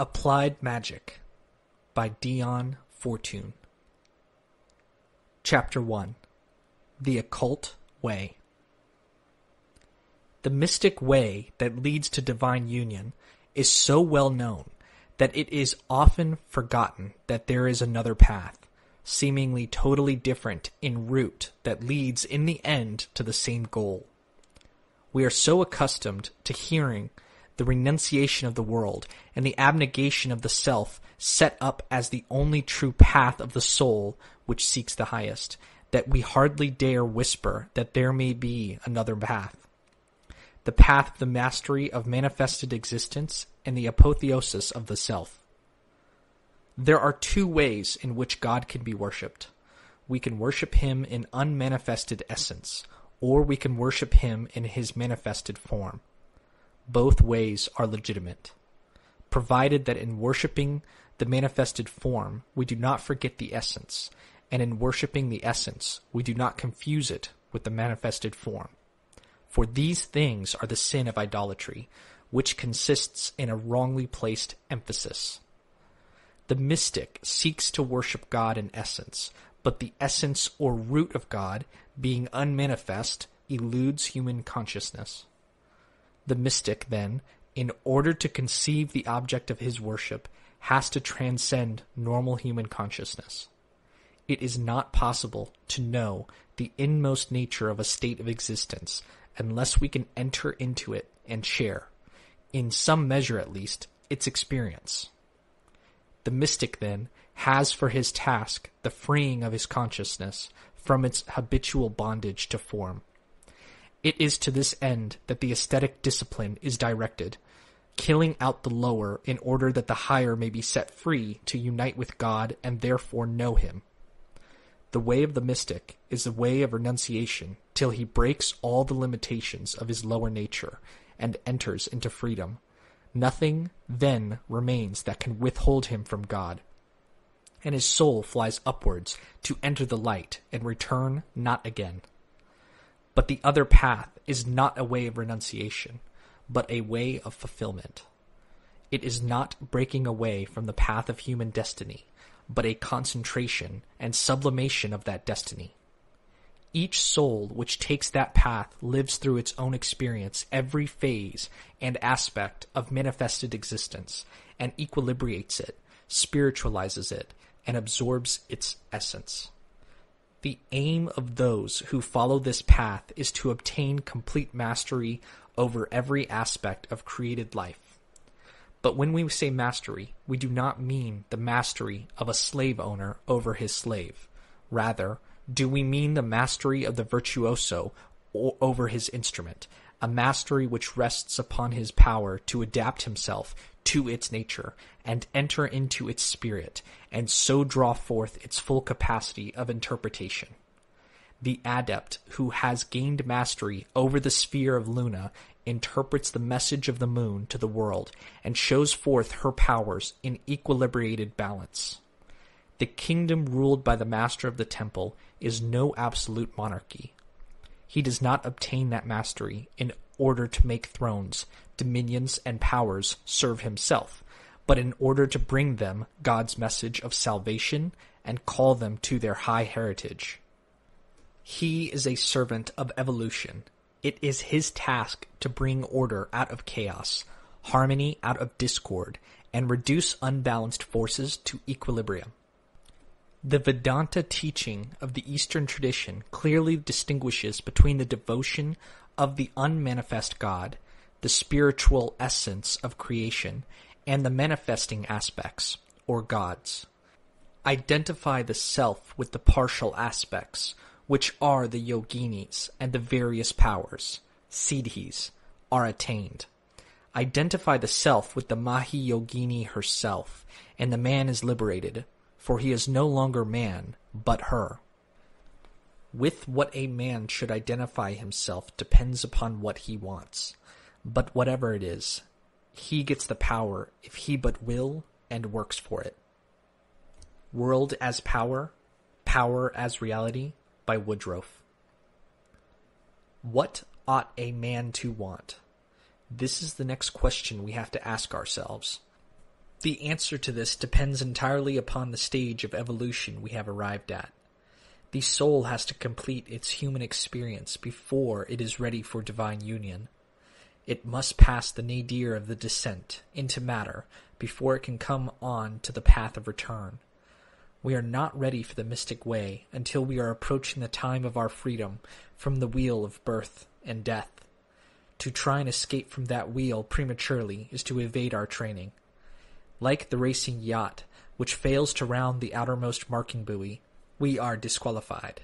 Applied Magic by Dion Fortune. Chapter 1 The Occult Way. The mystic way that leads to divine union is so well known that it is often forgotten that there is another path, seemingly totally different in route, that leads in the end to the same goal. We are so accustomed to hearing the renunciation of the world and the abnegation of the self set up as the only true path of the soul which seeks the highest, that we hardly dare whisper that there may be another path. The path of the mastery of manifested existence and the apotheosis of the self. There are two ways in which God can be worshipped. We can worship him in unmanifested essence, or we can worship him in his manifested form. Both ways are legitimate, provided that in worshipping the manifested form we do not forget the essence, and in worshipping the essence we do not confuse it with the manifested form. For these things are the sin of idolatry, which consists in a wrongly placed emphasis. The mystic seeks to worship God in essence, but the essence or root of God, being unmanifest, eludes human consciousness. The mystic, then, in order to conceive the object of his worship, has to transcend normal human consciousness. It is not possible to know the inmost nature of a state of existence unless we can enter into it and share, in some measure at least, its experience. The mystic, then, has for his task the freeing of his consciousness from its habitual bondage to form. It is to this end that the ascetic discipline is directed, killing out the lower in order that the higher may be set free to unite with God and therefore know him. The way of the mystic is the way of renunciation till he breaks all the limitations of his lower nature and enters into freedom. Nothing then remains that can withhold him from God. And his soul flies upwards to enter the light and return not again. But the other path is not a way of renunciation, but a way of fulfillment. It is not breaking away from the path of human destiny, but a concentration and sublimation of that destiny. Each soul which takes that path lives through its own experience every phase and aspect of manifested existence and equilibrates it, spiritualizes it, and absorbs its essence. The aim of those who follow this path is to obtain complete mastery over every aspect of created life but when we say mastery, we do not mean the mastery of a slave owner over his slave. Rather, do we mean the mastery of the virtuoso over his instrument, a mastery which rests upon his power to adapt himself to its nature and enter into its spirit, and so draw forth its full capacity of interpretation. The adept who has gained mastery over the sphere of Luna interprets the message of the moon to the world and shows forth her powers in equilibrated balance. The kingdom ruled by the master of the temple is no absolute monarchy. He does not obtain that mastery in order to make thrones, dominions, and powers serve himself, but in order to bring them God's message of salvation and call them to their high heritage. He is a servant of evolution it is his task to bring order out of chaos, harmony out of discord, and reduce unbalanced forces to equilibrium. The Vedanta teaching of the Eastern tradition clearly distinguishes between the devotion of the unmanifest God, the spiritual essence of creation, and the manifesting aspects, or gods. Identify the self with the partial aspects, which are the yoginis and the various powers, siddhis, are attained. Identify the self with the Mahayogini herself, and the man is liberated, for he is no longer man, but her. With what a man should identify himself depends upon what he wants. But whatever it is, he gets the power if he but will and works for it. World as power, power as reality, by Woodroffe. What ought a man to want? This is the next question we have to ask ourselves. The answer to this depends entirely upon the stage of evolution we have arrived at. The soul has to complete its human experience before it is ready for divine union. It must pass the nadir of the descent into matter before it can come on to the path of return. We are not ready for the mystic way until we are approaching the time of our freedom from the wheel of birth and death. To try and escape from that wheel prematurely is to evade our training. Like the racing yacht, which fails to round the outermost marking buoy, we are disqualified.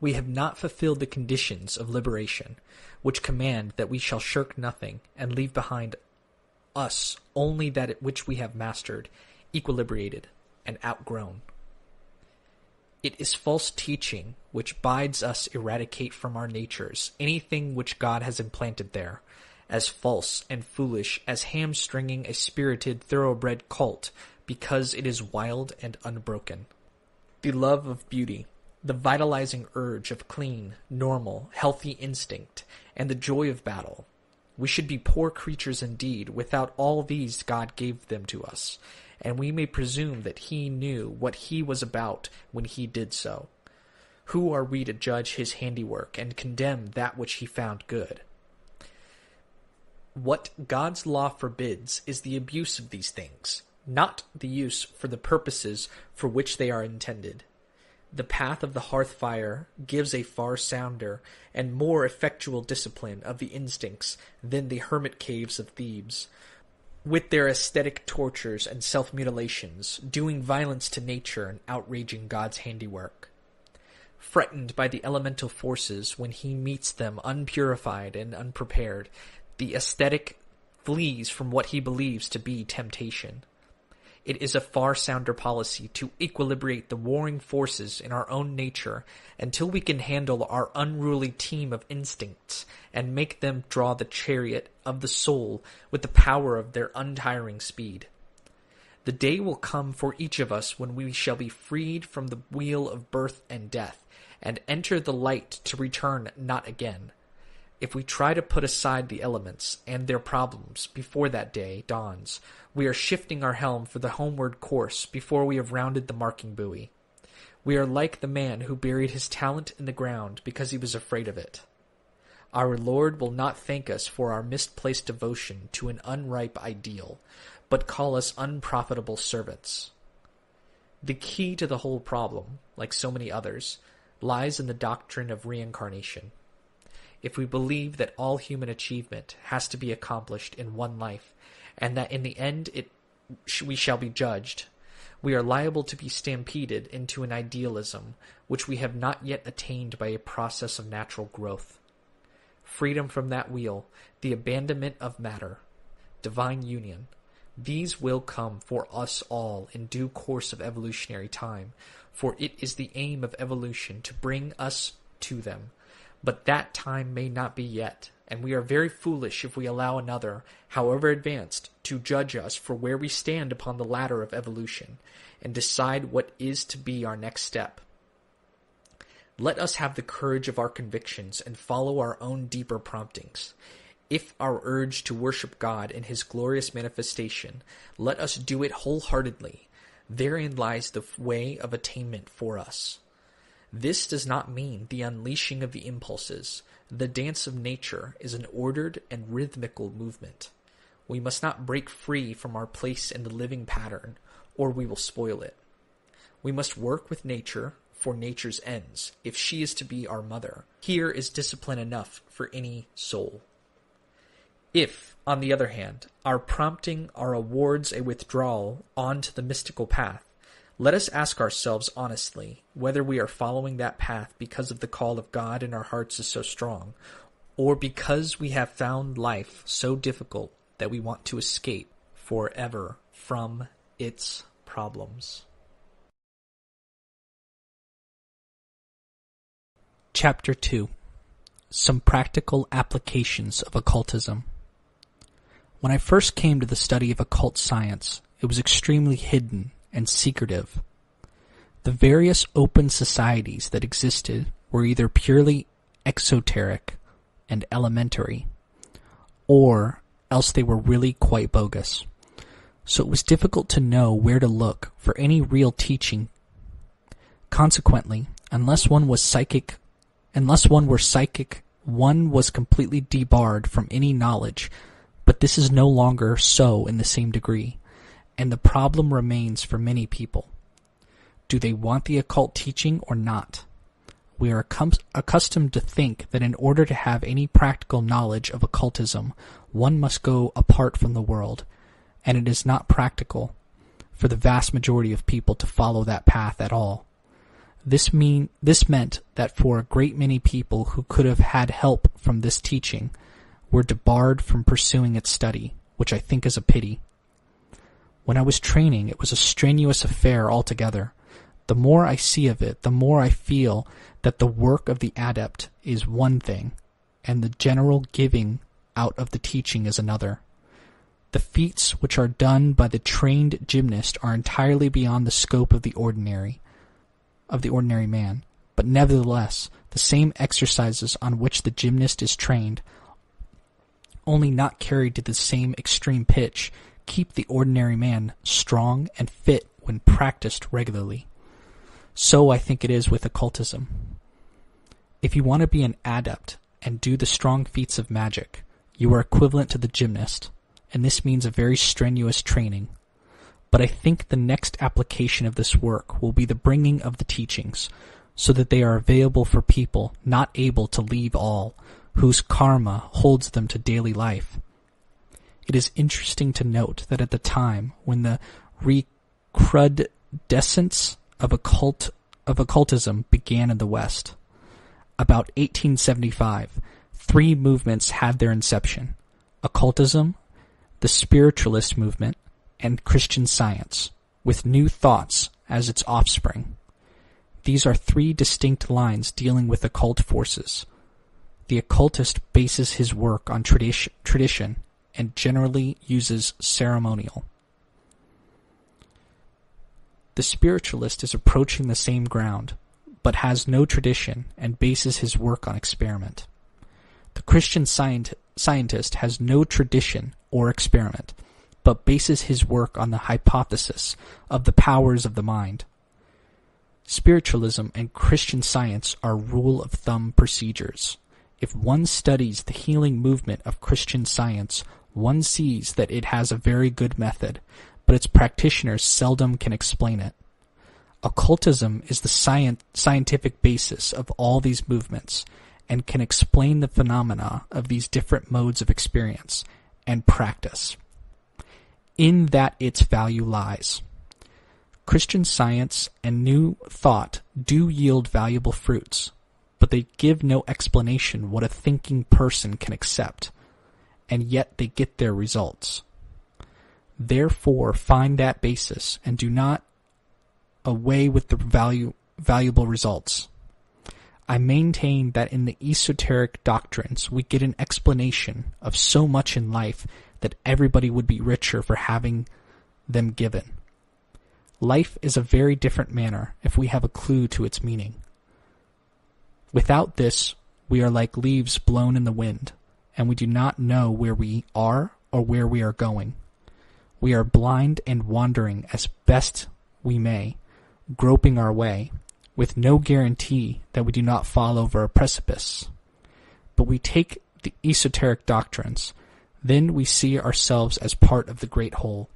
We have not fulfilled the conditions of liberation, which command that we shall shirk nothing and leave behind us only that which we have mastered, equilibrated, and outgrown. It is false teaching which bides us eradicate from our natures anything which God has implanted there, as false and foolish as hamstringing a spirited thoroughbred colt because it is wild and unbroken the love of beauty, the vitalizing urge of clean, normal, healthy instinct, and the joy of battle. We should be poor creatures indeed. Without all these, God gave them to us, and we may presume that He knew what He was about when He did so. Who are we to judge His handiwork and condemn that which He found good? What God's law forbids is the abuse of these things not the use for the purposes for which they are intended. The path of the hearth fire gives a far sounder and more effectual discipline of the instincts than the hermit caves of Thebes, with their ascetic tortures and self mutilations, doing violence to nature and outraging God's handiwork. Frightened by the elemental forces when he meets them unpurified and unprepared, the ascetic flees from what he believes to be temptation. It is a far sounder policy to equilibrate the warring forces in our own nature until we can handle our unruly team of instincts and make them draw the chariot of the soul with the power of their untiring speed. The day will come for each of us when we shall be freed from the wheel of birth and death and enter the light to return not again. If we try to put aside the elements and their problems before that day dawns, we are shifting our helm for the homeward course before we have rounded the marking buoy. We are like the man who buried his talent in the ground because he was afraid of it. Our Lord will not thank us for our misplaced devotion to an unripe ideal, but call us unprofitable servants. The key to the whole problem, like so many others, lies in the doctrine of reincarnation if we believe that all human achievement has to be accomplished in one life, and that in the end it we shall be judged, we are liable to be stampeded into an idealism which we have not yet attained by a process of natural growth. Freedom from that wheel, the abandonment of matter, divine union, these will come for us all in due course of evolutionary time, for it is the aim of evolution to bring us to them but that time may not be yet, and we are very foolish if we allow another, however advanced, to judge us for where we stand upon the ladder of evolution, and decide what is to be our next step. Let us have the courage of our convictions and follow our own deeper promptings. If our urge to worship God in His glorious manifestation, let us do it wholeheartedly. Therein lies the way of attainment for us. This does not mean the unleashing of the impulses. The dance of nature is an ordered and rhythmical movement. We must not break free from our place in the living pattern, or we will spoil it. We must work with nature for nature's ends, if she is to be our mother. Here is discipline enough for any soul. If, on the other hand, our prompting our awards a withdrawal onto the mystical path, let us ask ourselves honestly whether we are following that path because of the call of God in our hearts is so strong, or because we have found life so difficult that we want to escape forever from its problems. Chapter 2 Some Practical Applications of Occultism When I first came to the study of occult science, it was extremely hidden and secretive. The various open societies that existed were either purely exoteric and elementary, or else they were really quite bogus. so it was difficult to know where to look for any real teaching. Consequently, unless one was psychic, unless one were psychic, one was completely debarred from any knowledge, but this is no longer so in the same degree, and the problem remains for many people. Do they want the occult teaching or not? We are accustomed to think that in order to have any practical knowledge of occultism, one must go apart from the world, and it is not practical for the vast majority of people to follow that path at all. This mean this meant that for a great many people who could have had help from this teaching were debarred from pursuing its study, which I think is a pity. When I was training, it was a strenuous affair altogether. The more I see of it, the more I feel that the work of the adept is one thing, and the general giving out of the teaching is another. The feats which are done by the trained gymnast are entirely beyond the scope of the ordinary, of the ordinary man. But nevertheless, the same exercises on which the gymnast is trained, only not carried to the same extreme pitch, keep the ordinary man strong and fit when practiced regularly. So I think it is with occultism. If you want to be an adept and do the strong feats of magic, you are equivalent to the gymnast, and this means a very strenuous training. But I think the next application of this work will be the bringing of the teachings, so that they are available for people not able to leave all, whose karma holds them to daily life. It is interesting to note that at the time when the recrudescence of occult of occultism began in the West. About 1875, three movements had their inception: occultism, the spiritualist movement, and Christian Science, with New Thoughts as its offspring. These are three distinct lines dealing with occult forces. The occultist bases his work on tradition, tradition and generally uses ceremonial. The spiritualist is approaching the same ground, but has no tradition and bases his work on experiment. The Christian scientist has no tradition or experiment, but bases his work on the hypothesis of the powers of the mind. Spiritualism and Christian science are rule of thumb procedures. If one studies the healing movement of Christian science, one sees that it has a very good method, but its practitioners seldom can explain it. Occultism is the science, scientific basis of all these movements and can explain the phenomena of these different modes of experience and practice. In that its value lies. Christian science and new thought do yield valuable fruits, but they give no explanation what a thinking person can accept, and yet they get their results. Therefore, find that basis and do not away with the value, valuable results. I maintain that in the esoteric doctrines we get an explanation of so much in life that everybody would be richer for having them given. Life is a very different manner if we have a clue to its meaning. Without this, we are like leaves blown in the wind, and we do not know where we are or where we are going. We are blind and wandering as best we may, groping our way, with no guarantee that we do not fall over a precipice. But we take the esoteric doctrines, then we see ourselves as part of the great whole.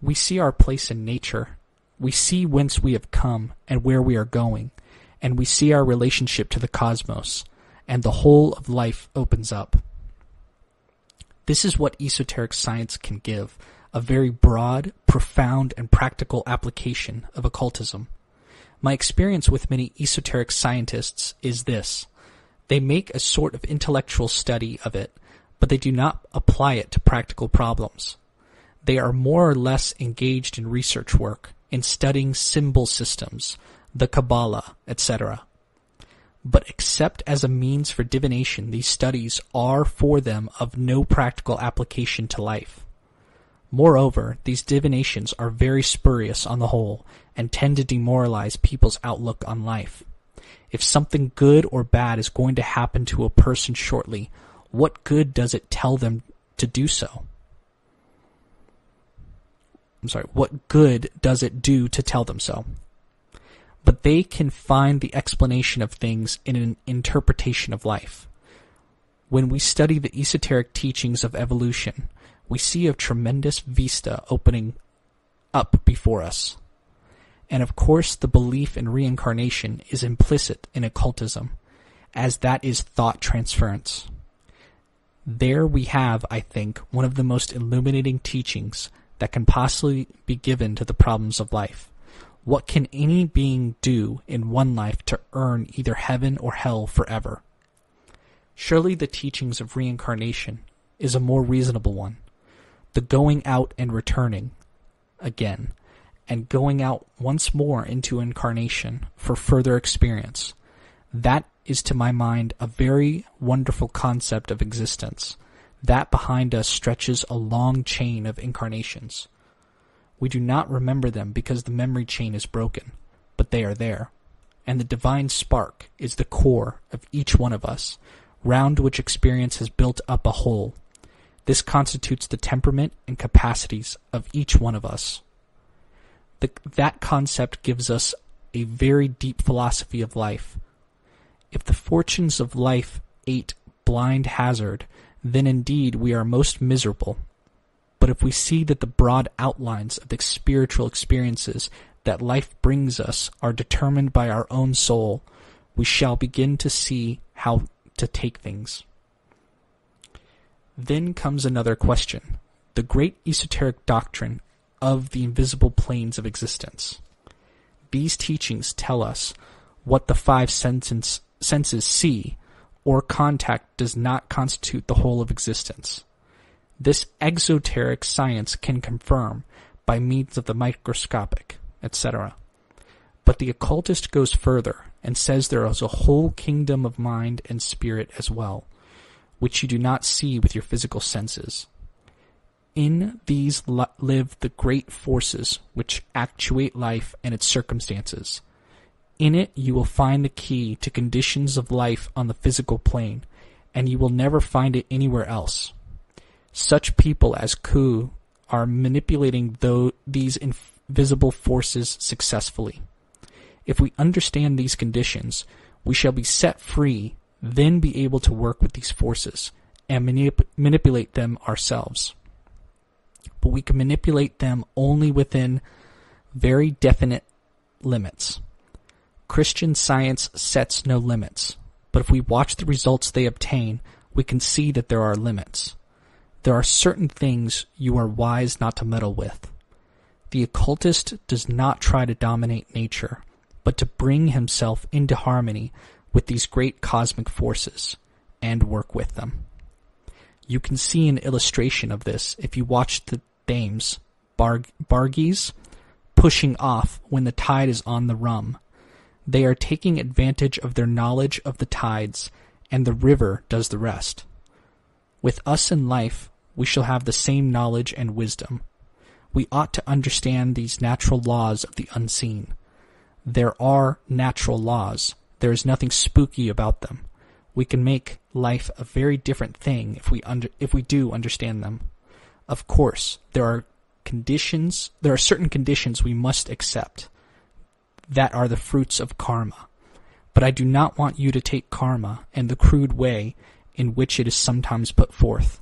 We see our place in nature. We see whence we have come and where we are going, and we see our relationship to the cosmos, and the whole of life opens up. This is what esoteric science can give a very broad, profound, and practical application of occultism. My experience with many esoteric scientists is this they make a sort of intellectual study of it, but they do not apply it to practical problems. They are more or less engaged in research work, in studying symbol systems, the Kabbalah, etc but except as a means for divination, these studies are for them of no practical application to life. Moreover, these divinations are very spurious on the whole, and tend to demoralize people's outlook on life. If something good or bad is going to happen to a person shortly, what good does it tell them to do so? I'm sorry, what good does it do to tell them so? But they can find the explanation of things in an interpretation of life. When we study the esoteric teachings of evolution, we see a tremendous vista opening up before us. And of course, the belief in reincarnation is implicit in occultism, as that is thought transference. There we have, I think, one of the most illuminating teachings that can possibly be given to the problems of life. What can any being do in one life to earn either heaven or hell forever? Surely the teachings of reincarnation is a more reasonable one. The going out and returning again, and going out once more into incarnation for further experience. That is to my mind a very wonderful concept of existence that behind us stretches a long chain of incarnations. We do not remember them because the memory chain is broken, but they are there. And the divine spark is the core of each one of us, round which experience has built up a whole. This constitutes the temperament and capacities of each one of us. The, that concept gives us a very deep philosophy of life. If the fortunes of life ate blind hazard, then indeed we are most miserable. But if we see that the broad outlines of the spiritual experiences that life brings us are determined by our own soul, we shall begin to see how to take things. Then comes another question the great esoteric doctrine of the invisible planes of existence. These teachings tell us what the five senses see or contact does not constitute the whole of existence. This exoteric science can confirm by means of the microscopic, etc. But the occultist goes further and says there is a whole kingdom of mind and spirit as well, which you do not see with your physical senses. In these live the great forces which actuate life and its circumstances. In it you will find the key to conditions of life on the physical plane, and you will never find it anywhere else. Such people as Coué are manipulating these invisible forces successfully. If we understand these conditions, we shall be set free, then be able to work with these forces and manip- manipulate them ourselves. But we can manipulate them only within very definite limits. Christian Science sets no limits, but if we watch the results they obtain, we can see that there are limits. There are certain things you are wise not to meddle with. The occultist does not try to dominate nature, but to bring himself into harmony with these great cosmic forces and work with them. You can see an illustration of this if you watch the Thames, bar- bargees, pushing off when the tide is on the rum they are taking advantage of their knowledge of the tides, and the river does the rest. With us in life, we shall have the same knowledge and wisdom. We ought to understand these natural laws of the unseen. There are natural laws. There is nothing spooky about them. We can make life a very different thing if we under, if we do understand them. Of course, there are conditions, there are certain conditions we must accept that are the fruits of karma. But I do not want you to take karma in the crude way in which it is sometimes put forth.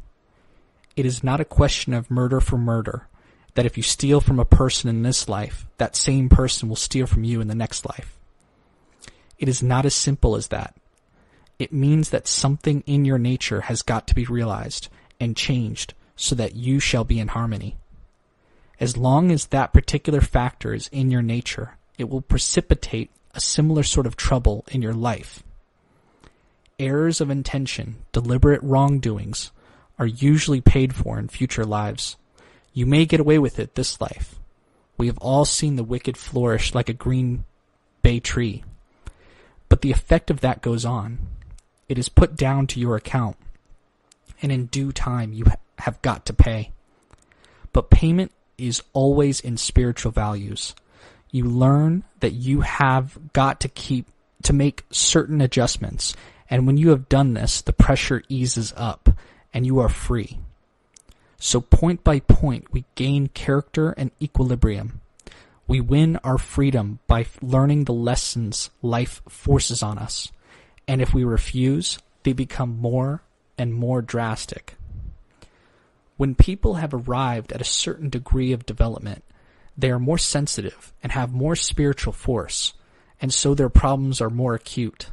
It is not a question of murder for murder, that if you steal from a person in this life, that same person will steal from you in the next life. It is not as simple as that. It means that something in your nature has got to be realized and changed so that you shall be in harmony. As long as that particular factor is in your nature, it will precipitate a similar sort of trouble in your life. Errors of intention, deliberate wrongdoings, are usually paid for in future lives. You may get away with it this life. We have all seen the wicked flourish like a green bay tree. But the effect of that goes on. It is put down to your account, and in due time you have got to pay. But payment is always in spiritual values you learn that you have got to keep to make certain adjustments. And when you have done this, the pressure eases up and you are free. So point by point, we gain character and equilibrium. We win our freedom by learning the lessons life forces on us. And if we refuse, they become more and more drastic. When people have arrived at a certain degree of development, they are more sensitive and have more spiritual force, and so their problems are more acute.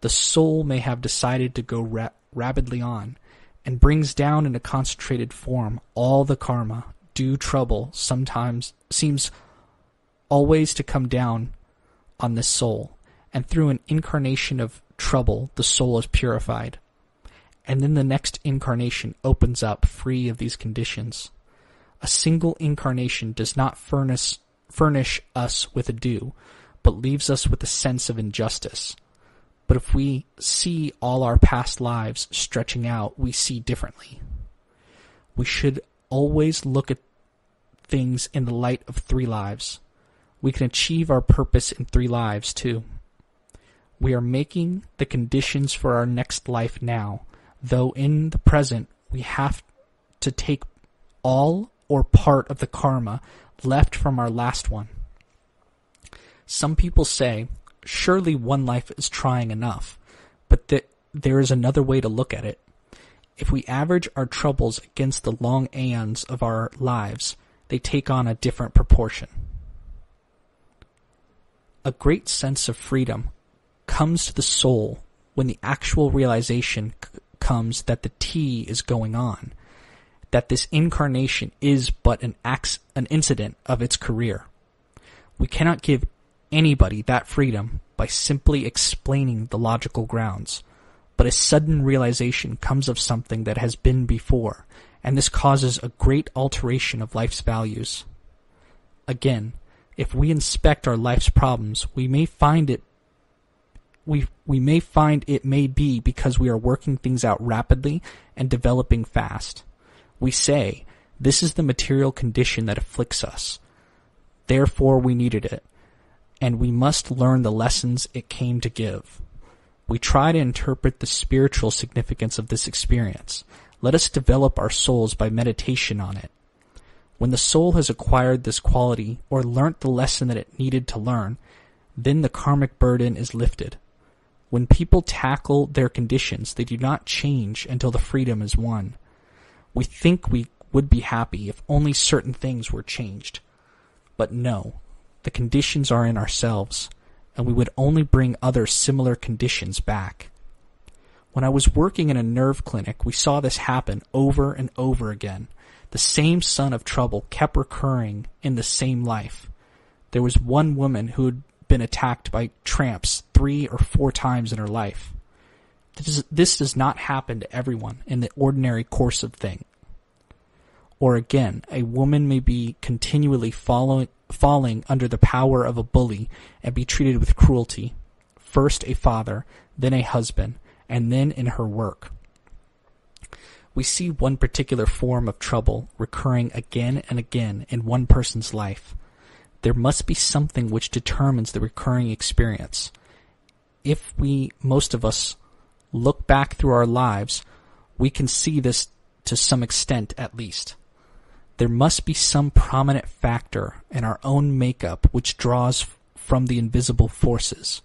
The soul may have decided to go ra- rapidly on, and brings down in a concentrated form all the karma, due trouble sometimes seems always to come down on this soul, and through an incarnation of trouble the soul is purified. And then the next incarnation opens up free of these conditions. A single incarnation does not furnish, furnish us with a due, but leaves us with a sense of injustice. But if we see all our past lives stretching out, we see differently. We should always look at things in the light of three lives. We can achieve our purpose in three lives, too. We are making the conditions for our next life now, though in the present we have to take all or part of the karma left from our last one. Some people say, surely one life is trying enough, but that there is another way to look at it. If we average our troubles against the long aeons of our lives, they take on a different proportion. A great sense of freedom comes to the soul when the actual realization c- comes that the T is going on, that this incarnation is but an, ac- an incident of its career. We cannot give anybody that freedom by simply explaining the logical grounds, but a sudden realization comes of something that has been before, and this causes a great alteration of life's values. Again, if we inspect our life's problems, we may find it we we may find it may be because we are working things out rapidly and developing fast. We say, this is the material condition that afflicts us. Therefore we needed it, and we must learn the lessons it came to give. We try to interpret the spiritual significance of this experience. Let us develop our souls by meditation on it. When the soul has acquired this quality or learnt the lesson that it needed to learn, then the karmic burden is lifted. When people tackle their conditions, they do not change until the freedom is won. We think we would be happy if only certain things were changed. But no, the conditions are in ourselves, and we would only bring other similar conditions back. When I was working in a nerve clinic, we saw this happen over and over again. The same son of trouble kept recurring in the same life. There was one woman who had been attacked by tramps three or four times in her life. This, this does not happen to everyone in the ordinary course of things. Or again, a woman may be continually following, falling under the power of a bully and be treated with cruelty. First a father, then a husband, and then in her work. We see one particular form of trouble recurring again and again in one person's life. There must be something which determines the recurring experience. If we, most of us, look back through our lives, we can see this to some extent at least. There must be some prominent factor in our own makeup which draws from the invisible forces.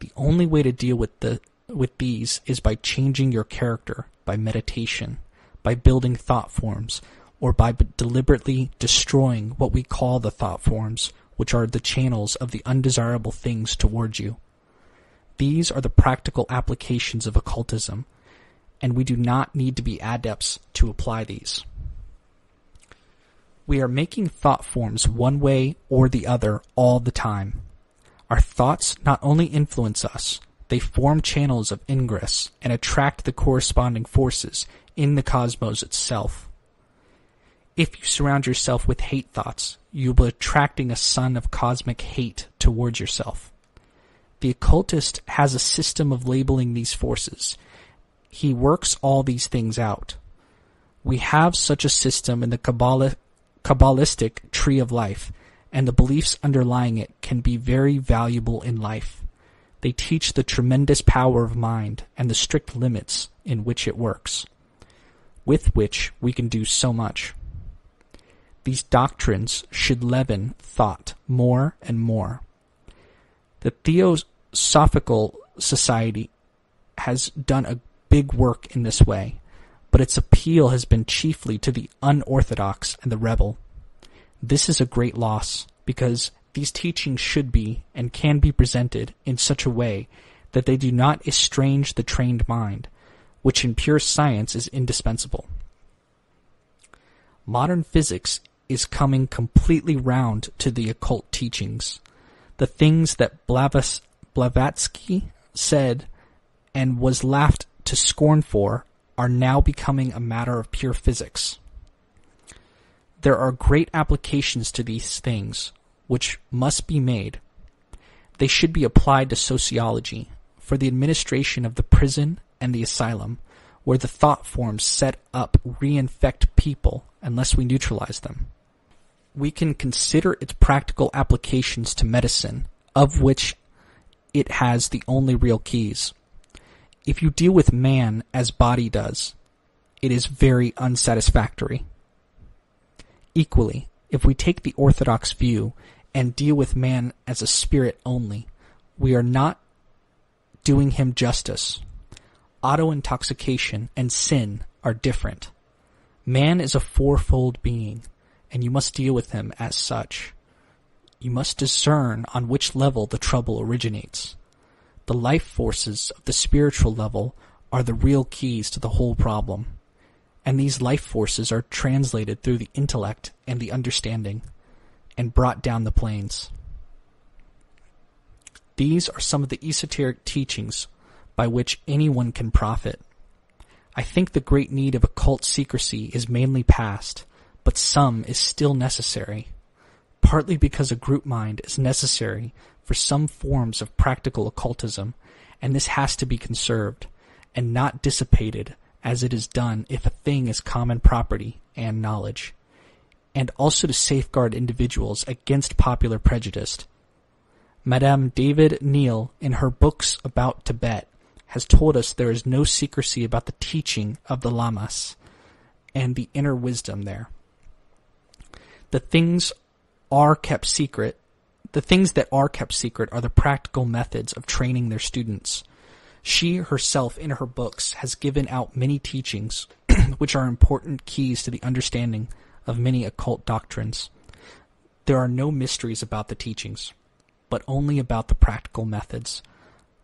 The only way to deal with the with these is by changing your character, by meditation, by building thought forms, or by deliberately destroying what we call the thought forms, which are the channels of the undesirable things towards you. These are the practical applications of occultism, and we do not need to be adepts to apply these. We are making thought forms one way or the other all the time. Our thoughts not only influence us, they form channels of ingress and attract the corresponding forces in the cosmos itself. If you surround yourself with hate thoughts, you will be attracting a sun of cosmic hate towards yourself. The occultist has a system of labeling these forces. He works all these things out. We have such a system in the Kabbalah, Kabbalistic tree of life, and the beliefs underlying it can be very valuable in life. They teach the tremendous power of mind and the strict limits in which it works. with which we can do so much. These doctrines should leaven thought more and more. The Theosophical Society has done a big work in this way, but its appeal has been chiefly to the unorthodox and the rebel. This is a great loss, because these teachings should be and can be presented in such a way that they do not estrange the trained mind, which in pure science is indispensable. Modern physics is coming completely round to the occult teachings. The things that Blavatsky said and was laughed to scorn for are now becoming a matter of pure physics. There are great applications to these things, which must be made. They should be applied to sociology, for the administration of the prison and the asylum, where the thought forms set up reinfect people unless we neutralize them. We can consider its practical applications to medicine, of which it has the only real keys. If you deal with man as body does, it is very unsatisfactory. Equally, if we take the orthodox view and deal with man as a spirit only, we are not doing him justice. Auto intoxication and sin are different. Man is a fourfold being, and you must deal with him as such. You must discern on which level the trouble originates. The life forces of the spiritual level are the real keys to the whole problem, and these life forces are translated through the intellect and the understanding, and brought down the planes. These are some of the esoteric teachings by which anyone can profit. I think the great need of occult secrecy is mainly past, but some is still necessary, partly because a group mind is necessary for some forms of practical occultism, and this has to be conserved, and not dissipated as it is done if a thing is common property and knowledge, and also to safeguard individuals against popular prejudice, Madame David-Néel, in her books about Tibet, has told us there is no secrecy about the teaching of the lamas and the inner wisdom there. The things are kept secret. The things that are kept secret are the practical methods of training their students. She herself, in her books, has given out many teachings which are important keys to the understanding of many occult doctrines. There are no mysteries about the teachings but only about the practical methods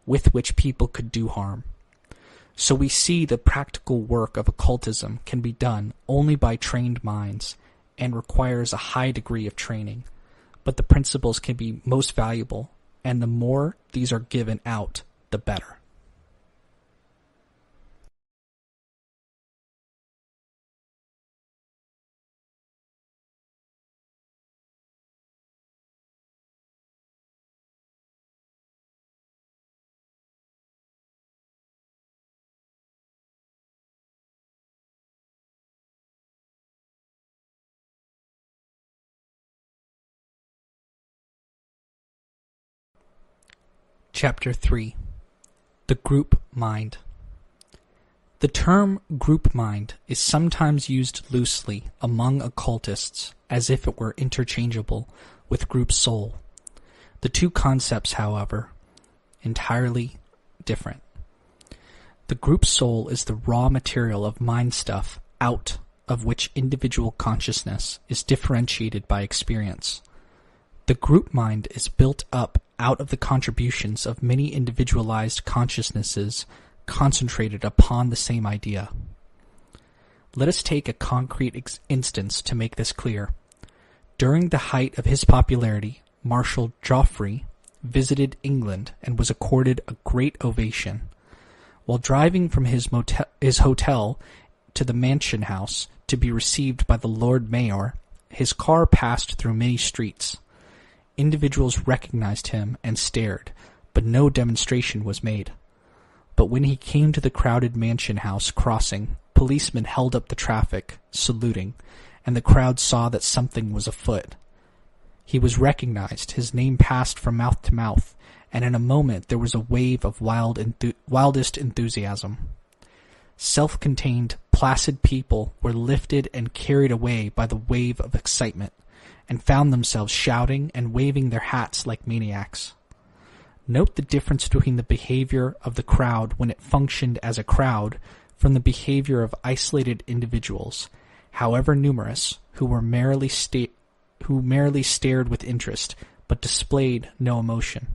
with which people could do harm. So we see the practical work of occultism can be done only by trained minds and requires a high degree of training. But the principles can be most valuable, and the more these are given out, the better. Chapter 3 The Group Mind The term group mind is sometimes used loosely among occultists as if it were interchangeable with group soul. The two concepts, however, entirely different. The group soul is the raw material of mind stuff out of which individual consciousness is differentiated by experience. The group mind is built up out of the contributions of many individualized consciousnesses concentrated upon the same idea. Let us take a concrete instance to make this clear. During the height of his popularity, Marshal Joffre visited England and was accorded a great ovation. While driving from his, motel, his hotel to the mansion house to be received by the Lord Mayor, his car passed through many streets. Individuals recognized him and stared, but no demonstration was made. But when he came to the crowded mansion house crossing, policemen held up the traffic, saluting, and the crowd saw that something was afoot. He was recognized, his name passed from mouth to mouth, and in a moment there was a wave of wild enthu- wildest enthusiasm. Self-contained placid people were lifted and carried away by the wave of excitement, and found themselves shouting and waving their hats like maniacs. Note the difference between the behavior of the crowd when it functioned as a crowd from the behavior of isolated individuals, however numerous, who were merely sta- who merely stared with interest but displayed no emotion.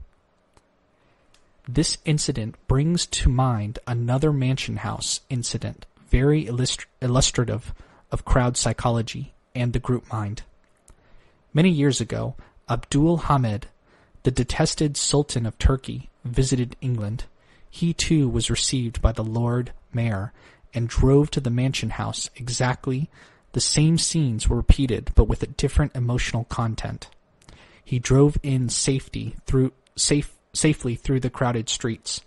This incident brings to mind another Mansion House incident, very illustrative of crowd psychology and the group mind. Many years ago, Abdul Hamid, the detested Sultan of Turkey, visited England. He too was received by the Lord Mayor and drove to the Mansion House exactly the same scenes were repeated but with a different emotional content. He drove in safety through safe safely through the crowded streets,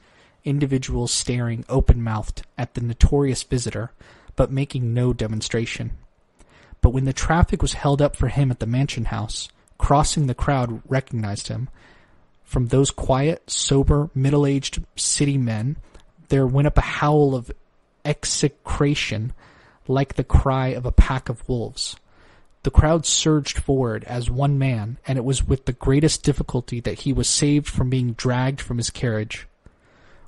individuals staring open-mouthed at the notorious visitor, but making no demonstration. But when the traffic was held up for him at the Mansion House, crossing the crowd recognized him. From those quiet, sober, middle-aged city men, there went up a howl of execration like the cry of a pack of wolves. The crowd surged forward as one man, and it was with the greatest difficulty that he was saved from being dragged from his carriage.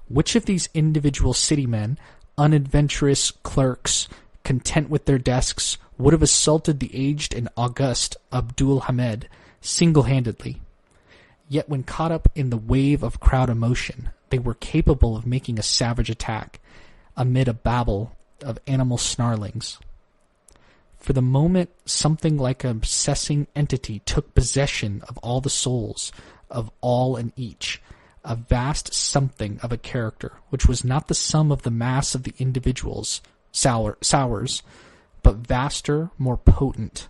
Which of these individual city men, unadventurous clerks, content with their desks, would have assaulted the aged and august Abdul Hamid single-handedly? Yet when caught up in the wave of crowd emotion, they were capable of making a savage attack, amid a babel of animal snarlings. For the moment, something like an obsessing entity took possession of all the souls of all and each, a vast something of a character, which was not the sum of the mass of the individuals, sour, sours, but vaster, more potent,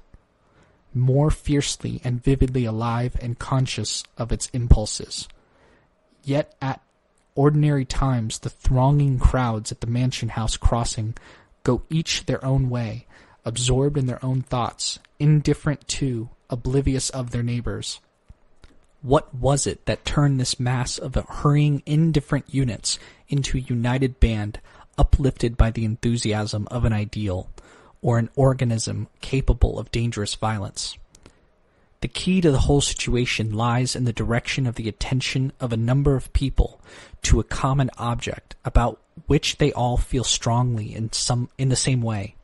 more fiercely and vividly alive and conscious of its impulses. Yet at ordinary times the thronging crowds at the Mansion House crossing go each their own way, absorbed in their own thoughts, indifferent to, oblivious of their neighbors. What was it that turned this mass of hurrying indifferent units into a united band uplifted by the enthusiasm of an ideal, or an organism capable of dangerous violence? The key to the whole situation lies in the direction of the attention of a number of people to a common object about which they all feel strongly in some in the same way.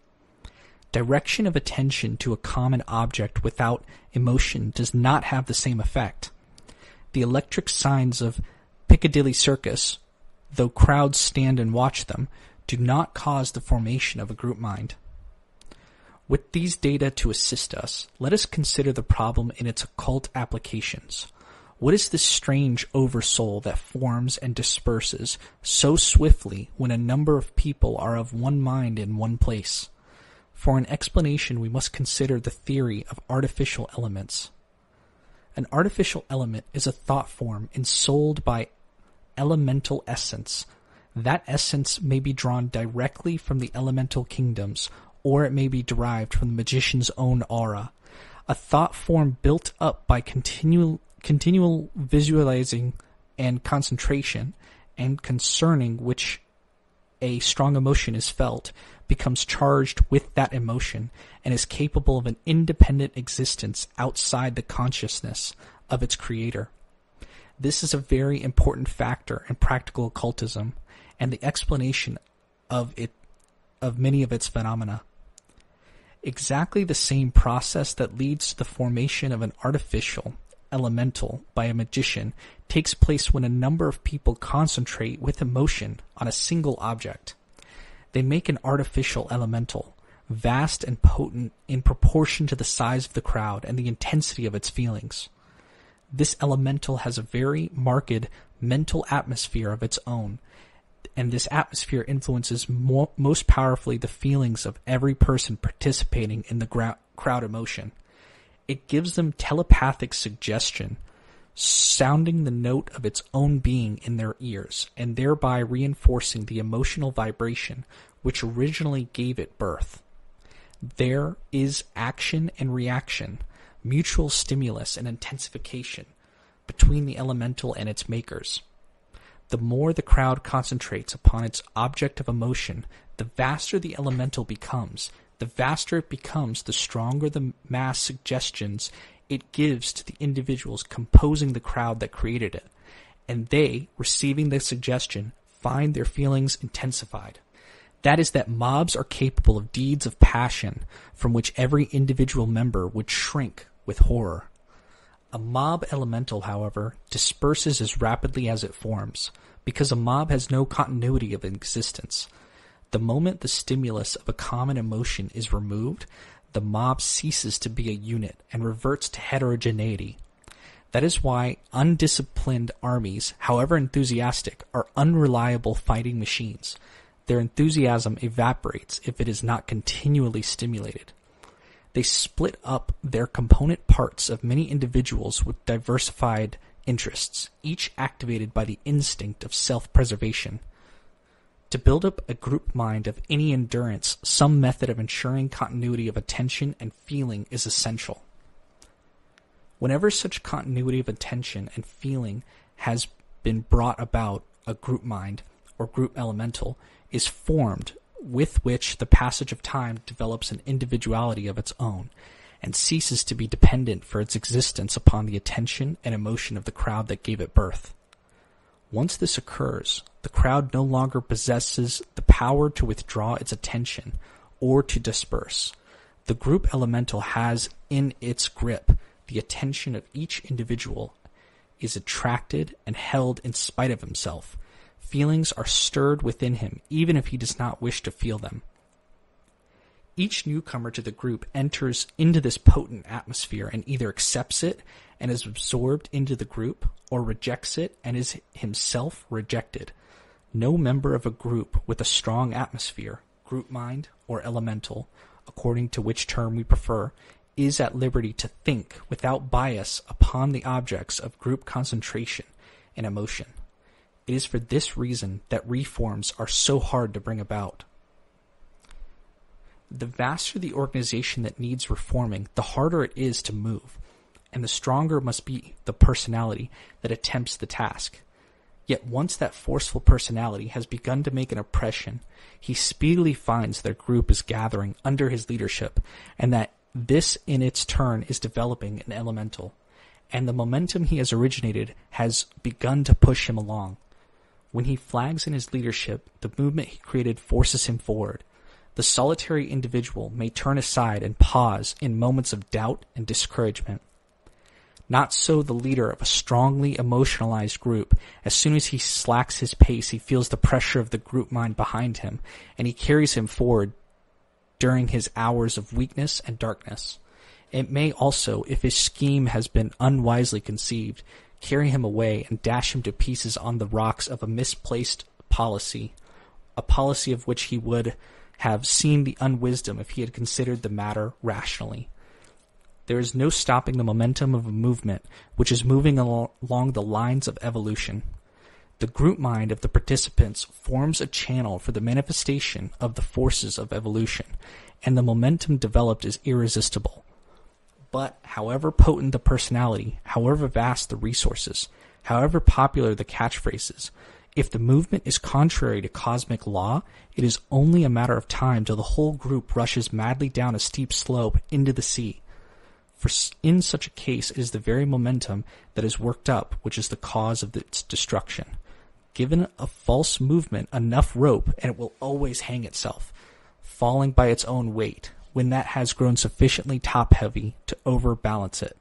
Direction of attention to a common object without emotion does not have the same effect. The electric signs of Piccadilly Circus, though crowds stand and watch them, do not cause the formation of a group mind. With these data to assist us, let us consider the problem in its occult applications. What is this strange oversoul that forms and disperses so swiftly when a number of people are of one mind in one place? For an explanation, we must consider the theory of artificial elements. An artificial element is a thought form ensouled by elemental essence. That essence may be drawn directly from the elemental kingdoms or it may be derived from the magician's own aura. A thought form built up by continual, continual visualizing and concentration, and concerning which a strong emotion is felt, becomes charged with that emotion and is capable of an independent existence outside the consciousness of its creator. This is a very important factor in practical occultism and the explanation of it of many of its phenomena exactly the same process that leads to the formation of an artificial elemental by a magician takes place when a number of people concentrate with emotion on a single object. They make an artificial elemental, vast and potent in proportion to the size of the crowd and the intensity of its feelings. This elemental has a very marked mental atmosphere of its own and this atmosphere influences mo- most powerfully the feelings of every person participating in the gra- crowd emotion. It gives them telepathic suggestion, sounding the note of its own being in their ears, and thereby reinforcing the emotional vibration which originally gave it birth. There is action and reaction, mutual stimulus and intensification between the elemental and its makers. The more the crowd concentrates upon its object of emotion, the vaster the elemental becomes. The vaster it becomes, the stronger the mass suggestions it gives to the individuals composing the crowd that created it. And they, receiving the suggestion, find their feelings intensified. That is, that mobs are capable of deeds of passion from which every individual member would shrink with horror. A mob elemental, however, disperses as rapidly as it forms, because a mob has no continuity of existence. The moment the stimulus of a common emotion is removed, the mob ceases to be a unit and reverts to heterogeneity. That is why undisciplined armies, however enthusiastic, are unreliable fighting machines. Their enthusiasm evaporates if it is not continually stimulated. They split up their component parts of many individuals with diversified interests, each activated by the instinct of self preservation. To build up a group mind of any endurance, some method of ensuring continuity of attention and feeling is essential. Whenever such continuity of attention and feeling has been brought about, a group mind, or group elemental, is formed with which the passage of time develops an individuality of its own and ceases to be dependent for its existence upon the attention and emotion of the crowd that gave it birth. Once this occurs, the crowd no longer possesses the power to withdraw its attention or to disperse. The group elemental has in its grip the attention of each individual, is attracted and held in spite of himself, Feelings are stirred within him, even if he does not wish to feel them. Each newcomer to the group enters into this potent atmosphere and either accepts it and is absorbed into the group, or rejects it and is himself rejected. No member of a group with a strong atmosphere, group mind, or elemental, according to which term we prefer, is at liberty to think without bias upon the objects of group concentration and emotion. It is for this reason that reforms are so hard to bring about. The vaster the organization that needs reforming, the harder it is to move, and the stronger must be the personality that attempts the task. Yet once that forceful personality has begun to make an impression, he speedily finds a group is gathering under his leadership, and that this in its turn is developing an elemental, and the momentum he has originated has begun to push him along. When he flags in his leadership, the movement he created forces him forward. The solitary individual may turn aside and pause in moments of doubt and discouragement. Not so the leader of a strongly emotionalized group. As soon as he slacks his pace, he feels the pressure of the group mind behind him, and he carries him forward during his hours of weakness and darkness. It may also, if his scheme has been unwisely conceived, carry him away and dash him to pieces on the rocks of a misplaced policy, a policy of which he would have seen the unwisdom if he had considered the matter rationally. There is no stopping the momentum of a movement which is moving al- along the lines of evolution. The group mind of the participants forms a channel for the manifestation of the forces of evolution, and the momentum developed is irresistible. But however potent the personality, however vast the resources, however popular the catchphrases, if the movement is contrary to cosmic law, it is only a matter of time till the whole group rushes madly down a steep slope into the sea. For in such a case, it is the very momentum that is worked up which is the cause of its destruction. Given a false movement enough rope, and it will always hang itself, falling by its own weight, when that has grown sufficiently top heavy to overbalance it.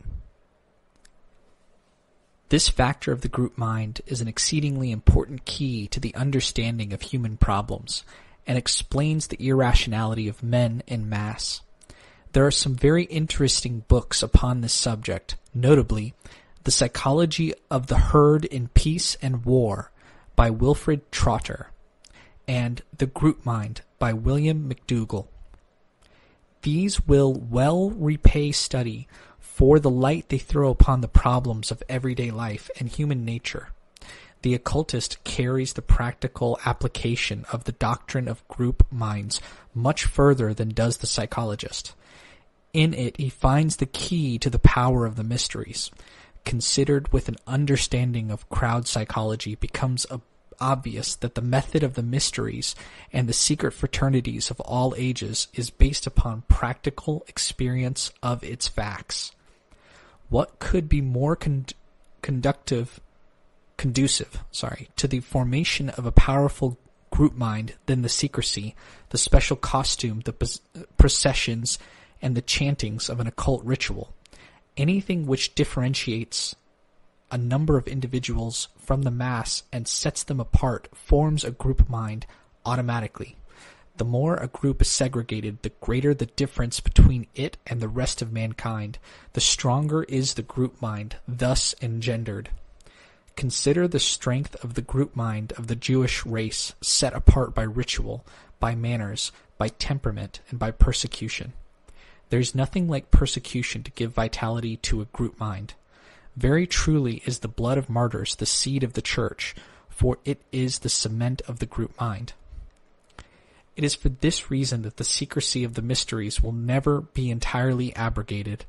This factor of the group mind is an exceedingly important key to the understanding of human problems and explains the irrationality of men in mass. There are some very interesting books upon this subject, notably The Psychology of the Herd in Peace and War by Wilfred Trotter and The Group Mind by William McDougall. These will well repay study for the light they throw upon the problems of everyday life and human nature. The occultist carries the practical application of the doctrine of group minds much further than does the psychologist. In it he finds the key to the power of the mysteries. Considered with an understanding of crowd psychology becomes a obvious that the method of the mysteries and the secret fraternities of all ages is based upon practical experience of its facts. What could be more con- conductive, conducive, sorry, to the formation of a powerful group mind than the secrecy, the special costume, the processions, and the chantings of an occult ritual? Anything which differentiates a number of individuals from the mass and sets them apart forms a group mind automatically. The more a group is segregated, the greater the difference between it and the rest of mankind, the stronger is the group mind thus engendered. Consider the strength of the group mind of the Jewish race set apart by ritual, by manners, by temperament, and by persecution. There is nothing like persecution to give vitality to a group mind. Very truly is the blood of martyrs the seed of the Church, for it is the cement of the group mind. It is for this reason that the secrecy of the mysteries will never be entirely abrogated.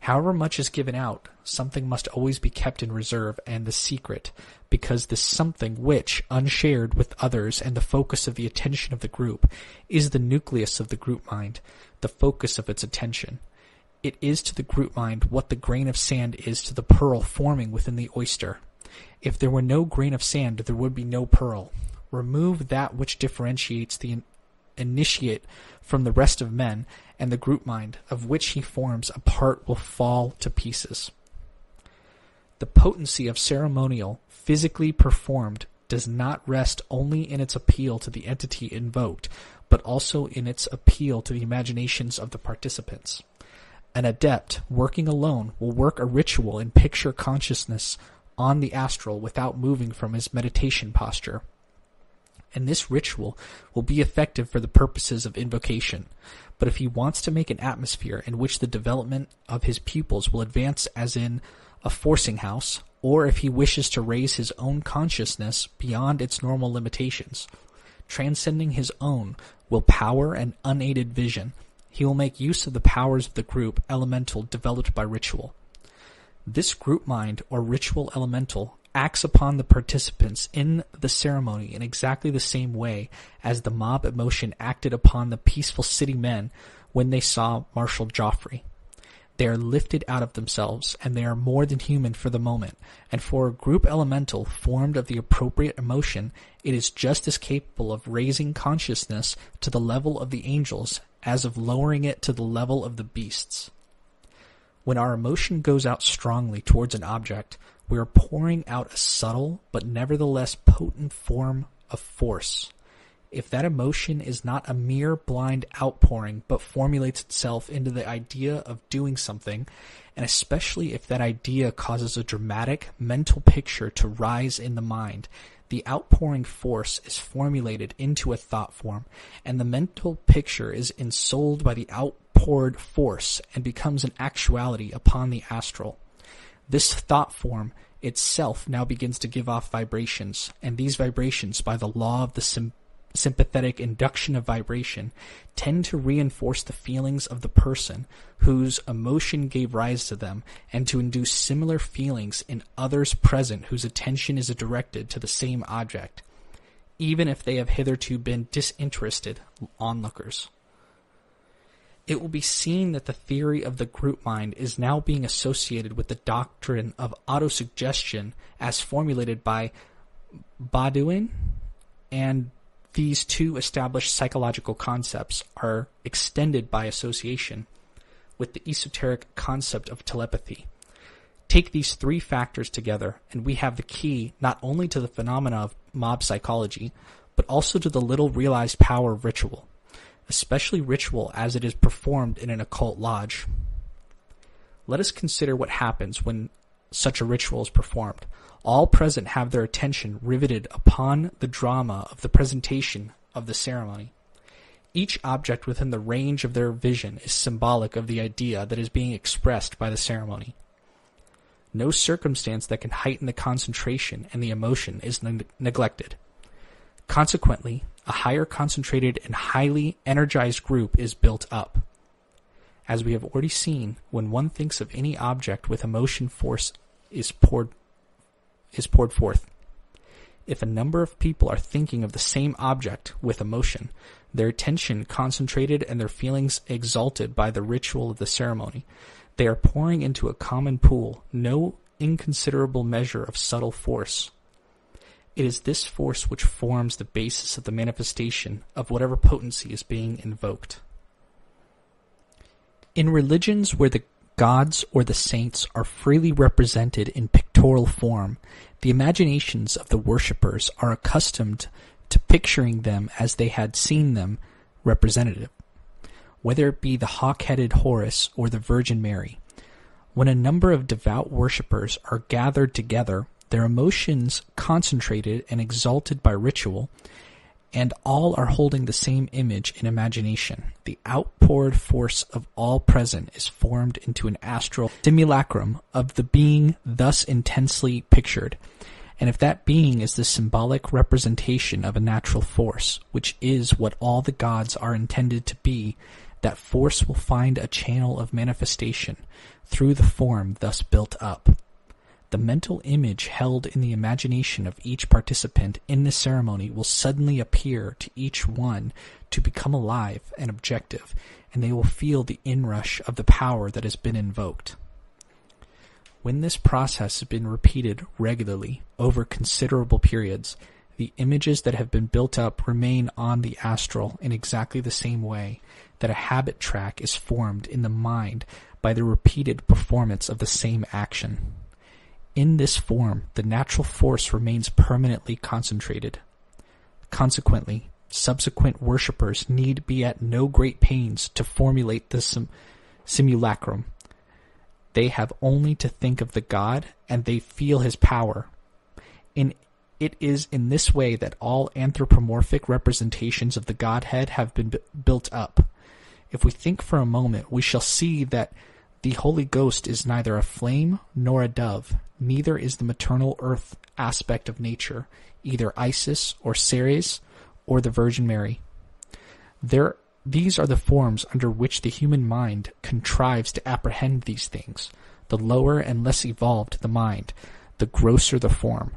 However much is given out, something must always be kept in reserve and the secret, because this something which, unshared with others and the focus of the attention of the group, is the nucleus of the group mind, the focus of its attention. It is to the group mind what the grain of sand is to the pearl forming within the oyster. If there were no grain of sand, there would be no pearl. Remove that which differentiates the initiate from the rest of men, and the group mind, of which he forms a part, will fall to pieces. The potency of ceremonial, physically performed, does not rest only in its appeal to the entity invoked, but also in its appeal to the imaginations of the participants. An adept working alone will work a ritual in picture consciousness on the astral without moving from his meditation posture. And this ritual will be effective for the purposes of invocation. But if he wants to make an atmosphere in which the development of his pupils will advance as in a forcing house, or if he wishes to raise his own consciousness beyond its normal limitations, transcending his own will power and unaided vision he will make use of the powers of the group elemental developed by ritual. This group mind or ritual elemental acts upon the participants in the ceremony in exactly the same way as the mob emotion acted upon the peaceful city men when they saw Marshal Joffre. They are lifted out of themselves, and they are more than human for the moment, and for a group elemental formed of the appropriate emotion, it is just as capable of raising consciousness to the level of the angels as of lowering it to the level of the beasts. When our emotion goes out strongly towards an object, we are pouring out a subtle but nevertheless potent form of force. If that emotion is not a mere blind outpouring but formulates itself into the idea of doing something, and especially if that idea causes a dramatic mental picture to rise in the mind, the outpouring force is formulated into a thought form, and the mental picture is ensouled by the outpoured force and becomes an actuality upon the astral. This thought form itself now begins to give off vibrations, and these vibrations, by the law of the sympathetic induction of vibration tend to reinforce the feelings of the person whose emotion gave rise to them and to induce similar feelings in others present whose attention is directed to the same object, even if they have hitherto been disinterested onlookers. It will be seen that the theory of the group mind is now being associated with the doctrine of autosuggestion as formulated by Baudouin and these two established psychological concepts are extended by association with the esoteric concept of telepathy. Take these three factors together, and we have the key not only to the phenomena of mob psychology, but also to the little realized power of ritual, especially ritual as it is performed in an occult lodge. Let us consider what happens when such a ritual is performed. All present have their attention riveted upon the drama of the presentation of the ceremony. Each object within the range of their vision is symbolic of the idea that is being expressed by the ceremony. No circumstance that can heighten the concentration and the emotion is ne- neglected. Consequently, a higher concentrated and highly energized group is built up. As we have already seen, when one thinks of any object with emotion force is poured is poured forth. If a number of people are thinking of the same object with emotion, their attention concentrated and their feelings exalted by the ritual of the ceremony, they are pouring into a common pool no inconsiderable measure of subtle force. It is this force which forms the basis of the manifestation of whatever potency is being invoked. In religions where the gods or the saints are freely represented in pictorial form, the imaginations of the worshippers are accustomed to picturing them as they had seen them representative, whether it be the hawk-headed Horus or the Virgin Mary. When a number of devout worshippers are gathered together, their emotions concentrated and exalted by ritual, and all are holding the same image in imagination. The outpoured force of all present is formed into an astral simulacrum of the being thus intensely pictured. And if that being is the symbolic representation of a natural force, which is what all the gods are intended to be, that force will find a channel of manifestation through the form thus built up. The mental image held in the imagination of each participant in the ceremony will suddenly appear to each one to become alive and objective, and they will feel the inrush of the power that has been invoked. When this process has been repeated regularly over considerable periods, the images that have been built up remain on the astral in exactly the same way that a habit track is formed in the mind by the repeated performance of the same action. In this form, the natural force remains permanently concentrated. Consequently, subsequent worshippers need be at no great pains to formulate the sim- simulacrum. They have only to think of the god, and they feel his power. In it is in this way that all anthropomorphic representations of the Godhead have been b- built up. If we think for a moment, we shall see that the Holy Ghost is neither a flame nor a dove, neither is the maternal earth aspect of nature, either Isis or Ceres or the Virgin Mary. There, these are the forms under which the human mind contrives to apprehend these things. The lower and less evolved the mind, the grosser the form.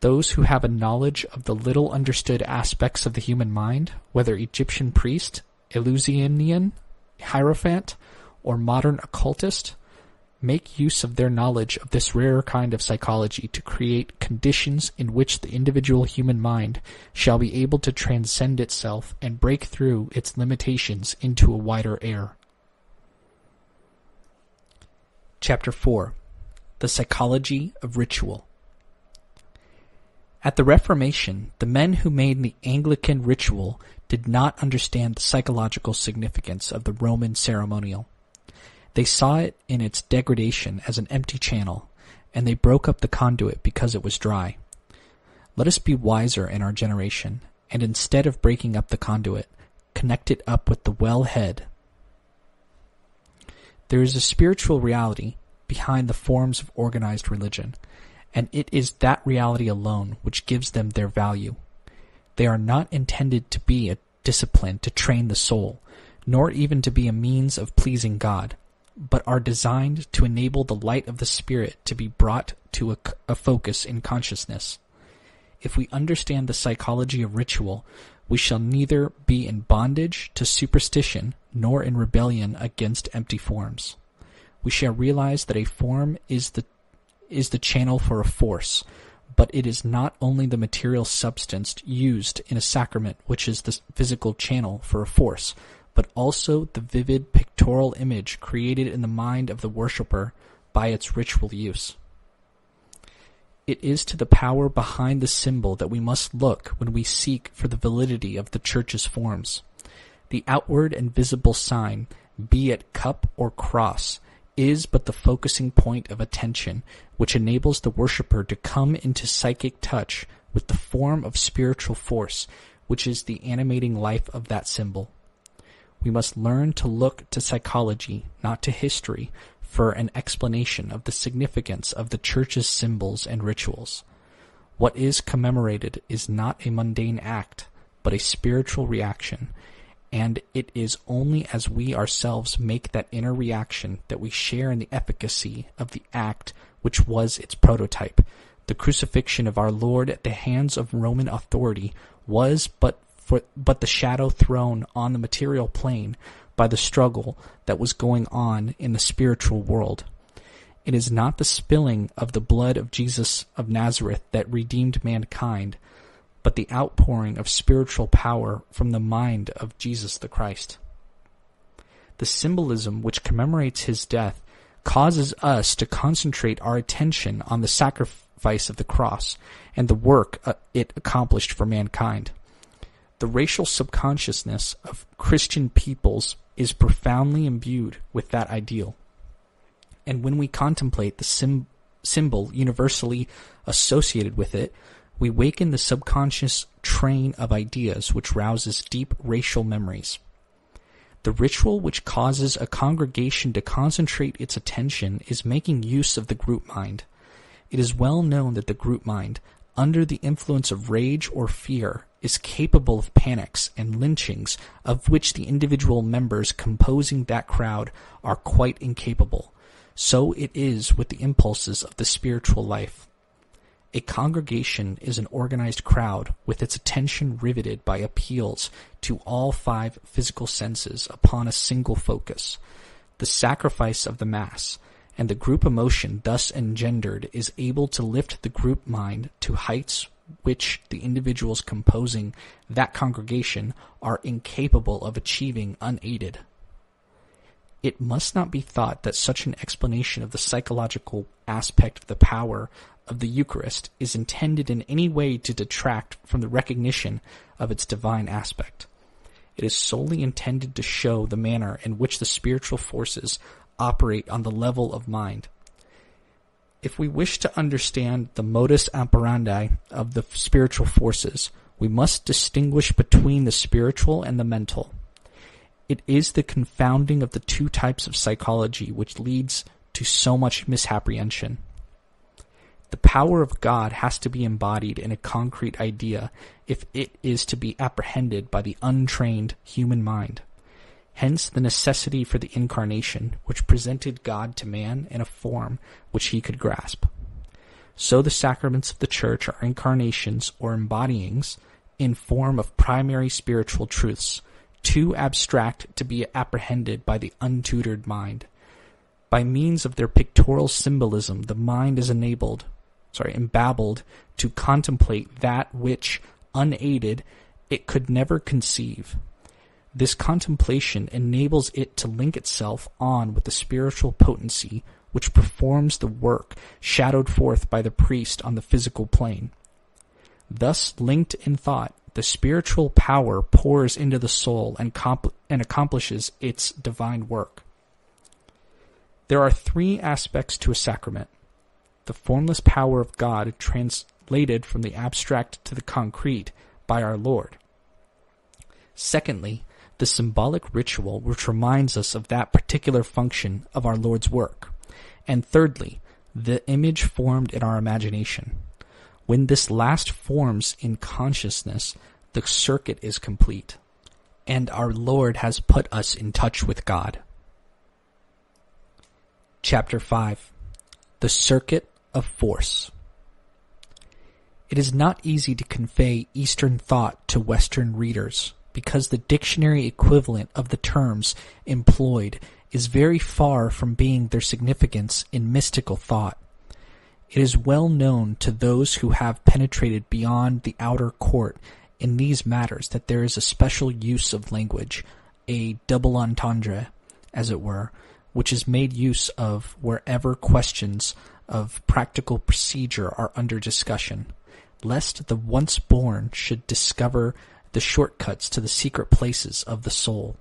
Those who have a knowledge of the little understood aspects of the human mind, whether Egyptian priest, Eleusinian hierophant, or modern occultist, make use of their knowledge of this rarer kind of psychology to create conditions in which the individual human mind shall be able to transcend itself and break through its limitations into a wider air. Chapter 4 The Psychology of Ritual At the Reformation, the men who made the Anglican ritual did not understand the psychological significance of the Roman ceremonial. They saw it in its degradation as an empty channel, and they broke up the conduit because it was dry. Let us be wiser in our generation, and instead of breaking up the conduit, connect it up with the well head. There is a spiritual reality behind the forms of organized religion, and it is that reality alone which gives them their value. They are not intended to be a discipline to train the soul, nor even to be a means of pleasing God but are designed to enable the light of the Spirit to be brought to a, a, focus in consciousness. If we understand the psychology of ritual, we shall neither be in bondage to superstition nor in rebellion against empty forms. We shall realize that a form is the is the channel for a force, but it is not only the material substance used in a sacrament which is the physical channel for a force, but also the vivid pictorial image created in the mind of the worshipper by its ritual use. It is to the power behind the symbol that we must look when we seek for the validity of the Church's forms. The outward and visible sign, be it cup or cross, is but the focusing point of attention which enables the worshipper to come into psychic touch with the form of spiritual force which is the animating life of that symbol. We must learn to look to psychology, not to history, for an explanation of the significance of the Church's symbols and rituals. What is commemorated is not a mundane act, but a spiritual reaction, and it is only as we ourselves make that inner reaction that we share in the efficacy of the act which was its prototype. the crucifixion of our Lord at the hands of Roman authority was but for but the shadow thrown on the material plane by the struggle that was going on in the spiritual world. It is not the spilling of the blood of Jesus of Nazareth that redeemed mankind, but the outpouring of spiritual power from the mind of Jesus the Christ. The symbolism which commemorates his death causes us to concentrate our attention on the sacrifice of the cross and the work uh, it accomplished for mankind. The racial subconsciousness of Christian peoples is profoundly imbued with that ideal. And when we contemplate the sim- symbol universally associated with it, we waken the subconscious train of ideas which rouses deep racial memories. The ritual which causes a congregation to concentrate its attention is making use of the group mind. It is well known that the group mind, under the influence of rage or fear, is capable of panics and lynchings of which the individual members composing that crowd are quite incapable. So it is with the impulses of the spiritual life. A congregation is an organized crowd with its attention riveted by appeals to all five physical senses upon a single focus. The sacrifice of the Mass and the group emotion thus engendered is able to lift the group mind to heights which the individuals composing that congregation are incapable of achieving unaided. It must not be thought that such an explanation of the psychological aspect of the power of the Eucharist is intended in any way to detract from the recognition of its divine aspect. It is solely intended to show the manner in which the spiritual forces operate on the level of mind. If we wish to understand the modus operandi of the spiritual forces, we must distinguish between the spiritual and the mental. It is the confounding of the two types of psychology which leads to so much misapprehension. The power of God has to be embodied in a concrete idea if it is to be apprehended by the untrained human mind. Hence the necessity for the incarnation, which presented God to man in a form which he could grasp. So the sacraments of the Church are incarnations or embodyings in form of primary spiritual truths, too abstract to be apprehended by the untutored mind. By means of their pictorial symbolism, the mind is enabled sorry, embabbled to contemplate that which, unaided, it could never conceive. This contemplation enables it to link itself on with the spiritual potency which performs the work shadowed forth by the priest on the physical plane. Thus linked in thought, the spiritual power pours into the soul and, and accomplishes its divine work. There are three aspects to a sacrament the formless power of God translated from the abstract to the concrete by our Lord. Secondly, the symbolic ritual which reminds us of that particular function of our Lord's work. And thirdly, the image formed in our imagination. When this last forms in consciousness, the circuit is complete, and our Lord has put us in touch with God. Chapter 5 The Circuit of force. It is not easy to convey Eastern thought to Western readers because the dictionary equivalent of the terms employed is very far from being their significance in mystical thought. It is well known to those who have penetrated beyond the outer court in these matters that there is a special use of language, a double entendre, as it were, which is made use of wherever questions of practical procedure are under discussion, lest the once born should discover the shortcuts to the secret places of the soul.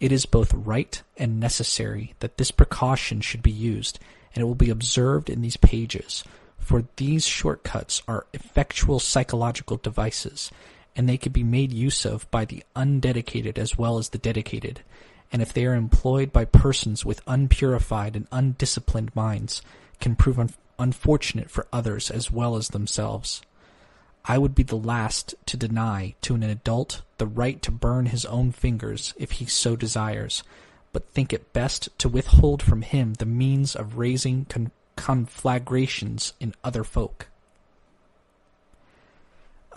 It is both right and necessary that this precaution should be used, and it will be observed in these pages, for these shortcuts are effectual psychological devices, and they can be made use of by the undedicated as well as the dedicated, and if they are employed by persons with unpurified and undisciplined minds, can prove un- unfortunate for others as well as themselves. I would be the last to deny to an adult the right to burn his own fingers if he so desires, but think it best to withhold from him the means of raising con- conflagrations in other folk.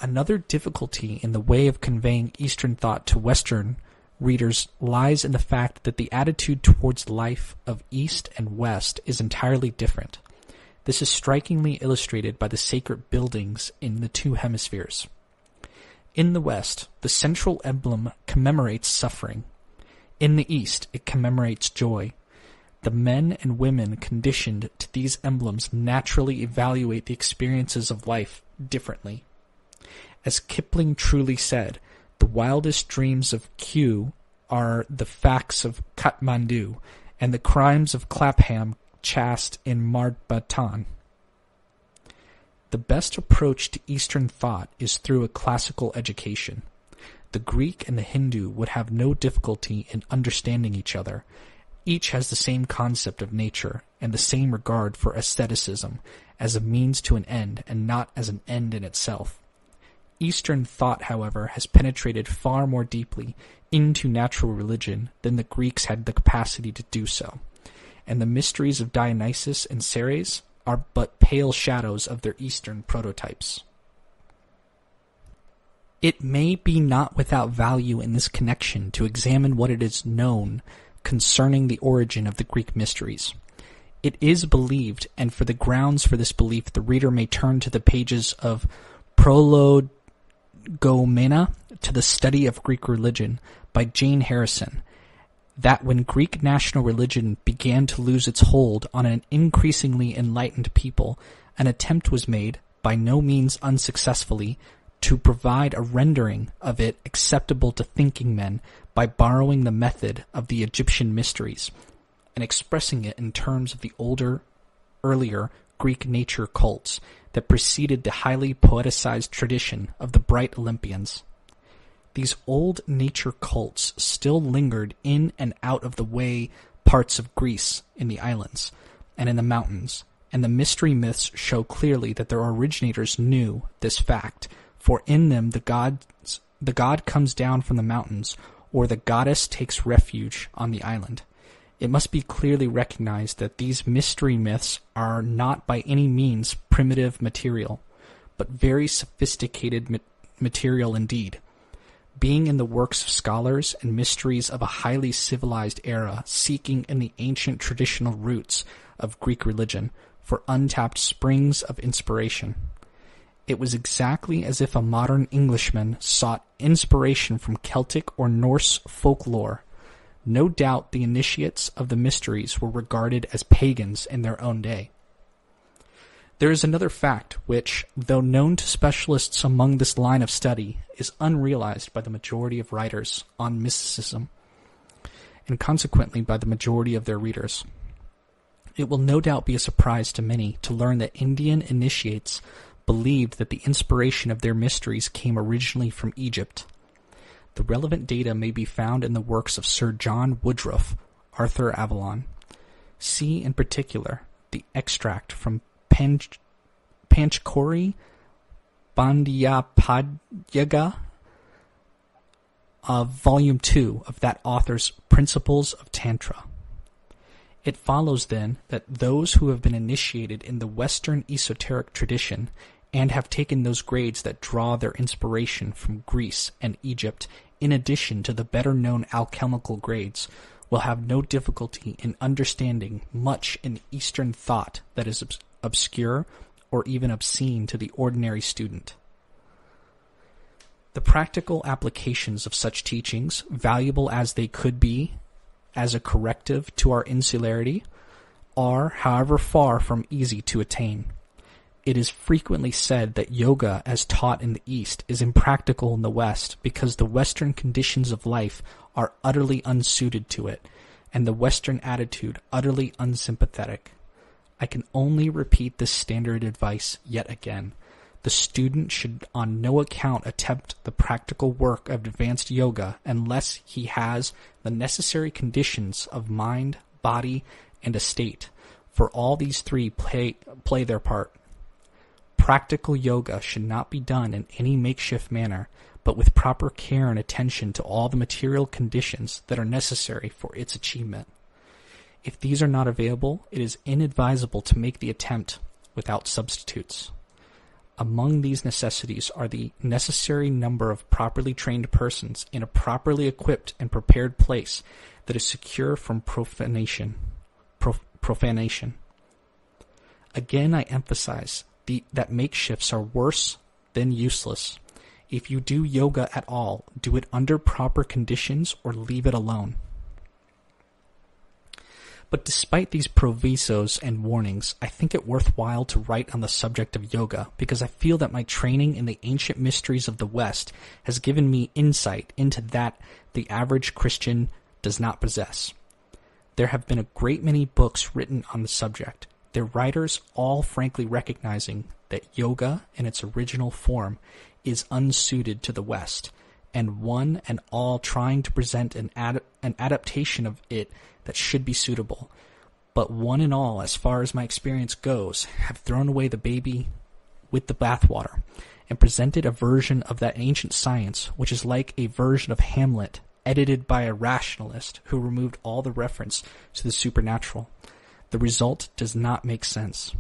Another difficulty in the way of conveying Eastern thought to Western readers lies in the fact that the attitude towards life of East and West is entirely different. This is strikingly illustrated by the sacred buildings in the two hemispheres. In the West, the central emblem commemorates suffering. In the East, it commemorates joy. The men and women conditioned to these emblems naturally evaluate the experiences of life differently. As Kipling truly said, the wildest dreams of Kew are the facts of Kathmandu, and the crimes of Clapham Chast in Martaban. The best approach to Eastern thought is through a classical education. The Greek and the Hindu would have no difficulty in understanding each other. Each has the same concept of nature and the same regard for asceticism as a means to an end and not as an end in itself. Eastern thought, however, has penetrated far more deeply into natural religion than the Greeks had the capacity to do so, and the mysteries of Dionysus and Ceres are but pale shadows of their Eastern prototypes. It may be not without value in this connection to examine what it is known concerning the origin of the Greek mysteries. It is believed, and for the grounds for this belief the reader may turn to the pages of Prolegomena to the Study of Greek Religion by Jane Harrison that when Greek national religion began to lose its hold on an increasingly enlightened people, an attempt was made, by no means unsuccessfully, to provide a rendering of it acceptable to thinking men by borrowing the method of the Egyptian mysteries and expressing it in terms of the older, earlier Greek nature cults that preceded the highly poeticized tradition of the bright Olympians. These old nature cults still lingered in and out of the way parts of Greece in the islands and in the mountains, and the mystery myths show clearly that their originators knew this fact, for in them the gods the god comes down from the mountains, or the goddess takes refuge on the island. It must be clearly recognized that these mystery myths are not by any means primitive material, but very sophisticated ma- material indeed. Being in the works of scholars and mysteries of a highly civilized era seeking in the ancient traditional roots of Greek religion for untapped springs of inspiration. It was exactly as if a modern Englishman sought inspiration from Celtic or Norse folklore no doubt the initiates of the mysteries were regarded as pagans in their own day. There is another fact which, though known to specialists among this line of study, is unrealized by the majority of writers on mysticism, and consequently by the majority of their readers. It will no doubt be a surprise to many to learn that Indian initiates believed that the inspiration of their mysteries came originally from Egypt the relevant data may be found in the works of Sir John Woodroffe, Arthur Avalon. See in particular the extract from Panch- Panchkori Bandyopadhyaya of uh, Volume 2 of that author's Principles of Tantra. It follows then that those who have been initiated in the Western esoteric tradition and have taken those grades that draw their inspiration from Greece and Egypt in addition to the better known alchemical grades, will have no difficulty in understanding much in Eastern thought that is obscure or even obscene to the ordinary student. The practical applications of such teachings, valuable as they could be as a corrective to our insularity, are, however, far from easy to attain. It is frequently said that yoga as taught in the East is impractical in the West because the Western conditions of life are utterly unsuited to it, and the Western attitude utterly unsympathetic. I can only repeat this standard advice yet again. The student should on no account attempt the practical work of advanced yoga unless he has the necessary conditions of mind, body, and estate, for all these three play, play their part. Practical yoga should not be done in any makeshift manner, but with proper care and attention to all the material conditions that are necessary for its achievement. If these are not available, it is inadvisable to make the attempt without substitutes. Among these necessities are the necessary number of properly trained persons in a properly equipped and prepared place that is secure from profanation. Prof- profanation. Again, I emphasize the, that makeshifts are worse than useless. If you do yoga at all, do it under proper conditions or leave it alone. But despite these provisos and warnings, I think it worthwhile to write on the subject of yoga because I feel that my training in the ancient mysteries of the West has given me insight into that the average Christian does not possess. There have been a great many books written on the subject, their writers all frankly recognizing that yoga in its original form is unsuited to the West, and one and all trying to present an, ad- an adaptation of it that should be suitable. But one and all, as far as my experience goes, have thrown away the baby with the bathwater and presented a version of that ancient science which is like a version of Hamlet edited by a rationalist who removed all the reference to the supernatural. The result does not make sense.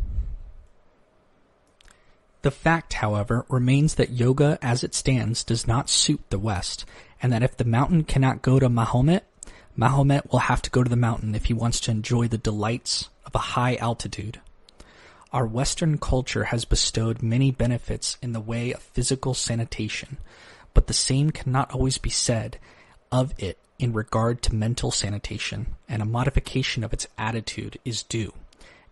The fact, however, remains that yoga as it stands does not suit the West, and that if the mountain cannot go to Mahomet, Mahomet will have to go to the mountain if he wants to enjoy the delights of a high altitude. Our Western culture has bestowed many benefits in the way of physical sanitation, but the same cannot always be said of it in regard to mental sanitation, and a modification of its attitude is due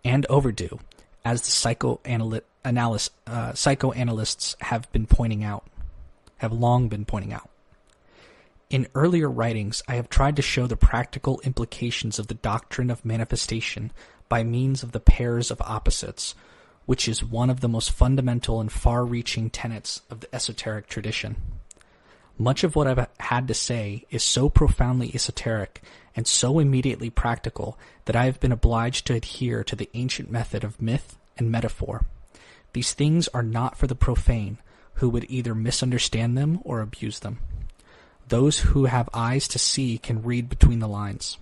and overdue, as the psychoanalyst, uh, psychoanalysts have been pointing out, have long been pointing out. In earlier writings, I have tried to show the practical implications of the doctrine of manifestation by means of the pairs of opposites, which is one of the most fundamental and far reaching tenets of the esoteric tradition. Much of what I've had to say is so profoundly esoteric and so immediately practical that I have been obliged to adhere to the ancient method of myth and metaphor. These things are not for the profane, who would either misunderstand them or abuse them. Those who have eyes to see can read between the lines.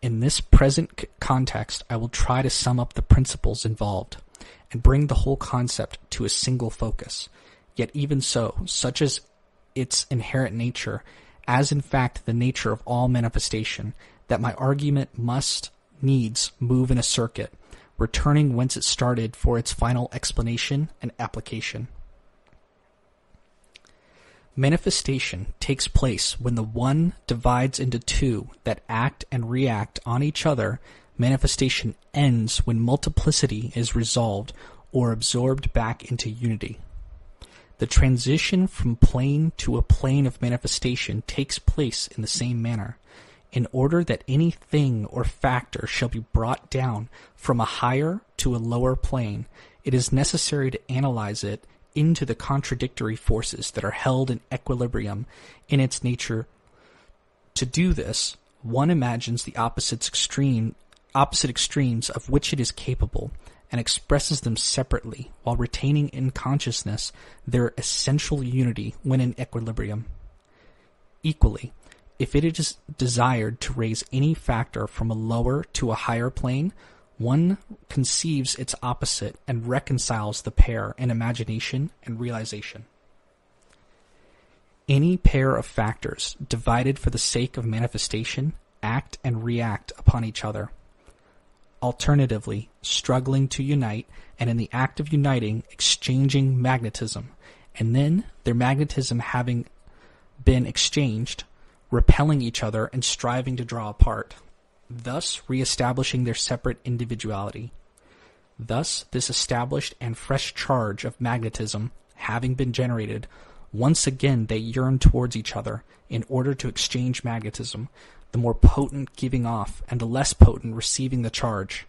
In this present context, I will try to sum up the principles involved and bring the whole concept to a single focus Yet even so, such is its inherent nature, as in fact the nature of all manifestation, that my argument must needs move in a circuit, returning whence it started for its final explanation and application. Manifestation takes place when the one divides into two that act and react on each other. Manifestation ends when multiplicity is resolved or absorbed back into unity. The transition from plane to a plane of manifestation takes place in the same manner. In order that any thing or factor shall be brought down from a higher to a lower plane, it is necessary to analyze it into the contradictory forces that are held in equilibrium in its nature. To do this, one imagines the opposite extreme opposite extremes of which it is capable and expresses them separately while retaining in consciousness their essential unity when in equilibrium. Equally, if it is desired to raise any factor from a lower to a higher plane, one conceives its opposite and reconciles the pair in imagination and realization. Any pair of factors divided for the sake of manifestation act and react upon each other alternatively struggling to unite, and in the act of uniting, exchanging magnetism, and then their magnetism having been exchanged, repelling each other and striving to draw apart, thus re-establishing their separate individuality. Thus, this established and fresh charge of magnetism having been generated, once again they yearn towards each other in order to exchange magnetism, the more potent giving off and the less potent receiving the charge.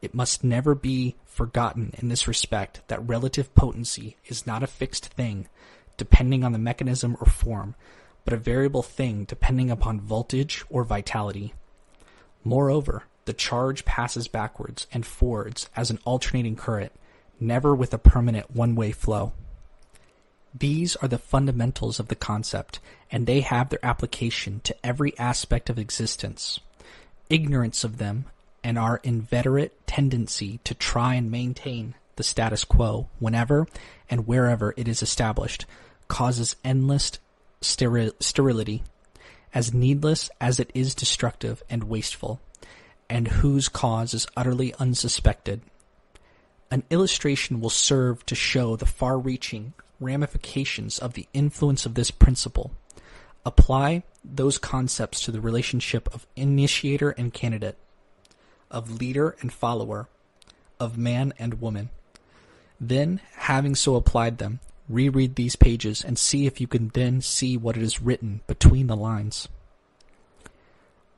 It must never be forgotten in this respect that relative potency is not a fixed thing depending on the mechanism or form, but a variable thing depending upon voltage or vitality. Moreover, the charge passes backwards and forwards as an alternating current, never with a permanent one-way flow. These are the fundamentals of the concept, and they have their application to every aspect of existence. Ignorance of them and our inveterate tendency to try and maintain the status quo whenever and wherever it is established, causes endless steril- sterility, as needless as it is destructive and wasteful, and whose cause is utterly unsuspected. An illustration will serve to show the far reaching ramifications of the influence of this principle. Apply those concepts to the relationship of initiator and candidate, of leader and follower, of man and woman. Then, having so applied them, reread these pages and see if you can then see what it is written between the lines.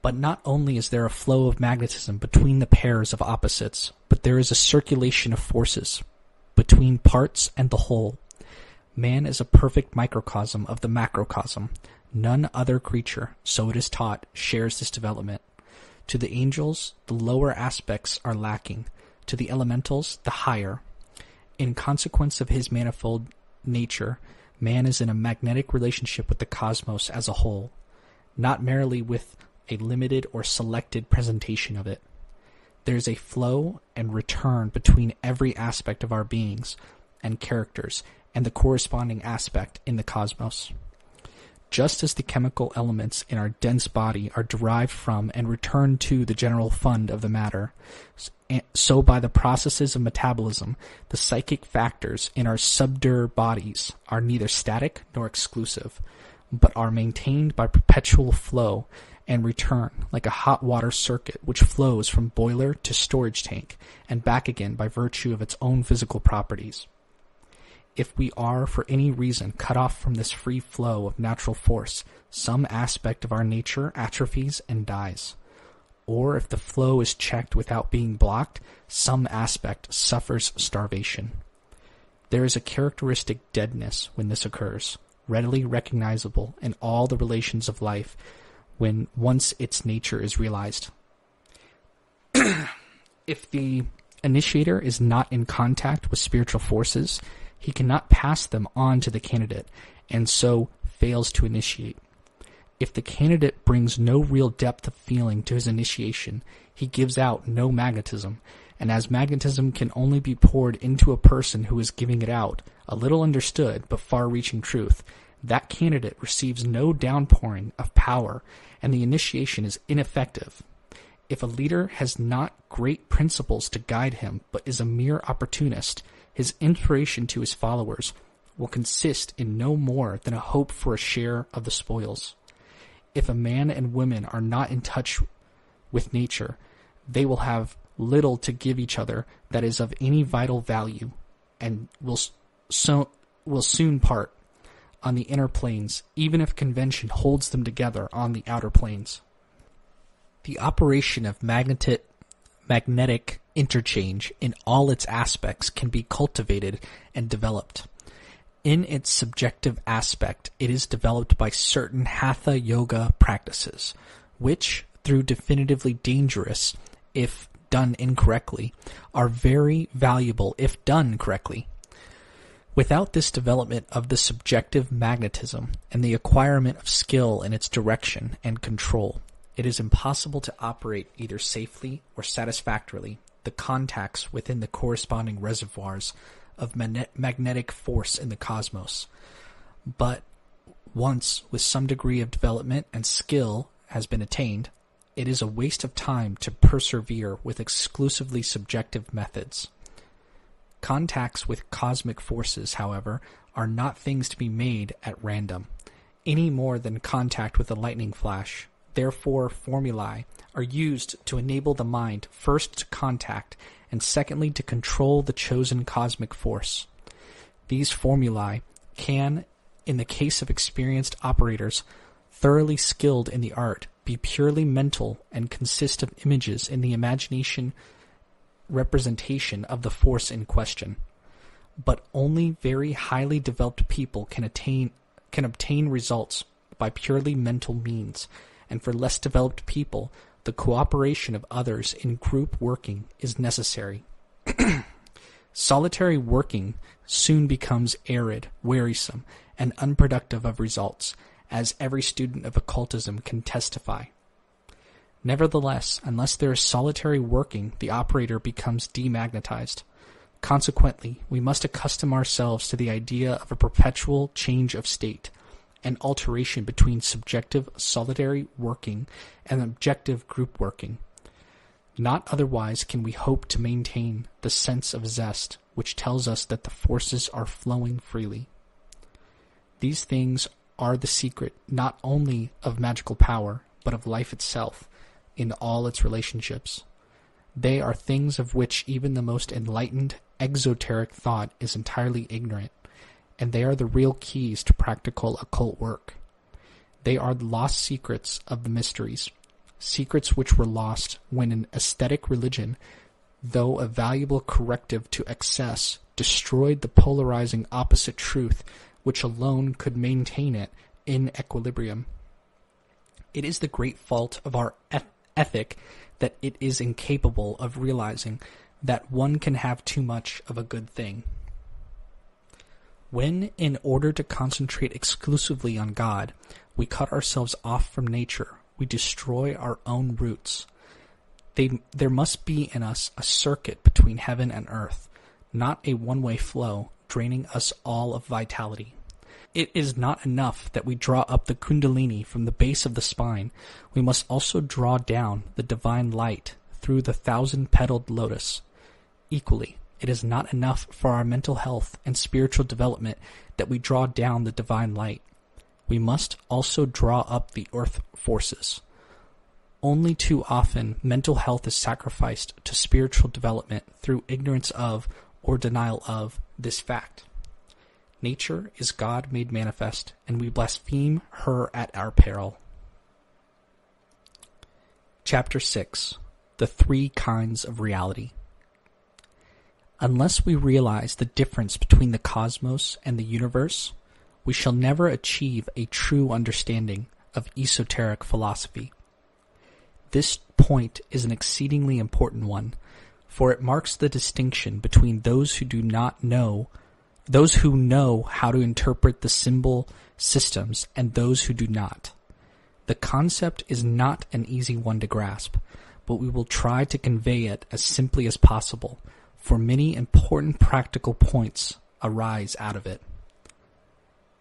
But not only is there a flow of magnetism between the pairs of opposites, but there is a circulation of forces between parts and the whole. Man is a perfect microcosm of the macrocosm. None other creature, so it is taught, shares this development. To the angels, the lower aspects are lacking. To the elementals, the higher. In consequence of his manifold nature, man is in a magnetic relationship with the cosmos as a whole, not merely with a limited or selected presentation of it. There is a flow and return between every aspect of our beings and characters and the corresponding aspect in the cosmos. Just as the chemical elements in our dense body are derived from and returned to the general fund of the matter, so by the processes of metabolism, the psychic factors in our subter bodies are neither static nor exclusive, but are maintained by perpetual flow and return like a hot water circuit which flows from boiler to storage tank and back again by virtue of its own physical properties. If we are for any reason cut off from this free flow of natural force, some aspect of our nature atrophies and dies. Or if the flow is checked without being blocked, some aspect suffers starvation. There is a characteristic deadness when this occurs, readily recognizable in all the relations of life when once its nature is realized. if the initiator is not in contact with spiritual forces, he cannot pass them on to the candidate, and so fails to initiate. If the candidate brings no real depth of feeling to his initiation, he gives out no magnetism, and as magnetism can only be poured into a person who is giving it out, a little understood but far reaching truth, that candidate receives no downpouring of power, and the initiation is ineffective. If a leader has not great principles to guide him, but is a mere opportunist, his inspiration to his followers will consist in no more than a hope for a share of the spoils. If a man and woman are not in touch with nature, they will have little to give each other that is of any vital value, and will so will soon part on the inner planes, even if convention holds them together on the outer planes. The operation of magnetic magnetic interchange in all its aspects can be cultivated and developed. In its subjective aspect, it is developed by certain hatha yoga practices, which, through definitively dangerous if done incorrectly, are very valuable if done correctly. Without this development of the subjective magnetism and the acquirement of skill in its direction and control, it is impossible to operate either safely or satisfactorily the contacts within the corresponding reservoirs of magnetic force in the cosmos. But once, with some degree of development and skill has been attained, it is a waste of time to persevere with exclusively subjective methods. Contacts with cosmic forces, however, are not things to be made at random, any more than contact with a lightning flash. Therefore, formulae are used to enable the mind first to contact and secondly to control the chosen cosmic force. These formulae can, in the case of experienced operators thoroughly skilled in the art, be purely mental and consist of images in the imagination representation of the force in question. But only very highly developed people can attain can obtain results by purely mental means, and for less developed people, the cooperation of others in group working is necessary. Solitary working soon becomes arid, wearisome, and unproductive of results, as every student of occultism can testify. Nevertheless, unless there is solitary working, the operator becomes demagnetized. Consequently, we must accustom ourselves to the idea of a perpetual change of state, an alteration between subjective solitary working and objective group working. Not otherwise can we hope to maintain the sense of zest which tells us that the forces are flowing freely. These things are the secret not only of magical power, but of life itself in all its relationships. They are things of which even the most enlightened exoteric thought is entirely ignorant, and they are the real keys to practical occult work. They are the lost secrets of the mysteries, secrets which were lost when an ascetic religion, though a valuable corrective to excess, destroyed the polarizing opposite truth which alone could maintain it in equilibrium. It is the great fault of our eth- ethic that it is incapable of realizing that one can have too much of a good thing. When, in order to concentrate exclusively on God, we cut ourselves off from nature, we destroy our own roots. They, there must be in us a circuit between heaven and earth, not a one way flow draining us all of vitality. It is not enough that we draw up the Kundalini from the base of the spine. We must also draw down the divine light through the thousand petaled lotus. Equally, it is not enough for our mental health and spiritual development that we draw down the divine light. We must also draw up the earth forces. Only too often, mental health is sacrificed to spiritual development through ignorance of or denial of this fact. Nature is God made manifest, and we blaspheme her at our peril. Chapter 6 The Three Kinds of Reality. Unless we realize the difference between the cosmos and the universe, we shall never achieve a true understanding of esoteric philosophy. This point is an exceedingly important one, for it marks the distinction between those who do not know those who know how to interpret the symbol systems and those who do not. The concept is not an easy one to grasp, but we will try to convey it as simply as possible, for many important practical points arise out of it.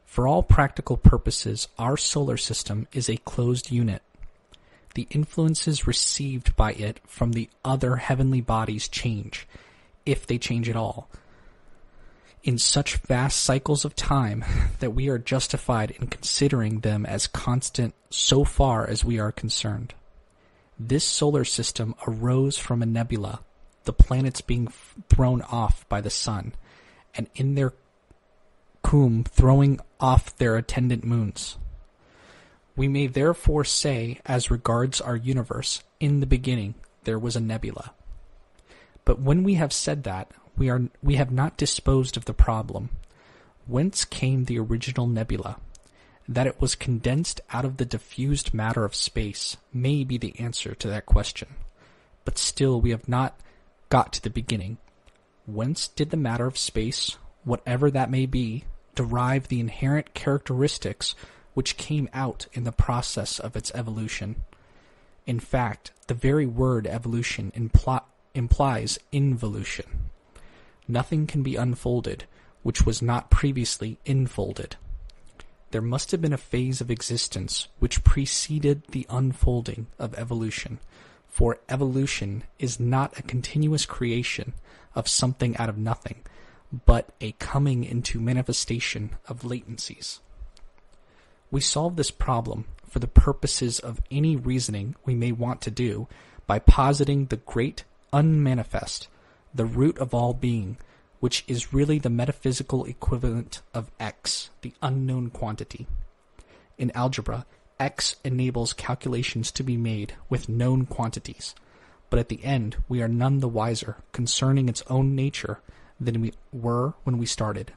For all practical purposes, our solar system is a closed unit. The influences received by it from the other heavenly bodies change, if they change at all, in such vast cycles of time that we are justified in considering them as constant so far as we are concerned. This solar system arose from a nebula, the planets being thrown off by the sun, and in their cum throwing off their attendant moons. We may therefore say, as regards our universe, in the beginning there was a nebula. But when we have said that, we are we have not disposed of the problem. Whence came the original nebula? That it was condensed out of the diffused matter of space may be the answer to that question. But still we have not got to the beginning. Whence did the matter of space, whatever that may be, derive the inherent characteristics which came out in the process of its evolution? In fact, the very word evolution impli- implies involution. Nothing can be unfolded which was not previously infolded. There must have been a phase of existence which preceded the unfolding of evolution, for evolution is not a continuous creation of something out of nothing, but a coming into manifestation of latencies. We solve this problem for the purposes of any reasoning we may want to do by positing the great unmanifest the root of all being, which is really the metaphysical equivalent of x, the unknown quantity. In algebra, x enables calculations to be made with known quantities, but at the end we are none the wiser concerning its own nature than we were when we started.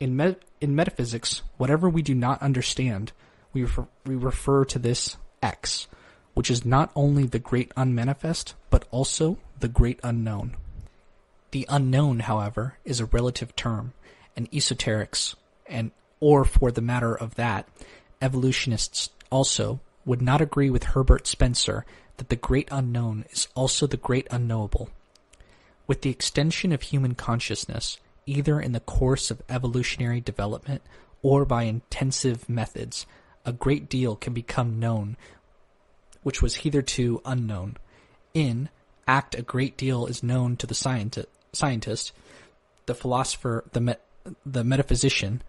In, me- in metaphysics, whatever we do not understand, we we refer to this x, which is not only the great unmanifest, but also the great unknown. The unknown, however, is a relative term, and esoterics, and or for the matter of that, evolutionists also would not agree with Herbert Spencer that the great unknown is also the great unknowable. With the extension of human consciousness, either in the course of evolutionary development or by intensive methods, a great deal can become known which was hitherto unknown. In act a great deal is known to the scienti- scientist, the philosopher, the, me- the metaphysician,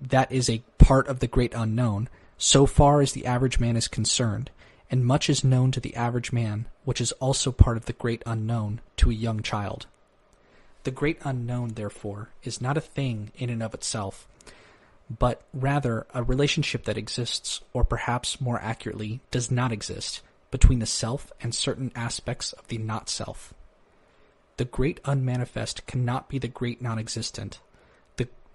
that is a part of the great unknown, so far as the average man is concerned, and much is known to the average man, which is also part of the great unknown to a young child. The great unknown, therefore, is not a thing in and of itself, but rather a relationship that exists, or perhaps more accurately, does not exist, between the self and certain aspects of the not self. The great unmanifest cannot be the great non existent.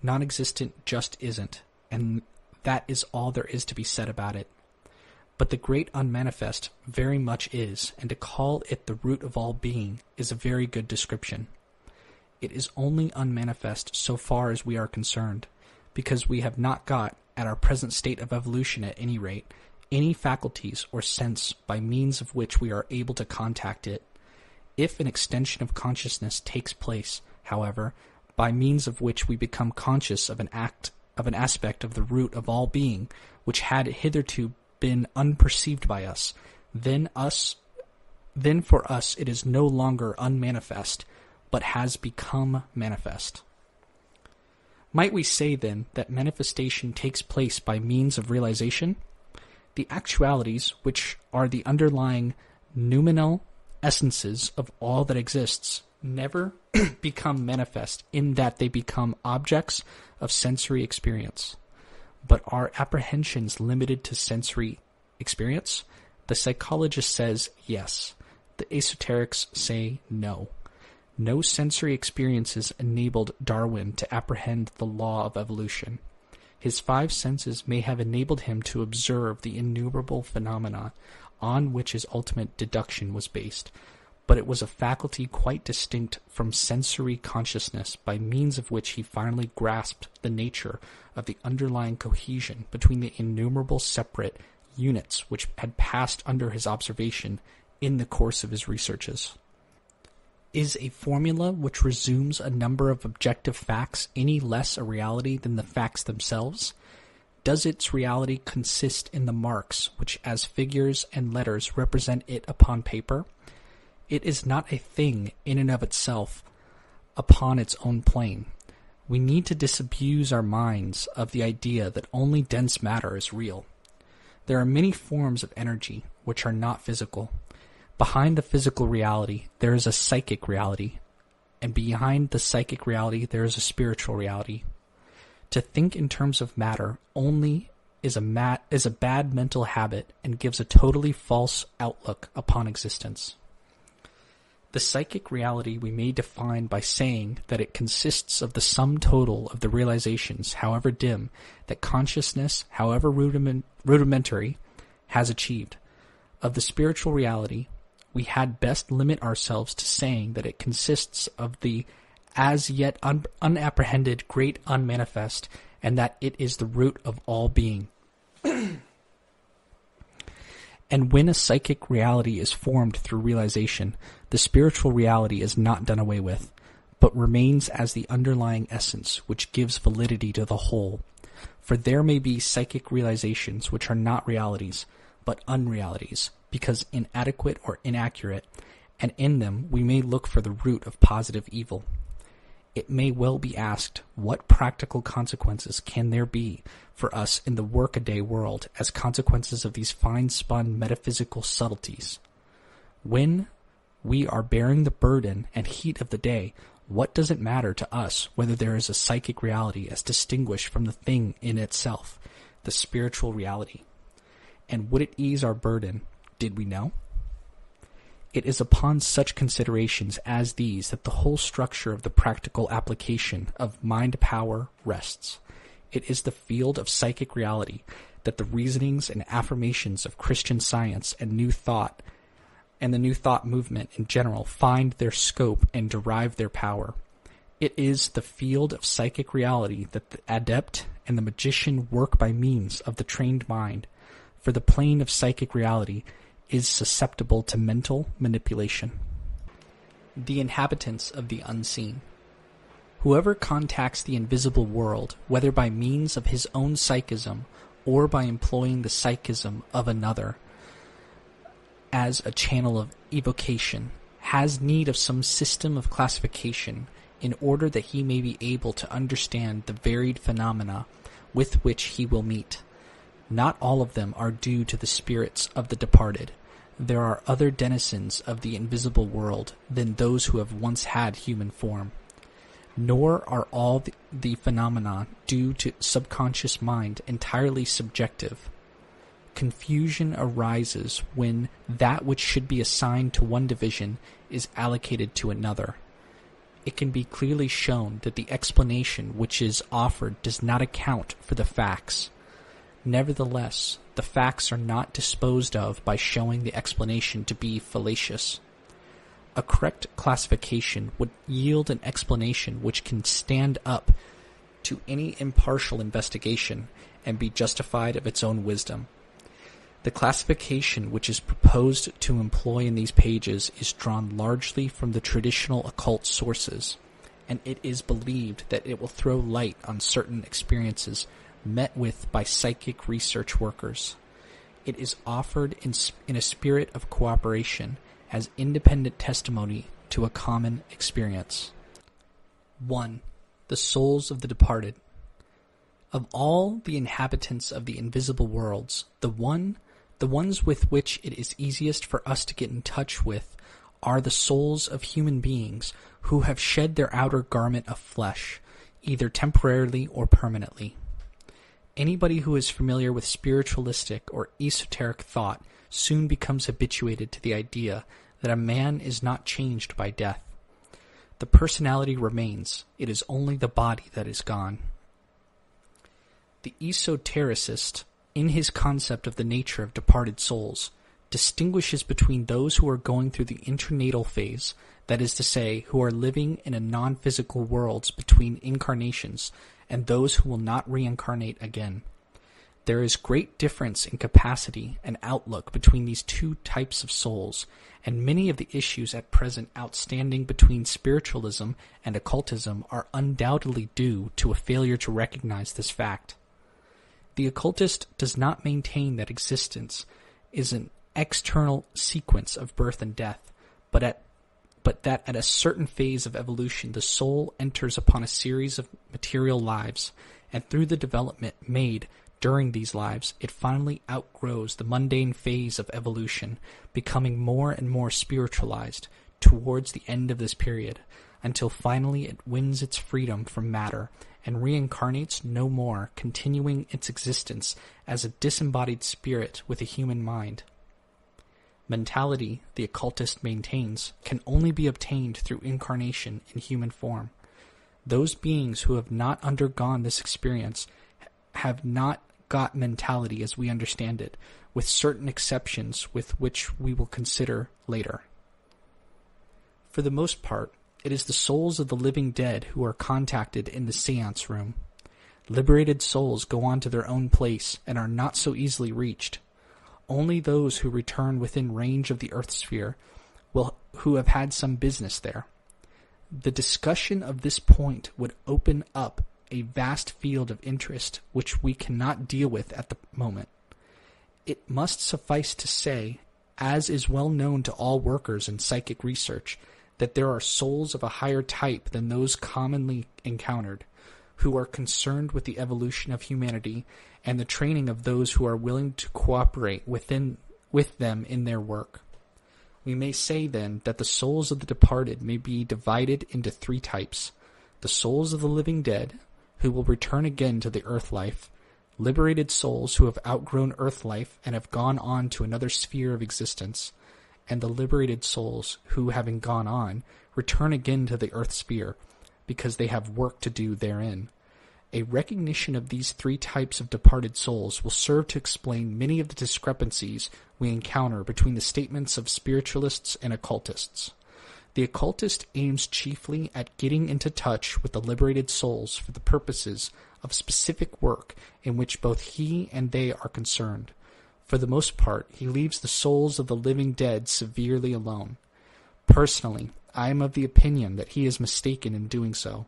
Non existent just isn't, and that is all there is to be said about it. But the great unmanifest very much is, and to call it the root of all being is a very good description. It is only unmanifest so far as we are concerned because we have not got, at our present state of evolution at any rate, any faculties or sense by means of which we are able to contact it. If an extension of consciousness takes place, however, by means of which we become conscious of an act of an aspect of the root of all being which had hitherto been unperceived by us, then us then for us it is no longer unmanifest, but has become manifest. Might we say, then, that manifestation takes place by means of realization? The actualities, which are the underlying noumenal essences of all that exists, never become manifest in that they become objects of sensory experience. But are apprehensions limited to sensory experience? The psychologist says yes. The esoterics say no. No sensory experiences enabled Darwin to apprehend the law of evolution. His five senses may have enabled him to observe the innumerable phenomena on which his ultimate deduction was based, but it was a faculty quite distinct from sensory consciousness by means of which he finally grasped the nature of the underlying cohesion between the innumerable separate units which had passed under his observation in the course of his researches. Is a formula which resumes a number of objective facts any less a reality than the facts themselves? Does its reality consist in the marks which, as figures and letters, represent it upon paper? It is not a thing in and of itself upon its own plane. We need to disabuse our minds of the idea that only dense matter is real. There are many forms of energy which are not physical. Behind the physical reality, there is a psychic reality, and behind the psychic reality, there is a spiritual reality. To think in terms of matter only is a mat is a bad mental habit and gives a totally false outlook upon existence. The psychic reality we may define by saying that it consists of the sum total of the realizations, however dim, that consciousness, however rudiment, rudimentary, has achieved. Of the spiritual reality, we had best limit ourselves to saying that it consists of the as yet un- unapprehended great unmanifest, and that it is the root of all being. and when a psychic reality is formed through realization, the spiritual reality is not done away with, but remains as the underlying essence which gives validity to the whole. For there may be psychic realizations which are not realities, but unrealities, because inadequate or inaccurate, and in them we may look for the root of positive evil. It may well be asked, what practical consequences can there be for us in the workaday world as consequences of these fine spun metaphysical subtleties? When we are bearing the burden and heat of the day, what does it matter to us whether there is a psychic reality as distinguished from the thing in itself, the spiritual reality? And would it ease our burden did we know? It is upon such considerations as these that the whole structure of the practical application of mind power rests. It is the field of psychic reality that the reasonings and affirmations of Christian science and new thought and the new thought movement in general find their scope and derive their power. It is the field of psychic reality that the adept and the magician work by means of the trained mind, for the plane of psychic reality is susceptible to mental manipulation. The inhabitants of the unseen. Whoever contacts the invisible world, whether by means of his own psychism or by employing the psychism of another as a channel of evocation, has need of some system of classification in order that he may be able to understand the varied phenomena with which he will meet. Not all of them are due to the spirits of the departed. There are other denizens of the invisible world than those who have once had human form. Nor are all the, the phenomena due to subconscious mind entirely subjective. Confusion arises when that which should be assigned to one division is allocated to another. It can be clearly shown that the explanation which is offered does not account for the facts. Nevertheless, the facts are not disposed of by showing the explanation to be fallacious. A correct classification would yield an explanation which can stand up to any impartial investigation and be justified of its own wisdom. The classification which is proposed to employ in these pages is drawn largely from the traditional occult sources, and it is believed that it will throw light on certain experiences met with by psychic research workers. It is offered in, in a spirit of cooperation as independent testimony to a common experience. 1. The souls of the departed. Of all the inhabitants of the invisible worlds, the one the ones with which it is easiest for us to get in touch with are the souls of human beings who have shed their outer garment of flesh, either temporarily or permanently. Anybody who is familiar with spiritualistic or esoteric thought soon becomes habituated to the idea that a man is not changed by death. The personality remains, it is only the body that is gone. The esotericist in his concept of the nature of departed souls, distinguishes between those who are going through the internatal phase, that is to say, who are living in a non physical world between incarnations, and those who will not reincarnate again. There is great difference in capacity and outlook between these two types of souls, and many of the issues at present outstanding between spiritualism and occultism are undoubtedly due to a failure to recognize this fact. The occultist does not maintain that existence is an external sequence of birth and death, but at but that at a certain phase of evolution the soul enters upon a series of material lives, and through the development made during these lives, it finally outgrows the mundane phase of evolution, becoming more and more spiritualized towards the end of this period, until finally it wins its freedom from matter and reincarnates no more, continuing its existence as a disembodied spirit with a human mind. Mentality, the occultist maintains, can only be obtained through incarnation in human form. Those beings who have not undergone this experience have not got mentality as we understand it, with certain exceptions with which we will consider later. For the most part, it is the souls of the living dead who are contacted in the seance room. Liberated souls go on to their own place and are not so easily reached. Only those who return within range of the earth sphere will who have had some business there. The discussion of this point would open up a vast field of interest which we cannot deal with at the moment. It must suffice to say, as is well known to all workers in psychic research, that there are souls of a higher type than those commonly encountered, who are concerned with the evolution of humanity and the training of those who are willing to cooperate within, with them in their work. We may say then that the souls of the departed may be divided into three types the souls of the living dead, who will return again to the earth life, liberated souls who have outgrown earth life and have gone on to another sphere of existence, and the liberated souls who, having gone on, return again to the earth sphere, because they have work to do therein. A recognition of these three types of departed souls will serve to explain many of the discrepancies we encounter between the statements of spiritualists and occultists. The occultist aims chiefly at getting into touch with the liberated souls for the purposes of specific work in which both he and they are concerned. For the most part, he leaves the souls of the living dead severely alone. Personally, I am of the opinion that he is mistaken in doing so.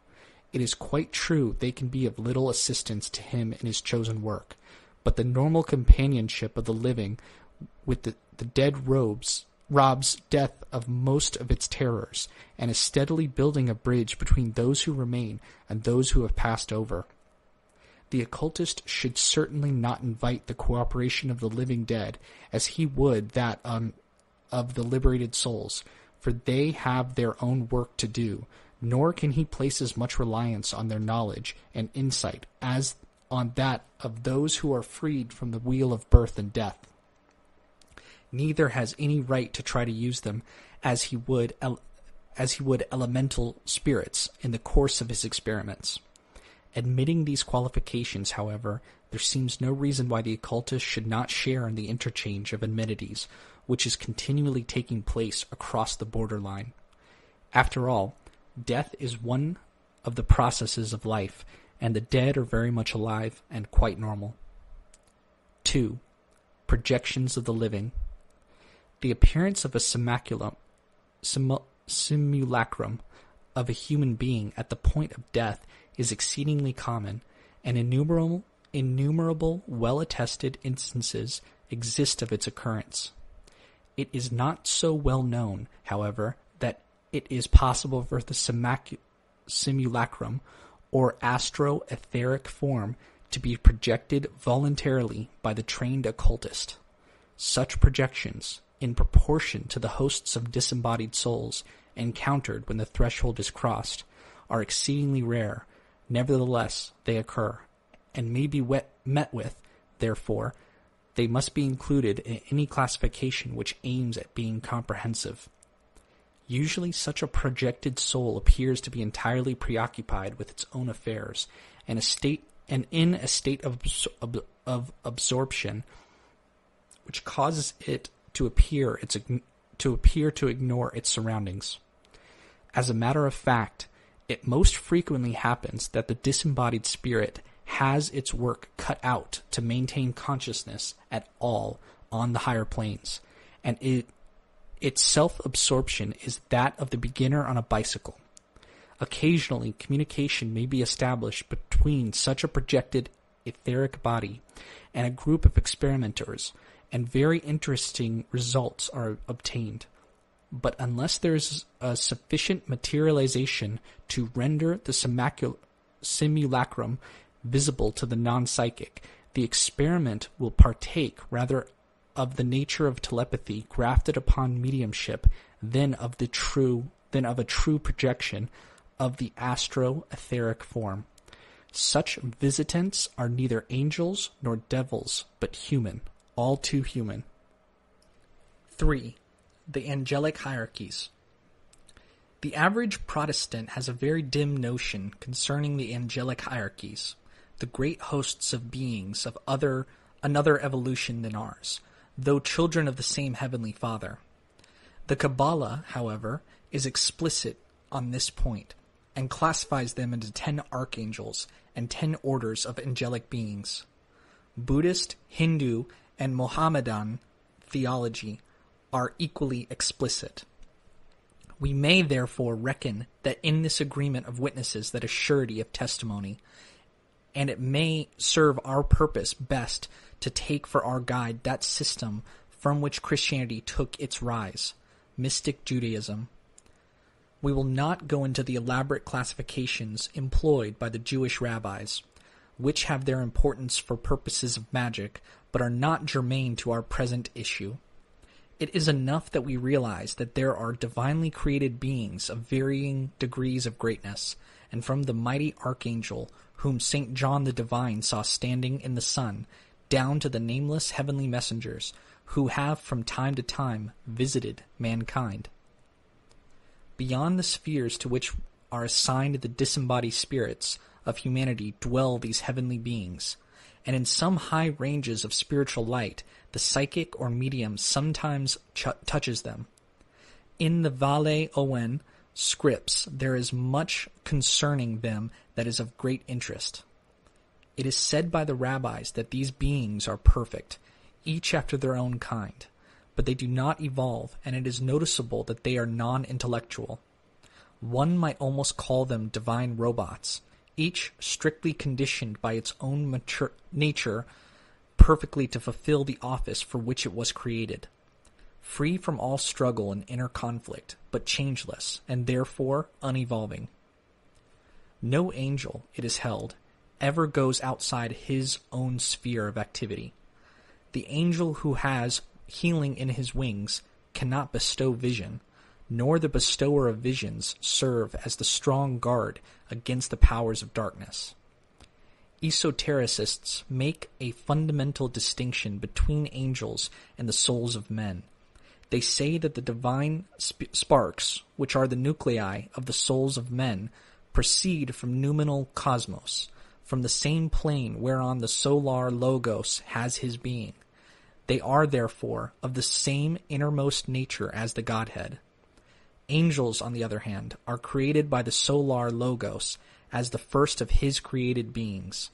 It is quite true they can be of little assistance to him in his chosen work, but the normal companionship of the living with the, the dead robes robs death of most of its terrors, and is steadily building a bridge between those who remain and those who have passed over. The occultist should certainly not invite the cooperation of the living dead as he would that um, of the liberated souls, for they have their own work to do, nor can he place as much reliance on their knowledge and insight as on that of those who are freed from the wheel of birth and death neither has any right to try to use them as he would as he would elemental spirits in the course of his experiments. Admitting these qualifications, however, there seems no reason why the occultist should not share in the interchange of amenities which is continually taking place across the borderline. After all, death is one of the processes of life, and the dead are very much alive and quite normal. 2. Projections of the living the appearance of a simulacrum, simulacrum of a human being at the point of death is exceedingly common, and innumerable, innumerable well-attested instances exist of its occurrence. It is not so well known, however, that it is possible for the simulacrum or astro-etheric form to be projected voluntarily by the trained occultist. Such projections, in proportion to the hosts of disembodied souls encountered when the threshold is crossed, are exceedingly rare. Nevertheless, they occur, and may be wet, met with, therefore, they must be included in any classification which aims at being comprehensive. Usually, such a projected soul appears to be entirely preoccupied with its own affairs, and a state and in a state of, of absorption which causes it to appear its to appear to ignore its surroundings. As a matter of fact, it most frequently happens that the disembodied spirit has its work cut out to maintain consciousness at all on the higher planes, and it, its self-absorption is that of the beginner on a bicycle. Occasionally, communication may be established between such a projected etheric body and a group of experimenters and very interesting results are obtained. But unless there is a sufficient materialization to render the simulacrum visible to the non psychic, the experiment will partake rather of the nature of telepathy grafted upon mediumship than of the true than of a true projection of the astro etheric form. Such visitants are neither angels nor devils, but human all too human. 3. The angelic hierarchies. The average Protestant has a very dim notion concerning the angelic hierarchies, the great hosts of beings of other another evolution than ours, though children of the same heavenly Father. The Kabbalah, however, is explicit on this point and classifies them into ten archangels and ten orders of angelic beings. Buddhist, Hindu, and Mohammedan theology are equally explicit. We may therefore reckon that in this agreement of witnesses that a surety of testimony, and it may serve our purpose best to take for our guide that system from which Christianity took its rise, mystic Judaism. We will not go into the elaborate classifications employed by the Jewish rabbis, which have their importance for purposes of magic, but are not germane to our present issue. It is enough that we realize that there are divinely created beings of varying degrees of greatness, and from the mighty archangel whom St. John the Divine saw standing in the sun, down to the nameless heavenly messengers who have from time to time visited mankind. Beyond the spheres to which are assigned the disembodied spirits of humanity dwell these heavenly beings, and in some high ranges of spiritual light, the psychic or medium sometimes ch- touches them. In the Vale Owen scripts, there is much concerning them that is of great interest. It is said by the rabbis that these beings are perfect, each after their own kind, but they do not evolve, and it is noticeable that they are non intellectual. One might almost call them divine robots, each strictly conditioned by its own mature nature perfectly to fulfill the office for which it was created. Free from all struggle and inner conflict, but changeless, and therefore unevolving. No angel, it is held, ever goes outside his own sphere of activity. The angel who has healing in his wings cannot bestow vision, nor the bestower of visions serve as the strong guard against the powers of darkness. Esotericists make a fundamental distinction between angels and the souls of men. They say that the divine sp- sparks, which are the nuclei of the souls of men, proceed from noumenal cosmos, from the same plane whereon the solar logos has his being. They are therefore of the same innermost nature as the Godhead. Angels, on the other hand, are created by the solar logos as the first of his created beings.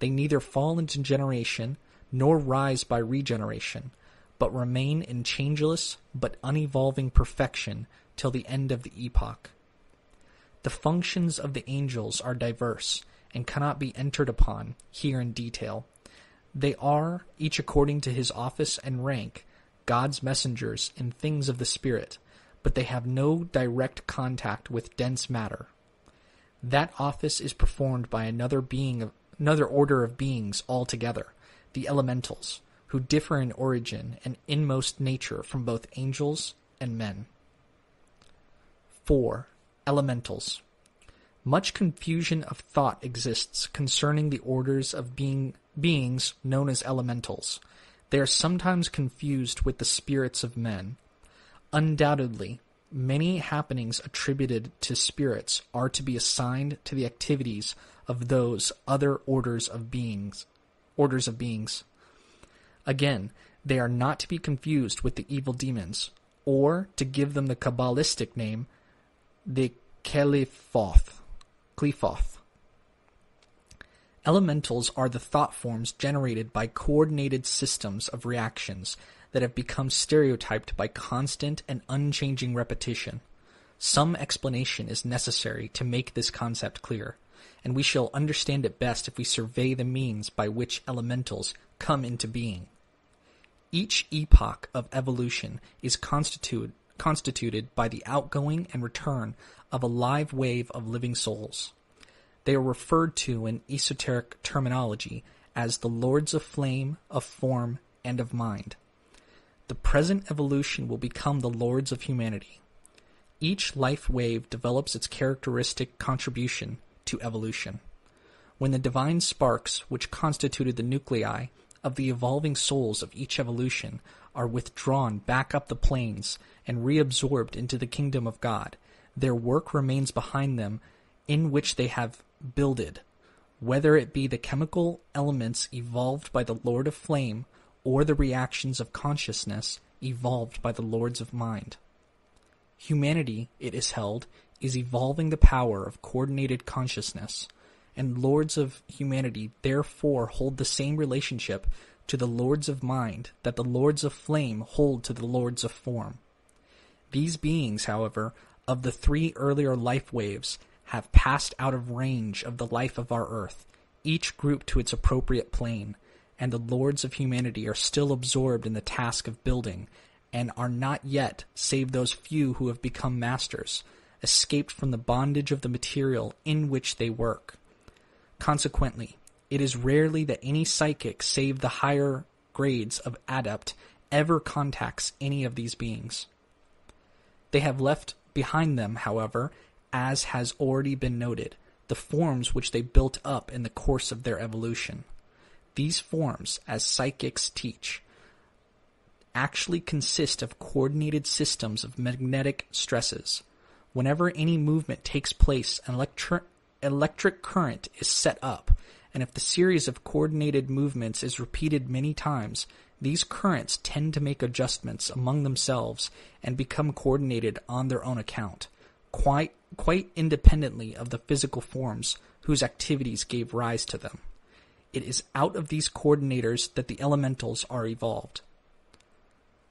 They neither fall into generation nor rise by regeneration, but remain in changeless but unevolving perfection till the end of the epoch. The functions of the angels are diverse and cannot be entered upon here in detail. They are, each according to his office and rank, God's messengers in things of the Spirit, but they have no direct contact with dense matter. That office is performed by another being of, another order of beings altogether, the elementals, who differ in origin and inmost nature from both angels and men. 4. Elementals. Much confusion of thought exists concerning the orders of being, beings known as elementals. They are sometimes confused with the spirits of men. Undoubtedly, many happenings attributed to spirits are to be assigned to the activities of those other orders of beings orders of beings. Again, they are not to be confused with the evil demons, or to give them the Kabbalistic name, the Qliphoth. Qliphoth. Elementals are the thought forms generated by coordinated systems of reactions that have become stereotyped by constant and unchanging repetition. Some explanation is necessary to make this concept clear, and we shall understand it best if we survey the means by which elementals come into being. Each epoch of evolution is constituted, constituted by the outgoing and return of a live wave of living souls. They are referred to in esoteric terminology as the Lords of Flame, of Form, and of Mind. The present evolution will become the Lords of Humanity. Each life wave develops its characteristic contribution to evolution. When the divine sparks, which constituted the nuclei of the evolving souls of each evolution, are withdrawn back up the planes and reabsorbed into the kingdom of God, their work remains behind them in which they have builded, whether it be the chemical elements evolved by the Lord of Flame or the reactions of consciousness evolved by the Lords of Mind. Humanity, it is held, is evolving the power of coordinated consciousness, and Lords of Humanity therefore hold the same relationship to the Lords of Mind that the Lords of Flame hold to the Lords of Form. These beings, however, of the three earlier life waves have passed out of range of the life of our earth, each group to its appropriate plane, and the lords of humanity are still absorbed in the task of building, and are not yet, save those few who have become masters, escaped from the bondage of the material in which they work. Consequently, it is rarely that any psychic save the higher grades of adept ever contacts any of these beings. They have left behind them, however, as has already been noted, the forms which they built up in the course of their evolution. These forms, as psychics teach, actually consist of coordinated systems of magnetic stresses. Whenever any movement takes place, an electri- electric current is set up, and if the series of coordinated movements is repeated many times, these currents tend to make adjustments among themselves and become coordinated on their own account, quite, quite independently of the physical forms whose activities gave rise to them. It is out of these coordinators that the elementals are evolved.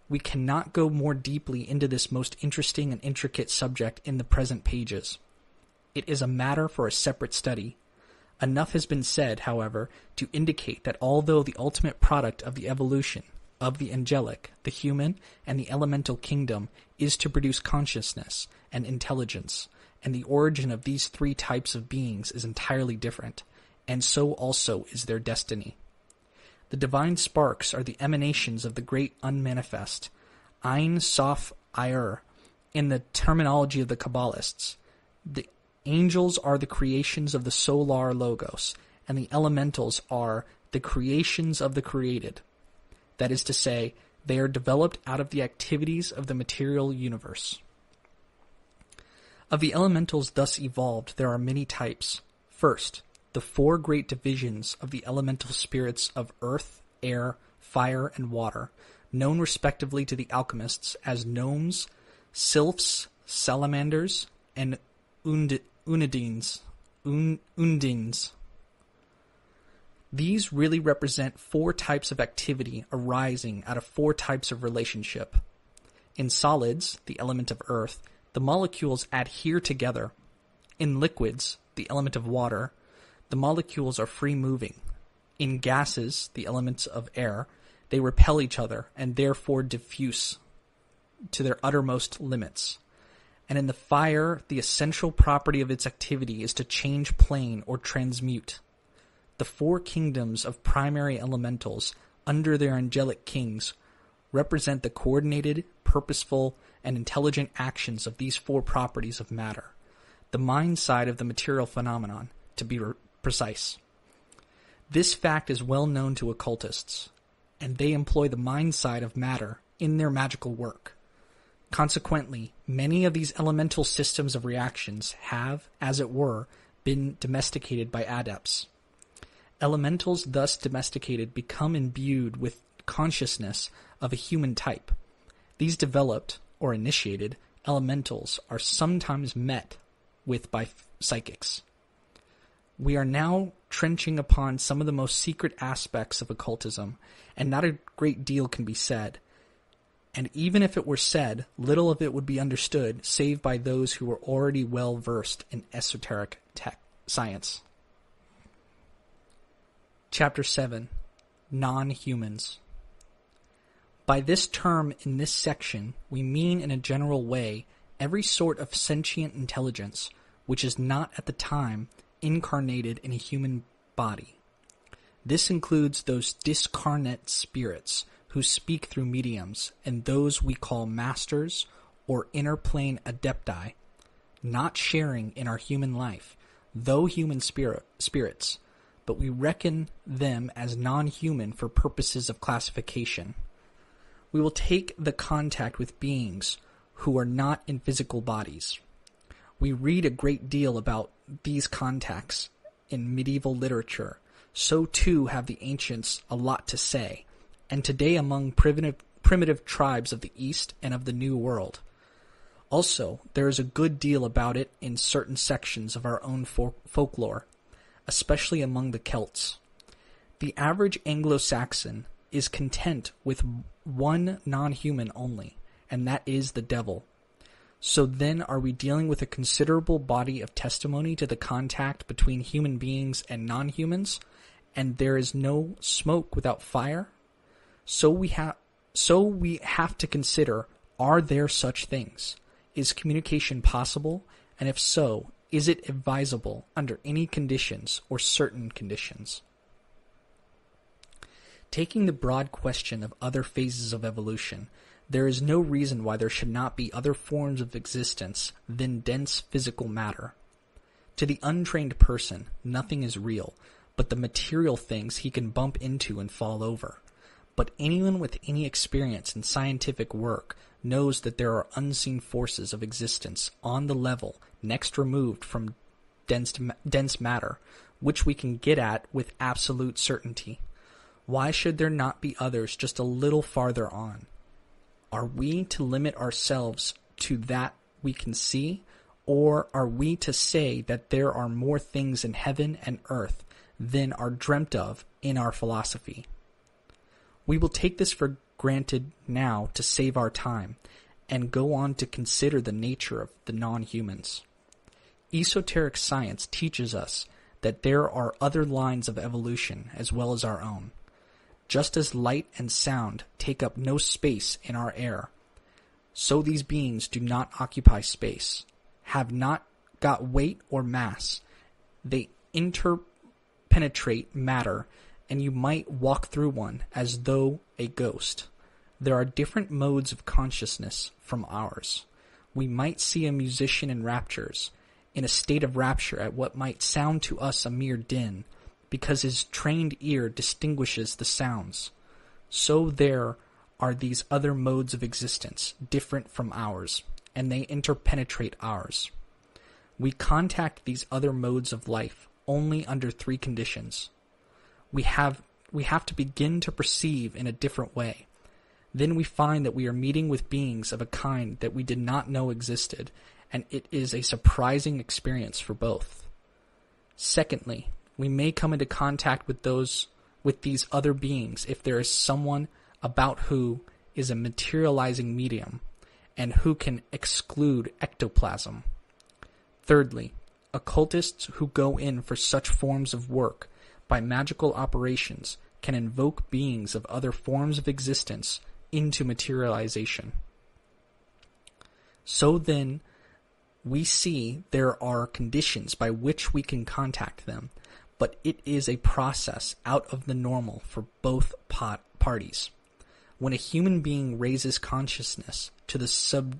We cannot go more deeply into this most interesting and intricate subject in the present pages. It is a matter for a separate study. Enough has been said, however, to indicate that although the ultimate product of the evolution of the angelic, the human, and the elemental kingdom is to produce consciousness and intelligence, and the origin of these three types of beings is entirely different, and so also is their destiny. The divine sparks are the emanations of the great unmanifest, Ain Soph Aur, in the terminology of the Kabbalists. The angels are the creations of the solar logos, and the elementals are the creations of the created. That is to say, they are developed out of the activities of the material universe. Of the elementals thus evolved, there are many types. First, the four great divisions of the elemental spirits of earth, air, fire, and water, known respectively to the alchemists as gnomes, sylphs, salamanders, and und- unidines. Un- undines. These really represent four types of activity arising out of four types of relationship. In solids, the element of earth, the molecules adhere together. In liquids, the element of water, the molecules are free moving. In gases, the elements of air, they repel each other and therefore diffuse to their uttermost limits. And in the fire, the essential property of its activity is to change plane or transmute. The four kingdoms of primary elementals under their angelic kings represent the coordinated, purposeful, and intelligent actions of these four properties of matter, the mind side of the material phenomenon, to be re- precise. This fact is well known to occultists, and they employ the mind side of matter in their magical work. Consequently, many of these elemental systems of reactions have, as it were, been domesticated by adepts. Elementals thus domesticated become imbued with consciousness of a human type. These developed, or initiated, elementals are sometimes met with by psychics. We are now trenching upon some of the most secret aspects of occultism, and not a great deal can be said. And even if it were said, little of it would be understood save by those who are already well versed in esoteric tech science. Chapter 7 Non Humans By this term in this section, we mean in a general way every sort of sentient intelligence which is not at the time incarnated in a human body. This includes those discarnate spirits who speak through mediums and those we call masters or inner plane adepti, not sharing in our human life, though human spirit, spirits, but we reckon them as non human for purposes of classification. We will take the contact with beings who are not in physical bodies. We read a great deal about these contacts in medieval literature. So too have the ancients a lot to say, and today among primitive, primitive tribes of the East and of the New World. Also, there is a good deal about it in certain sections of our own folk- folklore, especially among the Celts. The average Anglo Saxon is content with one non human only, and that is the devil. So then, are we dealing with a considerable body of testimony to the contact between human beings and non humans, and there is no smoke without fire? So we have so we have to consider are there such things? Is communication possible? And if so, is it advisable under any conditions or certain conditions? Taking the broad question of other phases of evolution, there is no reason why there should not be other forms of existence than dense physical matter. To the untrained person, nothing is real but the material things he can bump into and fall over. But anyone with any experience in scientific work knows that there are unseen forces of existence on the level next removed from dense, dense matter, which we can get at with absolute certainty. Why should there not be others just a little farther on? Are we to limit ourselves to that we can see, or are we to say that there are more things in heaven and earth than are dreamt of in our philosophy? We will take this for granted now to save our time and go on to consider the nature of the non humans. Esoteric science teaches us that there are other lines of evolution as well as our own. Just as light and sound take up no space in our air, so these beings do not occupy space, have not got weight or mass. They interpenetrate matter, and you might walk through one as though a ghost. There are different modes of consciousness from ours. We might see a musician in raptures, in a state of rapture at what might sound to us a mere din, because his trained ear distinguishes the sounds. So there are these other modes of existence, different from ours, and they interpenetrate ours. We contact these other modes of life only under three conditions. We have we have to begin to perceive in a different way. Then we find that we are meeting with beings of a kind that we did not know existed, and it is a surprising experience for both. Secondly, we may come into contact with those with these other beings if there is someone about who is a materializing medium and who can exclude ectoplasm. Thirdly, occultists who go in for such forms of work by magical operations can invoke beings of other forms of existence into materialization. So then, we see there are conditions by which we can contact them, but it is a process out of the normal for both pot- parties. When a human being raises consciousness to the sub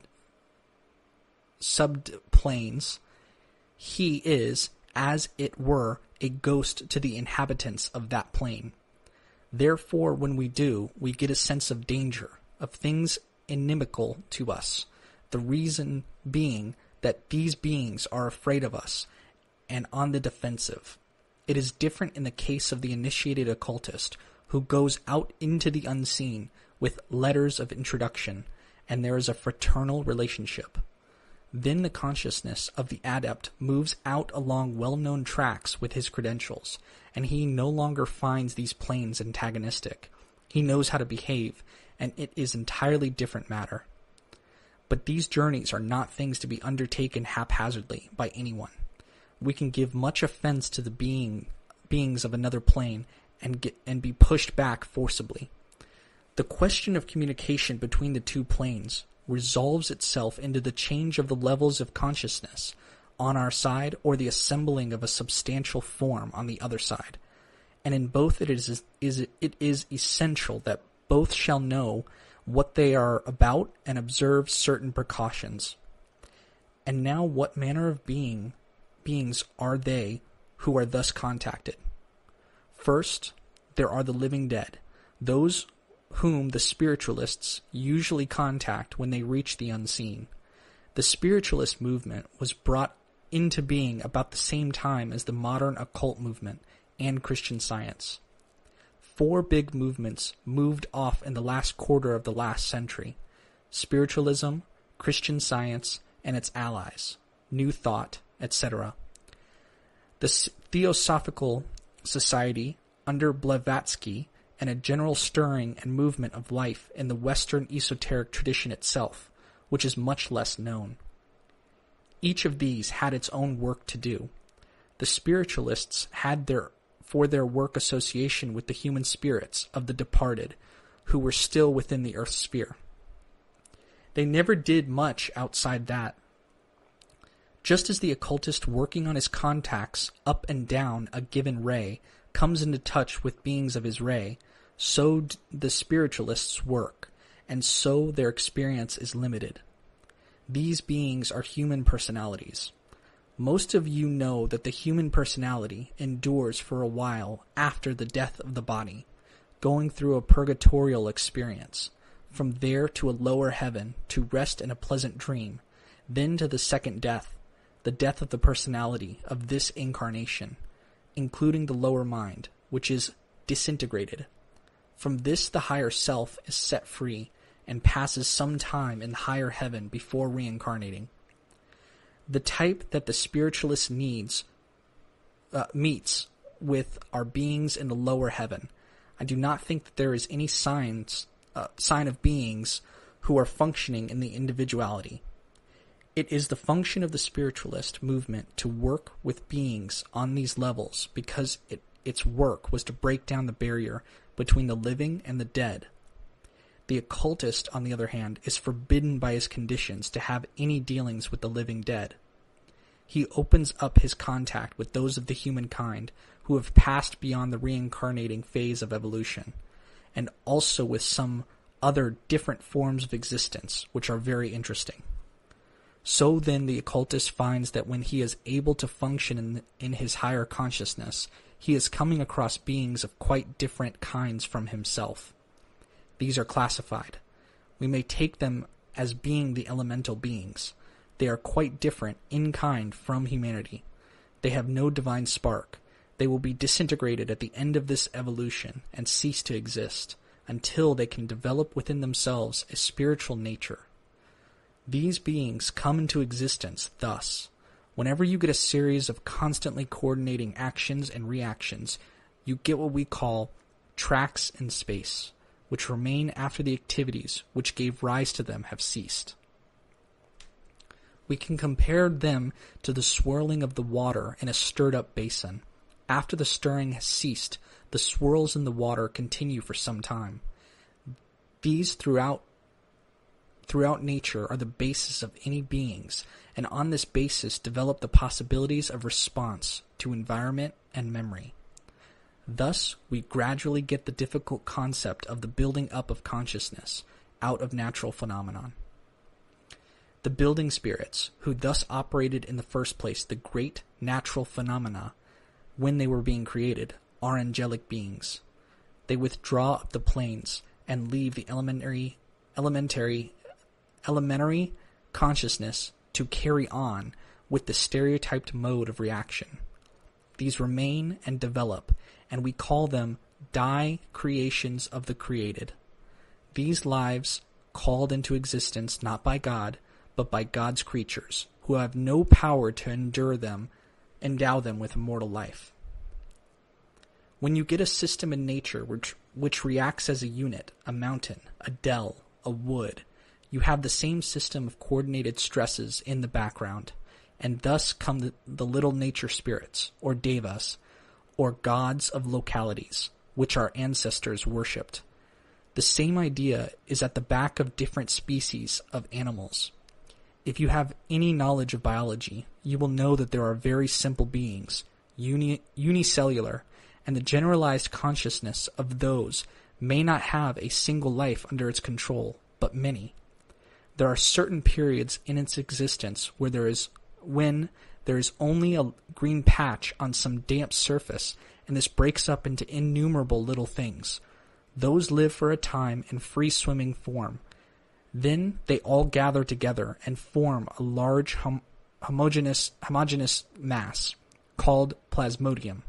subplanes, he is, as it were, a ghost to the inhabitants of that plane. Therefore, when we do, we get a sense of danger, of things inimical to us. The reason being that these beings are afraid of us and on the defensive. It is different in the case of the initiated occultist, who goes out into the unseen with letters of introduction, and there is a fraternal relationship. Then the consciousness of the adept moves out along well known tracks with his credentials, and he no longer finds these planes antagonistic. He knows how to behave, and it is entirely different matter. But these journeys are not things to be undertaken haphazardly by anyone. We can give much offense to the being beings of another plane and get and be pushed back forcibly. The question of communication between the two planes resolves itself into the change of the levels of consciousness on our side or the assembling of a substantial form on the other side. And in both it is, is it is essential that both shall know what they are about and observe certain precautions. And now what manner of being beings are they who are thus contacted? First, there are the living dead, those whom the spiritualists usually contact when they reach the unseen. The spiritualist movement was brought into being about the same time as the modern occult movement and Christian science four big movements moved off in the last quarter of the last century spiritualism, Christian science, and its allies, New Thought, etc. The Theosophical Society under Blavatsky and a general stirring and movement of life in the Western esoteric tradition itself, which is much less known. Each of these had its own work to do. The spiritualists had their for their work association with the human spirits of the departed who were still within the Earth's sphere. They never did much outside that. Just as the occultist working on his contacts up and down a given ray comes into touch with beings of his ray, so the spiritualists work, and so their experience is limited. These beings are human personalities. Most of you know that the human personality endures for a while after the death of the body, going through a purgatorial experience, from there to a lower heaven to rest in a pleasant dream, then to the second death, the death of the personality of this incarnation, including the lower mind, which is disintegrated. From this the higher self is set free and passes some time in the higher heaven before reincarnating the type that the spiritualist needs uh, meets with our beings in the lower heaven. I do not think that there is any signs uh, sign of beings who are functioning in the individuality. It is the function of the spiritualist movement to work with beings on these levels because it, its work was to break down the barrier between the living and the dead. The occultist, on the other hand, is forbidden by his conditions to have any dealings with the living dead. He opens up his contact with those of the humankind who have passed beyond the reincarnating phase of evolution, and also with some other different forms of existence, which are very interesting. So then, the occultist finds that when he is able to function in, in his higher consciousness, he is coming across beings of quite different kinds from himself. These are classified. We may take them as being the elemental beings. They are quite different in kind from humanity. They have no divine spark. They will be disintegrated at the end of this evolution and cease to exist until they can develop within themselves a spiritual nature. These beings come into existence thus. Whenever you get a series of constantly coordinating actions and reactions, you get what we call tracks in space, which remain after the activities which gave rise to them have ceased. We can compare them to the swirling of the water in a stirred up basin. After the stirring has ceased, the swirls in the water continue for some time. These throughout throughout nature are the basis of any beings, and on this basis develop the possibilities of response to environment and memory. Thus, we gradually get the difficult concept of the building up of consciousness out of natural phenomenon. The building spirits, who thus operated in the first place the great natural phenomena when they were being created, are angelic beings. They withdraw up the planes and leave the elementary, elementary elementary consciousness to carry on with the stereotyped mode of reaction. These remain and develop, and we call them die creations of the created. These lives called into existence not by God, but by God's creatures, who have no power to endure them, endow them with immortal life. When you get a system in nature which, which reacts as a unit, a mountain, a dell, a wood, you have the same system of coordinated stresses in the background, and thus come the, the little nature spirits, or devas, or gods of localities, which our ancestors worshipped. The same idea is at the back of different species of animals. If you have any knowledge of biology, you will know that there are very simple beings, uni- unicellular, and the generalized consciousness of those may not have a single life under its control, but many there are certain periods in its existence where there is when there is only a green patch on some damp surface, and this breaks up into innumerable little things. Those live for a time in free swimming form. Then they all gather together and form a large hom- homogeneous, homogeneous mass called plasmodium.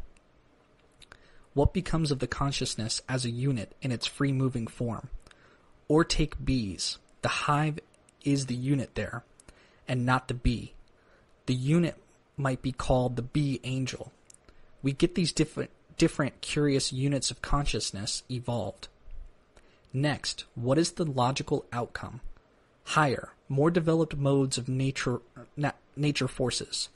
What becomes of the consciousness as a unit in its free moving form? Or take bees. The hive is the unit there and not the bee. The unit might be called the bee angel. We get these different different curious units of consciousness evolved. Next, what is the logical outcome? Higher, more developed modes of nature na- nature forces.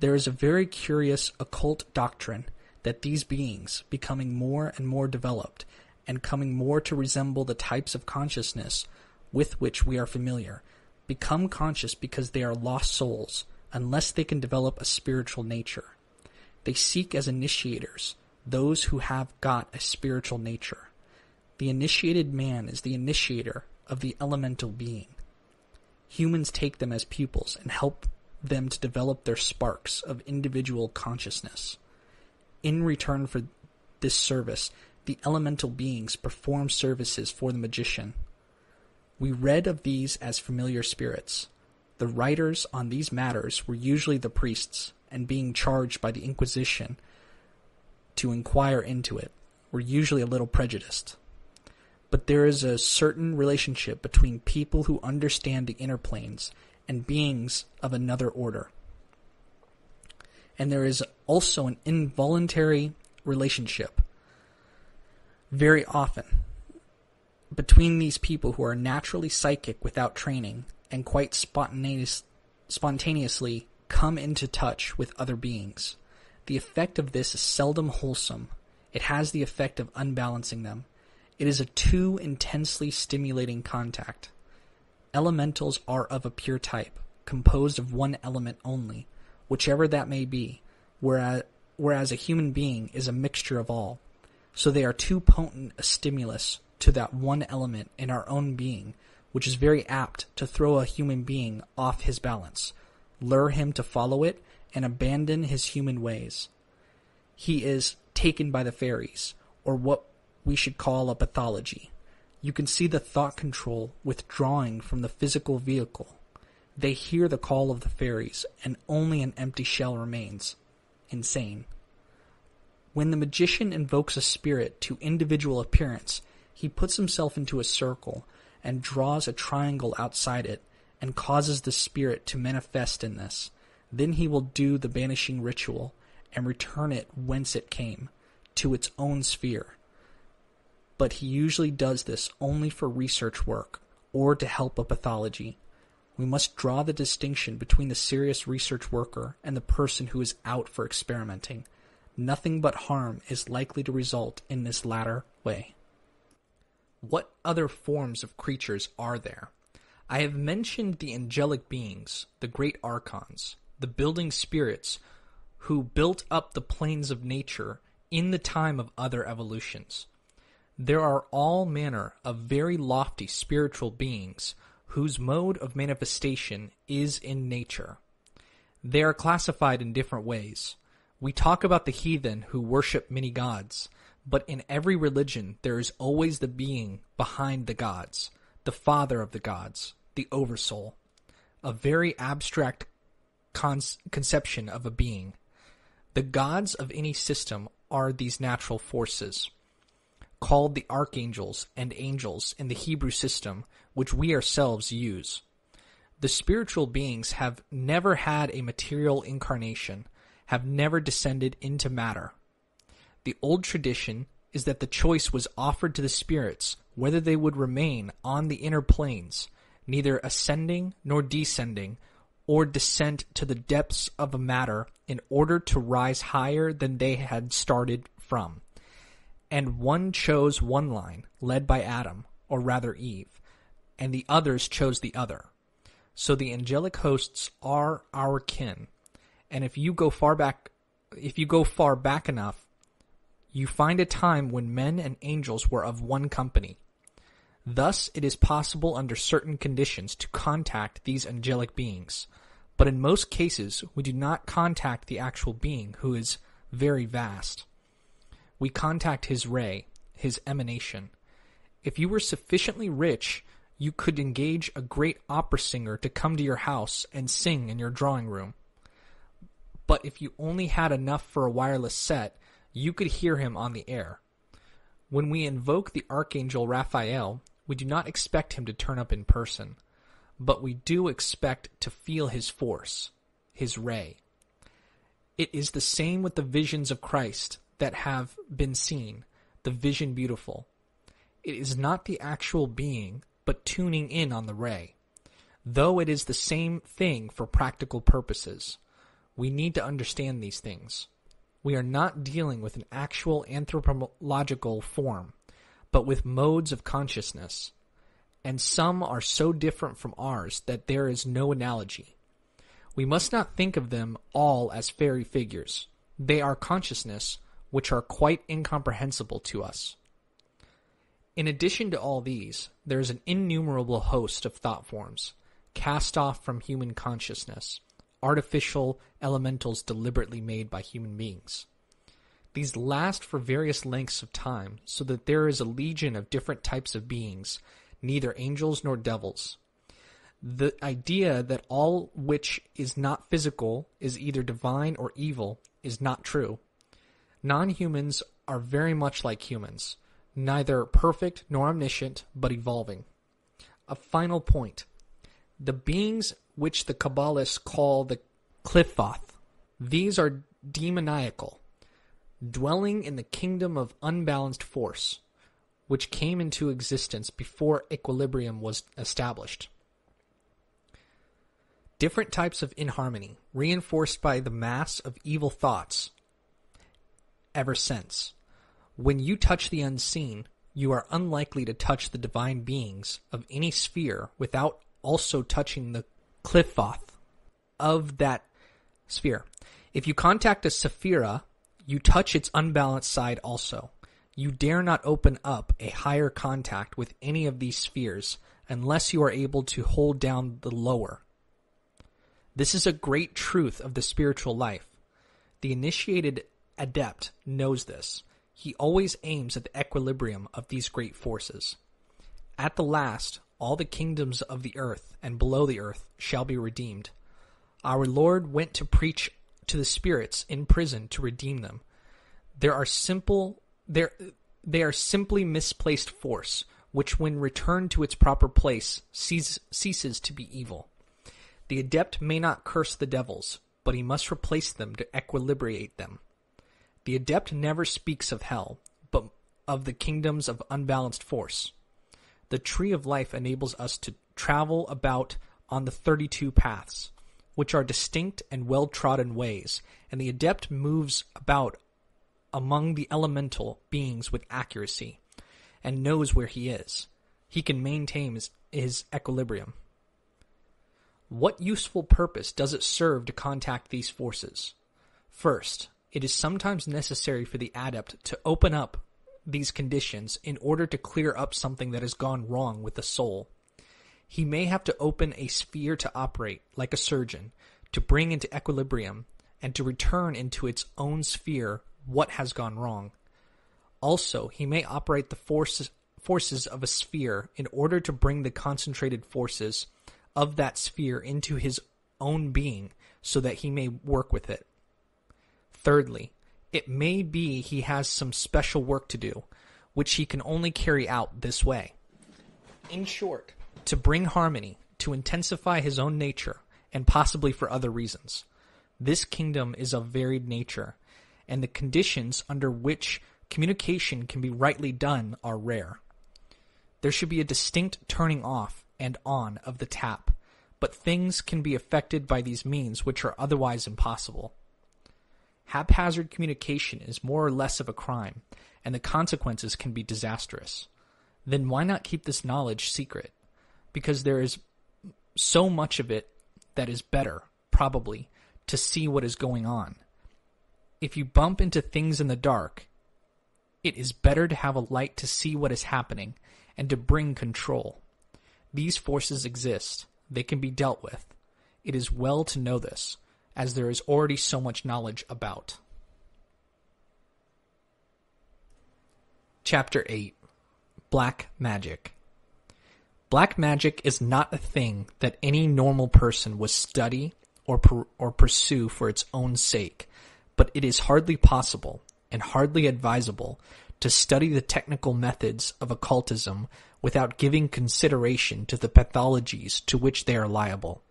There is a very curious occult doctrine that these beings, becoming more and more developed and coming more to resemble the types of consciousness with which we are familiar, become conscious because they are lost souls, unless they can develop a spiritual nature. They seek as initiators those who have got a spiritual nature. The initiated man is the initiator of the elemental being. Humans take them as pupils and help them to develop their sparks of individual consciousness. In return for this service, the elemental beings perform services for the magician we read of these as familiar spirits. The writers on these matters were usually the priests, and being charged by the Inquisition to inquire into it, were usually a little prejudiced. But there is a certain relationship between people who understand the inner planes and beings of another order. And there is also an involuntary relationship very often between these people who are naturally psychic without training and quite spontaneous, spontaneously come into touch with other beings. The effect of this is seldom wholesome. It has the effect of unbalancing them. It is a too intensely stimulating contact. Elementals are of a pure type, composed of one element only, whichever that may be, whereas, whereas a human being is a mixture of all. So they are too potent a stimulus to that one element in our own being, which is very apt to throw a human being off his balance, lure him to follow it, and abandon his human ways. He is taken by the fairies, or what we should call a pathology. You can see the thought control withdrawing from the physical vehicle. They hear the call of the fairies, and only an empty shell remains. Insane. When the magician invokes a spirit to individual appearance, he puts himself into a circle and draws a triangle outside it and causes the spirit to manifest in this. Then he will do the banishing ritual and return it whence it came, to its own sphere. But he usually does this only for research work or to help a pathology. We must draw the distinction between the serious research worker and the person who is out for experimenting. Nothing but harm is likely to result in this latter way. What other forms of creatures are there? I have mentioned the angelic beings, the great archons, the building spirits who built up the planes of nature in the time of other evolutions. There are all manner of very lofty spiritual beings whose mode of manifestation is in nature. They are classified in different ways. We talk about the heathen who worship many gods, but in every religion there is always the being behind the gods, the father of the gods, the oversoul, a very abstract con- conception of a being. The gods of any system are these natural forces, called the archangels and angels in the Hebrew system, which we ourselves use. The spiritual beings have never had a material incarnation, have never descended into matter. The old tradition is that the choice was offered to the spirits whether they would remain on the inner planes, neither ascending nor descending, or descent to the depths of a matter in order to rise higher than they had started from. And one chose one line, led by Adam, or rather Eve, and the others chose the other. So the angelic hosts are our kin, and if you go far back, if you go far back enough, you find a time when men and angels were of one company. Thus, it is possible under certain conditions to contact these angelic beings, but in most cases we do not contact the actual being who is very vast. We contact his ray, his emanation. If you were sufficiently rich, you could engage a great opera singer to come to your house and sing in your drawing room. But if you only had enough for a wireless set, you could hear him on the air. When we invoke the Archangel Raphael, we do not expect him to turn up in person but we do expect to feel his force, his ray. It is the same with the visions of Christ that have been seen, the vision beautiful. It is not the actual being, but tuning in on the ray. Though it is the same thing for practical purposes, we need to understand these things. We are not dealing with an actual anthropological form, but with modes of consciousness and some are so different from ours that there is no analogy. We must not think of them all as fairy figures. They are consciousness, which are quite incomprehensible to us. In addition to all these, there is an innumerable host of thought forms, cast off from human consciousness, artificial elementals deliberately made by human beings. These last for various lengths of time, so that there is a legion of different types of beings neither angels nor devils. The idea that all which is not physical is either divine or evil is not true. Non humans are very much like humans, neither perfect nor omniscient, but evolving. A final point. The beings which the Kabbalists call the Qliphoth. these are demoniacal, dwelling in the kingdom of unbalanced force which came into existence before equilibrium was established. Different types of inharmony, reinforced by the mass of evil thoughts ever since. When you touch the unseen, you are unlikely to touch the divine beings of any sphere without also touching the qliphoth of that sphere. If you contact a sephira, you touch its unbalanced side also. You dare not open up a higher contact with any of these spheres unless you are able to hold down the lower. This is a great truth of the spiritual life. The initiated adept knows this. He always aims at the equilibrium of these great forces. At the last, all the kingdoms of the earth and below the earth shall be redeemed. Our Lord went to preach to the spirits in prison to redeem them. There are simple there they are simply misplaced force, which when returned to its proper place ceases, ceases to be evil. The adept may not curse the devils, but he must replace them to equilibrate them. The adept never speaks of hell, but of the kingdoms of unbalanced force. The tree of life enables us to travel about on the 32 paths, which are distinct and well trodden ways, and the adept moves about among the elemental beings with accuracy and knows where he is. He can maintain his, his equilibrium. What useful purpose does it serve to contact these forces? First, it is sometimes necessary for the adept to open up these conditions in order to clear up something that has gone wrong with the soul. He may have to open a sphere to operate, like a surgeon, to bring into equilibrium and to return into its own sphere what has gone wrong. Also, he may operate the forces, forces of a sphere in order to bring the concentrated forces of that sphere into his own being so that he may work with it. Thirdly, it may be he has some special work to do, which he can only carry out this way. In short, to bring harmony, to intensify his own nature, and possibly for other reasons. This kingdom is of varied nature, and the conditions under which communication can be rightly done are rare. There should be a distinct turning off and on of the tap, but things can be affected by these means which are otherwise impossible. Haphazard communication is more or less of a crime, and the consequences can be disastrous. Then why not keep this knowledge secret? Because there is so much of it that is better, probably, to see what is going on. If you bump into things in the dark, it is better to have a light to see what is happening and to bring control. These forces exist. They can be dealt with. It is well to know this, as there is already so much knowledge about. Chapter 8 Black Magic Black magic is not a thing that any normal person would study or, per- or pursue for its own sake, but it is hardly possible and hardly advisable to study the technical methods of occultism without giving consideration to the pathologies to which they are liable.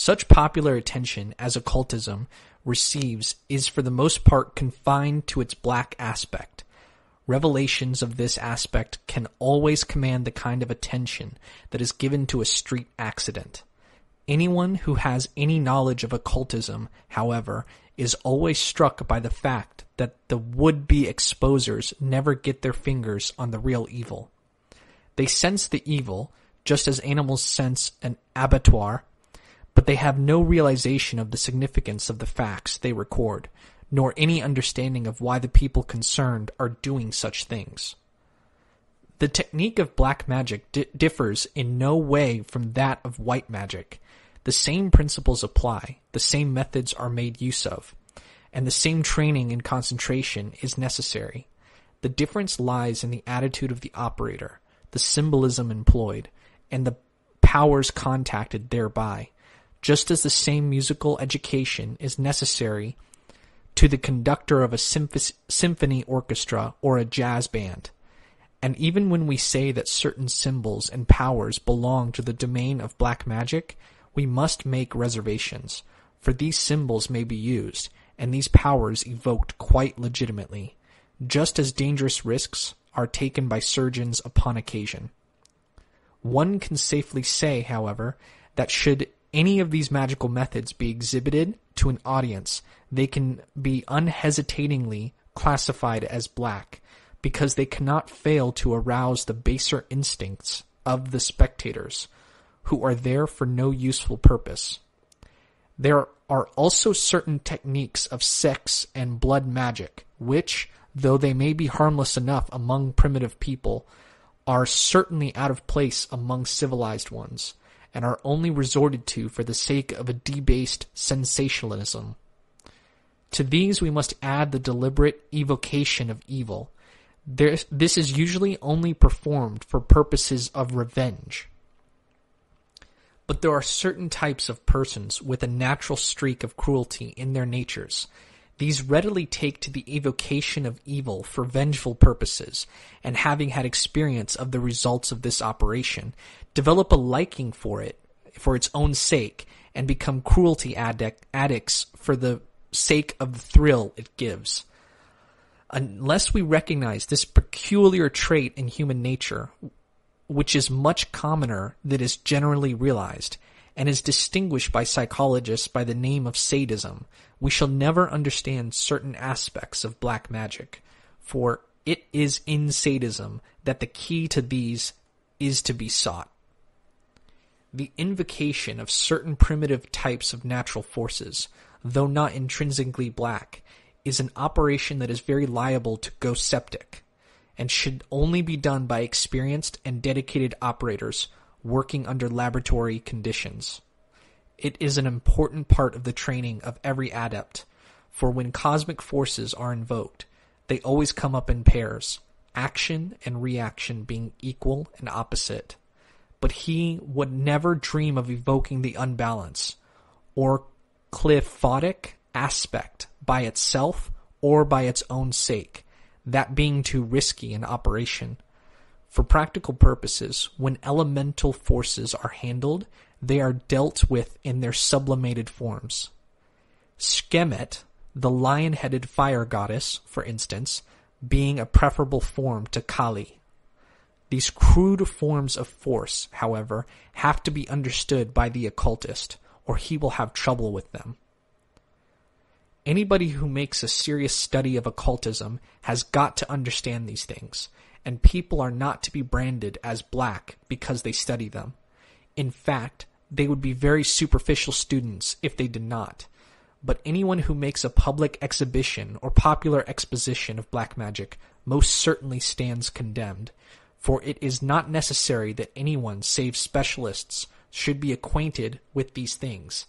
Such popular attention as occultism receives is for the most part confined to its black aspect. Revelations of this aspect can always command the kind of attention that is given to a street accident. Anyone who has any knowledge of occultism, however, is always struck by the fact that the would-be exposers never get their fingers on the real evil. They sense the evil, just as animals sense an abattoir, but they have no realization of the significance of the facts they record, nor any understanding of why the people concerned are doing such things. The technique of black magic di- differs in no way from that of white magic. The same principles apply, the same methods are made use of, and the same training and concentration is necessary. The difference lies in the attitude of the operator, the symbolism employed, and the powers contacted thereby, just as the same musical education is necessary to the conductor of a symph- symphony orchestra or a jazz band. And even when we say that certain symbols and powers belong to the domain of black magic, we must make reservations, for these symbols may be used, and these powers evoked quite legitimately, just as dangerous risks are taken by surgeons upon occasion. One can safely say, however, that should any of these magical methods be exhibited to an audience, they can be unhesitatingly classified as black, because they cannot fail to arouse the baser instincts of the spectators, who are there for no useful purpose. There are also certain techniques of sex and blood magic, which, though they may be harmless enough among primitive people, are certainly out of place among civilized ones, and are only resorted to for the sake of a debased sensationalism. To these we must add the deliberate evocation of evil. This is usually only performed for purposes of revenge. But there are certain types of persons with a natural streak of cruelty in their natures. These readily take to the evocation of evil for vengeful purposes, and having had experience of the results of this operation, develop a liking for it for its own sake, and become cruelty addicts for the sake of the thrill it gives. Unless we recognize this peculiar trait in human nature, which is much commoner than is generally realized, and is distinguished by psychologists by the name of sadism, we shall never understand certain aspects of black magic, for it is in sadism that the key to these is to be sought. The invocation of certain primitive types of natural forces, though not intrinsically black, is an operation that is very liable to go septic, and should only be done by experienced and dedicated operators working under laboratory conditions. It is an important part of the training of every adept, for when cosmic forces are invoked, they always come up in pairs, action and reaction being equal and opposite. But he would never dream of evoking the unbalance, or qliphothic aspect by itself or by its own sake, that being too risky an operation. For practical purposes, when elemental forces are handled, they are dealt with in their sublimated forms. Sekhmet, the lion-headed fire goddess, for instance, being a preferable form to Kali. These crude forms of force, however, have to be understood by the occultist, or he will have trouble with them. Anybody who makes a serious study of occultism has got to understand these things, and people are not to be branded as black because they study them. In fact, they would be very superficial students if they did not. But anyone who makes a public exhibition or popular exposition of black magic most certainly stands condemned, for it is not necessary that anyone save specialists should be acquainted with these things,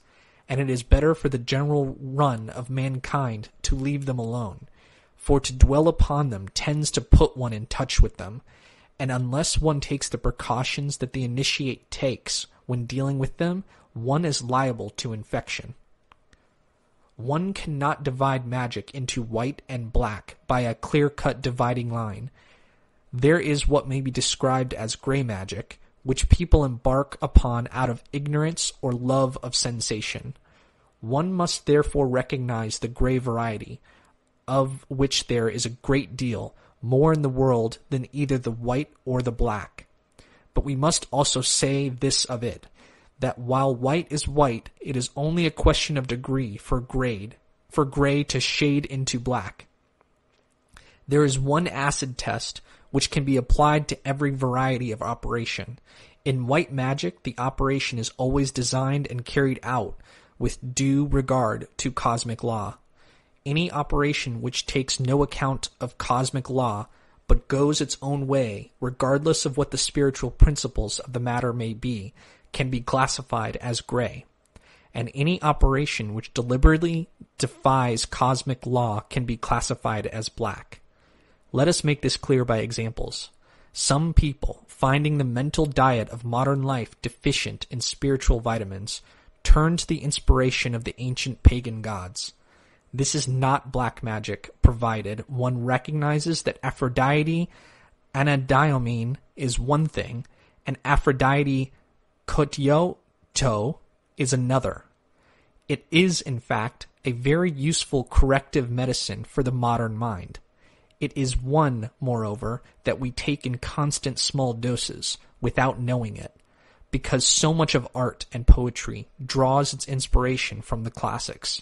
and it is better for the general run of mankind to leave them alone, for to dwell upon them tends to put one in touch with them, and unless one takes the precautions that the initiate takes when dealing with them, one is liable to infection. One cannot divide magic into white and black by a clear-cut dividing line. There is what may be described as gray magic, which people embark upon out of ignorance or love of sensation. One must therefore recognize the gray variety, of which there is a great deal, more in the world than either the white or the black. But we must also say this of it, that while white is white, it is only a question of degree for grade, for gray to shade into black. There is one acid test which can be applied to every variety of operation. In white magic, the operation is always designed and carried out with due regard to cosmic law. Any operation which takes no account of cosmic law but goes its own way, regardless of what the spiritual principles of the matter may be, can be classified as gray. And any operation which deliberately defies cosmic law can be classified as black. Let us make this clear by examples. Some people, finding the mental diet of modern life deficient in spiritual vitamins, turn to the inspiration of the ancient pagan gods. This is not black magic, provided one recognizes that Aphrodite Anadyomene is one thing, and Aphrodite Kotioto is another. It is, in fact, a very useful corrective medicine for the modern mind. It is one, moreover, that we take in constant small doses, without knowing it, because so much of art and poetry draws its inspiration from the classics.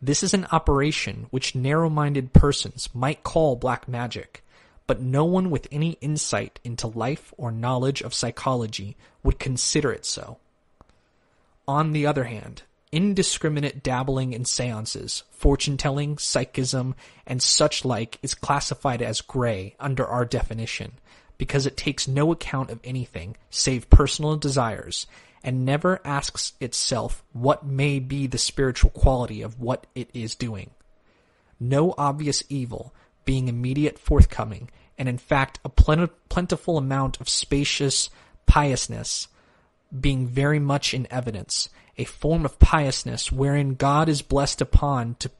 This is an operation which narrow-minded persons might call black magic, but no one with any insight into life or knowledge of psychology would consider it so. On the other hand, indiscriminate dabbling in seances, fortune-telling, psychism, and such like is classified as gray under our definition, because it takes no account of anything save personal desires and never asks itself what may be the spiritual quality of what it is doing. No obvious evil being immediate forthcoming, and in fact a plentiful amount of spacious piousness being very much in evidence, a form of piousness wherein God is blessed upon to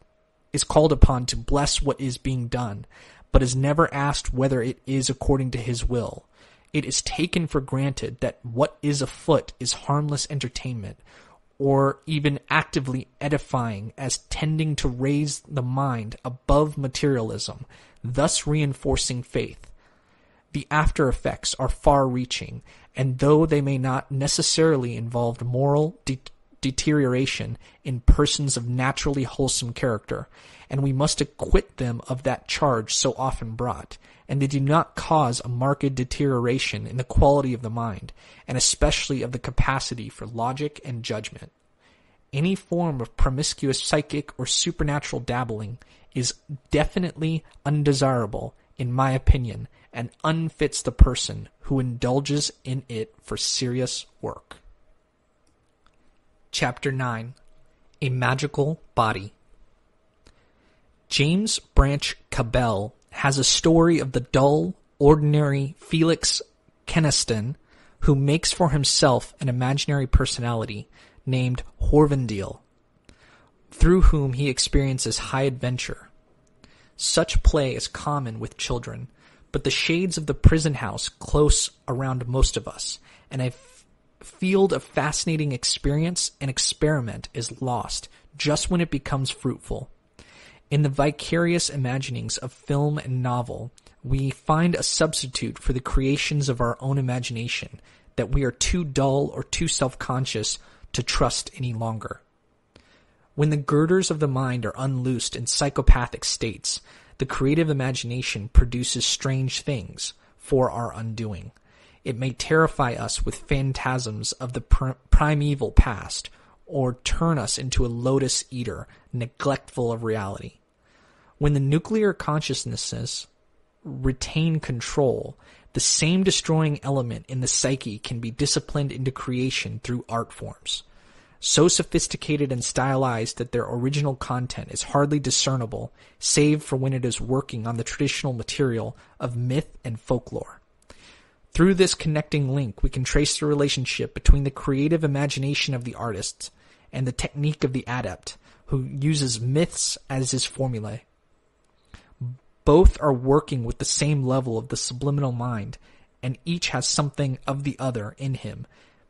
is called upon to bless what is being done, but is never asked whether it is according to his will. It is taken for granted that what is afoot is harmless entertainment, or even actively edifying as tending to raise the mind above materialism, thus reinforcing faith. The after effects are far reaching, and though they may not necessarily involve moral de- deterioration in persons of naturally wholesome character, and we must acquit them of that charge so often brought, and they do not cause a marked deterioration in the quality of the mind, and especially of the capacity for logic and judgment. Any form of promiscuous psychic or supernatural dabbling is definitely undesirable, in my opinion, and unfits the person who indulges in it for serious work. Chapter 9 A Magical Body James Branch Cabell has a story of the dull, ordinary Felix Kennaston who makes for himself an imaginary personality named Horvendile, through whom he experiences high adventure. Such play is common with children, but the shades of the prison house close around most of us, and a f- field of fascinating experience and experiment is lost just when it becomes fruitful. In the vicarious imaginings of film and novel, we find a substitute for the creations of our own imagination that we are too dull or too self-conscious to trust any longer. When the girders of the mind are unloosed in psychopathic states, the creative imagination produces strange things for our undoing. It may terrify us with phantasms of the pr- primeval past, or turn us into a lotus eater, neglectful of reality. When the nuclear consciousnesses retain control, the same destroying element in the psyche can be disciplined into creation through art forms. So sophisticated and stylized that their original content is hardly discernible, save for when it is working on the traditional material of myth and folklore. Through this connecting link, we can trace the relationship between the creative imagination of the artist and the technique of the adept, who uses myths as his formulae. Both are working with the same level of the subliminal mind, and each has something of the other in him.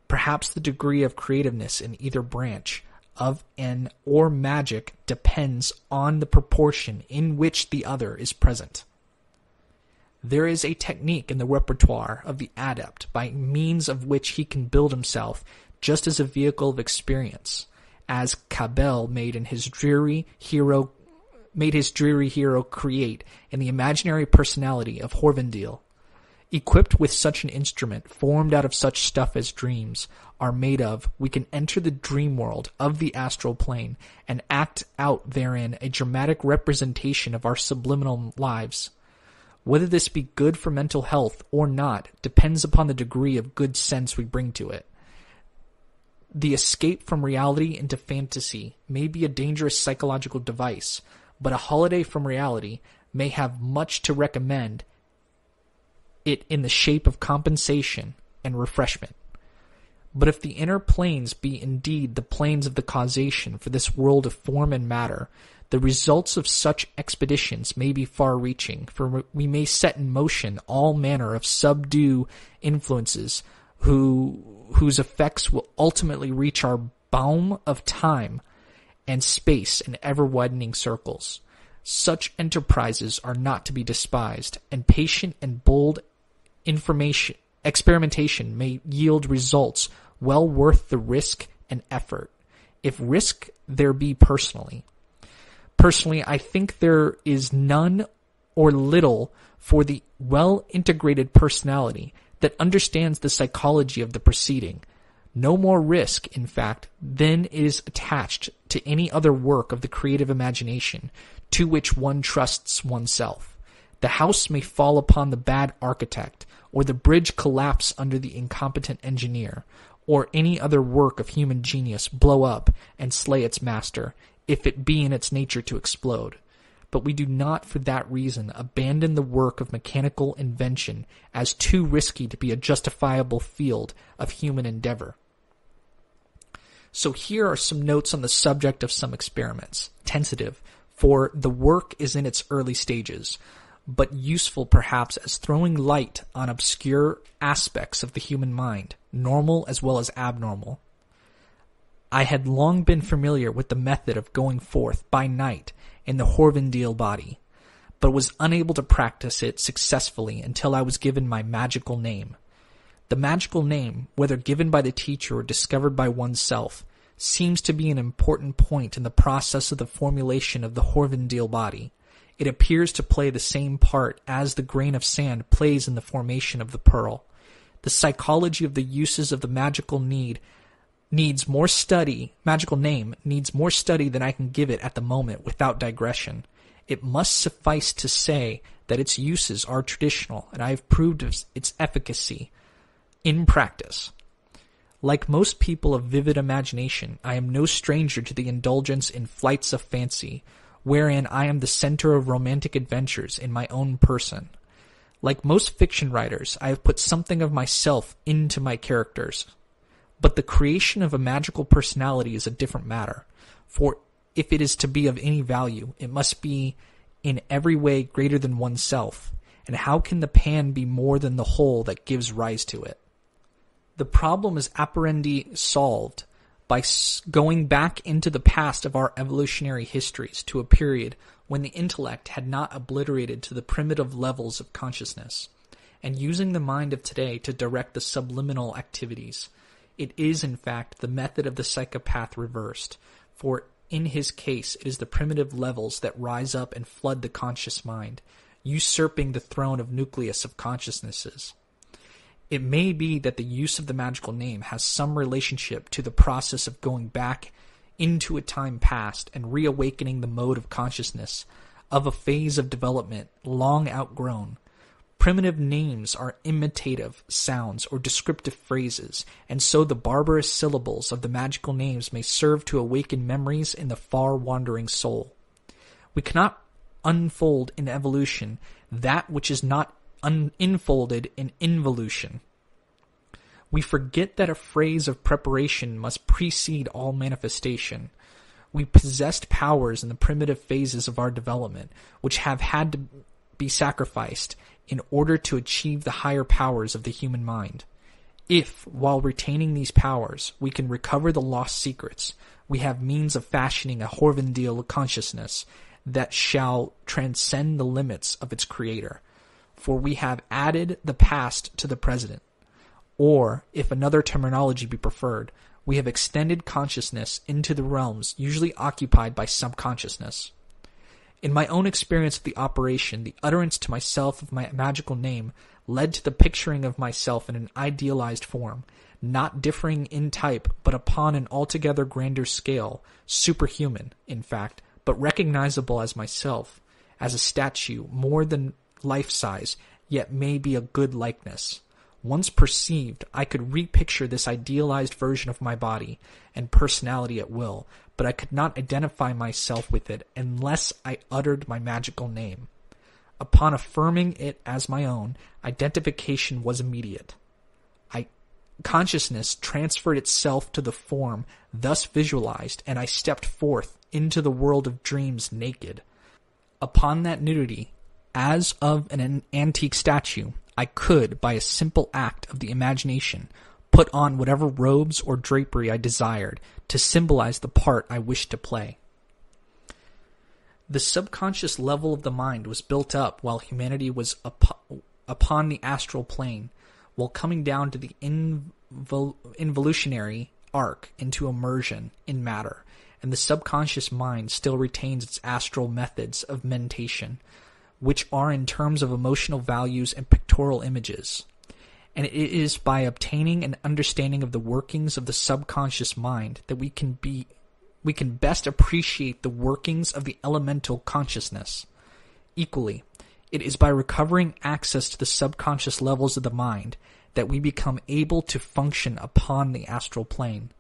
Perhaps the degree of creativeness in either branch of an or magic depends on the proportion in which the other is present. There is a technique in the repertoire of the adept by means of which he can build himself just as a vehicle of experience, as Cabell made in his dreary hero made his dreary hero create in the imaginary personality of Horvendile. Equipped with such an instrument, formed out of such stuff as dreams are made of, we can enter the dream world of the astral plane and act out therein a dramatic representation of our subliminal lives. Whether this be good for mental health or not depends upon the degree of good sense we bring to it. The escape from reality into fantasy may be a dangerous psychological device, but a holiday from reality may have much to recommend it in the shape of compensation and refreshment. But if the inner planes be indeed the planes of the causation for this world of form and matter, the results of such expeditions may be far reaching, for we may set in motion all manner of subdue influences who, whose effects will ultimately reach our boom of time and space in ever widening circles. Such enterprises are not to be despised, and patient and bold information experimentation may yield results well worth the risk and effort, if risk there be personally. Personally, I think there is none or little for the well integrated personality that understands the psychology of the proceeding. No more risk, in fact, than is attached to any other work of the creative imagination to which one trusts oneself. The house may fall upon the bad architect, or the bridge collapse under the incompetent engineer, or any other work of human genius blow up and slay its master, if it be in its nature to explode. But we do not for that reason abandon the work of mechanical invention as too risky to be a justifiable field of human endeavor. So here are some notes on the subject of some experiments. Tentative, for the work is in its early stages, but useful perhaps as throwing light on obscure aspects of the human mind, normal as well as abnormal. I had long been familiar with the method of going forth by night in the Horvendile body, but was unable to practice it successfully until I was given my magical name. The magical name, whether given by the teacher or discovered by oneself, seems to be an important point in the process of the formulation of the Horvendile body. It appears to play the same part as the grain of sand plays in the formation of the pearl. The psychology of the uses of the magical need needs more study, magical name needs more study than I can give it at the moment without digression. It must suffice to say that its uses are traditional, and I have proved its efficacy in practice. Like most people of vivid imagination, I am no stranger to the indulgence in flights of fancy, wherein I am the center of romantic adventures in my own person. Like most fiction writers, I have put something of myself into my characters. But the creation of a magical personality is a different matter, for if it is to be of any value, it must be in every way greater than oneself, and how can the pan be more than the whole that gives rise to it? The problem is apparendi solved by going back into the past of our evolutionary histories to a period when the intellect had not obliterated to the primitive levels of consciousness, and using the mind of today to direct the subliminal activities. It is, in fact, the method of the psychopath reversed, for in his case it is the primitive levels that rise up and flood the conscious mind, usurping the throne of nucleus of consciousnesses. It may be that the use of the magical name has some relationship to the process of going back into a time past and reawakening the mode of consciousness of a phase of development long outgrown. Primitive names are imitative sounds or descriptive phrases, and so the barbarous syllables of the magical names may serve to awaken memories in the far wandering soul. We cannot unfold in evolution that which is not unfolded in involution. We forget that a phrase of preparation must precede all manifestation. We possessed powers in the primitive phases of our development, which have had to be sacrificed in order to achieve the higher powers of the human mind. If, while retaining these powers, we can recover the lost secrets, we have means of fashioning a Horvendile consciousness that shall transcend the limits of its creator, for we have added the past to the present. Or, if another terminology be preferred, we have extended consciousness into the realms usually occupied by subconsciousness. In my own experience of the operation, the utterance to myself of my magical name led to the picturing of myself in an idealized form, not differing in type, but upon an altogether grander scale, superhuman, in fact, but recognizable as myself, as a statue more than life size, yet may be a good likeness. Once perceived, I could repicture this idealized version of my body and personality at will, but I could not identify myself with it unless I uttered my magical name. Upon affirming it as my own, identification was immediate. I consciousness transferred itself to the form thus visualized, and I stepped forth into the world of dreams naked. Upon that nudity, as of an antique statue, I could, by a simple act of the imagination, put on whatever robes or drapery I desired to symbolize the part I wished to play. The subconscious level of the mind was built up while humanity was up- upon the astral plane, while coming down to the invol- involutionary arc into immersion in matter, and the subconscious mind still retains its astral methods of mentation, which are in terms of emotional values and pictorial images. And it is by obtaining an understanding of the workings of the subconscious mind that we can be we can best appreciate the workings of the elemental consciousness. Equally, it is by recovering access to the subconscious levels of the mind that we become able to function upon the astral plane.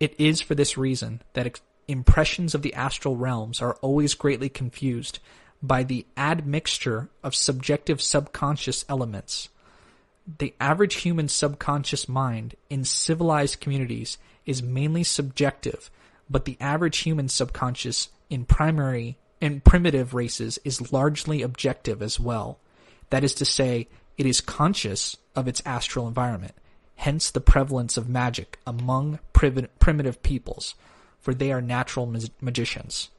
It is for this reason that impressions of the astral realms are always greatly confused by the admixture of subjective subconscious elements. The average human subconscious mind in civilized communities is mainly subjective but the average human subconscious in primary and primitive races is largely objective as well. That is to say, it is conscious of its astral environment, hence the prevalence of magic among primitive peoples, for they are natural magicians.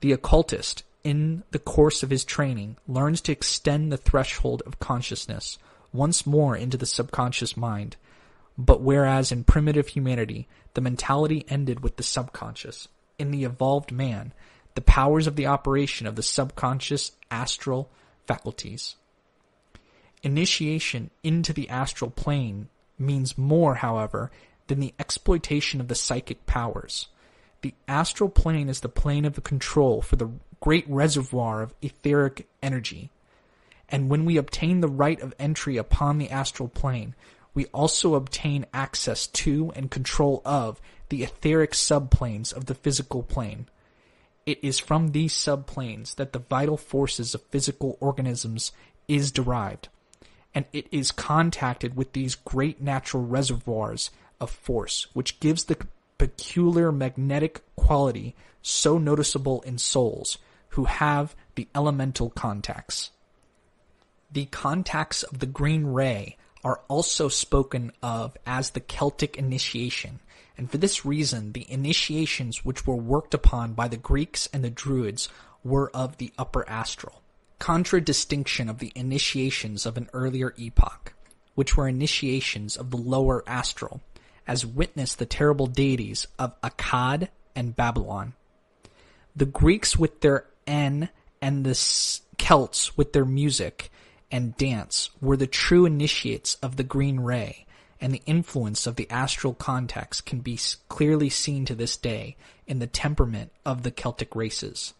The occultist, in the course of his training, learns to extend the threshold of consciousness once more into the subconscious mind, but whereas in primitive humanity, the mentality ended with the subconscious, in the evolved man, the powers of the operation of the subconscious astral faculties. Initiation into the astral plane means more, however, than the exploitation of the psychic powers. The astral plane is the plane of the control for the great reservoir of etheric energy. And when we obtain the right of entry upon the astral plane, we also obtain access to and control of the etheric subplanes of the physical plane. It is from these subplanes that the vital forces of physical organisms is derived, and it is contacted with these great natural reservoirs of force, which gives the peculiar magnetic quality so noticeable in souls who have the elemental contacts. The contacts of the green ray are also spoken of as the Celtic initiation, and for this reason the initiations which were worked upon by the Greeks and the Druids were of the upper astral. Contradistinction of the initiations of an earlier epoch, which were initiations of the lower astral, as witness the terrible deities of Akkad and Babylon. The Greeks with their En and the Celts with their music and dance were the true initiates of the green ray, and the influence of the astral context can be clearly seen to this day in the temperament of the Celtic races.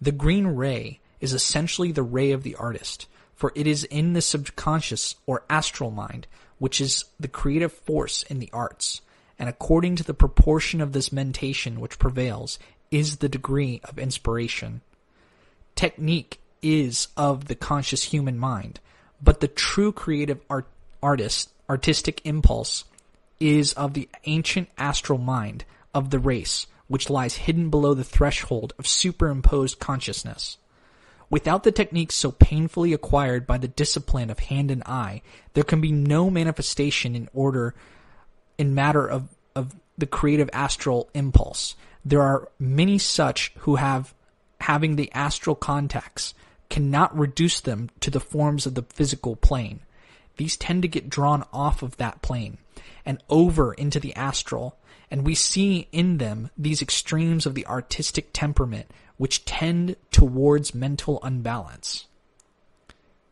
The green ray is essentially the ray of the artist, for it is in the subconscious or astral mind which is the creative force in the arts, and according to the proportion of this mentation which prevails is the degree of inspiration. Technique is of the conscious human mind, but the true creative art, artist, artistic impulse is of the ancient astral mind of the race, which lies hidden below the threshold of superimposed consciousness. Without the techniques so painfully acquired by the discipline of hand and eye, there can be no manifestation in order in matter of, of the creative astral impulse. There are many such who have having the astral contacts cannot reduce them to the forms of the physical plane. These tend to get drawn off of that plane and over into the astral, and we see in them these extremes of the artistic temperament which tend towards mental unbalance.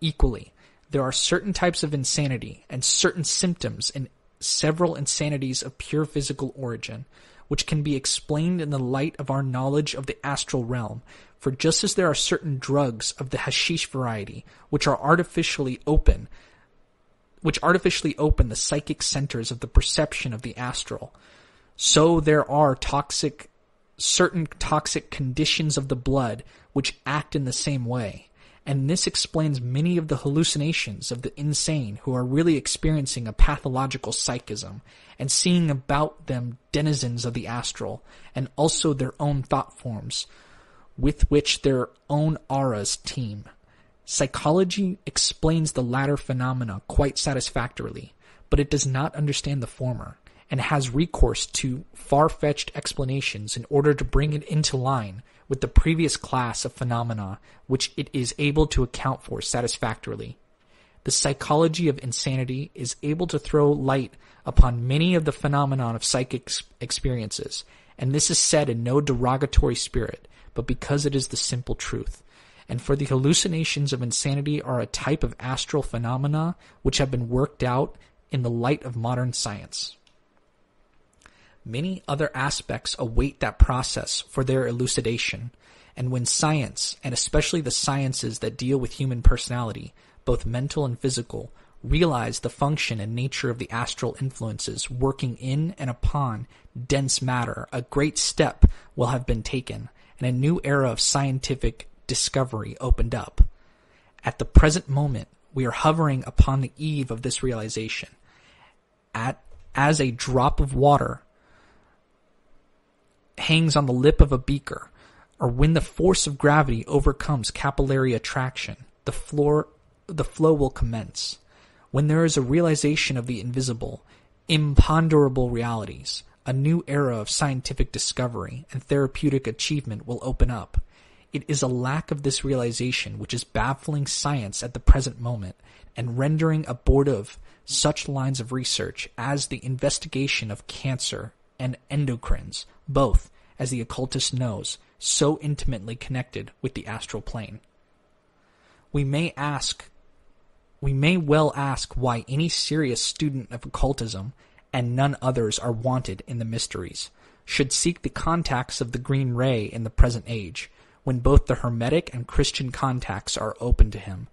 Equally, there are certain types of insanity and certain symptoms in several insanities of pure physical origin, which can be explained in the light of our knowledge of the astral realm, for just as there are certain drugs of the hashish variety which are artificially open, which artificially open the psychic centers of the perception of the astral, so there are toxic, certain toxic conditions of the blood which act in the same way. And this explains many of the hallucinations of the insane who are really experiencing a pathological psychism and seeing about them denizens of the astral and also their own thought forms, with which their own auras teem. Psychology explains the latter phenomena quite satisfactorily, but it does not understand the former, and has recourse to far-fetched explanations in order to bring it into line with the previous class of phenomena which it is able to account for satisfactorily. The psychology of insanity is able to throw light upon many of the phenomena of psychic experiences, and this is said in no derogatory spirit, but because it is the simple truth. And for the hallucinations of insanity are a type of astral phenomena which have been worked out in the light of modern science. Many other aspects await that process for their elucidation, and when science, and especially the sciences that deal with human personality, both mental and physical, realize the function and nature of the astral influences working in and upon dense matter, a great step will have been taken, and a new era of scientific discovery opened up. At the present moment, we are hovering upon the eve of this realization. At, as a drop of water hangs on the lip of a beaker, or when the force of gravity overcomes capillary attraction, the floor, the flow will commence. When there is a realization of the invisible, imponderable realities, a new era of scientific discovery and therapeutic achievement will open up. It is a lack of this realization which is baffling science at the present moment and rendering abortive such lines of research as the investigation of cancer and endocrines, both, as the occultist knows, so intimately connected with the astral plane. We may ask, we may well ask why any serious student of occultism, and none others are wanted in the mysteries, should seek the contacts of the green ray in the present age, when both the Hermetic and Christian contacts are open to him.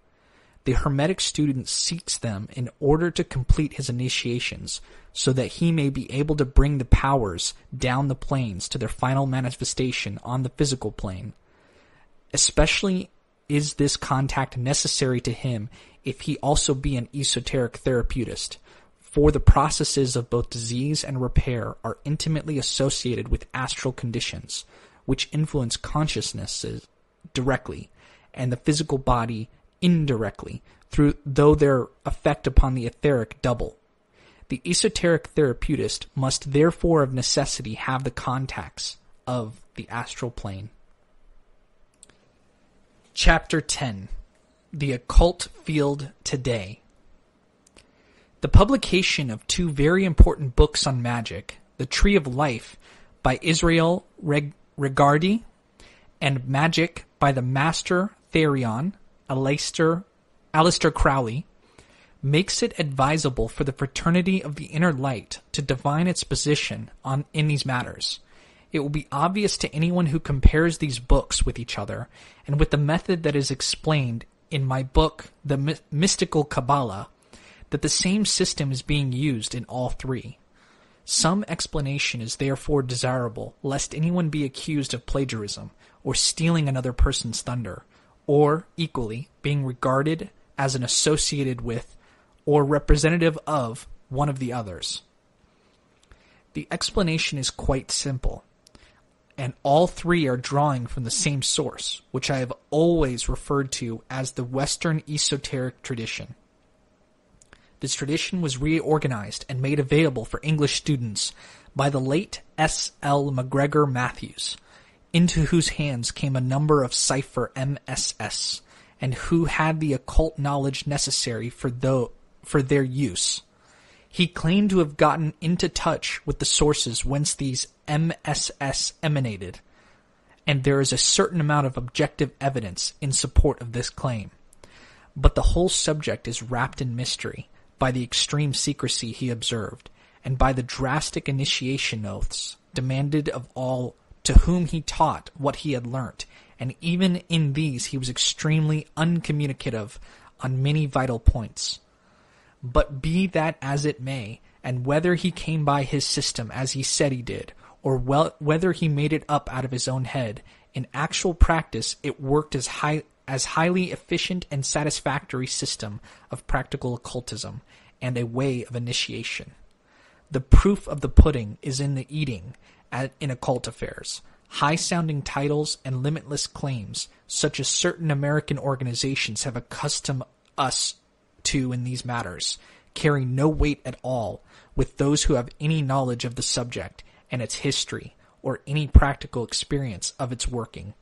The Hermetic student seeks them in order to complete his initiations, so that he may be able to bring the powers down the planes to their final manifestation on the physical plane. Especially is this contact necessary to him if he also be an esoteric therapeutist, for the processes of both disease and repair are intimately associated with astral conditions, which influence consciousnesses directly, and the physical body indirectly, through though their effect upon the etheric double. The esoteric therapeutist must therefore of necessity have the contacts of the astral plane. Chapter 10 The Occult Field Today The publication of two very important books on magic, The Tree of Life by Israel Reg- Regardie and Magic by the Master Therion Aleister, Aleister Crowley, makes it advisable for the fraternity of the inner light to divine its position on in these matters. It will be obvious to anyone who compares these books with each other and with the method that is explained in my book, The My- Mystical Kabbalah, that the same system is being used in all three. Some explanation is therefore desirable, lest anyone be accused of plagiarism or stealing another person's thunder, or, equally, being regarded as an associated with or representative of one of the others. The explanation is quite simple, and all three are drawing from the same source, which I have always referred to as the Western esoteric tradition. This tradition was reorganized and made available for English students by the late S. L. MacGregor Mathers, into whose hands came a number of cipher MSS, and who had the occult knowledge necessary for, tho- for their use. He claimed to have gotten into touch with the sources whence these MSS emanated, and there is a certain amount of objective evidence in support of this claim. But the whole subject is wrapped in mystery by the extreme secrecy he observed, and by the drastic initiation oaths demanded of all to whom he taught what he had learnt, and even in these he was extremely uncommunicative on many vital points. But be that as it may, and whether he came by his system as he said he did, or well, whether he made it up out of his own head, in actual practice it worked as high as highly efficient and satisfactory system of practical occultism and a way of initiation. The proof of the pudding is in the eating, at, in occult affairs. High sounding titles and limitless claims, such as certain American organizations have accustomed us to in these matters, carry no weight at all with those who have any knowledge of the subject and its history or any practical experience of its working.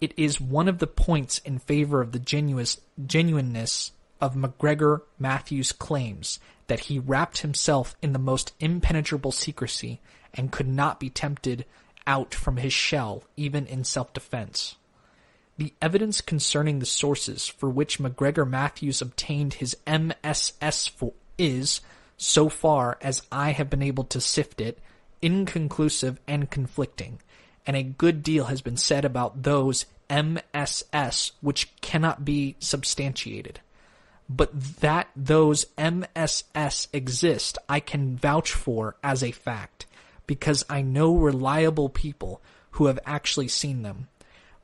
It is one of the points in favor of the genuous, genuineness of MacGregor Mathers' claims that he wrapped himself in the most impenetrable secrecy and could not be tempted out from his shell even in self-defense. The evidence concerning the sources for which MacGregor Mathers obtained his MSS for is, so far as I have been able to sift it, inconclusive and conflicting, and a good deal has been said about those MSS which cannot be substantiated. But that those MSS exist, I can vouch for as a fact, because I know reliable people who have actually seen them.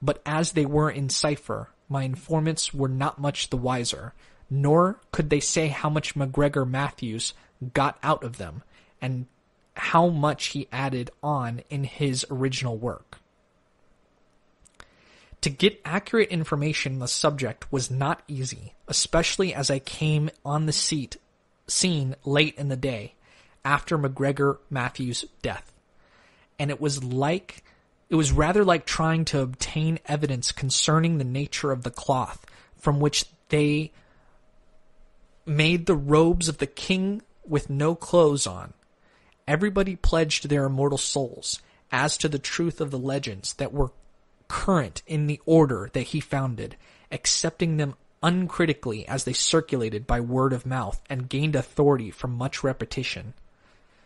But as they were in cipher, my informants were not much the wiser, nor could they say how much MacGregor Mathers got out of them, and how much he added on in his original work. To get accurate information on the subject was not easy, especially as I came on the seat scene late in the day after MacGregor Mathers' death. And it was like it was rather like trying to obtain evidence concerning the nature of the cloth from which they made the robes of the king with no clothes on. Everybody pledged their immortal souls as to the truth of the legends that were current in the order that he founded, accepting them uncritically as they circulated by word of mouth and gained authority from much repetition.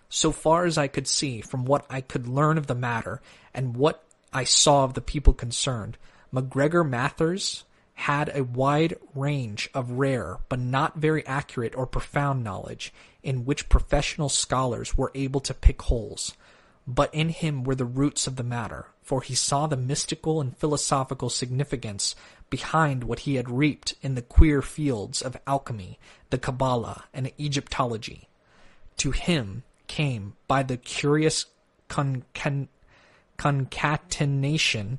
So far as I could see from what I could learn of the matter and what I saw of the people concerned, MacGregor Mathers had a wide range of rare but not very accurate or profound knowledge in which professional scholars were able to pick holes. But in him were the roots of the matter, for he saw the mystical and philosophical significance behind what he had reaped in the queer fields of alchemy, the Kabbalah, and Egyptology. To him came by the curious concatenation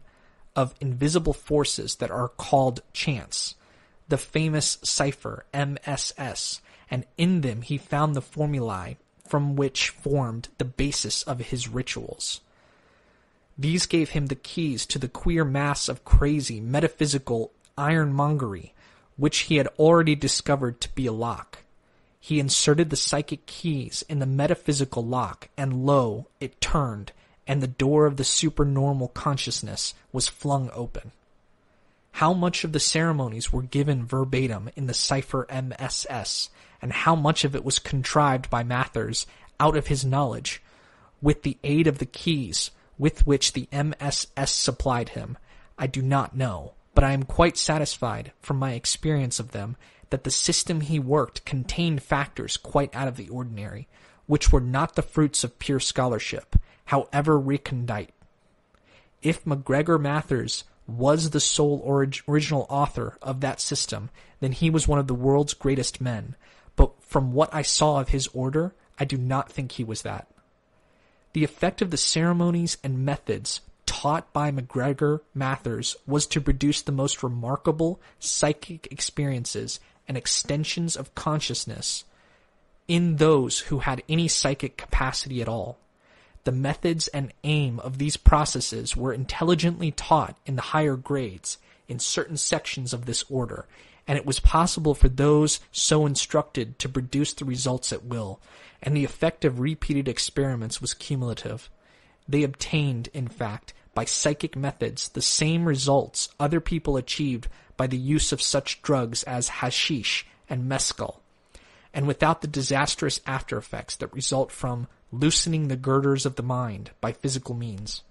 of invisible forces that are called chance, the famous cipher MSS, and in them he found the formulae from which formed the basis of his rituals. These gave him the keys to the queer mass of crazy, metaphysical ironmongery, which he had already discovered to be a lock. He inserted the psychic keys in the metaphysical lock, and lo, it turned, and the door of the supernormal consciousness was flung open. How much of the ceremonies were given verbatim in the cipher MSS, and how much of it was contrived by Mathers out of his knowledge, with the aid of the keys with which the MSS supplied him, I do not know, but I am quite satisfied, from my experience of them, that the system he worked contained factors quite out of the ordinary, which were not the fruits of pure scholarship, however recondite. If MacGregor Mathers was the sole orig- original author of that system, then he was one of the world's greatest men. But from what I saw of his order, I do not think he was that. The effect of the ceremonies and methods taught by MacGregor Mathers was to produce the most remarkable psychic experiences and extensions of consciousness in those who had any psychic capacity at all. The methods and aim of these processes were intelligently taught in the higher grades in certain sections of this order, and it was possible for those so instructed to produce the results at will, and the effect of repeated experiments was cumulative. They obtained, in fact, by psychic methods the same results other people achieved by the use of such drugs as hashish and mescal, and without the disastrous after effects that result from loosening the girders of the mind by physical means.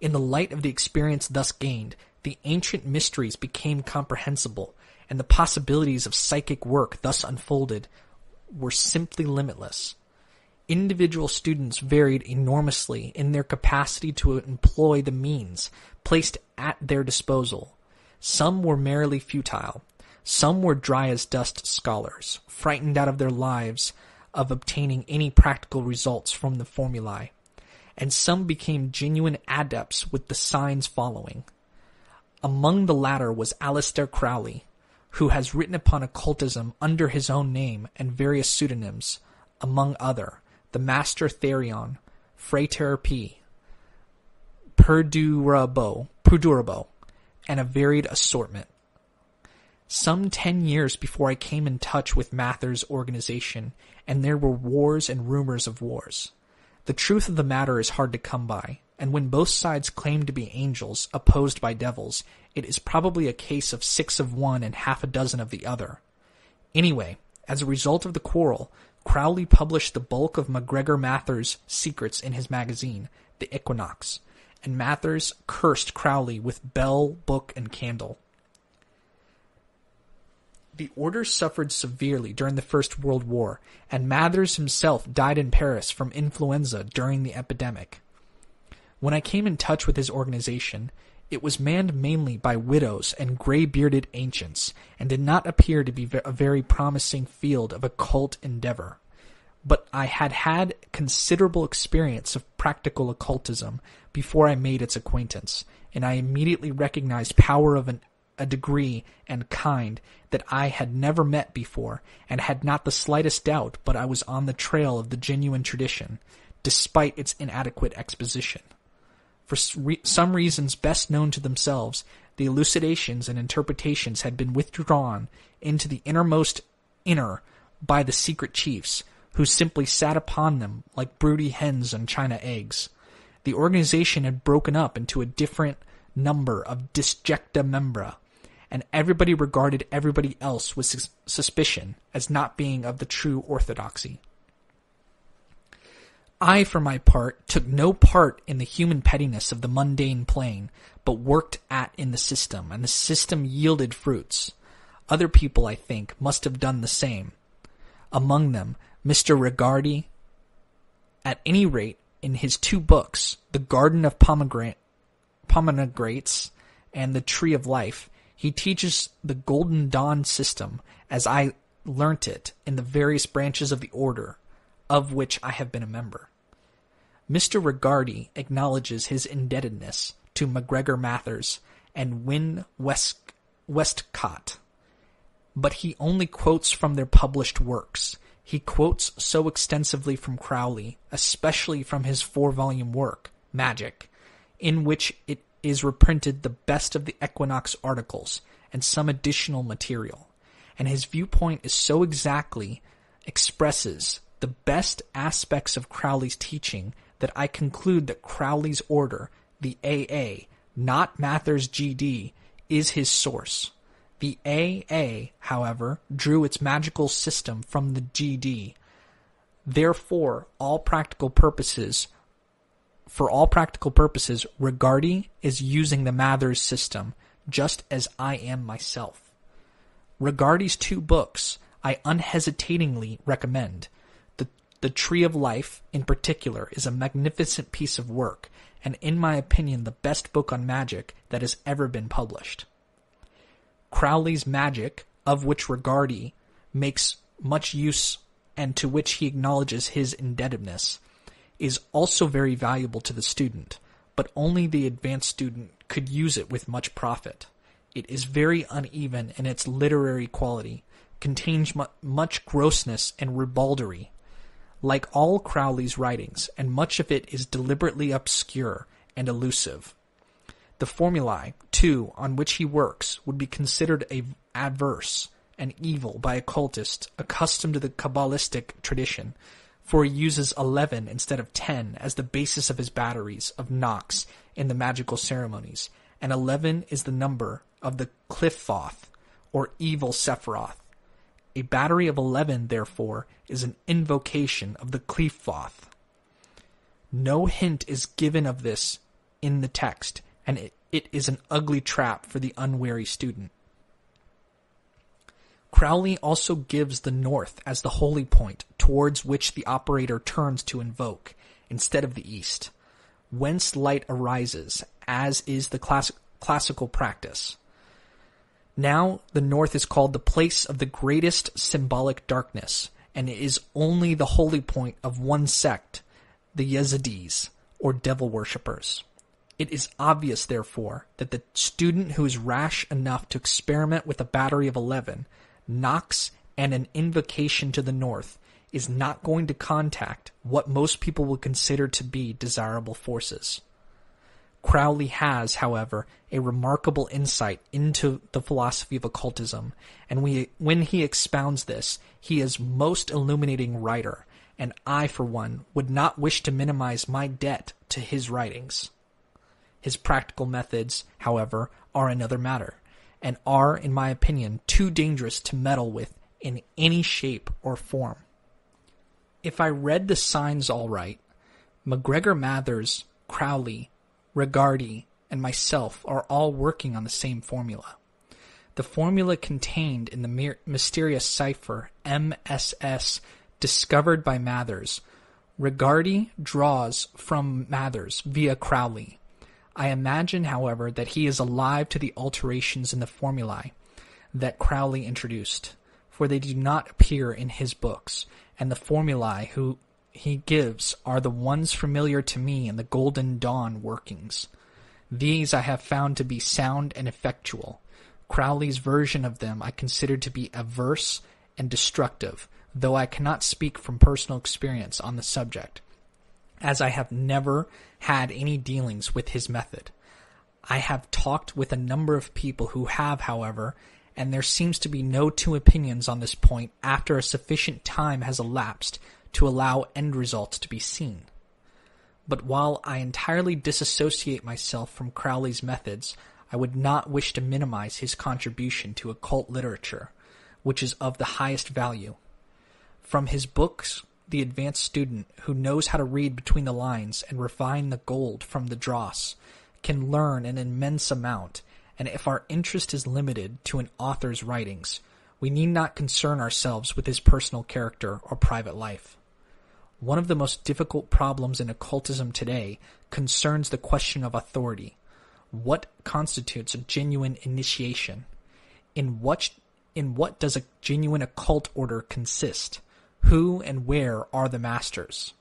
In the light of the experience thus gained, the ancient mysteries became comprehensible, and the possibilities of psychic work thus unfolded were simply limitless. Individual students varied enormously in their capacity to employ the means placed at their disposal. Some were merely futile. Some were dry as dust scholars, frightened out of their lives of obtaining any practical results from the formulae. And some became genuine adepts with the signs following. Among the latter was Aleister Crowley, who has written upon occultism under his own name and various pseudonyms, among other, the Master Therion, Frater P, Perdurabo, Perdurabo, and a varied assortment. Some ten years before I came in touch with Mather's organization, and there were wars and rumors of wars. The truth of the matter is hard to come by, and when both sides claim to be angels opposed by devils, it is probably a case of six of one and half a dozen of the other. Anyway, as a result of the quarrel, Crowley published the bulk of MacGregor Mather's secrets in his magazine, The Equinox, and Mathers cursed Crowley with bell, book, and candle. The order suffered severely during the First World War, and Mathers himself died in Paris from influenza during the epidemic. When I came in touch with his organization, it was manned mainly by widows and gray-bearded ancients, and did not appear to be a very promising field of occult endeavor. But I had had considerable experience of practical occultism before I made its acquaintance, and I immediately recognized power of an, a degree and kind that I had never met before, and had not the slightest doubt but I was on the trail of the genuine tradition, despite its inadequate exposition. For some reasons best known to themselves, the elucidations and interpretations had been withdrawn into the innermost inner by the secret chiefs, who simply sat upon them like broody hens on china eggs. The organization had broken up into a different number of disjecta membra, and everybody regarded everybody else with sus- suspicion as not being of the true orthodoxy. I, for my part, took no part in the human pettiness of the mundane plane, but worked at in the system, and the system yielded fruits. Other people, I think, must have done the same. Among them, Mr. Regardie. At any rate, in his two books, The Garden of Pomegranate, Pomegranates and The Tree of Life, he teaches the Golden Dawn system as I learnt it in the various branches of the order, of which I have been a member. Mr. Regardie acknowledges his indebtedness to MacGregor Mathers and Wynn West, Westcott, but he only quotes from their published works. He quotes so extensively from Crowley, especially from his four-volume work, Magic, in which it is reprinted the best of the Equinox articles and some additional material, and his viewpoint is so exactly expresses the best aspects of Crowley's teaching that I conclude that Crowley's order, the AA, not Mathers' GD, is his source. The AA, however, drew its magical system from the GD. Therefore, all practical purposes, for all practical purposes, Regardie is using the Mathers system, just as I am myself. Regardie's two books I unhesitatingly recommend. The Tree of Life, in particular, is a magnificent piece of work, and in my opinion the best book on magic that has ever been published. Crowley's Magic, of which Regardie makes much use and to which he acknowledges his indebtedness, is also very valuable to the student, but only the advanced student could use it with much profit. It is very uneven in its literary quality, contains mu- much grossness and ribaldry, like all Crowley's writings, and much of it is deliberately obscure and elusive. The formulae, too, on which he works would be considered a adverse and evil by occultists accustomed to the Kabbalistic tradition, for he uses eleven instead of ten as the basis of his batteries of knocks in the magical ceremonies, and eleven is the number of the Qliphoth, or evil Sephiroth, a battery of 11, therefore, is an invocation of the Qliphoth. No hint is given of this in the text, and it, it is an ugly trap for the unwary student. Crowley also gives the north as the holy point towards which the operator turns to invoke, instead of the east, whence light arises, as is the class- classical practice. Now the North is called the place of the greatest symbolic darkness, and it is only the holy point of one sect, the Yezidis, or devil worshippers. It is obvious, therefore, that the student who is rash enough to experiment with a battery of 11, knocks, and an invocation to the north is not going to contact what most people would consider to be desirable forces. Crowley has, however, a remarkable insight into the philosophy of occultism, and we, when he expounds this, he is most illuminating writer, and I, for one, would not wish to minimize my debt to his writings. His practical methods, however, are another matter, and are, in my opinion, too dangerous to meddle with in any shape or form. If I read the signs all right, MacGregor Mathers, Crowley, Regardie, and myself are all working on the same formula. The formula contained in the mysterious cipher MSS discovered by Mathers. Regardie draws from Mathers via Crowley. I imagine, however, that he is alive to the alterations in the formulae that Crowley introduced, for they do not appear in his books, and the formulae who he gives are the ones familiar to me in the Golden Dawn workings. These I have found to be sound and effectual. Crowley's version of them I consider to be averse and destructive, though I cannot speak from personal experience on the subject, as I have never had any dealings with his method. I have talked with a number of people who have, however, and there seems to be no two opinions on this point after a sufficient time has elapsed to allow end results to be seen. But while I entirely disassociate myself from Crowley's methods, I would not wish to minimize his contribution to occult literature, which is of the highest value. From his books, the advanced student who knows how to read between the lines and refine the gold from the dross can learn an immense amount, and if our interest is limited to an author's writings, we need not concern ourselves with his personal character or private life. One of the most difficult problems in occultism today concerns the question of authority. What constitutes a genuine initiation? In what, in what does a genuine occult order consist? Who and where are the masters?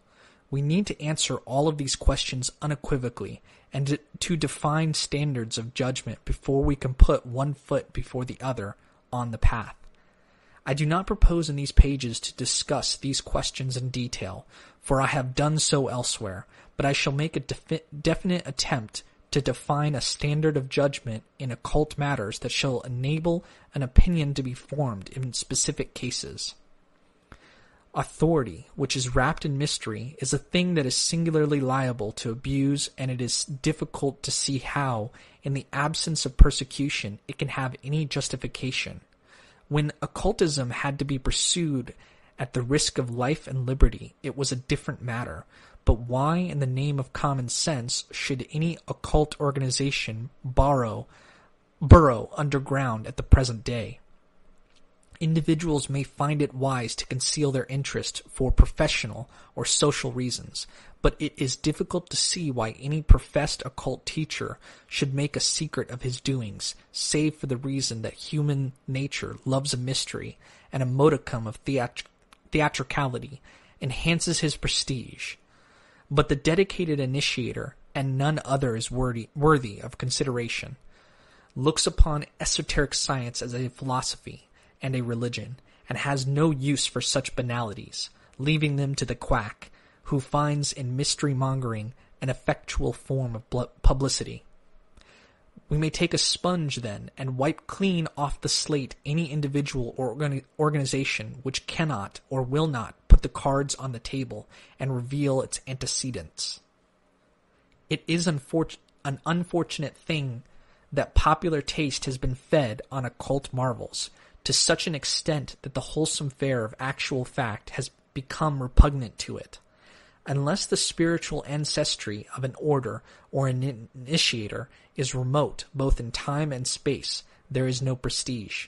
We need to answer all of these questions unequivocally and to, define standards of judgment before we can put one foot before the other on the path. I do not propose in these pages to discuss these questions in detail, for I have done so elsewhere, but I shall make a defi- definite attempt to define a standard of judgment in occult matters that shall enable an opinion to be formed in specific cases. Authority, which is wrapped in mystery, is a thing that is singularly liable to abuse, and it is difficult to see how, in the absence of persecution, it can have any justification. When occultism had to be pursued at the risk of life and liberty, it was a different matter. But why, in the name of common sense, should any occult organization borrow, burrow underground at the present day? Individuals may find it wise to conceal their interest for professional or social reasons, but it is difficult to see why any professed occult teacher should make a secret of his doings, save for the reason that human nature loves a mystery and a modicum of theatr- theatricality enhances his prestige. But the dedicated initiator, and none other is worthy, worthy of consideration, looks upon esoteric science as a philosophy and a religion, and has no use for such banalities, leaving them to the quack, who finds in mystery mongering an effectual form of publicity. We may take a sponge then and wipe clean off the slate any individual or organi- organization which cannot or will not put the cards on the table and reveal its antecedents. It is unfor- an unfortunate thing that popular taste has been fed on occult marvels, to such an extent that the wholesome fare of actual fact has become repugnant to it. Unless the spiritual ancestry of an order or an initiator is remote both in time and space, there is no prestige.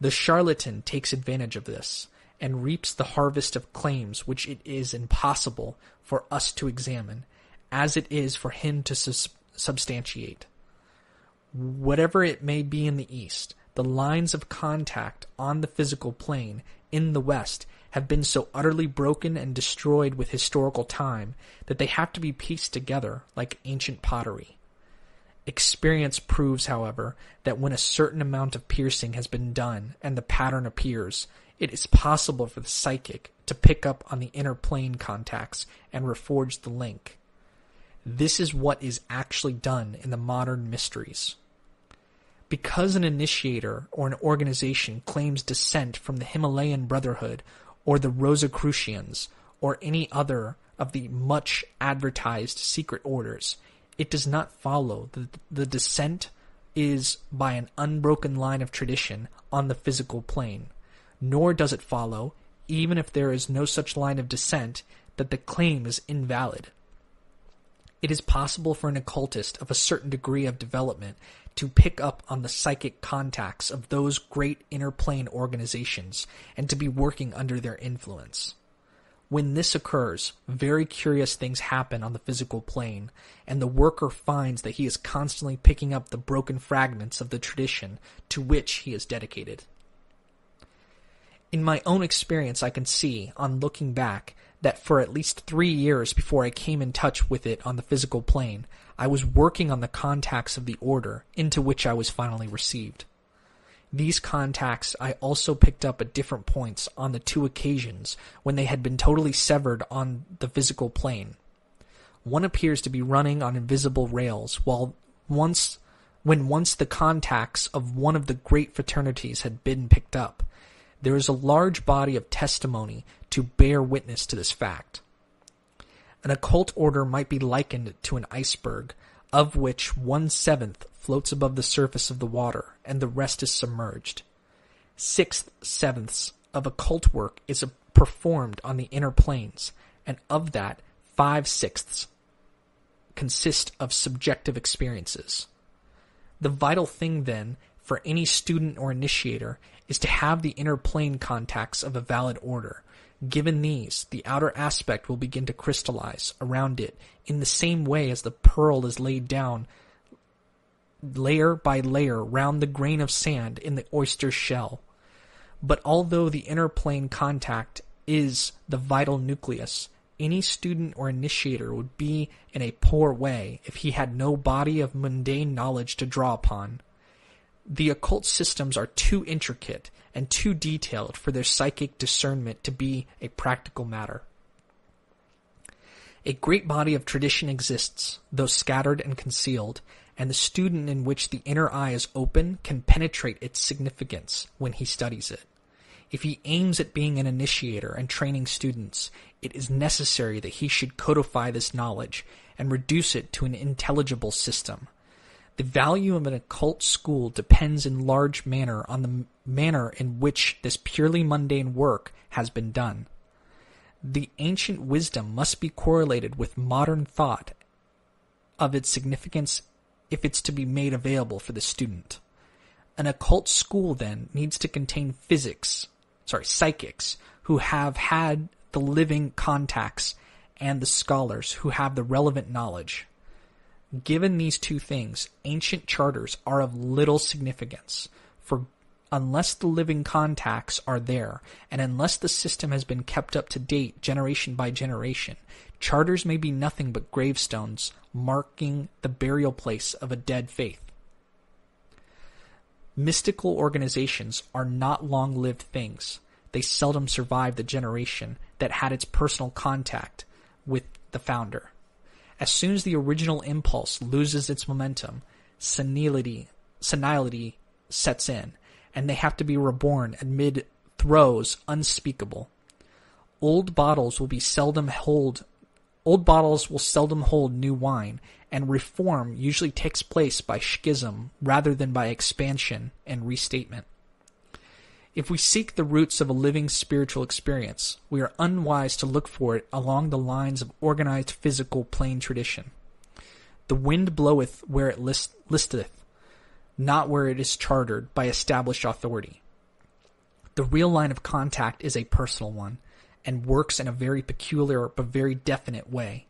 The charlatan takes advantage of this and reaps the harvest of claims which it is impossible for us to examine, as it is for him to substantiate. Whatever it may be in the East, the lines of contact on the physical plane in the West have been so utterly broken and destroyed with historical time that they have to be pieced together like ancient pottery. Experience proves, however, that when a certain amount of piercing has been done and the pattern appears, it is possible for the psychic to pick up on the inner plane contacts and reforge the link. This is what is actually done in the modern mysteries. Because an initiator or an organization claims descent from the Himalayan Brotherhood or the Rosicrucians or any other of the much advertised secret orders, it does not follow that the descent is by an unbroken line of tradition on the physical plane, nor does it follow, even if there is no such line of descent, that the claim is invalid. It is possible for an occultist of a certain degree of development to pick up on the psychic contacts of those great inner plane organizations and to be working under their influence. When this occurs, very curious things happen on the physical plane, and the worker finds that he is constantly picking up the broken fragments of the tradition to which he is dedicated. In my own experience, I can see, on looking back, that for at least three years before I came in touch with it on the physical plane, I was working on the contacts of the order into which I was finally received. These contacts I also picked up at different points on the two occasions when they had been totally severed on the physical plane. One appears to be running on invisible rails, while once when once the contacts of one of the great fraternities had been picked up. There is a large body of testimony to bear witness to this fact. An occult order might be likened to an iceberg, of which one seventh floats above the surface of the water, and the rest is submerged. Six sevenths of occult work is performed on the inner planes, and of that, five sixths consist of subjective experiences. The vital thing, then, for any student or initiator is to have the inner plane contacts of a valid order. Given these, the outer aspect will begin to crystallize around it in the same way as the pearl is laid down layer by layer round the grain of sand in the oyster shell. But although the inner plane contact is the vital nucleus, any student or initiator would be in a poor way if he had no body of mundane knowledge to draw upon. The occult systems are too intricate and too detailed for their psychic discernment to be a practical matter. A great body of tradition exists, though scattered and concealed, and the student in which the inner eye is open can penetrate its significance when he studies it. If he aims at being an initiator and training students, it is necessary that he should codify this knowledge and reduce it to an intelligible system. The value of an occult school depends in large manner on the manner in which this purely mundane work has been done. The ancient wisdom must be correlated with modern thought of its significance if it's to be made available for the student. An occult school then needs to contain physics, sorry, psychics who have had the living contacts and the scholars who have the relevant knowledge. Given these two things, ancient charters are of little significance, for unless the living contacts are there, and unless the system has been kept up to date generation by generation, charters may be nothing but gravestones marking the burial place of a dead faith. Mystical organizations are not long lived things. They seldom survive the generation that had its personal contact with the founder. As soon as the original impulse loses its momentum, senility, senility sets in, and they have to be reborn amid throes unspeakable. Old bottles will be seldom hold Old bottles will seldom hold new wine, and reform usually takes place by schism rather than by expansion and restatement. If we seek the roots of a living spiritual experience, we are unwise to look for it along the lines of organized physical plane tradition. The wind bloweth where it list- listeth, not where it is chartered by established authority. The real line of contact is a personal one, and works in a very peculiar but very definite way.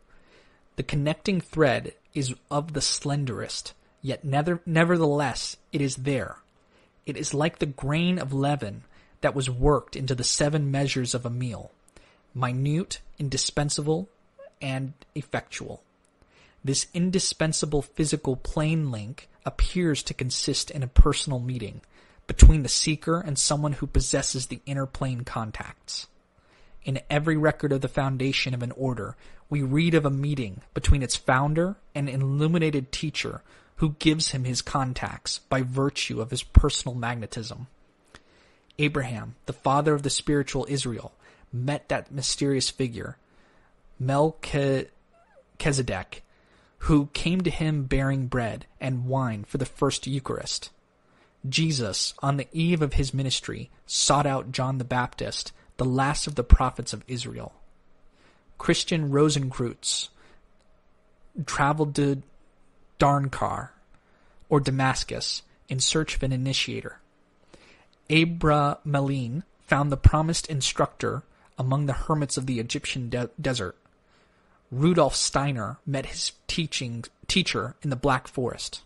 The connecting thread is of the slenderest, yet never, nevertheless it is there. It is like the grain of leaven that was worked into the seven measures of a meal minute, indispensable, and effectual. This indispensable physical plane link appears to consist in a personal meeting between the seeker and someone who possesses the inner plane contacts. In every record of the foundation of an order, we read of a meeting between its founder and an illuminated teacher who gives him his contacts by virtue of his personal magnetism. Abraham, the father of the spiritual Israel, met that mysterious figure, Melchizedek, who came to him bearing bread and wine for the first Eucharist. Jesus, on the eve of his ministry, sought out John the Baptist, the last of the prophets of Israel. Christian Rosenkreutz traveled to Damcar or Damascus in search of an initiator. Abramelin found the promised instructor among the hermits of the Egyptian de- desert. Rudolf Steiner met his teaching teacher in the Black Forest.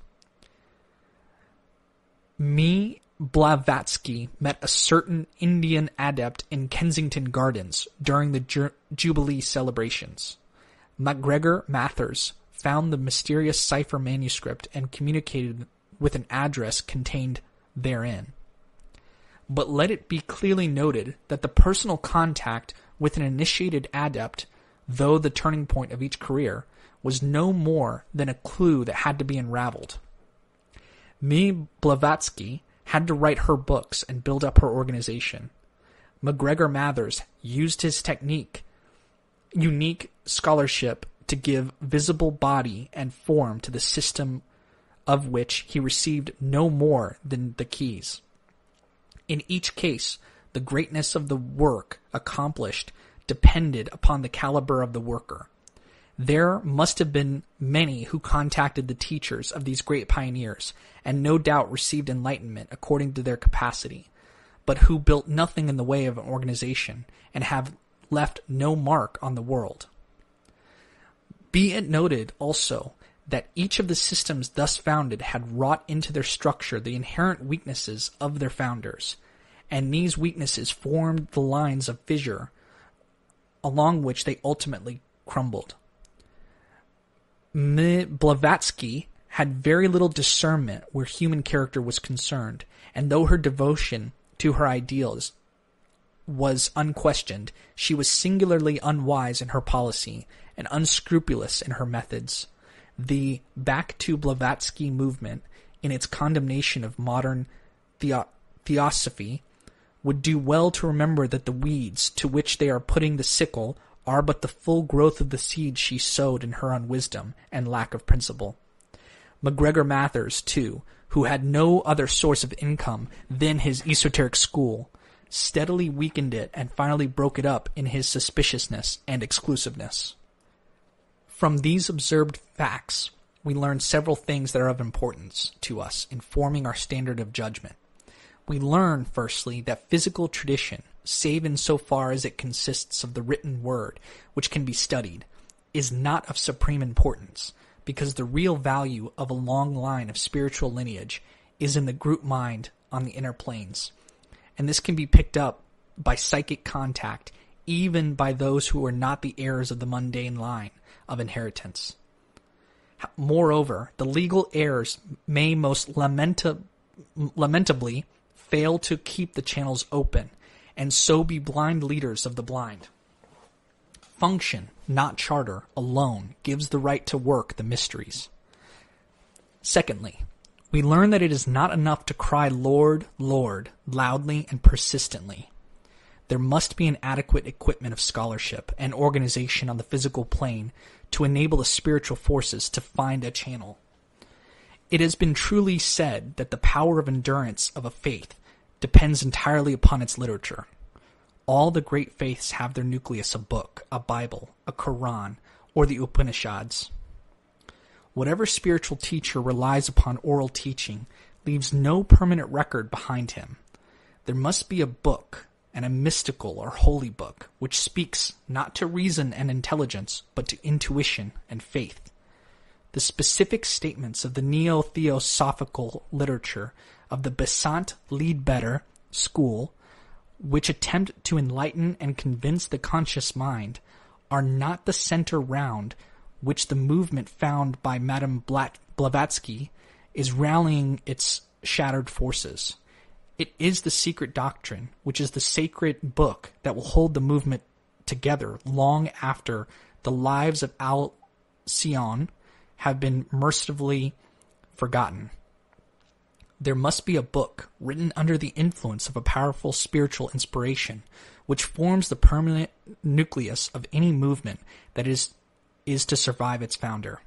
Me Blavatsky met a certain Indian adept in Kensington Gardens during the Ju- Jubilee celebrations. MacGregor Mathers found the mysterious cipher manuscript and communicated with an address contained therein. But let it be clearly noted that the personal contact with an initiated adept, though the turning point of each career, was no more than a clue that had to be unraveled. Me Blavatsky had to write her books and build up her organization. MacGregor Mathers used his technique, unique scholarship to give visible body and form to the system of which he received no more than the keys. In each case, the greatness of the work accomplished depended upon the caliber of the worker. There must have been many who contacted the teachers of these great pioneers, and no doubt received enlightenment according to their capacity, but who built nothing in the way of an organization and have left no mark on the world. Be it noted also that each of the systems thus founded had wrought into their structure the inherent weaknesses of their founders, and these weaknesses formed the lines of fissure along which they ultimately crumbled. Blavatsky had very little discernment where human character was concerned, and though her devotion to her ideals was unquestioned, she was singularly unwise in her policy and unscrupulous in her methods. The Back to Blavatsky movement, in its condemnation of modern theo- theosophy, would do well to remember that the weeds to which they are putting the sickle are but the full growth of the seed she sowed in her unwisdom and lack of principle. MacGregor Mathers, too, who had no other source of income than his esoteric school, steadily weakened it and finally broke it up in his suspiciousness and exclusiveness. From these observed facts, we learn several things that are of importance to us in forming our standard of judgment. We learn, firstly, that physical tradition, save in so far as it consists of the written word, which can be studied, is not of supreme importance, because the real value of a long line of spiritual lineage is in the group mind on the inner planes. And this can be picked up by psychic contact, even by those who are not the heirs of the mundane line of inheritance. Moreover, the legal heirs may most lamenta- lamentably fail to keep the channels open, and so be blind leaders of the blind. Function, not charter, alone gives the right to work the mysteries. Secondly, we learn that it is not enough to cry Lord, Lord, loudly and persistently. There must be an adequate equipment of scholarship and organization on the physical plane to enable the spiritual forces to find a channel. It has been truly said that the power of endurance of a faith depends entirely upon its literature. All the great faiths have their nucleus a book, a Bible, a Quran, or the Upanishads. Whatever spiritual teacher relies upon oral teaching leaves no permanent record behind him. There must be a book, and a mystical or holy book, which speaks not to reason and intelligence, but to intuition and faith. The specific statements of the neo theosophical literature of the Besant Leadbeater school which attempt to enlighten and convince the conscious mind, are not the center round which the movement found by Madame Blavatsky is rallying its shattered forces. It is the secret doctrine, which is the sacred book that will hold the movement together long after the lives of Alcyone have been mercifully forgotten. There must be a book written under the influence of a powerful spiritual inspiration, which forms the permanent nucleus of any movement that is is to survive its founder.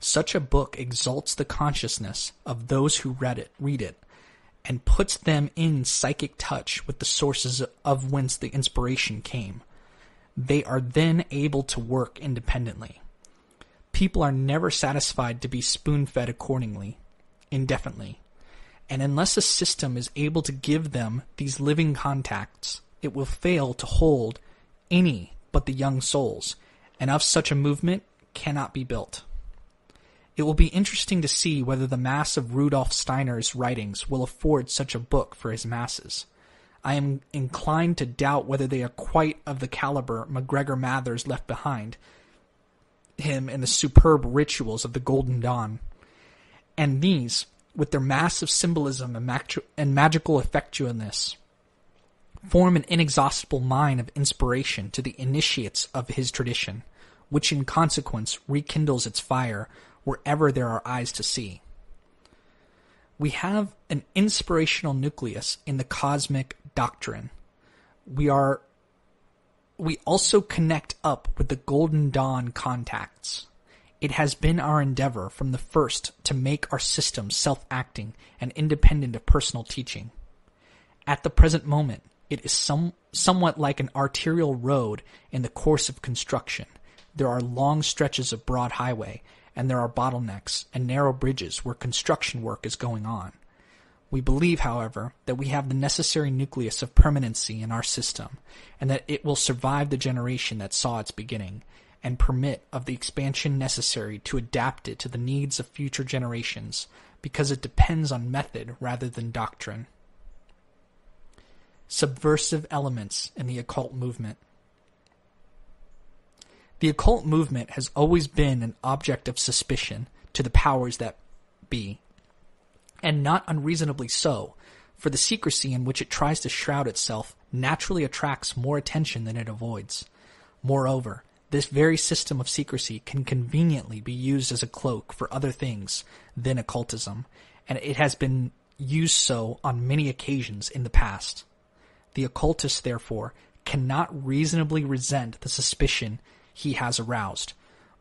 Such a book exalts the consciousness of those who read it, read it, and puts them in psychic touch with the sources of whence the inspiration came. They are then able to work independently. People are never satisfied to be spoon fed accordingly, indefinitely. And unless a system is able to give them these living contacts, it will fail to hold any but the young souls, and of such a movement cannot be built. It will be interesting to see whether the mass of Rudolf Steiner's writings will afford such a book for his masses. I am inclined to doubt whether they are quite of the caliber MacGregor Mathers left behind him in the superb rituals of the Golden Dawn. And these, with their massive symbolism and, mag- and magical effectualness, form an inexhaustible mine of inspiration to the initiates of his tradition, which in consequence rekindles its fire wherever there are eyes to see. We have an inspirational nucleus in the cosmic doctrine. We are we also connect up with the Golden Dawn contacts. It has been our endeavor from the first to make our system self-acting and independent of personal teaching. At the present moment, it is some, somewhat like an arterial road in the course of construction. There are long stretches of broad highway, and there are bottlenecks and narrow bridges where construction work is going on. We believe, however, that we have the necessary nucleus of permanency in our system, and that it will survive the generation that saw its beginning, and permit of the expansion necessary to adapt it to the needs of future generations, because it depends on method rather than doctrine. Subversive elements in the occult movement. The occult movement has always been an object of suspicion to the powers that be, and not unreasonably so, for the secrecy in which it tries to shroud itself naturally attracts more attention than it avoids. Moreover, this very system of secrecy can conveniently be used as a cloak for other things than occultism, and it has been used so on many occasions in the past. The occultist, therefore, cannot reasonably resent the suspicion he has aroused,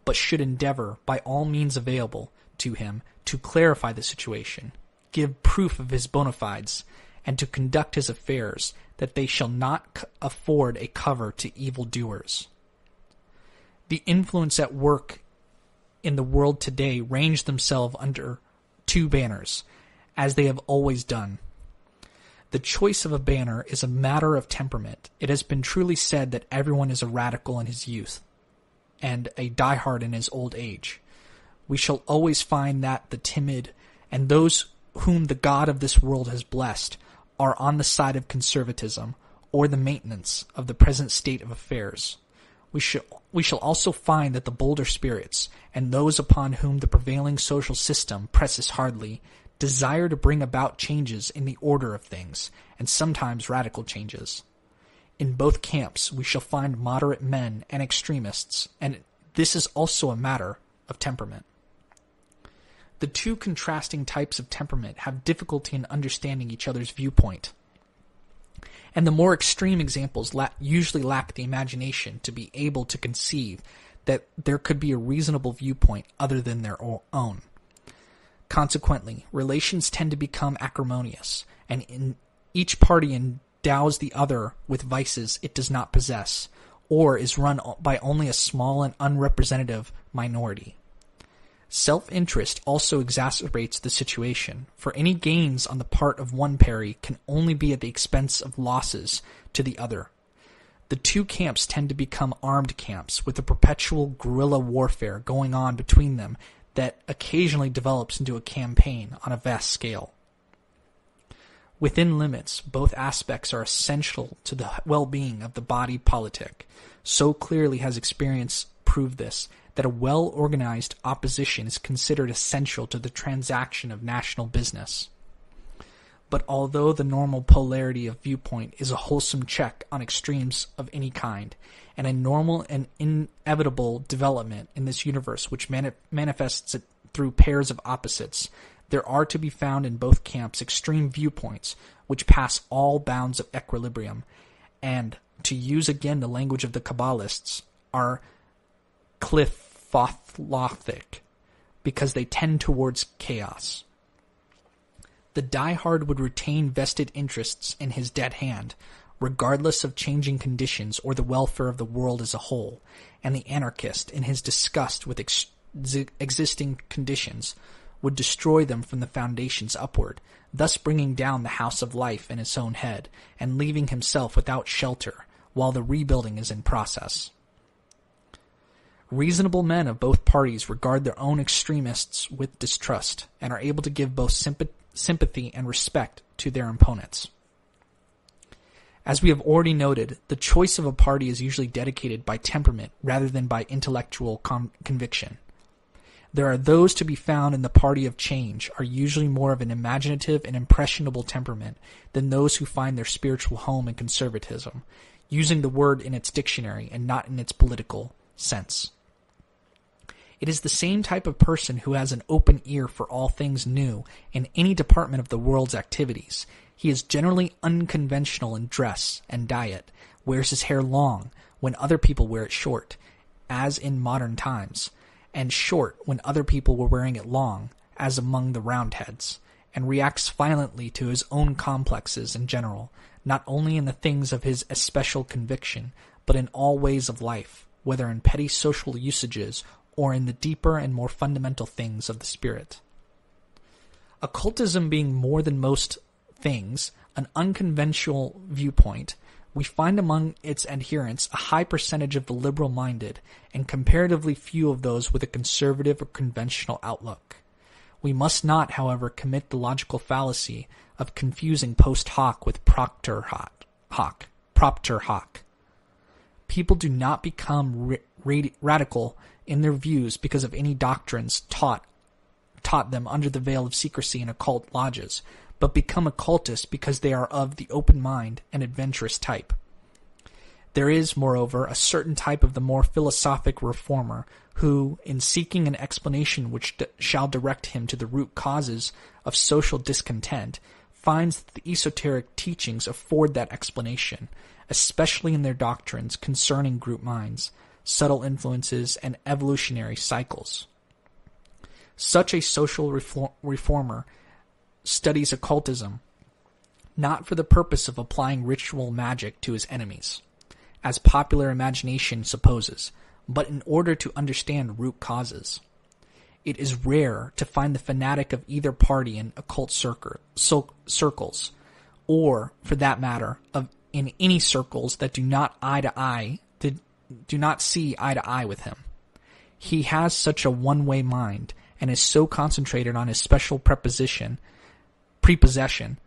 but should endeavor, by all means available to him, to clarify the situation, give proof of his bona fides, and to conduct his affairs, that they shall not afford a cover to evil doers. The influence at work in the world today range themselves under two banners, as they have always done. The choice of a banner is a matter of temperament. It has been truly said that everyone is a radical in his youth, and a diehard in his old age. We shall always find that the timid and those whom the God of this world has blessed are on the side of conservatism or the maintenance of the present state of affairs. We shall, we shall also find that the bolder spirits and those upon whom the prevailing social system presses hardly desire to bring about changes in the order of things, and sometimes radical changes. In both camps, we shall find moderate men and extremists, and this is also a matter of temperament. The two contrasting types of temperament have difficulty in understanding each other's viewpoint. And the more extreme examples la- usually lack the imagination to be able to conceive that there could be a reasonable viewpoint other than their own. Consequently, relations tend to become acrimonious, and each party endows the other with vices it does not possess, or is run by only a small and unrepresentative minority. Self-interest also exacerbates the situation, for any gains on the part of one party can only be at the expense of losses to the other. The two camps tend to become armed camps, with a perpetual guerrilla warfare going on between them that occasionally develops into a campaign on a vast scale. Within limits, both aspects are essential to the well being of the body politic. So clearly has experience proved this that a well organized opposition is considered essential to the transaction of national business. But although the normal polarity of viewpoint is a wholesome check on extremes of any kind, and a normal and inevitable development in this universe which mani- manifests it through pairs of opposites, there are to be found in both camps extreme viewpoints which pass all bounds of equilibrium, and, to use again the language of the Kabbalists, are cliffothlotic, because they tend towards chaos. The diehard would retain vested interests in his dead hand, regardless of changing conditions or the welfare of the world as a whole, and the anarchist, in his disgust with ex- existing conditions, would destroy them from the foundations upward, thus bringing down the house of life in his own head, and leaving himself without shelter, while the rebuilding is in process. Reasonable men of both parties regard their own extremists with distrust, and are able to give both sympathy and respect to their opponents. As we have already noted, the choice of a party is usually dedicated by temperament rather than by intellectual con- conviction. There are those to be found in the party of change are usually more of an imaginative and impressionable temperament than those who find their spiritual home in conservatism, using the word in its dictionary and not in its political sense. It is the same type of person who has an open ear for all things new in any department of the world's activities. He is generally unconventional in dress and diet, wears his hair long when other people wear it short, as in modern times, and short when other people were wearing it long, as among the Roundheads, and reacts violently to his own complexes in general, not only in the things of his especial conviction, but in all ways of life, whether in petty social usages or in the deeper and more fundamental things of the spirit. Occultism being more than most things an unconventional viewpoint, we find among its adherents a high percentage of the liberal minded and comparatively few of those with a conservative or conventional outlook. We must not, however, commit the logical fallacy of confusing post hoc with proctor hoc. Propter hoc. People do not become ra- radical in their views because of any doctrines taught taught them under the veil of secrecy in occult lodges, but become occultists because they are of the open mind and adventurous type. There is, moreover, a certain type of the more philosophic reformer who, in seeking an explanation which d- shall direct him to the root causes of social discontent, finds that the esoteric teachings afford that explanation, especially in their doctrines concerning group minds, subtle influences, and evolutionary cycles. Such a social reformer studies occultism not for the purpose of applying ritual magic to his enemies, as popular imagination supposes, but in order to understand root causes. It is rare to find the fanatic of either party in occult circles, or, for that matter, of in any circles that do not eye to eye do not see eye to eye with him. He has such a one-way mind and is so concentrated on his special preposition prepossession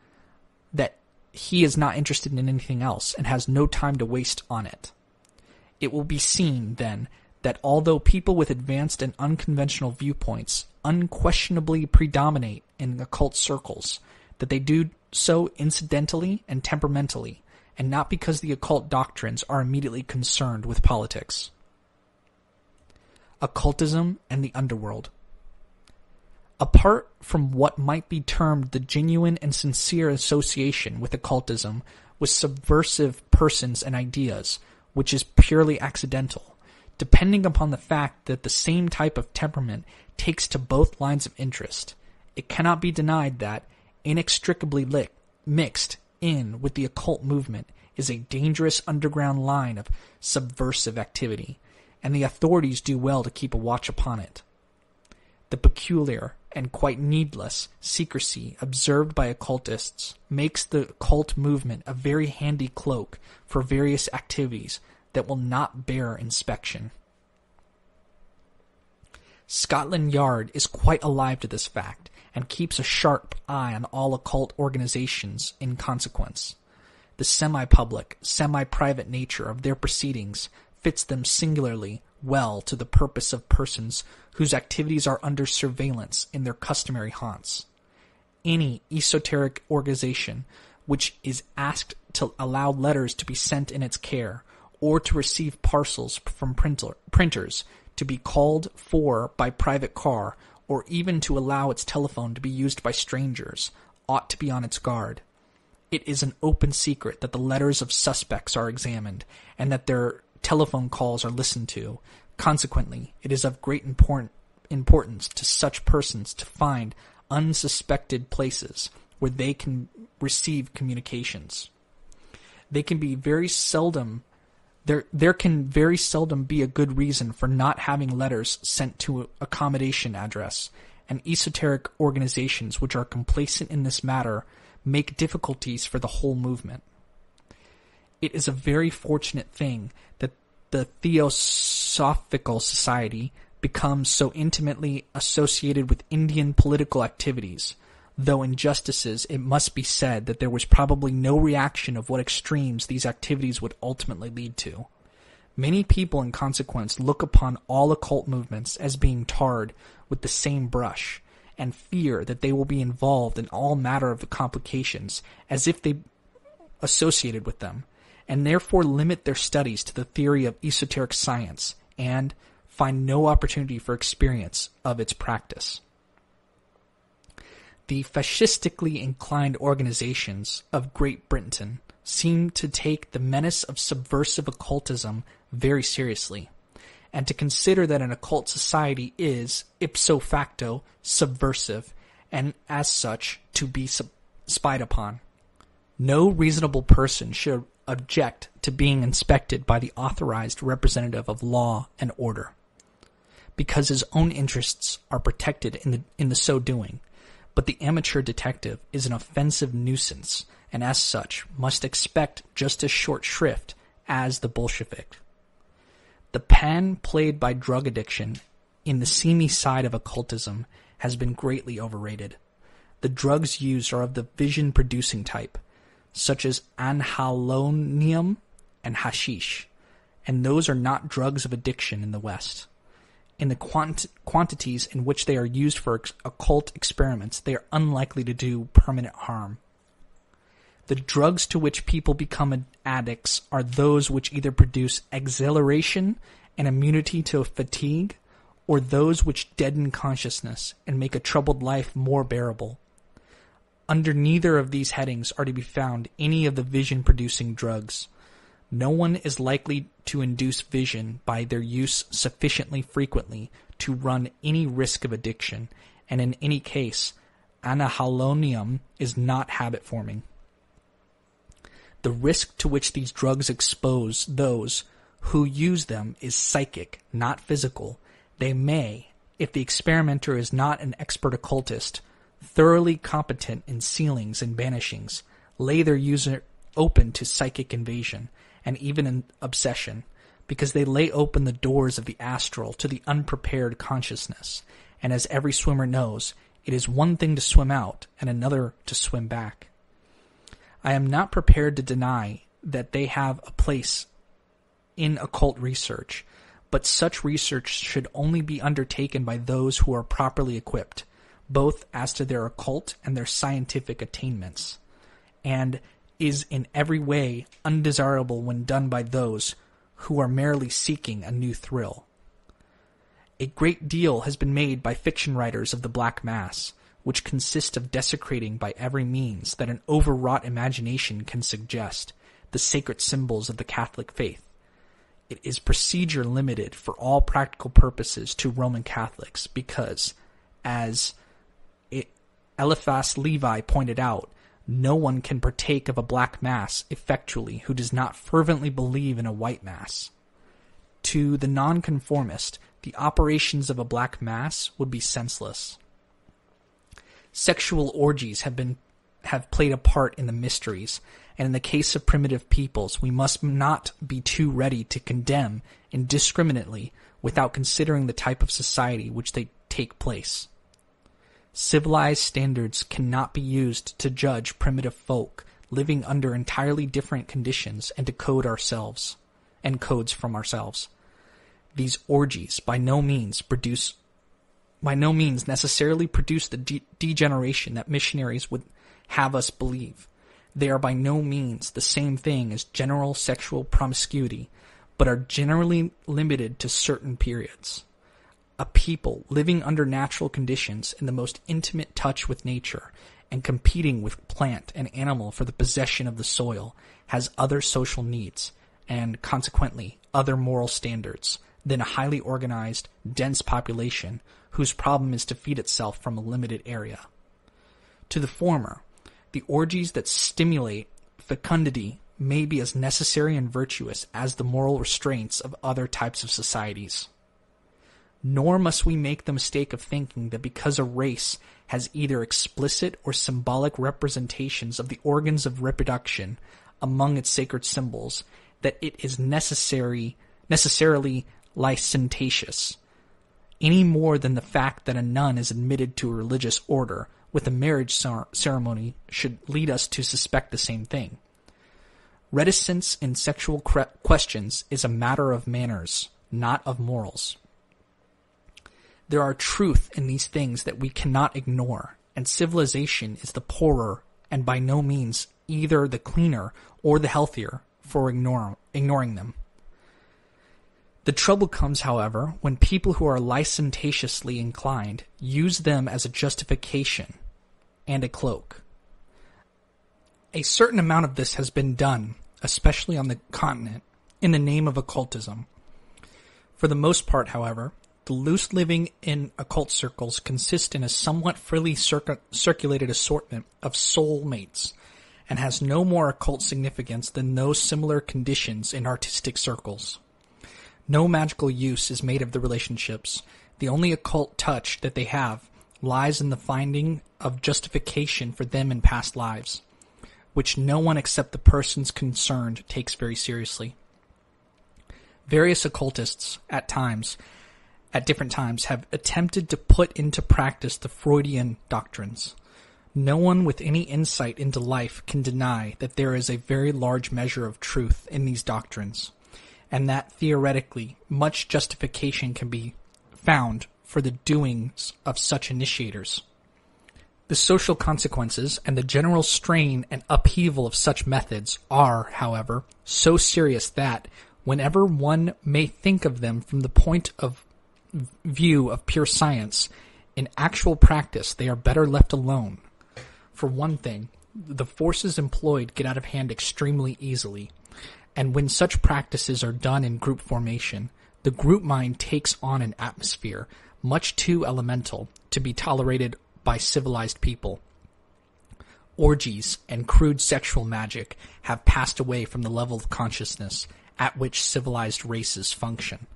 that he is not interested in anything else and has no time to waste on it. It will be seen, then, that although people with advanced and unconventional viewpoints unquestionably predominate in occult circles, that they do so incidentally and temperamentally, and not because the occult doctrines are immediately concerned with politics. Occultism and the Underworld Apart from what might be termed the genuine and sincere association with occultism with subversive persons and ideas, which is purely accidental, depending upon the fact that the same type of temperament takes to both lines of interest, it cannot be denied that, inextricably li- mixed in with the occult movement is a dangerous underground line of subversive activity, and the authorities do well to keep a watch upon it. The peculiar, and quite needless secrecy observed by occultists makes the occult movement a very handy cloak for various activities that will not bear inspection. Scotland Yard is quite alive to this fact, and keeps a sharp eye on all occult organizations in consequence. The semi-public, semi-private nature of their proceedings fits them singularly well to the purpose of persons whose activities are under surveillance in their customary haunts. Any esoteric organization which is asked to allow letters to be sent in its care or to receive parcels from printer, printers to be called for by private car or even to allow its telephone to be used by strangers ought to be on its guard. It is an open secret that the letters of suspects are examined and that their telephone calls are listened to. Consequently, it is of great important importance to such persons to find unsuspected places where they can receive communications. They can be very seldom there there can very seldom be a good reason for not having letters sent to accommodation address, and esoteric organizations which are complacent in this matter make difficulties for the whole movement. It is a very fortunate thing that the Theosophical Society becomes so intimately associated with Indian political activities, though in justices it must be said that there was probably no reaction of what extremes these activities would ultimately lead to. Many people, in consequence, look upon all occult movements as being tarred with the same brush, and fear that they will be involved in all matter of the complications as if they associated with them, and therefore limit their studies to the theory of esoteric science and find no opportunity for experience of its practice. The fascistically inclined organizations of Great Britain seem to take the menace of subversive occultism very seriously, and to consider that an occult society is, ipso facto, subversive, and as such, to be sub- spied upon. No reasonable person should object to being inspected by the authorized representative of law and order, because his own interests are protected in the, in the so doing. But the amateur detective is an offensive nuisance, and as such must expect just as short shrift as the Bolshevik. The pan played by drug addiction in the seamy side of occultism has been greatly overrated. The drugs used are of the vision producing type, such as anhalonium and hashish, and those are not drugs of addiction in the West. In the quant- quantities in which they are used for ex- occult experiments, they are unlikely to do permanent harm. The drugs to which people become addicts are those which either produce exhilaration and immunity to fatigue, or those which deaden consciousness and make a troubled life more bearable. Under neither of these headings are to be found any of the vision producing drugs. No one is likely to induce vision by their use sufficiently frequently to run any risk of addiction, and in any case, anhalonium is not habit forming. The risk to which these drugs expose those who use them is psychic, not physical. They may, if the experimenter is not an expert occultist, thoroughly competent in sealings and banishings, lay their user open to psychic invasion and even an obsession, because they lay open the doors of the astral to the unprepared consciousness. And as every swimmer knows, it is one thing to swim out and another to swim back. I am not prepared to deny that they have a place in occult research, but such research should only be undertaken by those who are properly equipped, both as to their occult and their scientific attainments, and is in every way undesirable when done by those who are merely seeking a new thrill. A great deal has been made by fiction writers of the Black Mass, which consist of desecrating by every means that an overwrought imagination can suggest the sacred symbols of the Catholic faith. It is procedure limited for all practical purposes to Roman Catholics because, as Eliphas Levi pointed out, no one can partake of a black mass effectually who does not fervently believe in a white mass. To the nonconformist, the operations of a black mass would be senseless sexual orgies have been have played a part in the mysteries, and in the case of primitive peoples, we must not be too ready to condemn indiscriminately without considering the type of society which they take place. Civilized standards cannot be used to judge primitive folk living under entirely different conditions and to code ourselves and codes from ourselves. These orgies by no means produce by no means necessarily produce the de- degeneration that missionaries would have us believe. They are by no means the same thing as general sexual promiscuity, but are generally limited to certain periods. A people living under natural conditions in the most intimate touch with nature and competing with plant and animal for the possession of the soil has other social needs and consequently other moral standards than a highly organized, dense population whose problem is to feed itself from a limited area. To the former, the orgies that stimulate fecundity may be as necessary and virtuous as the moral restraints of other types of societies. Nor must we make the mistake of thinking that because a race has either explicit or symbolic representations of the organs of reproduction among its sacred symbols, that it is necessary necessarily licentious, any more than the fact that a nun is admitted to a religious order with a marriage ceremony should lead us to suspect the same thing. Reticence in sexual questions is a matter of manners, not of morals. There are truth in these things that we cannot ignore, and civilization is the poorer and by no means either the cleaner or the healthier for ignore, ignoring them. The trouble comes, however, when people who are licentiously inclined use them as a justification and a cloak. A certain amount of this has been done, especially on the continent, in the name of occultism. For the most part, however, the loose living in occult circles consists in a somewhat freely circulated assortment of soul mates and has no more occult significance than those similar conditions in artistic circles. No magical use is made of the relationships. The only occult touch that they have lies in the finding of justification for them in past lives, which no one except the persons concerned takes very seriously. Various occultists, at times, at different times, have attempted to put into practice the Freudian doctrines. No one with any insight into life can deny that there is a very large measure of truth in these doctrines and that theoretically much justification can be found for the doings of such initiators. The social consequences and the general strain and upheaval of such methods are, however, so serious that, whenever one may think of them from the point of view of pure science, in actual practice they are better left alone. For one thing, the forces employed get out of hand extremely easily, and when such practices are done in group formation, the group mind takes on an atmosphere much too elemental to be tolerated by civilized people. Orgies and crude sexual magic have passed away from the level of consciousness at which civilized races function,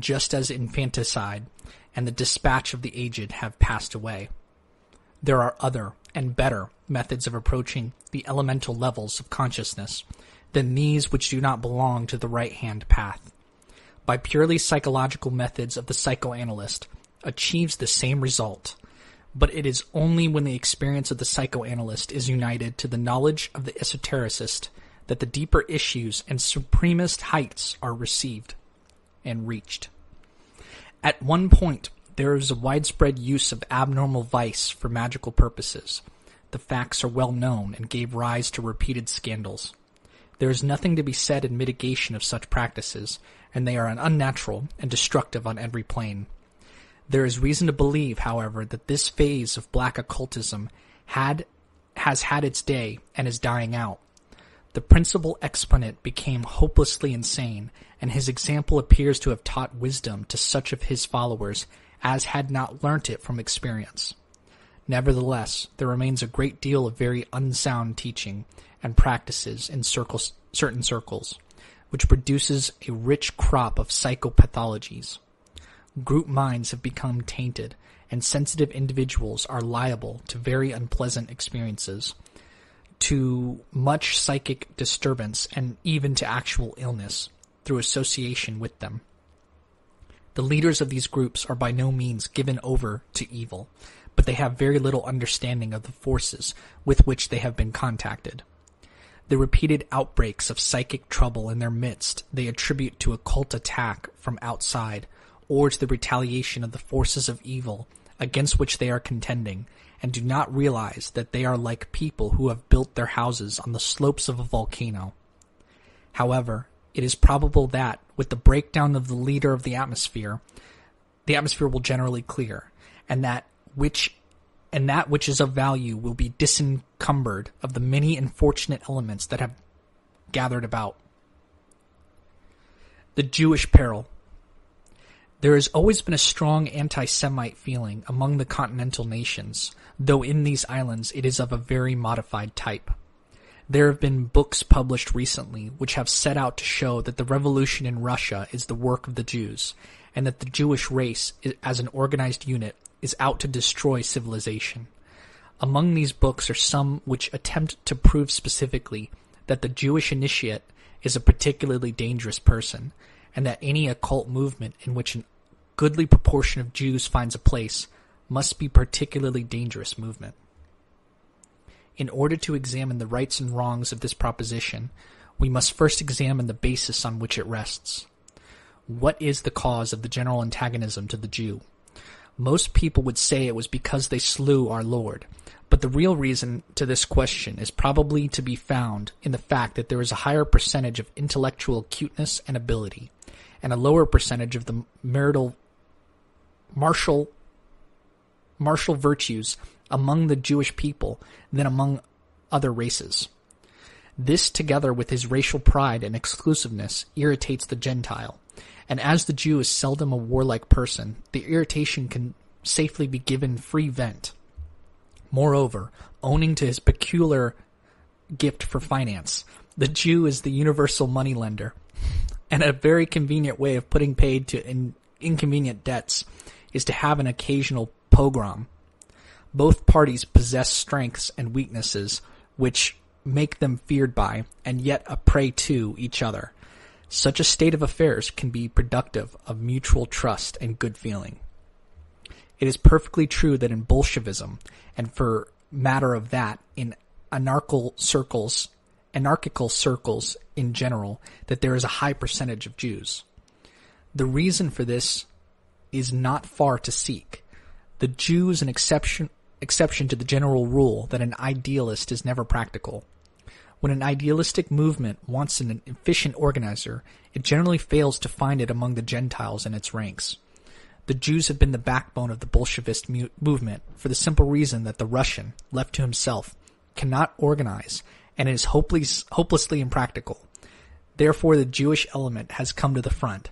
just as infanticide and the dispatch of the aged have passed away. There are other and better methods of approaching the elemental levels of consciousness than these which do not belong to the right hand path. By purely psychological methods of the psychoanalyst achieves the same result, but it is only when the experience of the psychoanalyst is united to the knowledge of the esotericist that the deeper issues and supremest heights are received and reached. At one point, there is a widespread use of abnormal vice for magical purposes. The facts are well known and gave rise to repeated scandals. There is nothing to be said in mitigation of such practices, and they are unnatural and destructive on every plane. There is reason to believe, however, that this phase of black occultism had has had its day and is dying out. The principal exponent became hopelessly insane, and his example appears to have taught wisdom to such of his followers as had not learnt it from experience. Nevertheless, there remains a great deal of very unsound teaching, and practices in circles, certain circles, which produces a rich crop of psychopathologies. Group minds have become tainted, and sensitive individuals are liable to very unpleasant experiences, to much psychic disturbance, and even to actual illness through association with them. The leaders of these groups are by no means given over to evil, but they have very little understanding of the forces with which they have been contacted. The repeated outbreaks of psychic trouble in their midst they attribute to occult attack from outside or to the retaliation of the forces of evil against which they are contending, and do not realize that they are like people who have built their houses on the slopes of a volcano. However, it is probable that, with the breakdown of the leader of the atmosphere, the atmosphere will generally clear, and that which and that which is of value will be disencumbered of the many unfortunate elements that have gathered about. The Jewish peril. There has always been a strong anti Semite feeling among the continental nations, though in these islands it is of a very modified type. There have been books published recently which have set out to show that the revolution in Russia is the work of the Jews, and that the Jewish race, as an organized unit, is out to destroy civilization. Among these books are some which attempt to prove specifically that the Jewish initiate is a particularly dangerous person, and that any occult movement in which a goodly proportion of Jews finds a place must be particularly dangerous movement. In order to examine the rights and wrongs of this proposition, we must first examine the basis on which it rests. What is the cause of the general antagonism to the Jew? Most people would say it was because they slew our Lord, but the real reason to this question is probably to be found in the fact that there is a higher percentage of intellectual acuteness and ability, and a lower percentage of the marital martial martial virtues among the Jewish people than among other races. This, together with his racial pride and exclusiveness, irritates the Gentile, and as the Jew is seldom a warlike person, the irritation can safely be given free vent. Moreover, owing to his peculiar gift for finance, the Jew is the universal moneylender, and a very convenient way of putting paid to in- inconvenient debts is to have an occasional pogrom. Both parties possess strengths and weaknesses which make them feared by, and yet a prey to, each other. Such a state of affairs can be productive of mutual trust and good feeling. It is perfectly true that in Bolshevism, and for matter of that, in anarchical circles, anarchical circles in general, that there is a high percentage of Jews. The reason for this is not far to seek. The Jew is an exception, exception to the general rule that an idealist is never practical. When an idealistic movement wants an efficient organizer, it generally fails to find it among the Gentiles in its ranks. The Jews have been the backbone of the Bolshevist mu- movement for the simple reason that the Russian, left to himself, cannot organize and is hopeless, hopelessly impractical. Therefore, the Jewish element has come to the front.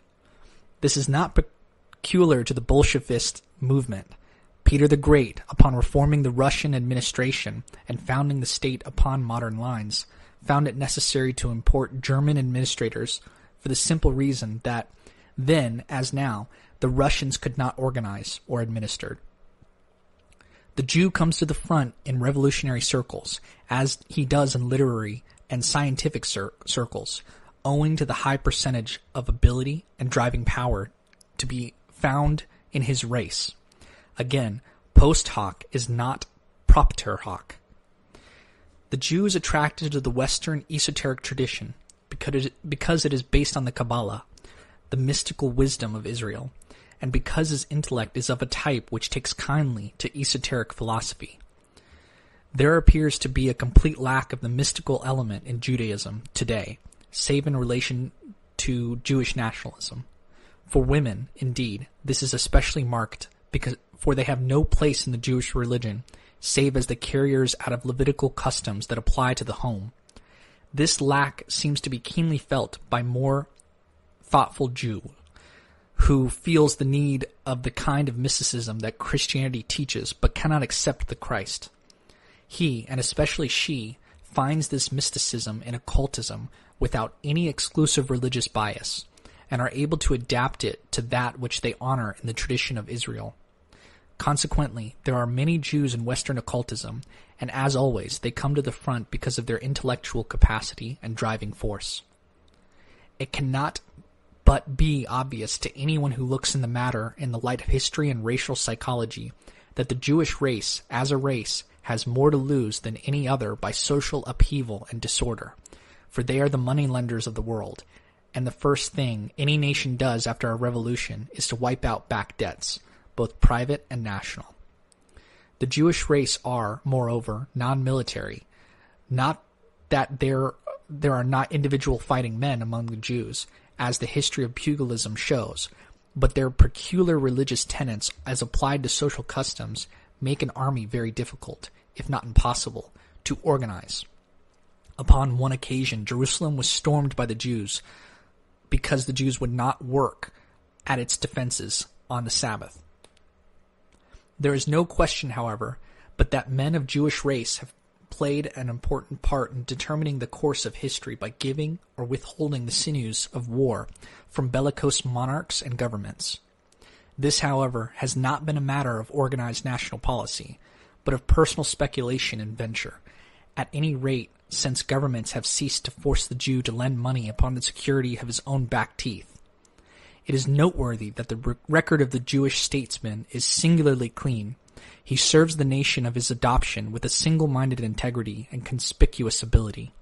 This is not peculiar to the Bolshevist movement. Peter the Great, upon reforming the Russian administration and founding the state upon modern lines, found it necessary to import German administrators for the simple reason that then, as now, the Russians could not organize or administer. The Jew comes to the front in revolutionary circles, as he does in literary and scientific cir- circles, owing to the high percentage of ability and driving power to be found in his race. Again, post hoc is not propter hoc. The Jew is attracted to the Western esoteric tradition because because it is based on the Kabbalah, the mystical wisdom of Israel, and because his intellect is of a type which takes kindly to esoteric philosophy. There appears to be a complete lack of the mystical element in Judaism today, save in relation to Jewish nationalism. For women, indeed, this is especially marked because for they have no place in the Jewish religion save as the carriers out of Levitical customs that apply to the home. This lack seems to be keenly felt by more thoughtful Jew who feels the need of the kind of mysticism that Christianity teaches but cannot accept the Christ. He, and especially she, finds this mysticism in occultism without any exclusive religious bias and are able to adapt it to that which they honor in the tradition of Israel. Consequently, there are many Jews in Western occultism, and as always, they come to the front because of their intellectual capacity and driving force. It cannot but be obvious to anyone who looks in the matter in the light of history and racial psychology that the Jewish race, as a race, has more to lose than any other by social upheaval and disorder, for they are the moneylenders of the world, and the first thing any nation does after a revolution is to wipe out back debts, both private and national. The Jewish race are, moreover, non-military, not that there there are not individual fighting men among the Jews, as the history of pugilism shows, but their peculiar religious tenets, as applied to social customs, make an army very difficult, if not impossible, to organize. Upon one occasion, Jerusalem was stormed by the Jews because the Jews would not work at its defenses on the Sabbath. There is no question, however, but that men of Jewish race have played an important part in determining the course of history by giving or withholding the sinews of war from bellicose monarchs and governments. This, however, has not been a matter of organized national policy, but of personal speculation and venture, at any rate since governments have ceased to force the Jew to lend money upon the security of his own back teeth. It is noteworthy that the record of the Jewish statesman is singularly clean. He serves the nation of his adoption with a single-minded integrity and conspicuous ability.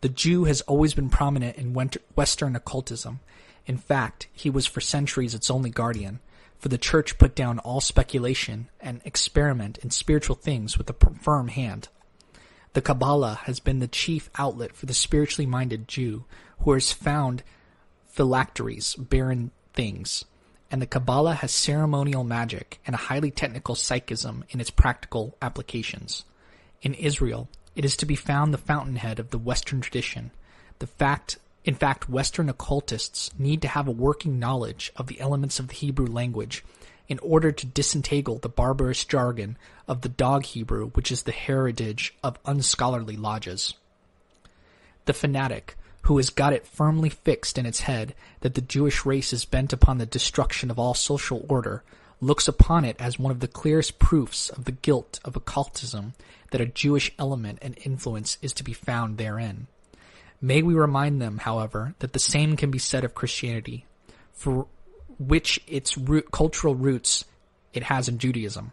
The Jew has always been prominent in Western occultism. In fact, he was for centuries its only guardian, for the Church put down all speculation and experiment in spiritual things with a firm hand. The Kabbalah has been the chief outlet for the spiritually minded Jew, who has found phylacteries, barren things, and the Kabbalah has ceremonial magic and a highly technical psychism in its practical applications. In Israel, it is to be found the fountainhead of the Western tradition. The fact, in fact, Western occultists need to have a working knowledge of the elements of the Hebrew language in order to disentangle the barbarous jargon of the dog Hebrew, which is the heritage of unscholarly lodges. The fanatic, who has got it firmly fixed in its head that the Jewish race is bent upon the destruction of all social order, looks upon it as one of the clearest proofs of the guilt of occultism that a Jewish element and influence is to be found therein. May we remind them, however, that the same can be said of Christianity, for which its root, cultural roots it has in Judaism.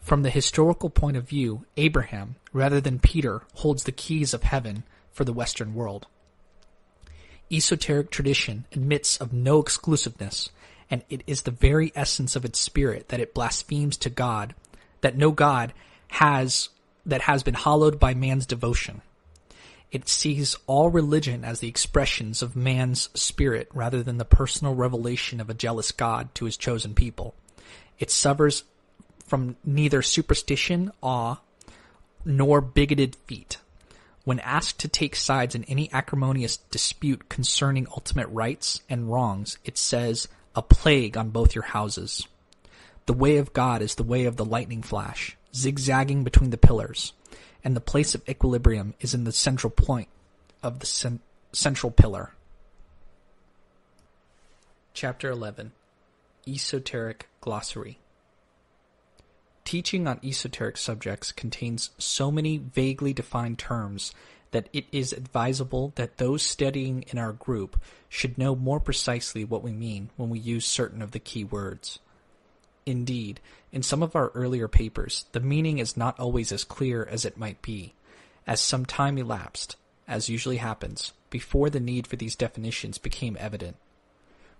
From the historical point of view, Abraham, rather than Peter, holds the keys of heaven for the Western world esoteric tradition admits of no exclusiveness, and it is the very essence of its spirit that it blasphemes to God, that no God has that has been hallowed by man's devotion. It sees all religion as the expressions of man's spirit rather than the personal revelation of a jealous God to his chosen people. It suffers from neither superstition, awe, nor bigoted feet. When asked to take sides in any acrimonious dispute concerning ultimate rights and wrongs, it says, a plague on both your houses. The way of God is the way of the lightning flash, zigzagging between the pillars, and the place of equilibrium is in the central point of the cen- central pillar. Chapter 11 Esoteric Glossary Teaching on esoteric subjects contains so many vaguely defined terms that it is advisable that those studying in our group should know more precisely what we mean when we use certain of the key words. Indeed, in some of our earlier papers, the meaning is not always as clear as it might be, as some time elapsed, as usually happens, before the need for these definitions became evident.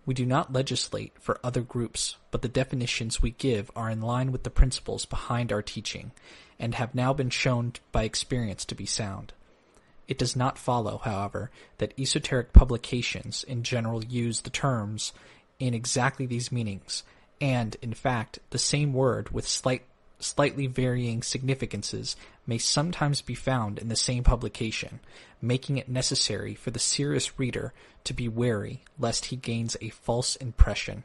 We do not legislate for other groups, but the definitions we give are in line with the principles behind our teaching, and have now been shown by experience to be sound. It does not follow, however, that esoteric publications in general use the terms in exactly these meanings, and, in fact, the same word with slight slightly varying significances may sometimes be found in the same publication, making it necessary for the serious reader to be wary lest he gains a false impression.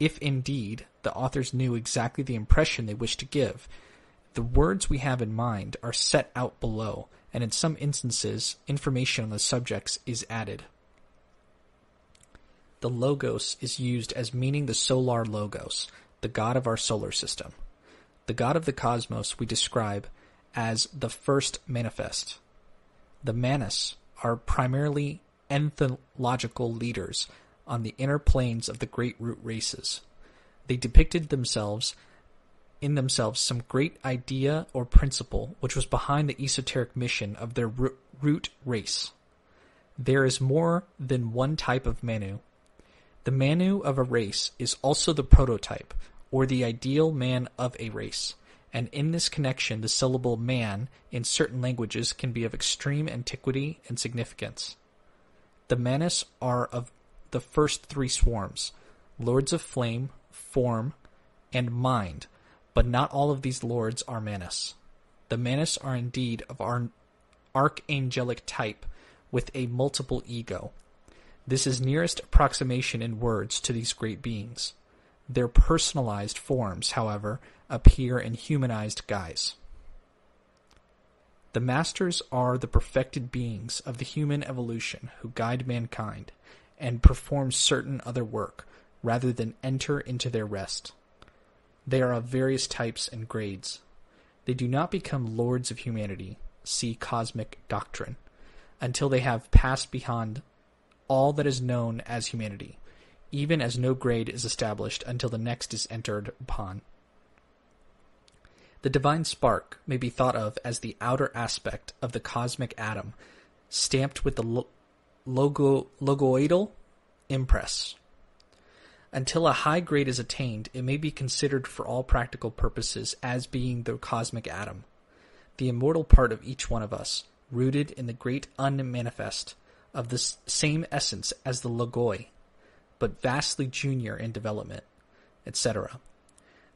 If indeed the authors knew exactly the impression they wished to give, the words we have in mind are set out below, and in some instances, information on the subjects is added. The logos is used as meaning the solar logos, the god of our solar system. The god of the cosmos we describe as the first manifest. The Manus are primarily ethnological leaders on the inner planes of the great root races. They depicted themselves in themselves some great idea or principle which was behind the esoteric mission of their root race. There is more than one type of Manu. The Manu of a race is also the prototype, or the ideal man of a race, and in this connection the syllable man in certain languages can be of extreme antiquity and significance. The Manus are of the first three swarms, lords of flame, form, and mind, but not all of these lords are Manus. The Manus are indeed of our archangelic type with a multiple ego. This is nearest approximation in words to these great beings. Their personalized forms, however, appear in humanized guise. The masters are the perfected beings of the human evolution who guide mankind and perform certain other work rather than enter into their rest. They are of various types and grades. They do not become lords of humanity, see cosmic doctrine, until they have passed beyond all that is known as humanity, even as no grade is established until the next is entered upon. The divine spark may be thought of as the outer aspect of the cosmic atom, stamped with the lo- logo, logoidal impress. Until a high grade is attained, it may be considered for all practical purposes as being the cosmic atom, the immortal part of each one of us, rooted in the great unmanifest, of the same essence as the logoi, but vastly junior in development, etc.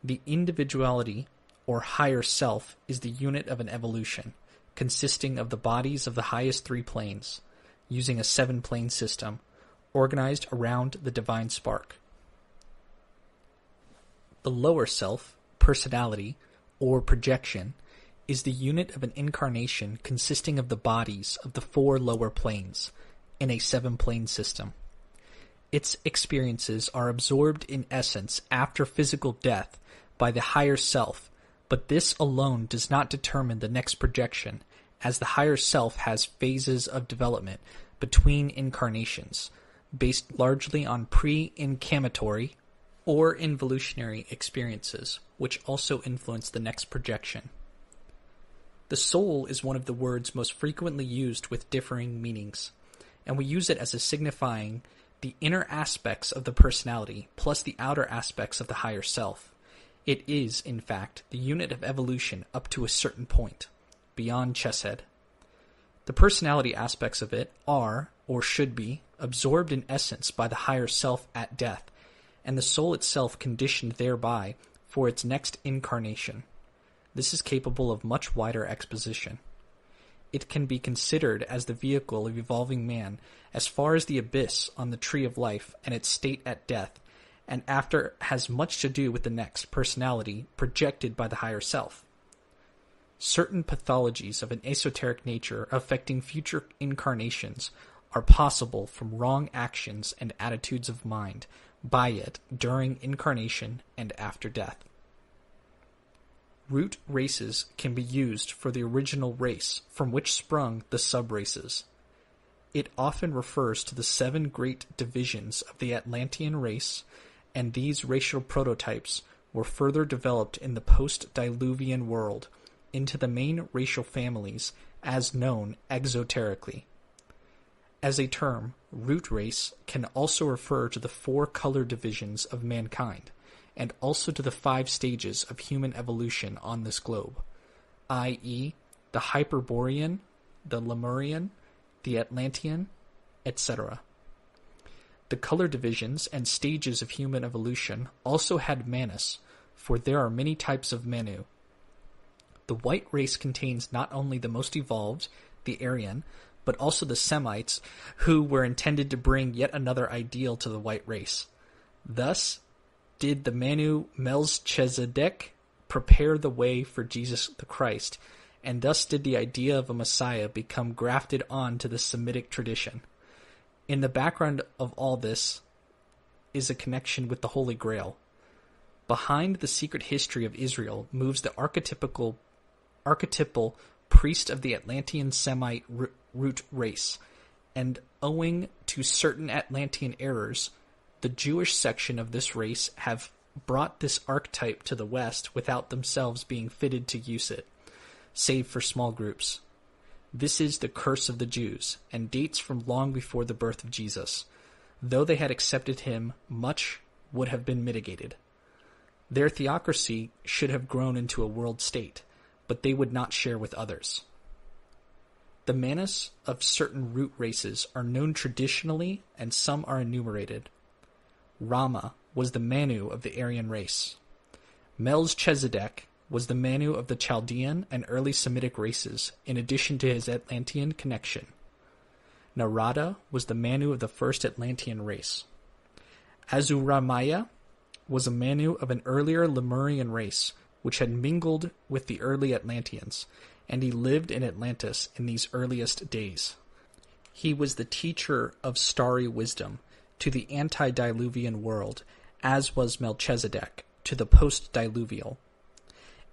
The individuality or higher self is the unit of an evolution, consisting of the bodies of the highest three planes, using a seven plane system, organized around the divine spark. The lower self, personality, or projection, is the unit of an incarnation consisting of the bodies of the four lower planes in a seven plane system. Its experiences are absorbed in essence after physical death by the higher self, but this alone does not determine the next projection, as the higher self has phases of development between incarnations, based largely on pre incarnatory or involutionary experiences, which also influence the next projection. The soul is one of the words most frequently used with differing meanings, and we use it as a signifying the inner aspects of the personality plus the outer aspects of the higher self. It is, in fact, the unit of evolution up to a certain point, beyond Chesed. The personality aspects of it are, or should be, absorbed in essence by the higher self at death, and the soul itself conditioned thereby for its next incarnation. This is capable of much wider exposition. It can be considered as the vehicle of evolving man as far as the abyss on the tree of life and its state at death, and after has much to do with the next personality projected by the higher self. Certain pathologies of an esoteric nature affecting future incarnations are possible from wrong actions and attitudes of mind by it during incarnation and after death. Root races can be used for the original race from which sprung the sub-races. It often refers to the seven great divisions of the Atlantean race, and these racial prototypes were further developed in the post-diluvian world into the main racial families as known exoterically. As a term, root race can also refer to the four color divisions of mankind, and also to the five stages of human evolution on this globe, i.e., the Hyperborean, the Lemurian, the Atlantean, etc. The color divisions and stages of human evolution also had Manus, for there are many types of Manu. The white race contains not only the most evolved, the Aryan, but also the Semites, who were intended to bring yet another ideal to the white race. Thus, did the Manu Melchizedek prepare the way for Jesus the Christ, and thus did the idea of a Messiah become grafted on to the Semitic tradition. In the background of all this is a connection with the Holy Grail. Behind the secret history of Israel moves the archetypical archetypal priest of the Atlantean Semite root race, and owing to certain Atlantean errors, the Jewish section of this race have brought this archetype to the West without themselves being fitted to use it, save for small groups. This is the curse of the Jews, and dates from long before the birth of Jesus. Though they had accepted him, much would have been mitigated. Their theocracy should have grown into a world state, but they would not share with others. The Manus of certain root races are known traditionally, and some are enumerated. Rama was the Manu of the Aryan race. Melchizedek was the Manu of the Chaldean and early Semitic races, in addition to his Atlantean connection. Narada was the Manu of the first Atlantean race. Asuramaya was a Manu of an earlier Lemurian race, which had mingled with the early Atlanteans, and he lived in Atlantis in these earliest days. He was the teacher of starry wisdom to the antediluvian world, as was Melchizedek to the post-diluvial,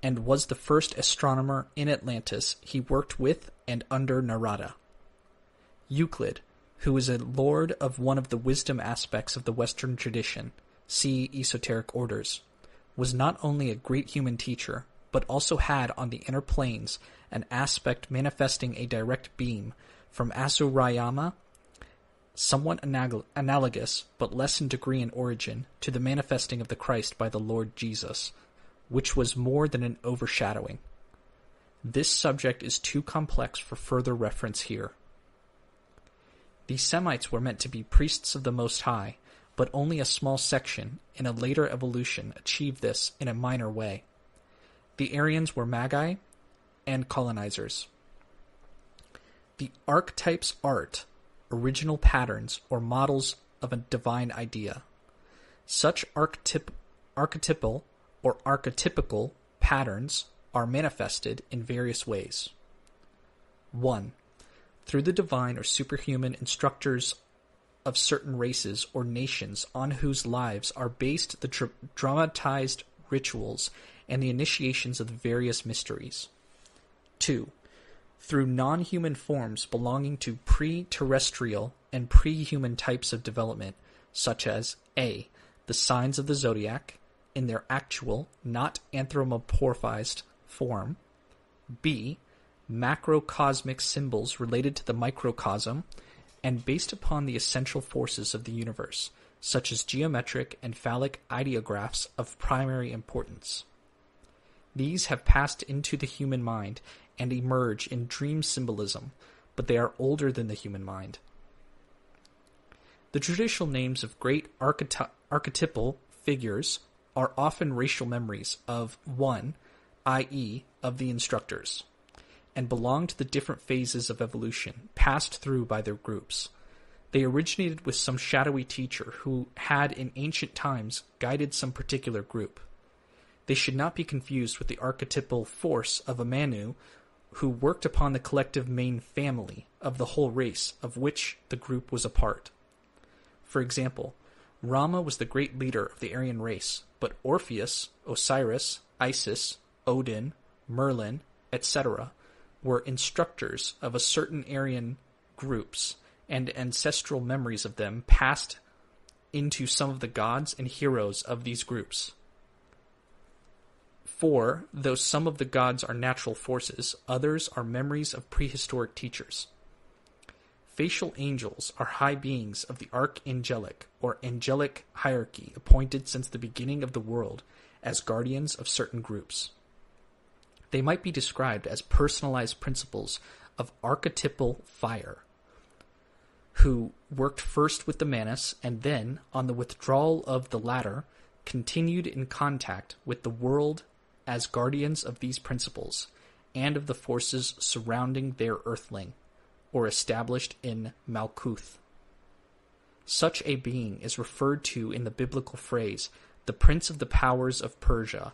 and was the first astronomer in Atlantis he worked with and under Narada. Euclid, who is a lord of one of the wisdom aspects of the Western tradition, see esoteric orders, was not only a great human teacher, but also had on the inner planes an aspect manifesting a direct beam from Asurayama, somewhat anal- analogous, but less in degree and origin, to the manifesting of the Christ by the Lord Jesus, which was more than an overshadowing. This subject is too complex for further reference here. The Semites were meant to be priests of the Most High, but only a small section, in a later evolution, achieved this in a minor way. The Aryans were magi and colonizers. The archetype's art, original patterns or models of a divine idea. Such archetyp- archetypal or archetypical patterns are manifested in various ways. 1. Through the divine or superhuman instructors of certain races or nations on whose lives are based the dr- dramatized rituals and the initiations of the various mysteries. 2. Through non human forms belonging to pre terrestrial and pre human types of development, such as A. The signs of the zodiac, in their actual, not anthropomorphized form, B. Macrocosmic symbols related to the microcosm, and based upon the essential forces of the universe, such as geometric and phallic ideographs of primary importance. These have passed into the human mind and emerge in dream symbolism, but they are older than the human mind. The traditional names of great archety- archetypal figures are often racial memories of one, i.e., of the instructors and belong to the different phases of evolution passed through by their groups. They originated with some shadowy teacher who had in ancient times guided some particular group. They should not be confused with the archetypal force of a Manu who worked upon the collective main family of the whole race of which the group was a part. For example, Rama was the great leader of the Aryan race, but Orpheus, Osiris, Isis, Odin, Merlin, etc., were instructors of a certain Aryan groups, and ancestral memories of them passed into some of the gods and heroes of these groups. For, though some of the gods are natural forces, others are memories of prehistoric teachers. Facial angels are high beings of the archangelic or angelic hierarchy appointed since the beginning of the world as guardians of certain groups. They might be described as personalized principles of archetypal fire, who worked first with the Manus and then, on the withdrawal of the latter, continued in contact with the world as guardians of these principles and of the forces surrounding their earthling, or established in Malkuth. Such a being is referred to in the biblical phrase, the prince of the powers of Persia,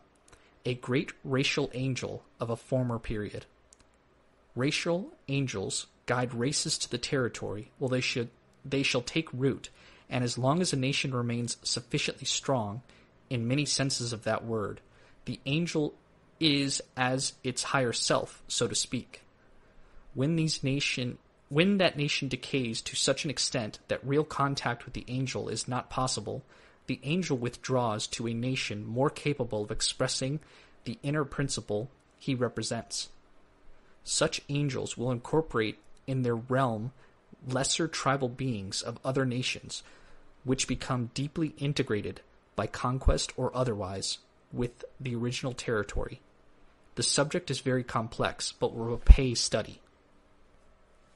a great racial angel of a former period. Racial angels guide races to the territory while they should they shall take root, and as long as a nation remains sufficiently strong, in many senses of that word, the angel is as its higher self, so to speak. When these nation when that nation decays to such an extent that real contact with the angel is not possible, the angel withdraws to a nation more capable of expressing the inner principle he represents. Such angels will incorporate in their realm lesser tribal beings of other nations, which become deeply integrated by conquest or otherwise with the original territory. The subject is very complex, but will repay study.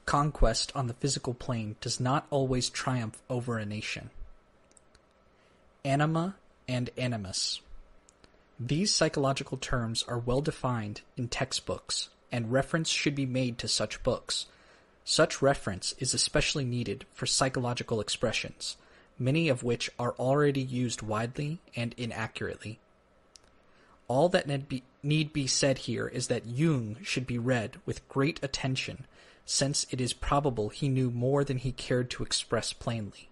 Conquest on the physical plane does not always triumph over a nation. Anima and animus. These psychological terms are well defined in textbooks, and reference should be made to such books. Such reference is especially needed for psychological expressions, many of which are already used widely and inaccurately. All that need be, need be said here is that Jung should be read with great attention, since it is probable he knew more than he cared to express plainly.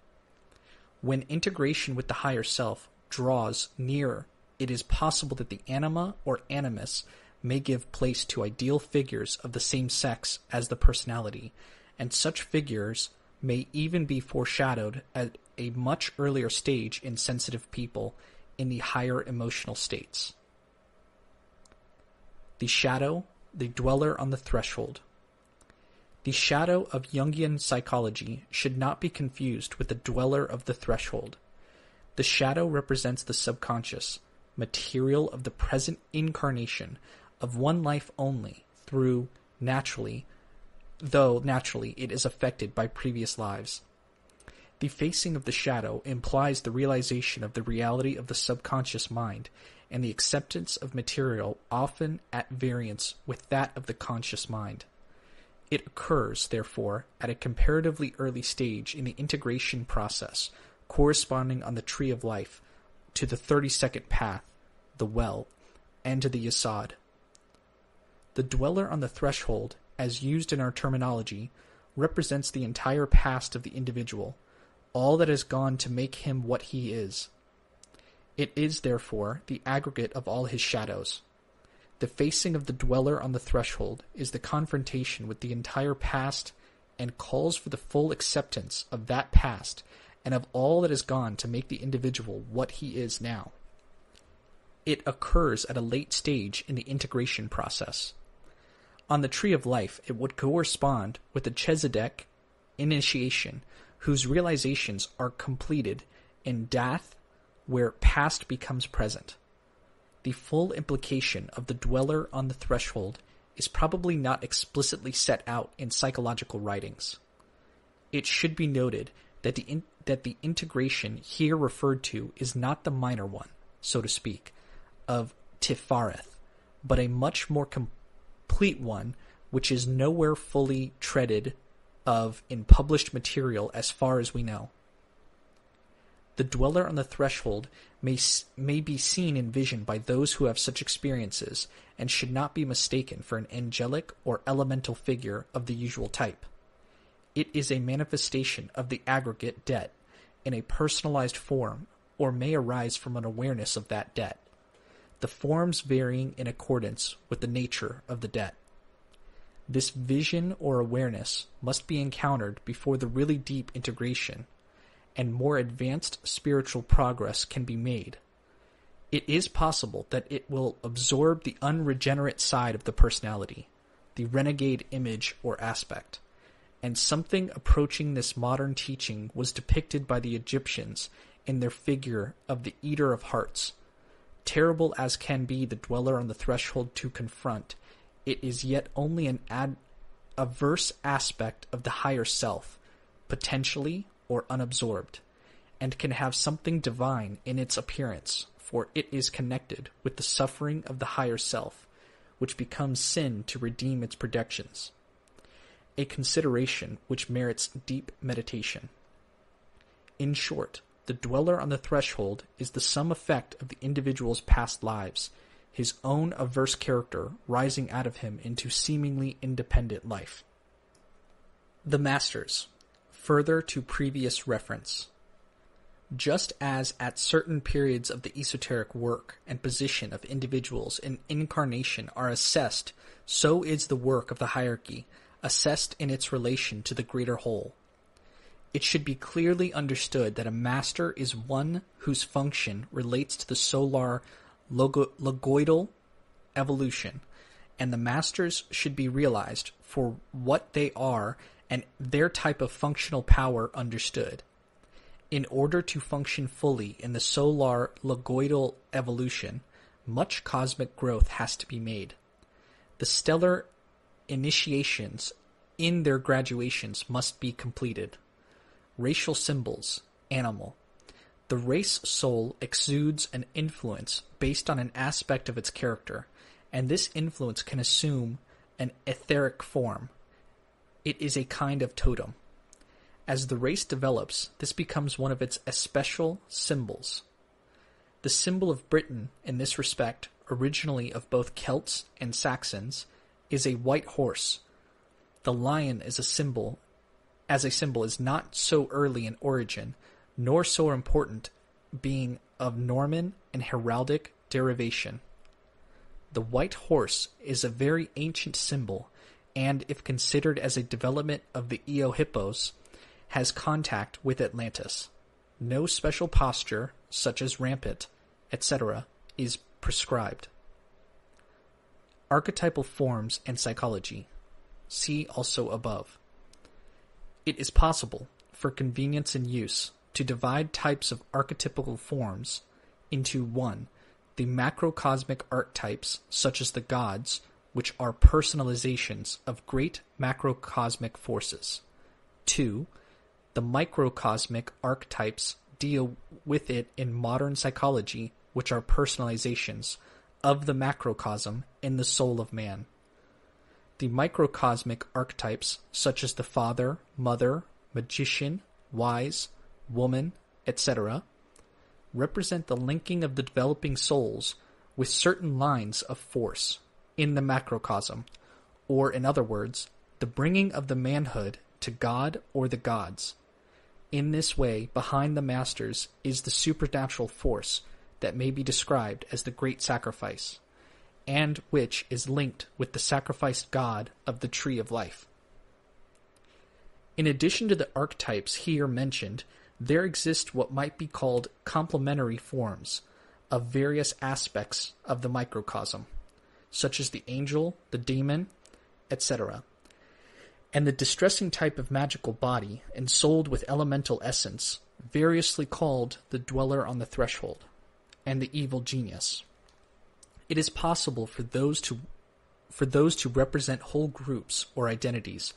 When integration with the higher self draws nearer, it is possible that the anima or animus may give place to ideal figures of the same sex as the personality, and such figures may even be foreshadowed at a much earlier stage in sensitive people in the higher emotional states. The shadow, the dweller on the threshold. The shadow of Jungian psychology should not be confused with the dweller of the threshold. The shadow represents the subconscious, material of the present incarnation of one life only, through naturally, though naturally it is affected by previous lives. The facing of the shadow implies the realization of the reality of the subconscious mind and the acceptance of material often at variance with that of the conscious mind. It occurs, therefore, at a comparatively early stage in the integration process, corresponding on the tree of life to the 32nd path, the well, and to the Yesod. The dweller on the threshold, as used in our terminology, represents the entire past of the individual, all that has gone to make him what he is. It is, therefore, the aggregate of all his shadows. The facing of the dweller on the threshold is the confrontation with the entire past and calls for the full acceptance of that past and of all that has gone to make the individual what he is now. It occurs at a late stage in the integration process. On the tree of life, it would correspond with the Chezedek initiation, whose realizations are completed in Daath, where past becomes present. The full implication of the dweller on the threshold is probably not explicitly set out in psychological writings. It should be noted that the in, that the integration here referred to is not the minor one, so to speak, of Tiphareth, but a much more complete one which is nowhere fully treaded of in published material as far as we know. The dweller on the threshold may, may be seen in vision by those who have such experiences and should not be mistaken for an angelic or elemental figure of the usual type. It is a manifestation of the aggregate debt in a personalized form or may arise from an awareness of that debt, the forms varying in accordance with the nature of the debt. This vision or awareness must be encountered before the really deep integration and more advanced spiritual progress can be made. It is possible that it will absorb the unregenerate side of the personality, the renegade image or aspect, and something approaching this modern teaching was depicted by the Egyptians in their figure of the Eater of Hearts. Terrible as can be the dweller on the threshold to confront, it is yet only an ad- averse aspect of the higher self, potentially or unabsorbed, and can have something divine in its appearance, for it is connected with the suffering of the higher self, which becomes sin to redeem its projections. A consideration which merits deep meditation. In short, the dweller on the threshold is the sum effect of the individual's past lives, his own averse character rising out of him into seemingly independent life. The Masters, further to previous reference. Just as at certain periods of the esoteric work and position of individuals in incarnation are assessed, so is the work of the hierarchy assessed in its relation to the greater whole. It should be clearly understood that a master is one whose function relates to the solar logoidal evolution, and the masters should be realized for what they are and their type of functional power understood. In order to function fully in the solar logoidal evolution, much cosmic growth has to be made. The stellar initiations in their graduations must be completed. Racial symbols, animal. The race soul exudes an influence based on an aspect of its character, and this influence can assume an etheric form. It is a kind of totem. As the race develops, this becomes one of its especial symbols. The symbol of Britain, in this respect, originally of both Celts and Saxons, is a white horse. The lion is a symbol, as a symbol, is not so early in origin, nor so important, being of Norman and heraldic derivation. The white horse is a very ancient symbol, and if considered as a development of the Eohippos, has contact with Atlantis. No special posture, such as rampant, etc., is prescribed. Archetypal forms and psychology. See also above. It is possible, for convenience in use, to divide types of archetypical forms into 1. The macrocosmic archetypes, such as the gods, which are personalizations of great macrocosmic forces. 2. The microcosmic archetypes deal with it in modern psychology, which are personalizations of the macrocosm in the soul of man. The microcosmic archetypes, such as the father, mother, magician, wise, woman, etc., represent the linking of the developing souls with certain lines of force in the macrocosm, or in other words, the bringing of the manhood to God or the gods. In this way, behind the masters is the supernatural force that may be described as the great sacrifice, and which is linked with the sacrificed God of the tree of life. In addition to the archetypes here mentioned, there exist what might be called complementary forms of various aspects of the microcosm, such as the angel, the demon, etc., and the distressing type of magical body ensouled with elemental essence, variously called the dweller on the threshold and the evil genius. It is possible for those to for those to represent whole groups or identities,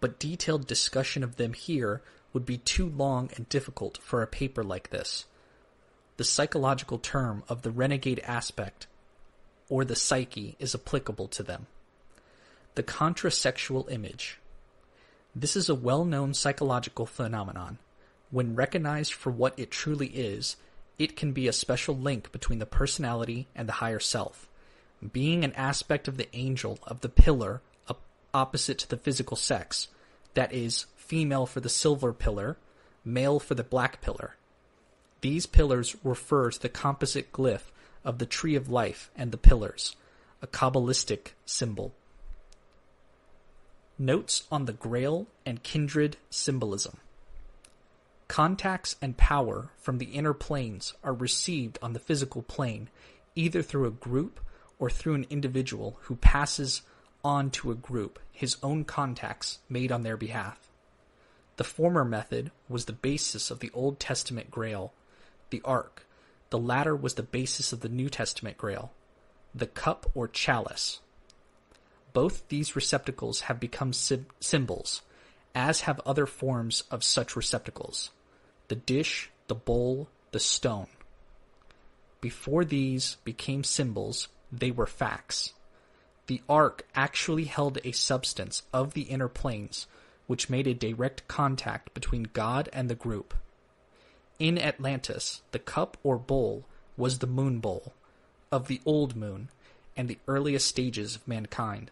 but detailed discussion of them here would be too long and difficult for a paper like this. The psychological term of the renegade aspect or the psyche is applicable to them. The contrasexual image. This is a well-known psychological phenomenon. When recognized for what it truly is, it can be a special link between the personality and the higher self, being an aspect of the angel of the pillar opposite to the physical sex, that is, female for the silver pillar, male for the black pillar. These pillars refer to the composite glyph of the tree of life and the pillars, a Kabbalistic symbol. Notes on the Grail and kindred symbolism. Contacts and power from the inner planes are received on the physical plane either through a group or through an individual who passes on to a group his own contacts made on their behalf. The former method was the basis of the Old Testament Grail, the Ark. The latter was the basis of the New Testament Grail, the cup or chalice. Both these receptacles have become symbols, as have other forms of such receptacles the dish, the bowl, the stone. Before these became symbols, they were facts. The ark actually held a substance of the inner planes, which made a direct contact between God and the group. In Atlantis, the cup or bowl was the moon bowl of the old moon and the earliest stages of mankind,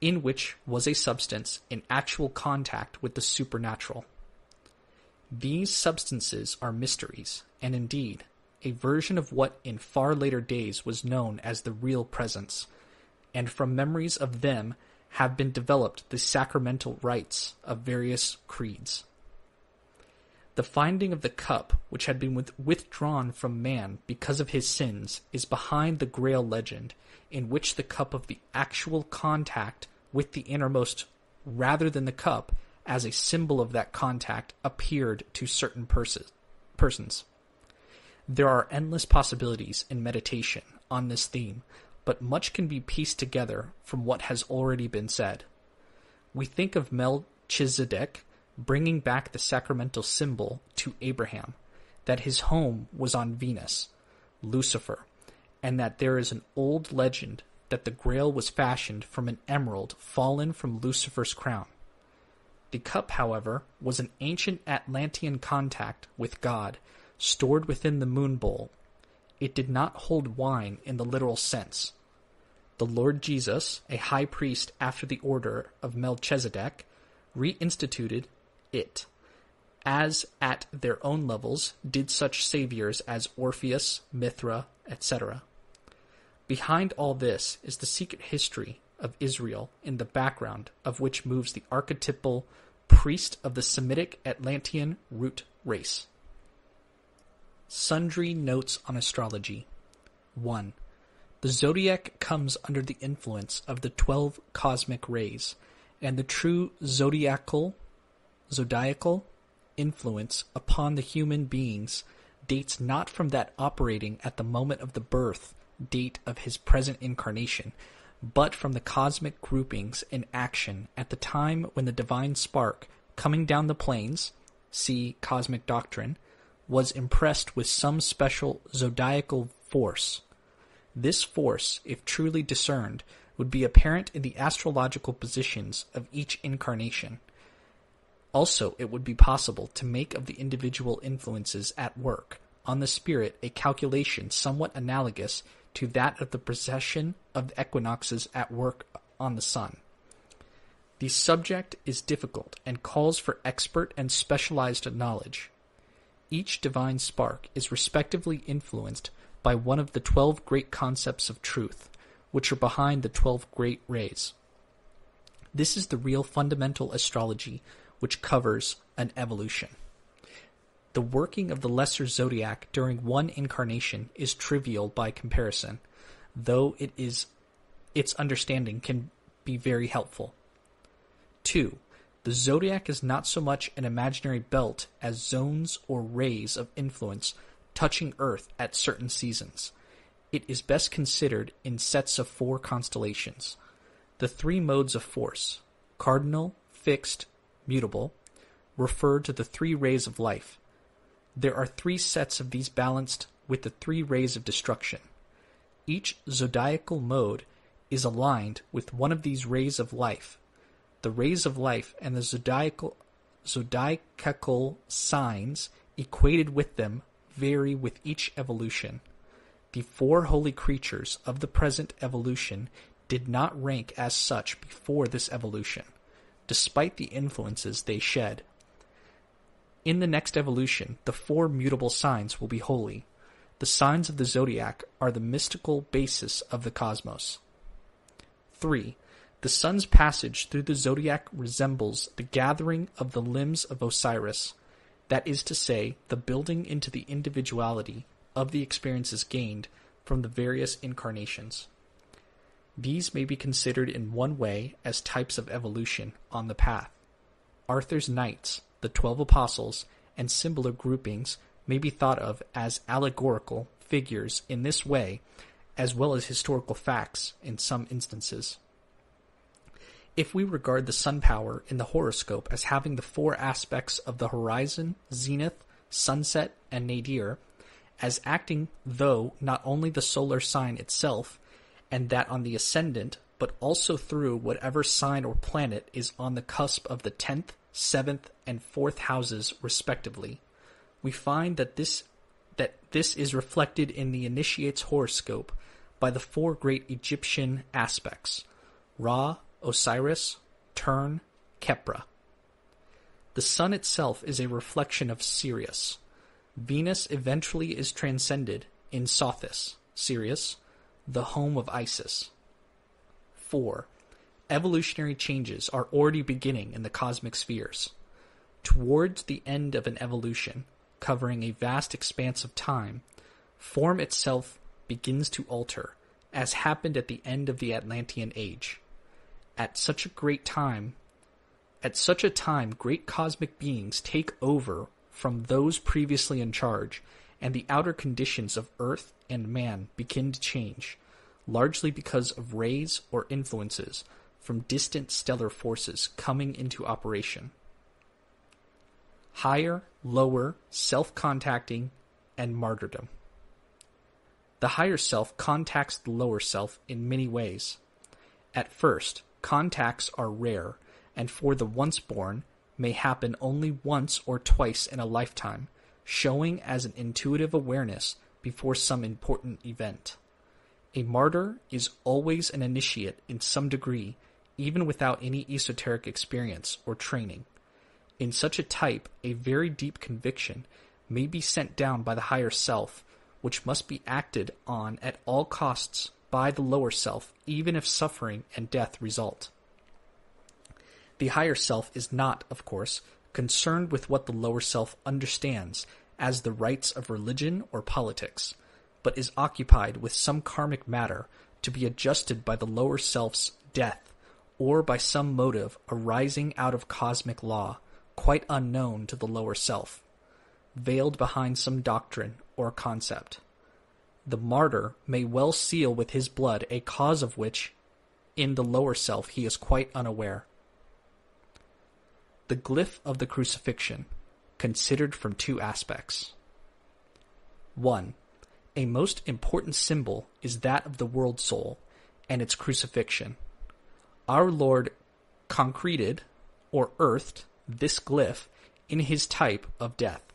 in which was a substance in actual contact with the supernatural. These substances are mysteries, and indeed, a version of what in far later days was known as the real presence, and from memories of them have been developed the sacramental rites of various creeds. The finding of the cup, which had been with- withdrawn from man because of his sins, is behind the Grail legend, in which the cup of the actual contact with the innermost, rather than the cup, as a symbol of that contact, appeared to certain pers- persons. There are endless possibilities in meditation on this theme, but much can be pieced together from what has already been said. We think of Melchizedek bringing back the sacramental symbol to Abraham, that his home was on Venus, Lucifer, and that there is an old legend that the grail was fashioned from an emerald fallen from Lucifer's crown. The cup, however, was an ancient Atlantean contact with God, stored within the moon bowl. It did not hold wine in the literal sense. The Lord Jesus, a high priest after the order of Melchizedek, reinstituted it, as at their own levels did such saviors as Orpheus, Mithra, etc. Behind all this is the secret history of Israel in the background of which moves the archetypal priest of the Semitic Atlantean root race. Sundry Notes on Astrology 1. The zodiac comes under the influence of the twelve cosmic rays, and the true zodiacal zodiacal influence upon the human beings dates not from that operating at the moment of the birth date of his present incarnation, but from the cosmic groupings in action at the time when the divine spark, coming down the planes, see cosmic doctrine, was impressed with some special zodiacal force. This force, if truly discerned, would be apparent in the astrological positions of each incarnation. Also, it would be possible to make of the individual influences at work on the spirit a calculation somewhat analogous to that of the precession of the equinoxes at work on the sun. The subject is difficult and calls for expert and specialized knowledge. Each divine spark is respectively influenced by one of the twelve great concepts of truth, which are behind the twelve great rays. This is the real fundamental astrology which covers an evolution. The working of the lesser zodiac during one incarnation is trivial by comparison, though it is its understanding can be very helpful. 2. The zodiac is not so much an imaginary belt as zones or rays of influence touching Earth at certain seasons. It is best considered in sets of four constellations. The three modes of force cardinal, fixed, mutable, refer to the three rays of life. There are three sets of these balanced with the three rays of destruction. Each zodiacal mode is aligned with one of these rays of life. The rays of life and the zodiacal, zodiacal signs equated with them vary with each evolution. The four holy creatures of the present evolution did not rank as such before this evolution despite the influences they shed. In the next evolution, the four mutable signs will be holy. The signs of the zodiac are the mystical basis of the cosmos. 3. The sun's passage through the zodiac resembles the gathering of the limbs of Osiris, that is to say, the building into the individuality of the experiences gained from the various incarnations. These may be considered in one way as types of evolution on the path. Arthur's knights, the twelve apostles, and similar groupings may be thought of as allegorical figures in this way, as well as historical facts in some instances. If we regard the sun power in the horoscope as having the four aspects of the horizon, zenith, sunset, and nadir, as acting though not only the solar sign itself, and that on the ascendant, but also through whatever sign or planet is on the cusp of the 10th, 7th, and 4th houses respectively. We find that this that this is reflected in the initiate's horoscope by the four great Egyptian aspects: Ra, Osiris, Tum, Khepra. The sun itself is a reflection of Sirius. Venus eventually is transcended in Sothis, Sirius, the home of Isis. 4. Evolutionary changes are already beginning in the cosmic spheres. Towards the end of an evolution, covering a vast expanse of time, form itself begins to alter, as happened at the end of the Atlantean Age. At such a great time, at such a time, great cosmic beings take over from those previously in charge, and the outer conditions of Earth and man begin to change, largely because of rays or influences from distant stellar forces coming into operation. Higher, lower, self contacting, and martyrdom. The higher self contacts the lower self in many ways. At first, contacts are rare, and for the once born, may happen only once or twice in a lifetime, showing as an intuitive awareness before some important event. A martyr is always an initiate in some degree, even without any esoteric experience or training. In such a type, a very deep conviction may be sent down by the higher self, which must be acted on at all costs by the lower self, even if suffering and death result. The higher self is not, of course, concerned with what the lower self understands as the rights of religion or politics, but is occupied with some karmic matter to be adjusted by the lower self's death or by some motive arising out of cosmic law quite unknown to the lower self, veiled behind some doctrine or concept. The martyr may well seal with his blood a cause of which in the lower self he is quite unaware. The glyph of the crucifixion, considered from two aspects. 1. A most important symbol is that of the world soul and its crucifixion. Our Lord concreted, or earthed, this glyph in his type of death.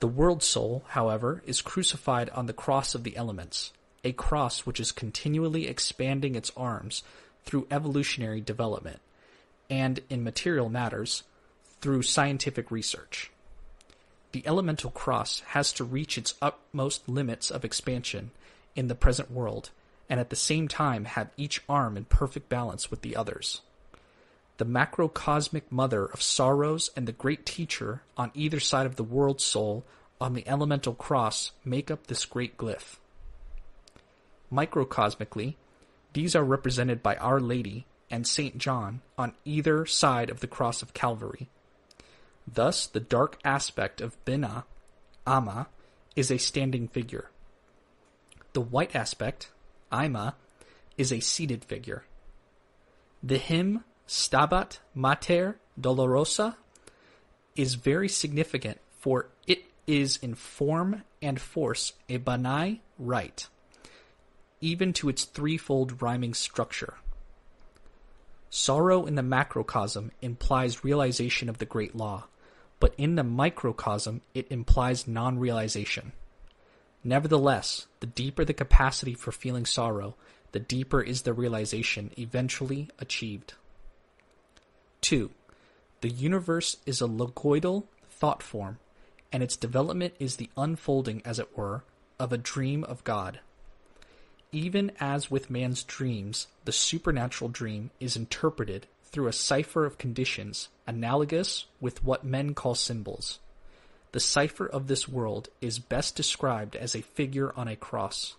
The world soul, however, is crucified on the cross of the elements, a cross which is continually expanding its arms through evolutionary development, and in material matters, through scientific research. The elemental cross has to reach its utmost limits of expansion in the present world, and at the same time have each arm in perfect balance with the others the macrocosmic mother of sorrows and the great teacher on either side of the world soul on the elemental cross make up this great glyph. Microcosmically, these are represented by Our Lady and Saint John on either side of the cross of Calvary. Thus, the dark aspect of Binah, Amma, is a standing figure. The white aspect, Aima, is a seated figure. The hymn Stabat Mater Dolorosa is very significant for it is in form and force a Binah rite, even to its threefold rhyming structure. Sorrow in the macrocosm implies realization of the great law, but in the microcosm it implies non realization. Nevertheless, the deeper the capacity for feeling sorrow, the deeper is the realization eventually achieved. 2. The universe is a logoidal thought form, and its development is the unfolding, as it were, of a dream of God. Even as with man's dreams, the supernatural dream is interpreted through a cipher of conditions analogous with what men call symbols. The cipher of this world is best described as a figure on a cross.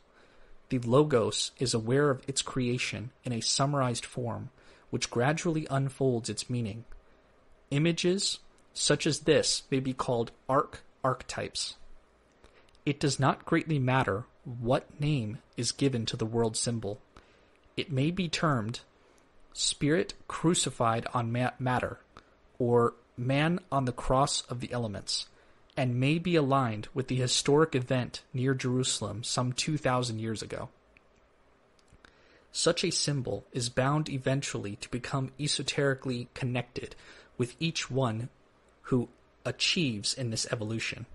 The Logos is aware of its creation in a summarized form, which gradually unfolds its meaning. Images such as this may be called arc archetypes. It does not greatly matter what name is given to the world symbol. It may be termed spirit crucified on matter or man on the cross of the elements and may be aligned with the historic event near Jerusalem some 2,000 years ago. Such a symbol is bound eventually to become esoterically connected with each one who achieves in this evolution.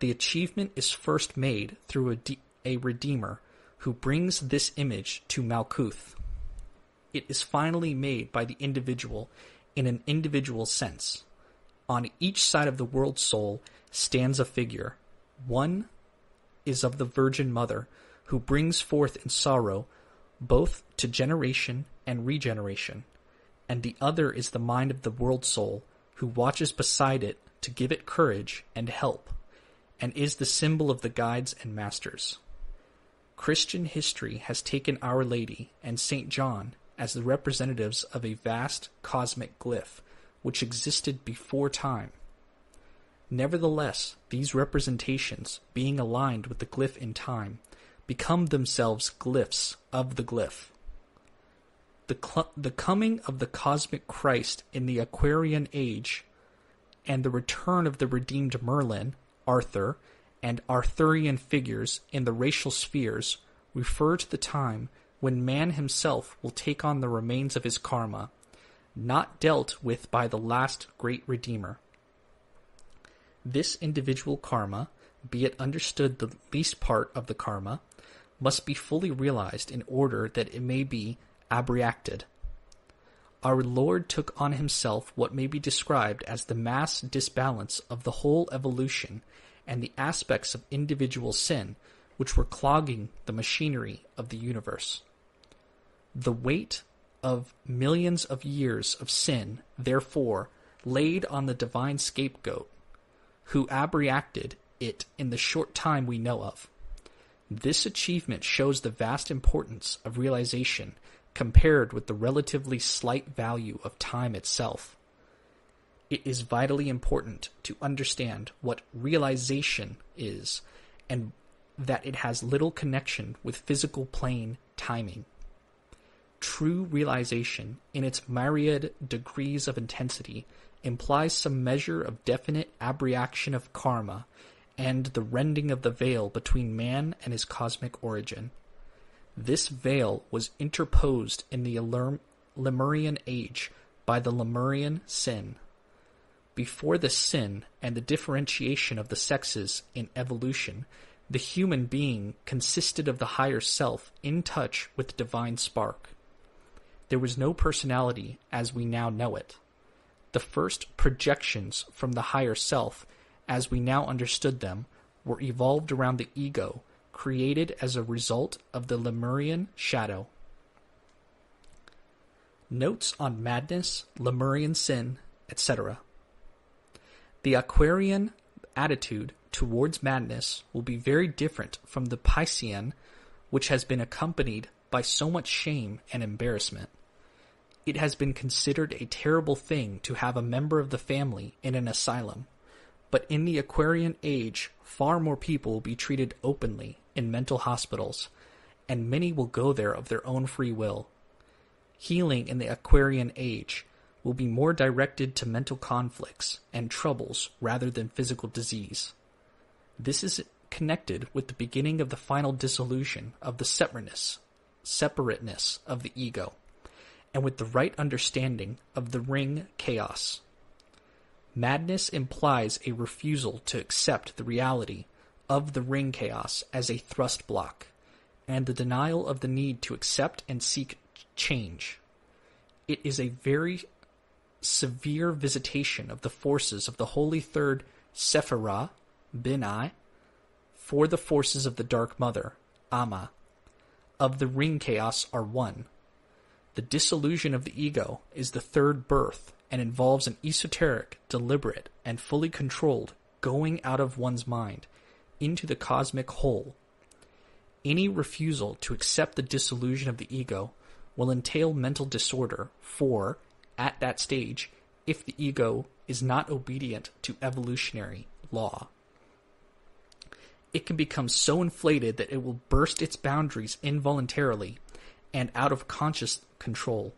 The achievement is first made through a, de- a Redeemer who brings this image to Malkuth. It is finally made by the individual in an individual sense. On each side of the world soul stands a figure. One is of the Virgin Mother, who brings forth in sorrow both to generation and regeneration, and the other is the mind of the world soul, who watches beside it to give it courage and help, and is the symbol of the guides and masters. Christian history has taken Our Lady and St. John as the representatives of a vast cosmic glyph which existed before time. Nevertheless, these representations, being aligned with the glyph in time, become themselves glyphs of the glyph. The, cl- the coming of the cosmic Christ in the Aquarian age and the return of the redeemed Merlin, Arthur, and Arthurian figures in the racial spheres refer to the time when man himself will take on the remains of his karma, not dealt with by the last great Redeemer. This individual karma, be it understood the least part of the karma, must be fully realized in order that it may be abreacted. Our Lord took on himself what may be described as the mass disbalance of the whole evolution and the aspects of individual sin which were clogging the machinery of the universe. The weight of millions of years of sin, therefore, laid on the divine scapegoat, who abreacted it in the short time we know of. This achievement shows the vast importance of realization compared with the relatively slight value of time itself. It is vitally important to understand what realization is and that it has little connection with physical plane timing. True realization, in its myriad degrees of intensity, implies some measure of definite abreaction of karma and the rending of the veil between man and his cosmic origin. This veil was interposed in the Lemurian age by the Lemurian sin. Before the sin and the differentiation of the sexes in evolution, the human being consisted of the higher self in touch with the divine spark. There was no personality as we now know it. The first projections from the higher self, as we now understood them, were evolved around the ego, created as a result of the Lemurian shadow. Notes on madness, Lemurian sin, etc. The Aquarian attitude towards madness will be very different from the Piscean, which has been accompanied by so much shame and embarrassment. It has been considered a terrible thing to have a member of the family in an asylum, but in the Aquarian age, far more people will be treated openly in mental hospitals, and many will go there of their own free will. Healing in the Aquarian age will be more directed to mental conflicts and troubles rather than physical disease. This is connected with the beginning of the final dissolution of the separateness, separateness of the ego, and with the right understanding of the ring chaos. Madness implies a refusal to accept the reality of the ring chaos as a thrust block, and the denial of the need to accept and seek change. It is a very severe visitation of the forces of the Holy Third Sephirah Binah, for the forces of the Dark Mother, Amma, of the ring chaos are one. The dissolution of the ego is the third birth and involves an esoteric, deliberate, and fully controlled going out of one's mind into the cosmic whole. Any refusal to accept the dissolution of the ego will entail mental disorder, for, at that stage, if the ego is not obedient to evolutionary law it can become so inflated that it will burst its boundaries involuntarily and out of conscious control.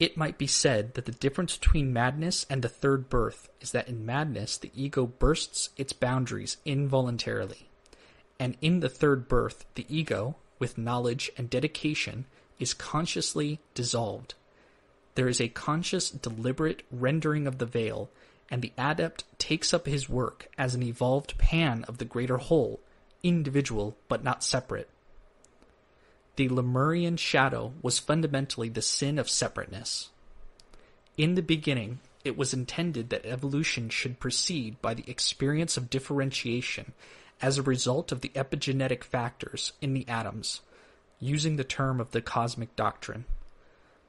It might be said that the difference between madness and the third birth is that in madness the ego bursts its boundaries involuntarily, and in the third birth the ego, with knowledge and dedication, is consciously dissolved. There is a conscious, deliberate rendering of the veil and the adept takes up his work as an evolved pan of the greater whole, individual but not separate. The Lemurian shadow was fundamentally the sin of separateness. In the beginning, it was intended that evolution should proceed by the experience of differentiation as a result of the epigenetic factors in the atoms, using the term of the cosmic doctrine.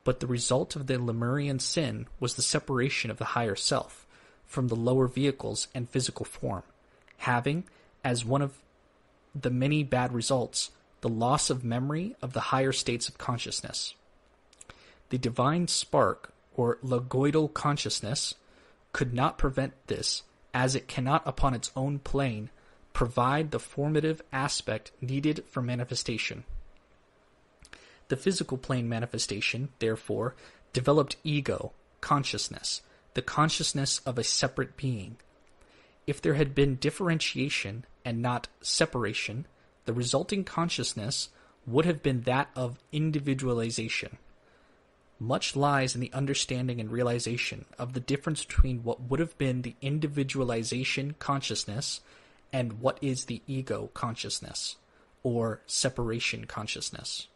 but the result of the Lemurian sin was the separation of the higher self from the lower vehicles and physical form, having, as one of the many bad results, the loss of memory of the higher states of consciousness. The divine spark, or logoidal consciousness, could not prevent this, as it cannot upon its own plane provide the formative aspect needed for manifestation. The physical plane manifestation, therefore, developed ego, consciousness, the consciousness of a separate being. If there had been differentiation and not separation, the resulting consciousness would have been that of individualization. Much lies in the understanding and realization of the difference between what would have been the individualization consciousness and what is the ego consciousness, or separation consciousness.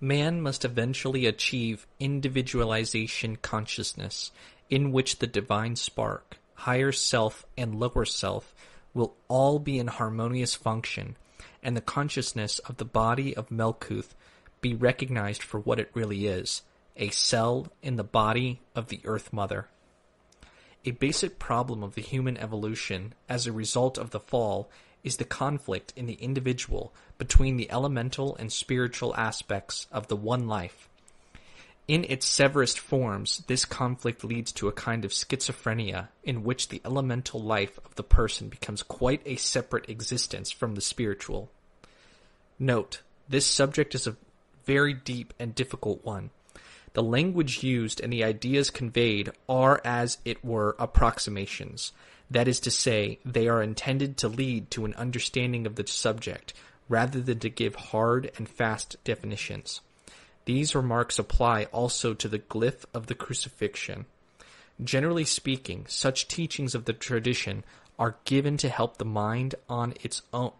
Man must eventually achieve individualization consciousness, in which the divine spark, higher self and lower self, will all be in harmonious function, and the consciousness of the body of Malkuth be recognized for what it really is a cell in the body of the Earth Mother. A basic problem of the human evolution as a result of the fall is the conflict in the individual between the elemental and spiritual aspects of the one life. In its severest forms, this conflict leads to a kind of schizophrenia in which the elemental life of the person becomes quite a separate existence from the spiritual. Note, this subject is a very deep and difficult one. The language used and the ideas conveyed are, as it were, approximations. That is to say, they are intended to lead to an understanding of the subject, rather than to give hard and fast definitions. These remarks apply also to the glyph of the crucifixion. Generally speaking, such teachings of the tradition are given to help the mind on its own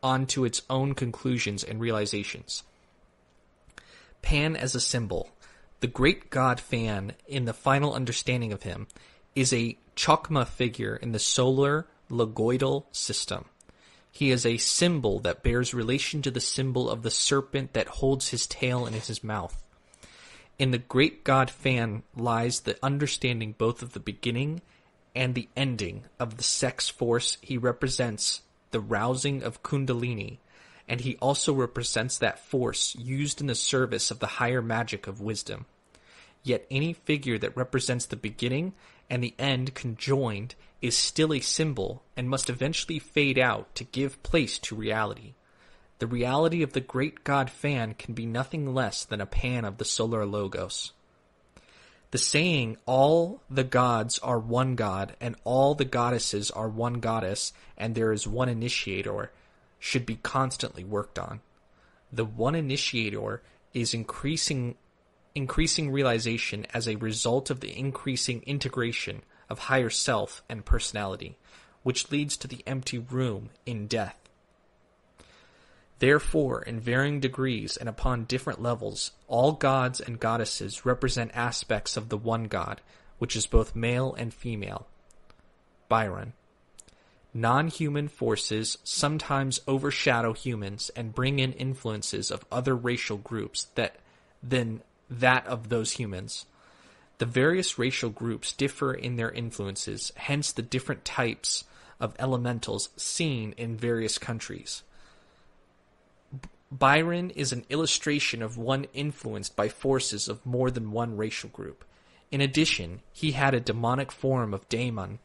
onto its own conclusions and realizations. Pan as a symbol. The great god Pan, in the final understanding of him, is a Chokmah figure in the solar logoidal system. He is a symbol that bears relation to the symbol of the serpent that holds his tail in his mouth. In the great god Pan lies the understanding both of the beginning and the ending of the sex force he represents the rousing of Kundalini, and he also represents that force used in the service of the higher magic of wisdom. Yet any figure that represents the beginning and the end conjoined is still a symbol and must eventually fade out to give place to reality. The reality of the great god Pan can be nothing less than a pan of the solar logos. The saying, all the gods are one god and all the goddesses are one goddess and there is one initiator, should be constantly worked on. The one initiator is increasing increasing realization as a result of the increasing integration of higher self and personality, which leads to the empty room in Daath. Therefore, in varying degrees and upon different levels, all gods and goddesses represent aspects of the one God, which is both male and female. Byron. Non-human forces sometimes overshadow humans and bring in influences of other racial groups that than that of those humans. The various racial groups differ in their influences, hence the different types of elementals seen in various countries. Byron is an illustration of one influenced by forces of more than one racial group. In addition, he had a demonic form of daemon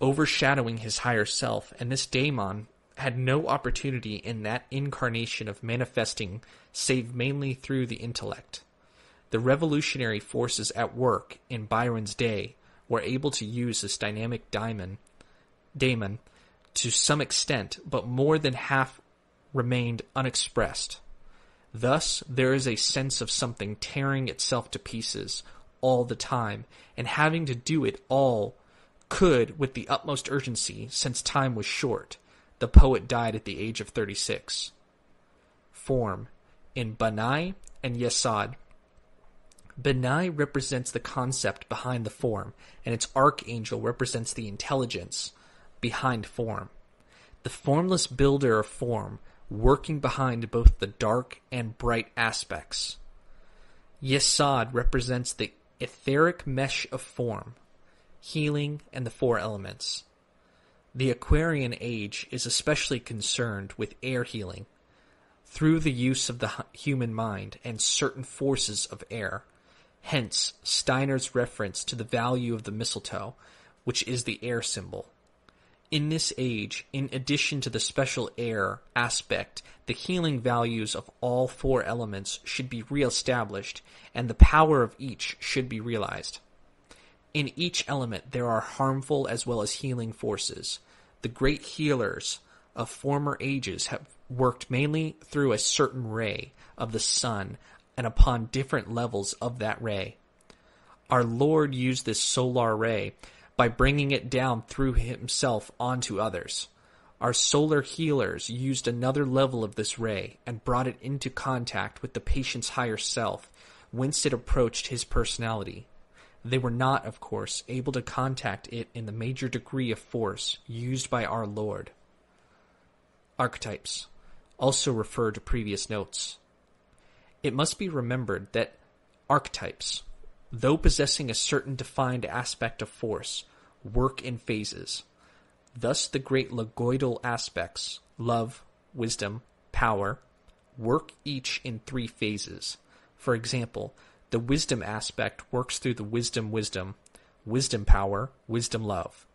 overshadowing his higher self, and this daemon had no opportunity in that incarnation of manifesting save mainly through the intellect. The revolutionary forces at work in Byron's day were able to use this dynamic daemon, daemon to some extent, but more than half remained unexpressed. Thus, there is a sense of something tearing itself to pieces all the time, and having to do it all could with the utmost urgency, since time was short. The poet died at the age of 36. Form. In Binah and Yesod, Binah represents the concept behind the form, and its archangel represents the intelligence behind form. The formless builder of form, working behind both the dark and bright aspects. Yesod represents the etheric mesh of form, healing, and the four elements. The Aquarian age is especially concerned with air healing through the use of the human mind and certain forces of air. Hence, Steiner's reference to the value of the mistletoe, which is the air symbol. In this age, in addition to the special air aspect, the healing values of all four elements should be reestablished, and the power of each should be realized. In each element, there are harmful as well as healing forces. The great healers of former ages have worked mainly through a certain ray of the sun and upon different levels of that ray. Our Lord used this solar ray by bringing it down through himself onto others. Our solar healers used another level of this ray and brought it into contact with the patient's higher self, whence it approached his personality. They were not, of course, able to contact it in the major degree of force used by our Lord. Archetypes also refer to previous notes. It must be remembered that archetypes, though possessing a certain defined aspect of force, work in phases. Thus, the great logoidal aspects love, wisdom, power work each in three phases. For example, the wisdom aspect works through the wisdom wisdom, wisdom power, wisdom love.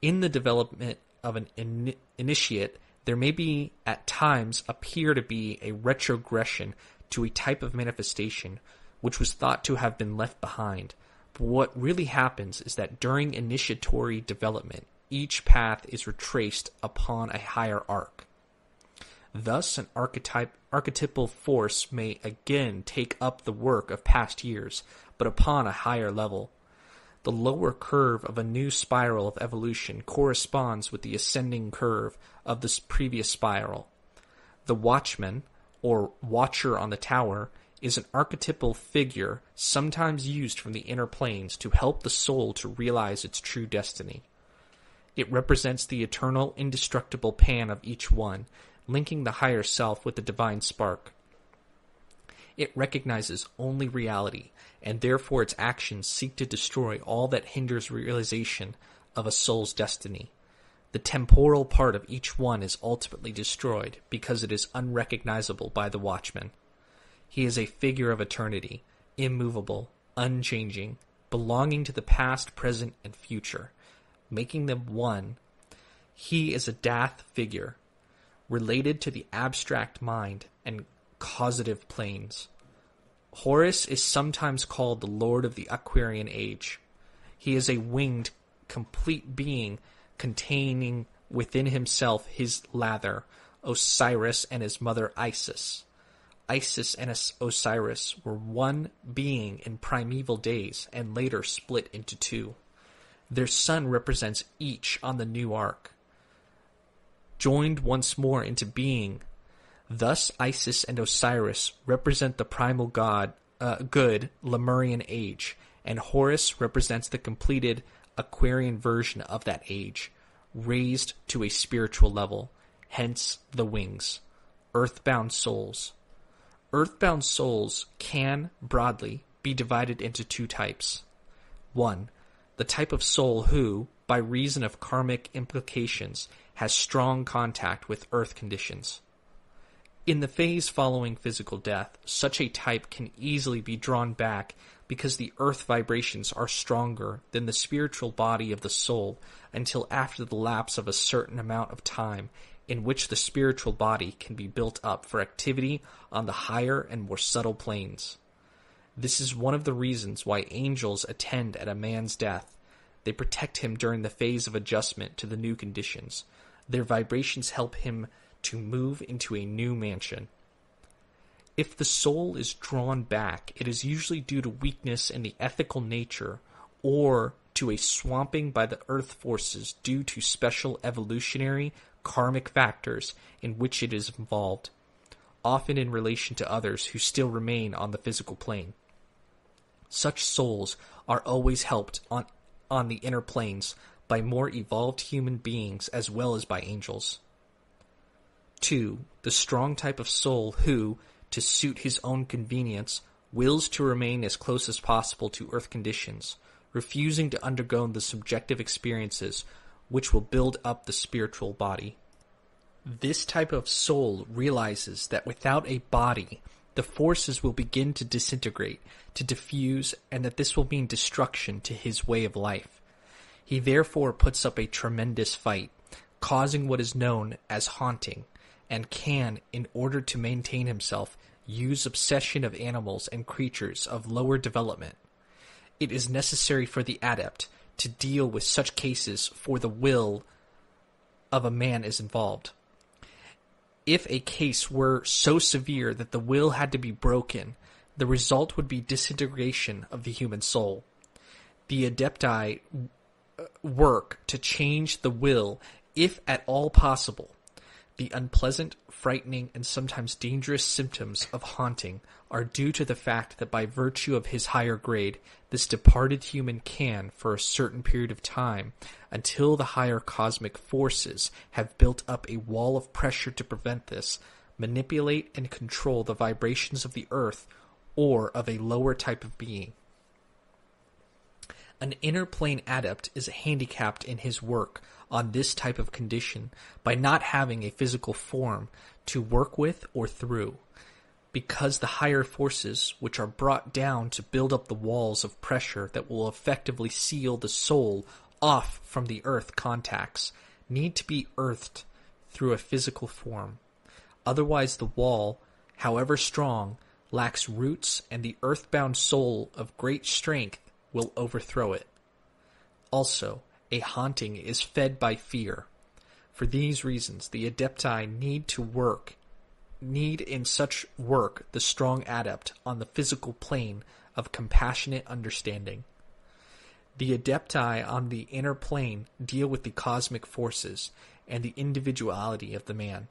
In the development of an in- initiate, there may be at times appear to be a retrogression to a type of manifestation which was thought to have been left behind, but what really happens is that during initiatory development, each path is retraced upon a higher arc. Thus, an archetype, archetypal force may again take up the work of past years, but upon a higher level. The lower curve of a new spiral of evolution corresponds with the ascending curve of this previous spiral. The watchman, or watcher on the tower, is an archetypal figure sometimes used from the inner planes to help the soul to realize its true destiny. It represents the eternal, indestructible pan of each one, linking the higher self with the divine spark. It recognizes only reality, and therefore its actions seek to destroy all that hinders realization of a soul's destiny. The temporal part of each one is ultimately destroyed because it is unrecognizable by the watchman. He is a figure of eternity, immovable, unchanging, belonging to the past, present, and future, making them one. He is a Daath figure, related to the abstract mind and causative planes. Horus is sometimes called the Lord of the Aquarian Age. He is a winged, complete being containing within himself his lather, Osiris and his mother Isis. Isis and Osiris were one being in primeval days and later split into two. Their son represents each on the new arc, joined once more into being. Thus, Isis and Osiris represent the primal god, uh, good Lemurian age, and Horus represents the completed Aquarian version of that age, raised to a spiritual level, hence the wings, earthbound souls. Earthbound souls can, broadly, be divided into two types. One, the type of soul who, by reason of karmic implications, has strong contact with earth conditions. In the phase following physical death, such a type can easily be drawn back because the earth vibrations are stronger than the spiritual body of the soul until after the lapse of a certain amount of time in which the spiritual body can be built up for activity on the higher and more subtle planes. This is one of the reasons why angels attend at a man's death. They protect him during the phase of adjustment to the new conditions. Their vibrations help him to move into a new mansion. If the soul is drawn back, it is usually due to weakness in the ethical nature or to a swamping by the earth forces due to special evolutionary karmic factors in which it is involved, often in relation to others who still remain on the physical plane. Such souls are always helped on, on the inner planes by more evolved human beings as well as by angels. 2. The strong type of soul who, to suit his own convenience, wills to remain as close as possible to Earth conditions, refusing to undergo the subjective experiences which will build up the spiritual body. This type of soul realizes that without a body, the forces will begin to disintegrate, to diffuse, and that this will mean destruction to his way of life. He therefore puts up a tremendous fight, causing what is known as haunting, and can, in order to maintain himself, use obsession of animals and creatures of lower development. It is necessary for the adept to deal with such cases for the will of a man is involved. If a case were so severe that the will had to be broken, the result would be disintegration of the human soul. The adepti uh, work to change the will if at all possible. The unpleasant, frightening, and sometimes dangerous symptoms of haunting are due to the fact that by virtue of his higher grade, this departed human can, for a certain period of time, until the higher cosmic forces have built up a wall of pressure to prevent this, manipulate and control the vibrations of the earth or of a lower type of being. An inner plane adept is handicapped in his work on this type of condition by not having a physical form to work with or through. Because the higher forces, which are brought down to build up the walls of pressure that will effectively seal the soul off from the earth contacts, need to be earthed through a physical form. Otherwise, the wall, however strong, lacks roots, and the earthbound soul of great strength will overthrow it. Also, a haunting is fed by fear. For these reasons, the adepti need to work, need in such work the strong adept on the physical plane of compassionate understanding. The adepti on the inner plane deal with the cosmic forces and the individuality of the man.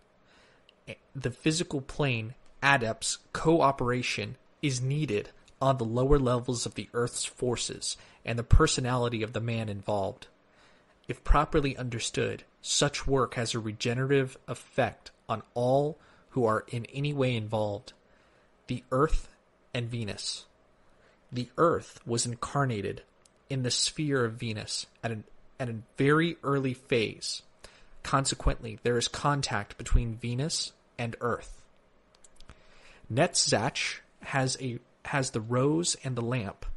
The physical plane adepts cooperation is needed on the lower levels of the Earth's forces and the personality of the man involved. If properly understood, such work has a regenerative effect on all who are in any way involved. The Earth and Venus. The Earth was incarnated in the sphere of Venus at, an, at a very early phase. Consequently, there is contact between Venus and Earth. Netzach has a has the rose and the lamp,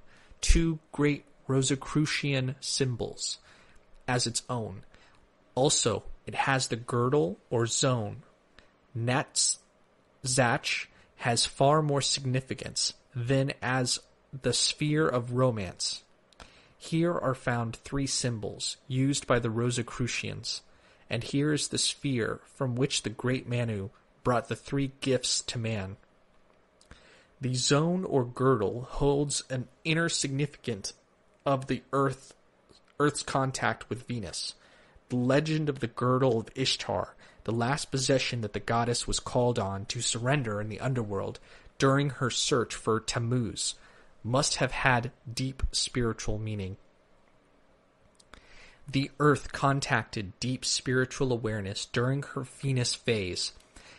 two great Rosicrucian symbols as its own. Also, it has the girdle or zone. Netzach has far more significance than as the sphere of romance. Here are found three symbols used by the Rosicrucians, and here is the sphere from which the great Manu brought the three gifts to man. The zone or girdle holds an inner significance of the earth Earth's contact with Venus. The legend of the girdle of Ishtar, the last possession that the goddess was called on to surrender in the underworld during her search for Tammuz, must have had deep spiritual meaning. The Earth contacted deep spiritual awareness during her Venus phase,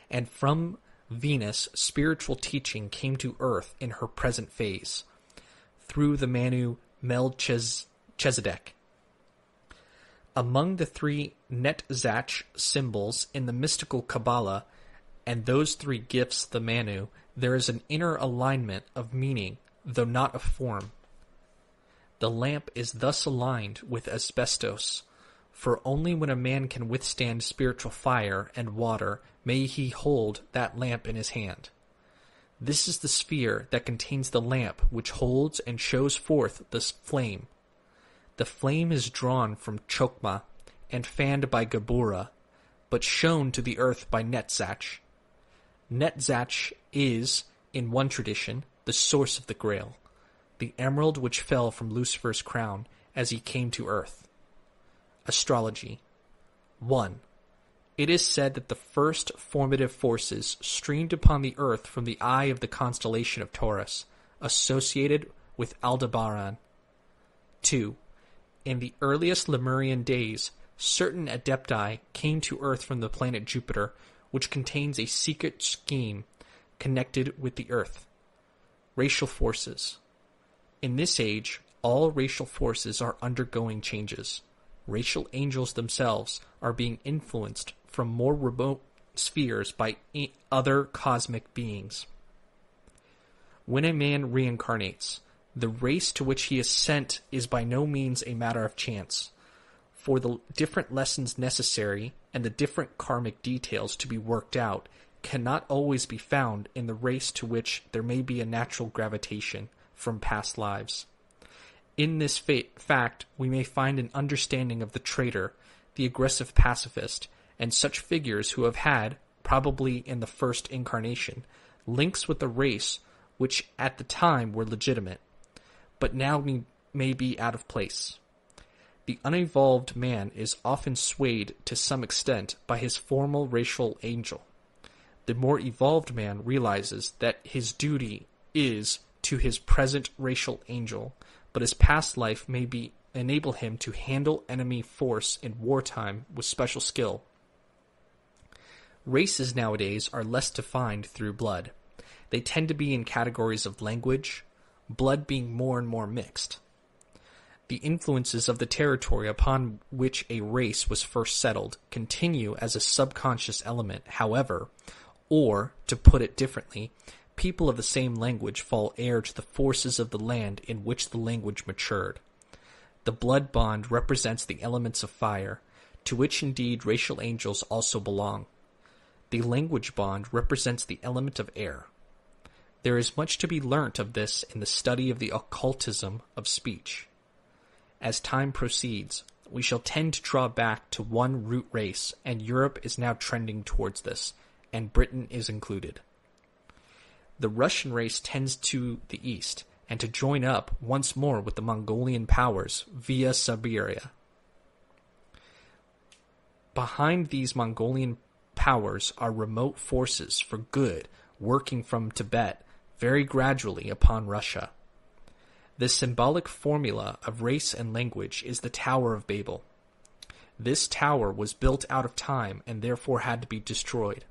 and from Venus, spiritual teaching came to Earth in her present phase, through the Manu Melchizedek. Among the three Netzach symbols in the mystical Kabbalah, and those three gifts the Manu, there is an inner alignment of meaning, though not of form. The lamp is thus aligned with asbestos, for only when a man can withstand spiritual fire and water may he hold that lamp in his hand. This is the sphere that contains the lamp which holds and shows forth the flame. The flame is drawn from Chokmah and fanned by Geburah, but shown to the earth by Netzach. Netzach is, in one tradition, the source of the Grail, the emerald which fell from Lucifer's crown as he came to earth. Astrology 1. It is said that the first formative forces streamed upon the earth from the eye of the constellation of Taurus, associated with Aldebaran. 2. In the earliest Lemurian days, certain adepti came to Earth from the planet Jupiter, which contains a secret scheme connected with the Earth. Racial forces. In this age, all racial forces are undergoing changes. Racial angels themselves are being influenced from more remote spheres by other cosmic beings. When a man reincarnates, the race to which he is sent is by no means a matter of chance. For the different lessons necessary and the different karmic details to be worked out cannot always be found in the race to which there may be a natural gravitation from past lives. In this fact, we may find an understanding of the traitor, the aggressive pacifist, and such figures who have had, probably in the first incarnation, links with the race which at the time were legitimate, but now may be out of place. The unevolved man is often swayed to some extent by his formal racial angel. The more evolved man realizes that his duty is to his present racial angel, but his past life may be enable him to handle enemy force in wartime with special skill. Races nowadays are less defined through blood. They tend to be in categories of language, blood being more and more mixed. The influences of the territory upon which a race was first settled continue as a subconscious element, however, or, to put it differently, people of the same language fall heir to the forces of the land in which the language matured. The blood bond represents the elements of fire, to which indeed racial angels also belong. The language bond represents the element of air. There is much to be learnt of this in the study of the occultism of speech. As time proceeds, we shall tend to draw back to one root race, and Europe is now trending towards this, and Britain is included. The Russian race tends to the east, and to join up once more with the Mongolian powers via Siberia. Behind these Mongolian powers are remote forces for good working from Tibet very gradually upon Russia. The symbolic formula of race and language is the Tower of Babel. This tower was built out of time and therefore had to be destroyed.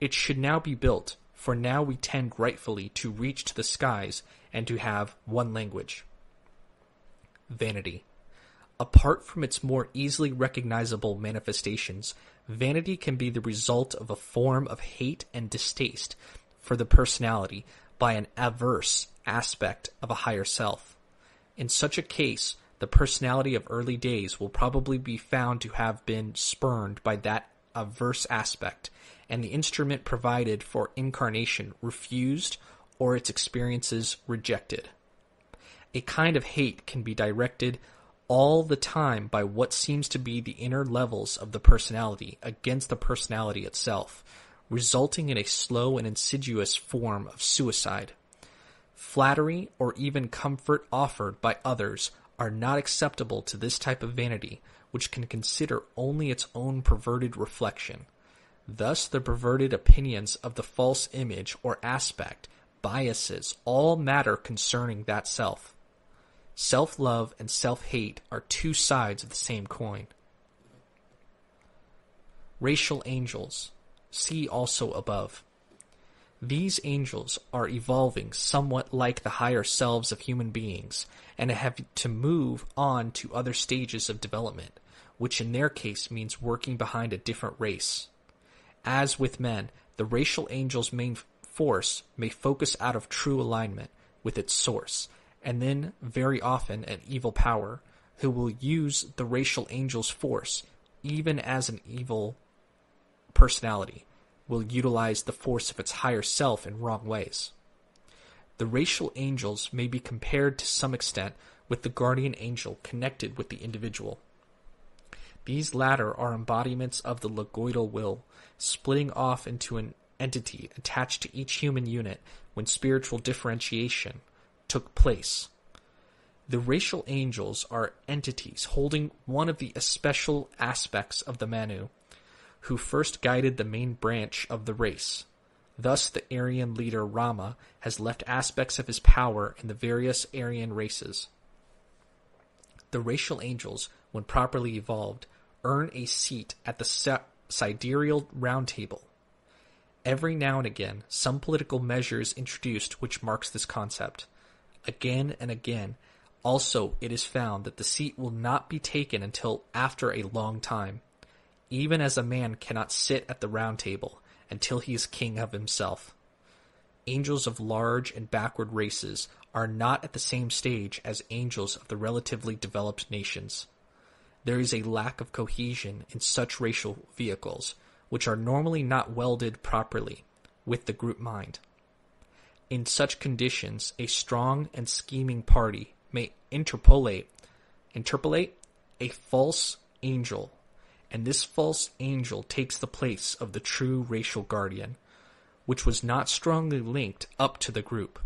It should now be built, for now we tend rightfully to reach to the skies and to have one language. Vanity. Apart from its more easily recognizable manifestations, vanity can be the result of a form of hate and distaste for the personality by an averse aspect of a higher self. In such a case, the personality of early days will probably be found to have been spurned by that averse aspect, and the instrument provided for incarnation refused or its experiences rejected. A kind of hate can be directed all the time by what seems to be the inner levels of the personality against the personality itself, resulting in a slow and insidious form of suicide. Flattery or even comfort offered by others are not acceptable to this type of vanity, which can consider only its own perverted reflection. Thus, the perverted opinions of the false image or aspect, biases, all matter concerning that self. Self love and self hate are two sides of the same coin. Racial angels. See also above. These angels are evolving somewhat like the higher selves of human beings and have to move on to other stages of development, which in their case means working behind a different race. As with men, the racial angel's main force may focus out of true alignment with its source and then very often an evil power who will use the racial angel's force, even as an evil personality, will utilize the force of its higher self in wrong ways. The racial angels may be compared to some extent with the guardian angel connected with the individual. These latter are embodiments of the logoidal will, splitting off into an entity attached to each human unit when spiritual differentiation took place. The racial angels are entities holding one of the especial aspects of the Manu, who first guided the main branch of the race. Thus, the Aryan leader Rama has left aspects of his power in the various Aryan races. The racial angels, when properly evolved, earn a seat at the sidereal round table. Every now and again, some political measure is introduced which marks this concept. Again and again, also it is found that the seat will not be taken until after a long time, even as a man cannot sit at the round table until he is king of himself. Angels of large and backward races are not at the same stage as angels of the relatively developed nations. There is a lack of cohesion in such racial vehicles, which are normally not welded properly with the group mind. In such conditions, a strong and scheming party may interpolate, interpolate a false angel, and this false angel takes the place of the true racial guardian, which was not strongly linked up to the group.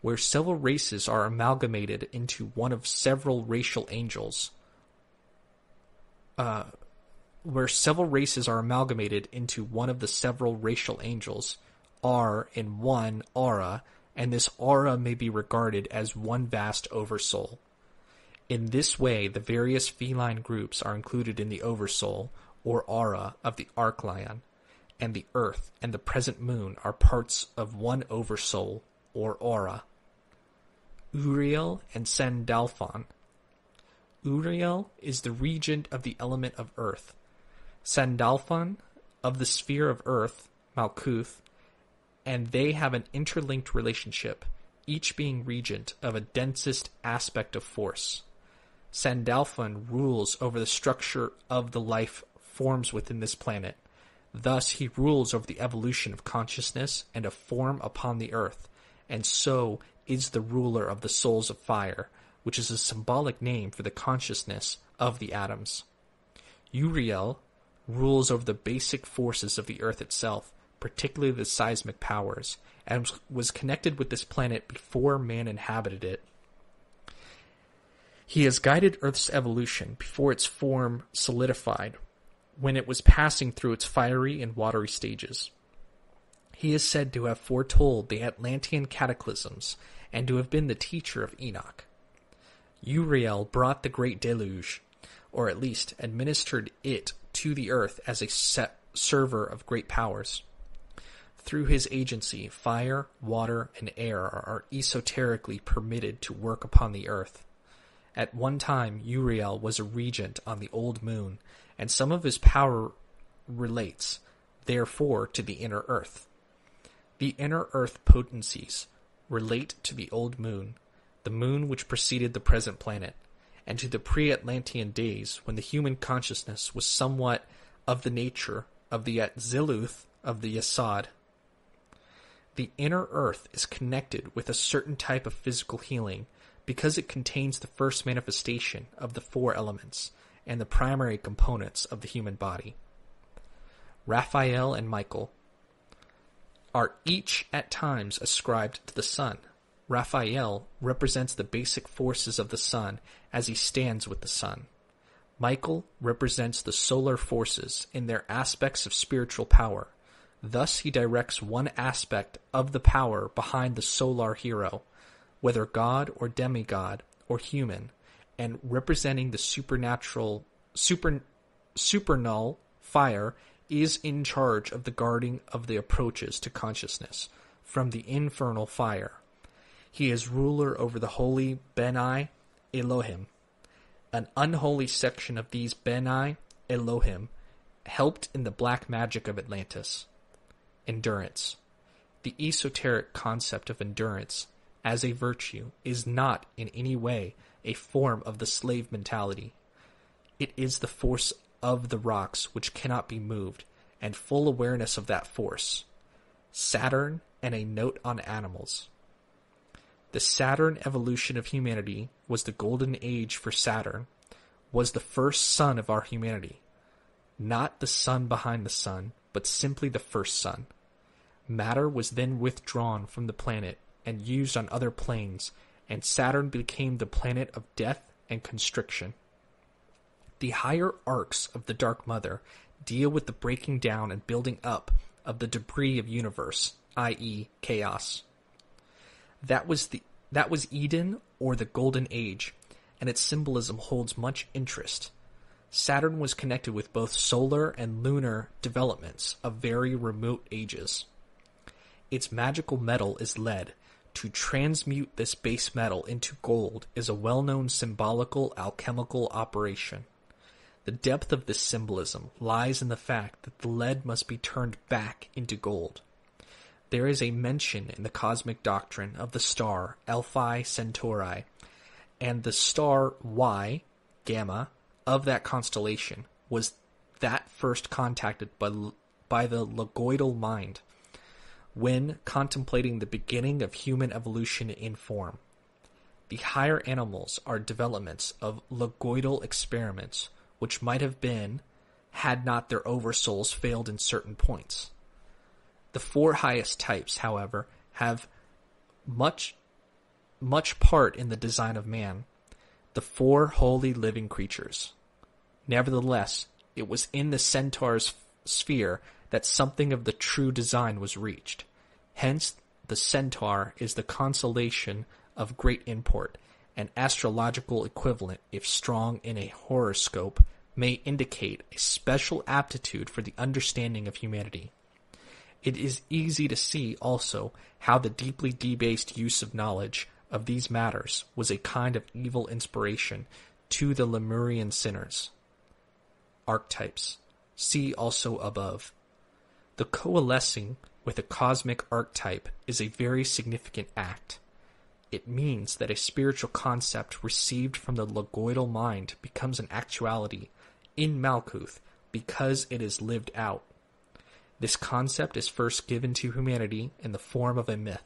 Where several races are amalgamated into one of several racial angels, uh, where several races are amalgamated into one of the several racial angels, are in one aura, and this aura may be regarded as one vast oversoul. In this way, the various feline groups are included in the oversoul, or aura, of the Archlion, and the Earth and the present moon are parts of one oversoul, or aura. Uriel and Sandalphon. Uriel is the regent of the element of Earth. Sandalphon of the sphere of Earth, Malkuth, and they have an interlinked relationship, each being regent of a densest aspect of force. Sandalphon rules over the structure of the life forms within this planet, Thus he rules over the evolution of consciousness and of form upon the earth, and so is the ruler of the souls of fire, which is a symbolic name for the consciousness of the atoms. Uriel rules over the basic forces of the earth itself, particularly the seismic powers, and was connected with this planet before man inhabited it. He has guided Earth's evolution before its form solidified, when it was passing through its fiery and watery stages. He is said to have foretold the Atlantean cataclysms and to have been the teacher of Enoch. Uriel brought the great deluge, or at least administered it to the earth as a server of great powers. Through his agency, fire, water, and air are esoterically permitted to work upon the earth. At one time, Uriel was a regent on the old moon and some of his power relates, therefore, to the inner earth. The inner earth potencies relate to the old moon, the moon which preceded the present planet, and to the pre Atlantean days when the human consciousness was somewhat of the nature of the Atziluth of the Yesod. The inner earth is connected with a certain type of physical healing because it contains the first manifestation of the four elements, and the primary components of the human body. Raphael and Michael are each at times ascribed to the sun. Raphael represents the basic forces of the sun as he stands with the sun. Michael represents the solar forces in their aspects of spiritual power. Thus, he directs one aspect of the power behind the solar hero, whether god or demigod or human, and representing the supernatural super supernal fire is in charge of the guarding of the approaches to consciousness from the infernal fire. He is ruler over the holy Benai Elohim. An unholy section of these Benai Elohim helped in the black magic of Atlantis. Endurance. The esoteric concept of endurance as a virtue is not in any way a form of the slave mentality. It is the force of the rocks which cannot be moved, and full awareness of that force. Saturn and a note on animals. The Saturn evolution of humanity was the golden age for Saturn, was the first sun of our humanity. Not the sun behind the sun, but simply the first sun. Matter was then withdrawn from the planet and used on other planes and Saturn became the planet of death and constriction. The higher arcs of the Dark Mother deal with the breaking down and building up of the debris of universe, i.e., chaos. That was the that was Eden or the Golden Age, and its symbolism holds much interest. Saturn was connected with both solar and lunar developments of very remote ages. Its magical metal is lead. To transmute this base metal into gold is a well known symbolical alchemical operation. The depth of this symbolism lies in the fact that the lead must be turned back into gold. There is a mention in the cosmic doctrine of the star Alpha Centauri, and the star Y, Gamma, of that constellation was that first contacted by, by the logoidal mind when contemplating the beginning of human evolution in form. The higher animals are developments of logoidal experiments which might have been had not their oversouls failed in certain points. The four highest types, however, have much much part in the design of man, the four holy living creatures. Nevertheless, it was in the centaur's sphere that something of the true design was reached. Hence, the centaur is the constellation of great import, an astrological equivalent, if strong in a horoscope, may indicate a special aptitude for the understanding of humanity. It is easy to see also how the deeply debased use of knowledge of these matters was a kind of evil inspiration to the Lemurian sinners. Archetypes. See also above. The coalescing with a cosmic archetype is a very significant act. It means that a spiritual concept received from the logoidal mind becomes an actuality in Malkuth because it is lived out. This concept is first given to humanity in the form of a myth,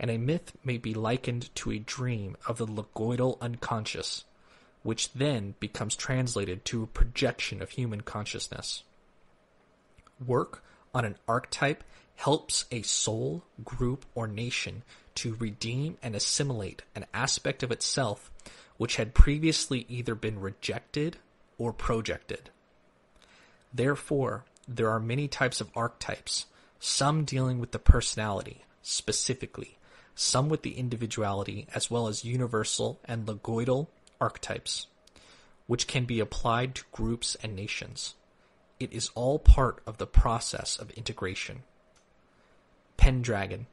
and a myth may be likened to a dream of the logoidal unconscious, which then becomes translated to a projection of human consciousness. Work on an archetype helps a soul, group, or nation to redeem and assimilate an aspect of itself which had previously either been rejected or projected. Therefore, there are many types of archetypes, some dealing with the personality, specifically, some with the individuality, as well as universal and logoidal archetypes, which can be applied to groups and nations. It is all part of the process of integration. Pendragon.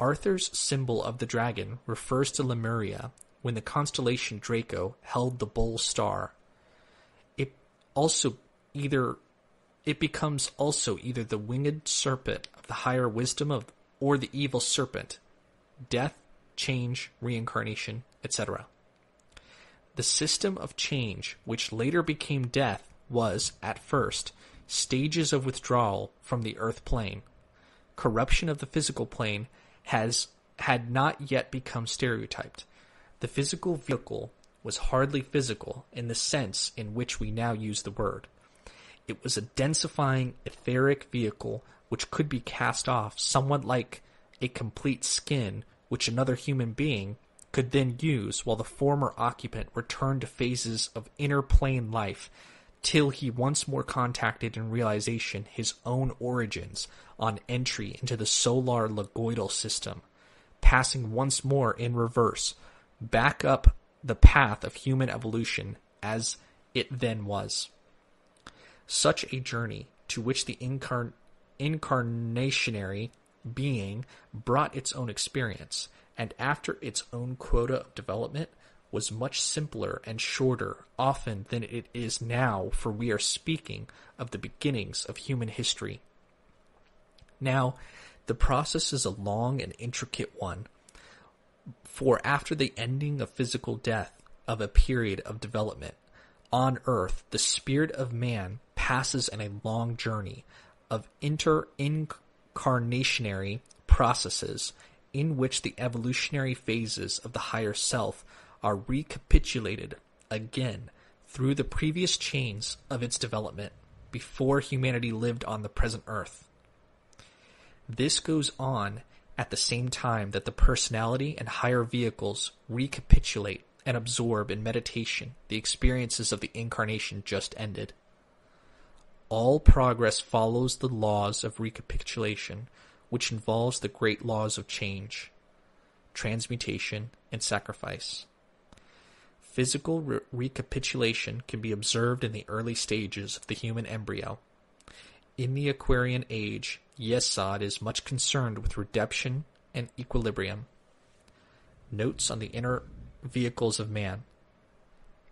Arthur's symbol of the dragon refers to Lemuria when the constellation Draco held the bull star It also either it becomes also either the winged serpent of the higher wisdom of or the evil serpent, death, change, reincarnation, etc. The system of change, which later became death, was, at first, stages of withdrawal from the earth plane. Corruption of the physical plane has had not yet become stereotyped. The physical vehicle was hardly physical in the sense in which we now use the word. It was a densifying, etheric vehicle which could be cast off somewhat like a complete skin which another human being could then use while the former occupant returned to phases of inner plane life till he once more contacted in realization his own origins on entry into the solar logoidal system, passing once more in reverse, back up the path of human evolution as it then was. Such a journey, to which the incarn- incarnationary being brought its own experience, and after its own quota of development, was much simpler and shorter often than it is now, for we are speaking of the beginnings of human history. Now, the process is a long and intricate one, for after the ending of physical death of a period of development, on earth the spirit of man passes in a long journey of inter-incarnationary processes in which the evolutionary phases of the higher self are recapitulated again through the previous chains of its development before humanity lived on the present earth. This goes on at the same time that the personality and higher vehicles recapitulate and absorb in meditation the experiences of the incarnation just ended. All progress follows the laws of recapitulation, which involves the great laws of change, transmutation, and sacrifice. Physical re- recapitulation can be observed in the early stages of the human embryo. In the Aquarian age, Yesod is much concerned with redemption and equilibrium. Notes on the inner vehicles of man.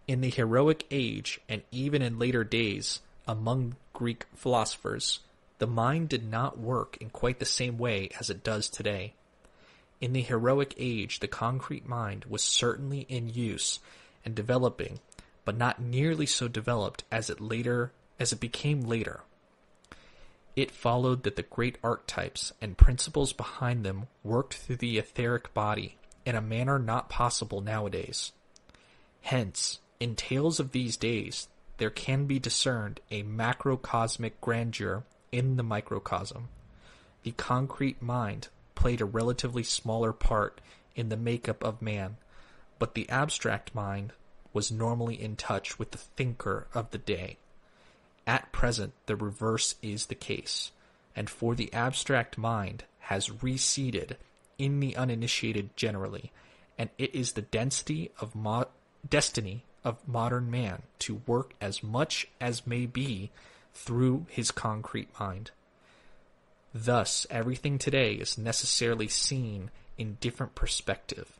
In the heroic age, and even in later days, among Greek philosophers, the mind did not work in quite the same way as it does today. In the heroic age, the concrete mind was certainly in use and developing, but not nearly so developed as it later as it became later. It followed that the great archetypes and principles behind them worked through the etheric body in a manner not possible nowadays. Hence, in tales of these days, there can be discerned a macrocosmic grandeur in the microcosm. The concrete mind played a relatively smaller part in the makeup of man, but the abstract mind was normally in touch with the thinker of the day. At present, the reverse is the case, and for the abstract mind has receded in the uninitiated generally, and it is the density of mo- destiny of modern man to work as much as may be through his concrete mind. Thus, everything today is necessarily seen in different perspective.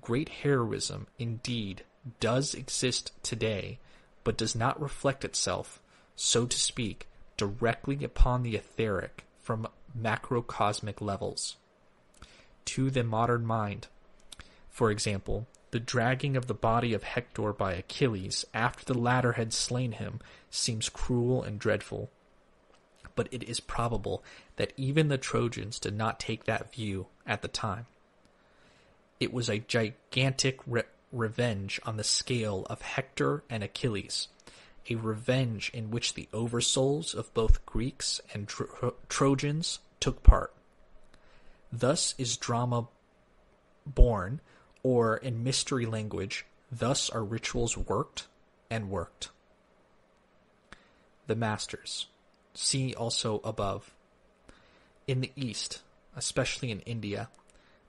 Great heroism, indeed, does exist today, but does not reflect itself, so to speak, directly upon the etheric from macrocosmic levels. To the modern mind, for example, the dragging of the body of Hector by Achilles after the latter had slain him seems cruel and dreadful. But it is probable that even the Trojans did not take that view at the time. It was a gigantic re- revenge on the scale of Hector and Achilles, a revenge in which the oversouls of both Greeks and Tro- Trojans took part. Thus is drama born or in mystery language, thus are rituals worked and worked. The Masters. See also above. In the East, especially in India,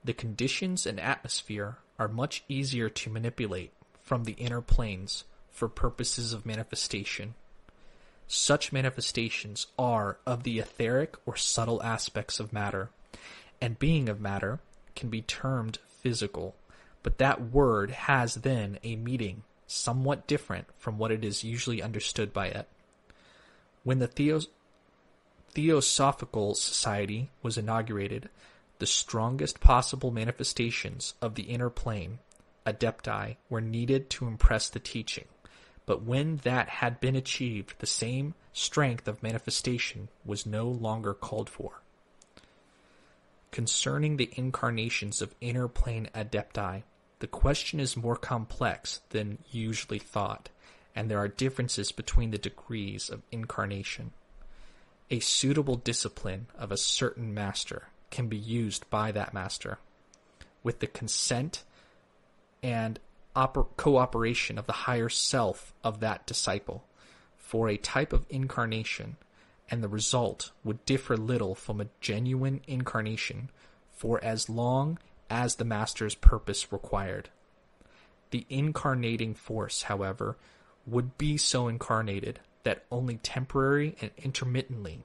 the conditions and atmosphere are much easier to manipulate from the inner planes for purposes of manifestation. Such manifestations are of the etheric or subtle aspects of matter, and being of matter can be termed physical but that word has then a meaning somewhat different from what it is usually understood by it. When the Theos- Theosophical Society was inaugurated, the strongest possible manifestations of the inner plane, adepti, were needed to impress the teaching. But when that had been achieved, the same strength of manifestation was no longer called for. Concerning the incarnations of inner plane adepti, the question is more complex than usually thought, and there are differences between the degrees of incarnation. A suitable discipline of a certain master can be used by that master, with the consent and oper- cooperation of the higher self of that disciple, for a type of incarnation, and the result would differ little from a genuine incarnation for as long as the Master's purpose required. The incarnating force, however, would be so incarnated that only temporary and intermittently,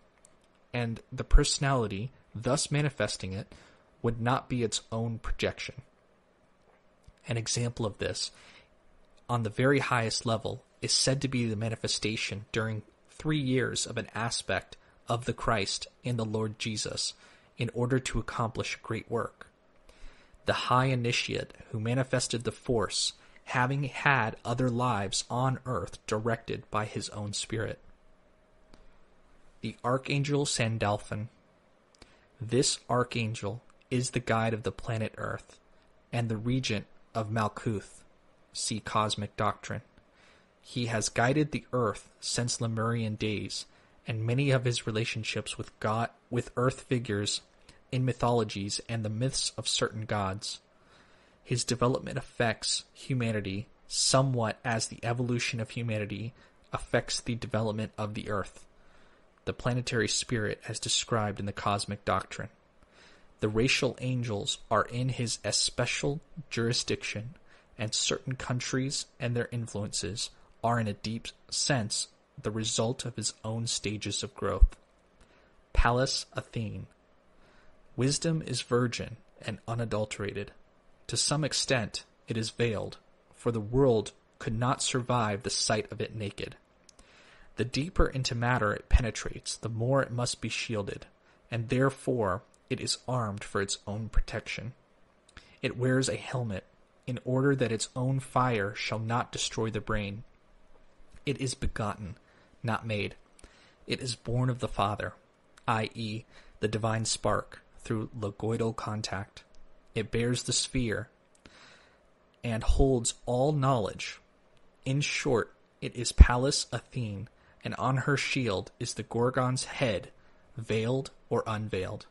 and the personality, thus manifesting it, would not be its own projection. An example of this, on the very highest level, is said to be the manifestation during three years of an aspect of the Christ and the Lord Jesus in order to accomplish great work the high initiate who manifested the force, having had other lives on earth directed by his own spirit. The Archangel Sandalphon. This archangel is the guide of the planet Earth and the regent of Malkuth. See Cosmic Doctrine. He has guided the Earth since Lemurian days, and many of his relationships with God with Earth figures in mythologies and the myths of certain gods. His development affects humanity somewhat as the evolution of humanity affects the development of the earth, the planetary spirit as described in the cosmic doctrine. The racial angels are in his especial jurisdiction, and certain countries and their influences are in a deep sense the result of his own stages of growth. Pallas Athene. Wisdom is virgin and unadulterated. To some extent, it is veiled, for the world could not survive the sight of it naked. The deeper into matter it penetrates, the more it must be shielded, and therefore it is armed for its own protection. It wears a helmet in order that its own fire shall not destroy the brain. It is begotten, not made. It is born of the Father, i.e., the divine spark, through logoidal contact. It bears the sphere and holds all knowledge. In short, it is Pallas Athene, and on her shield is the Gorgon's head, veiled or unveiled.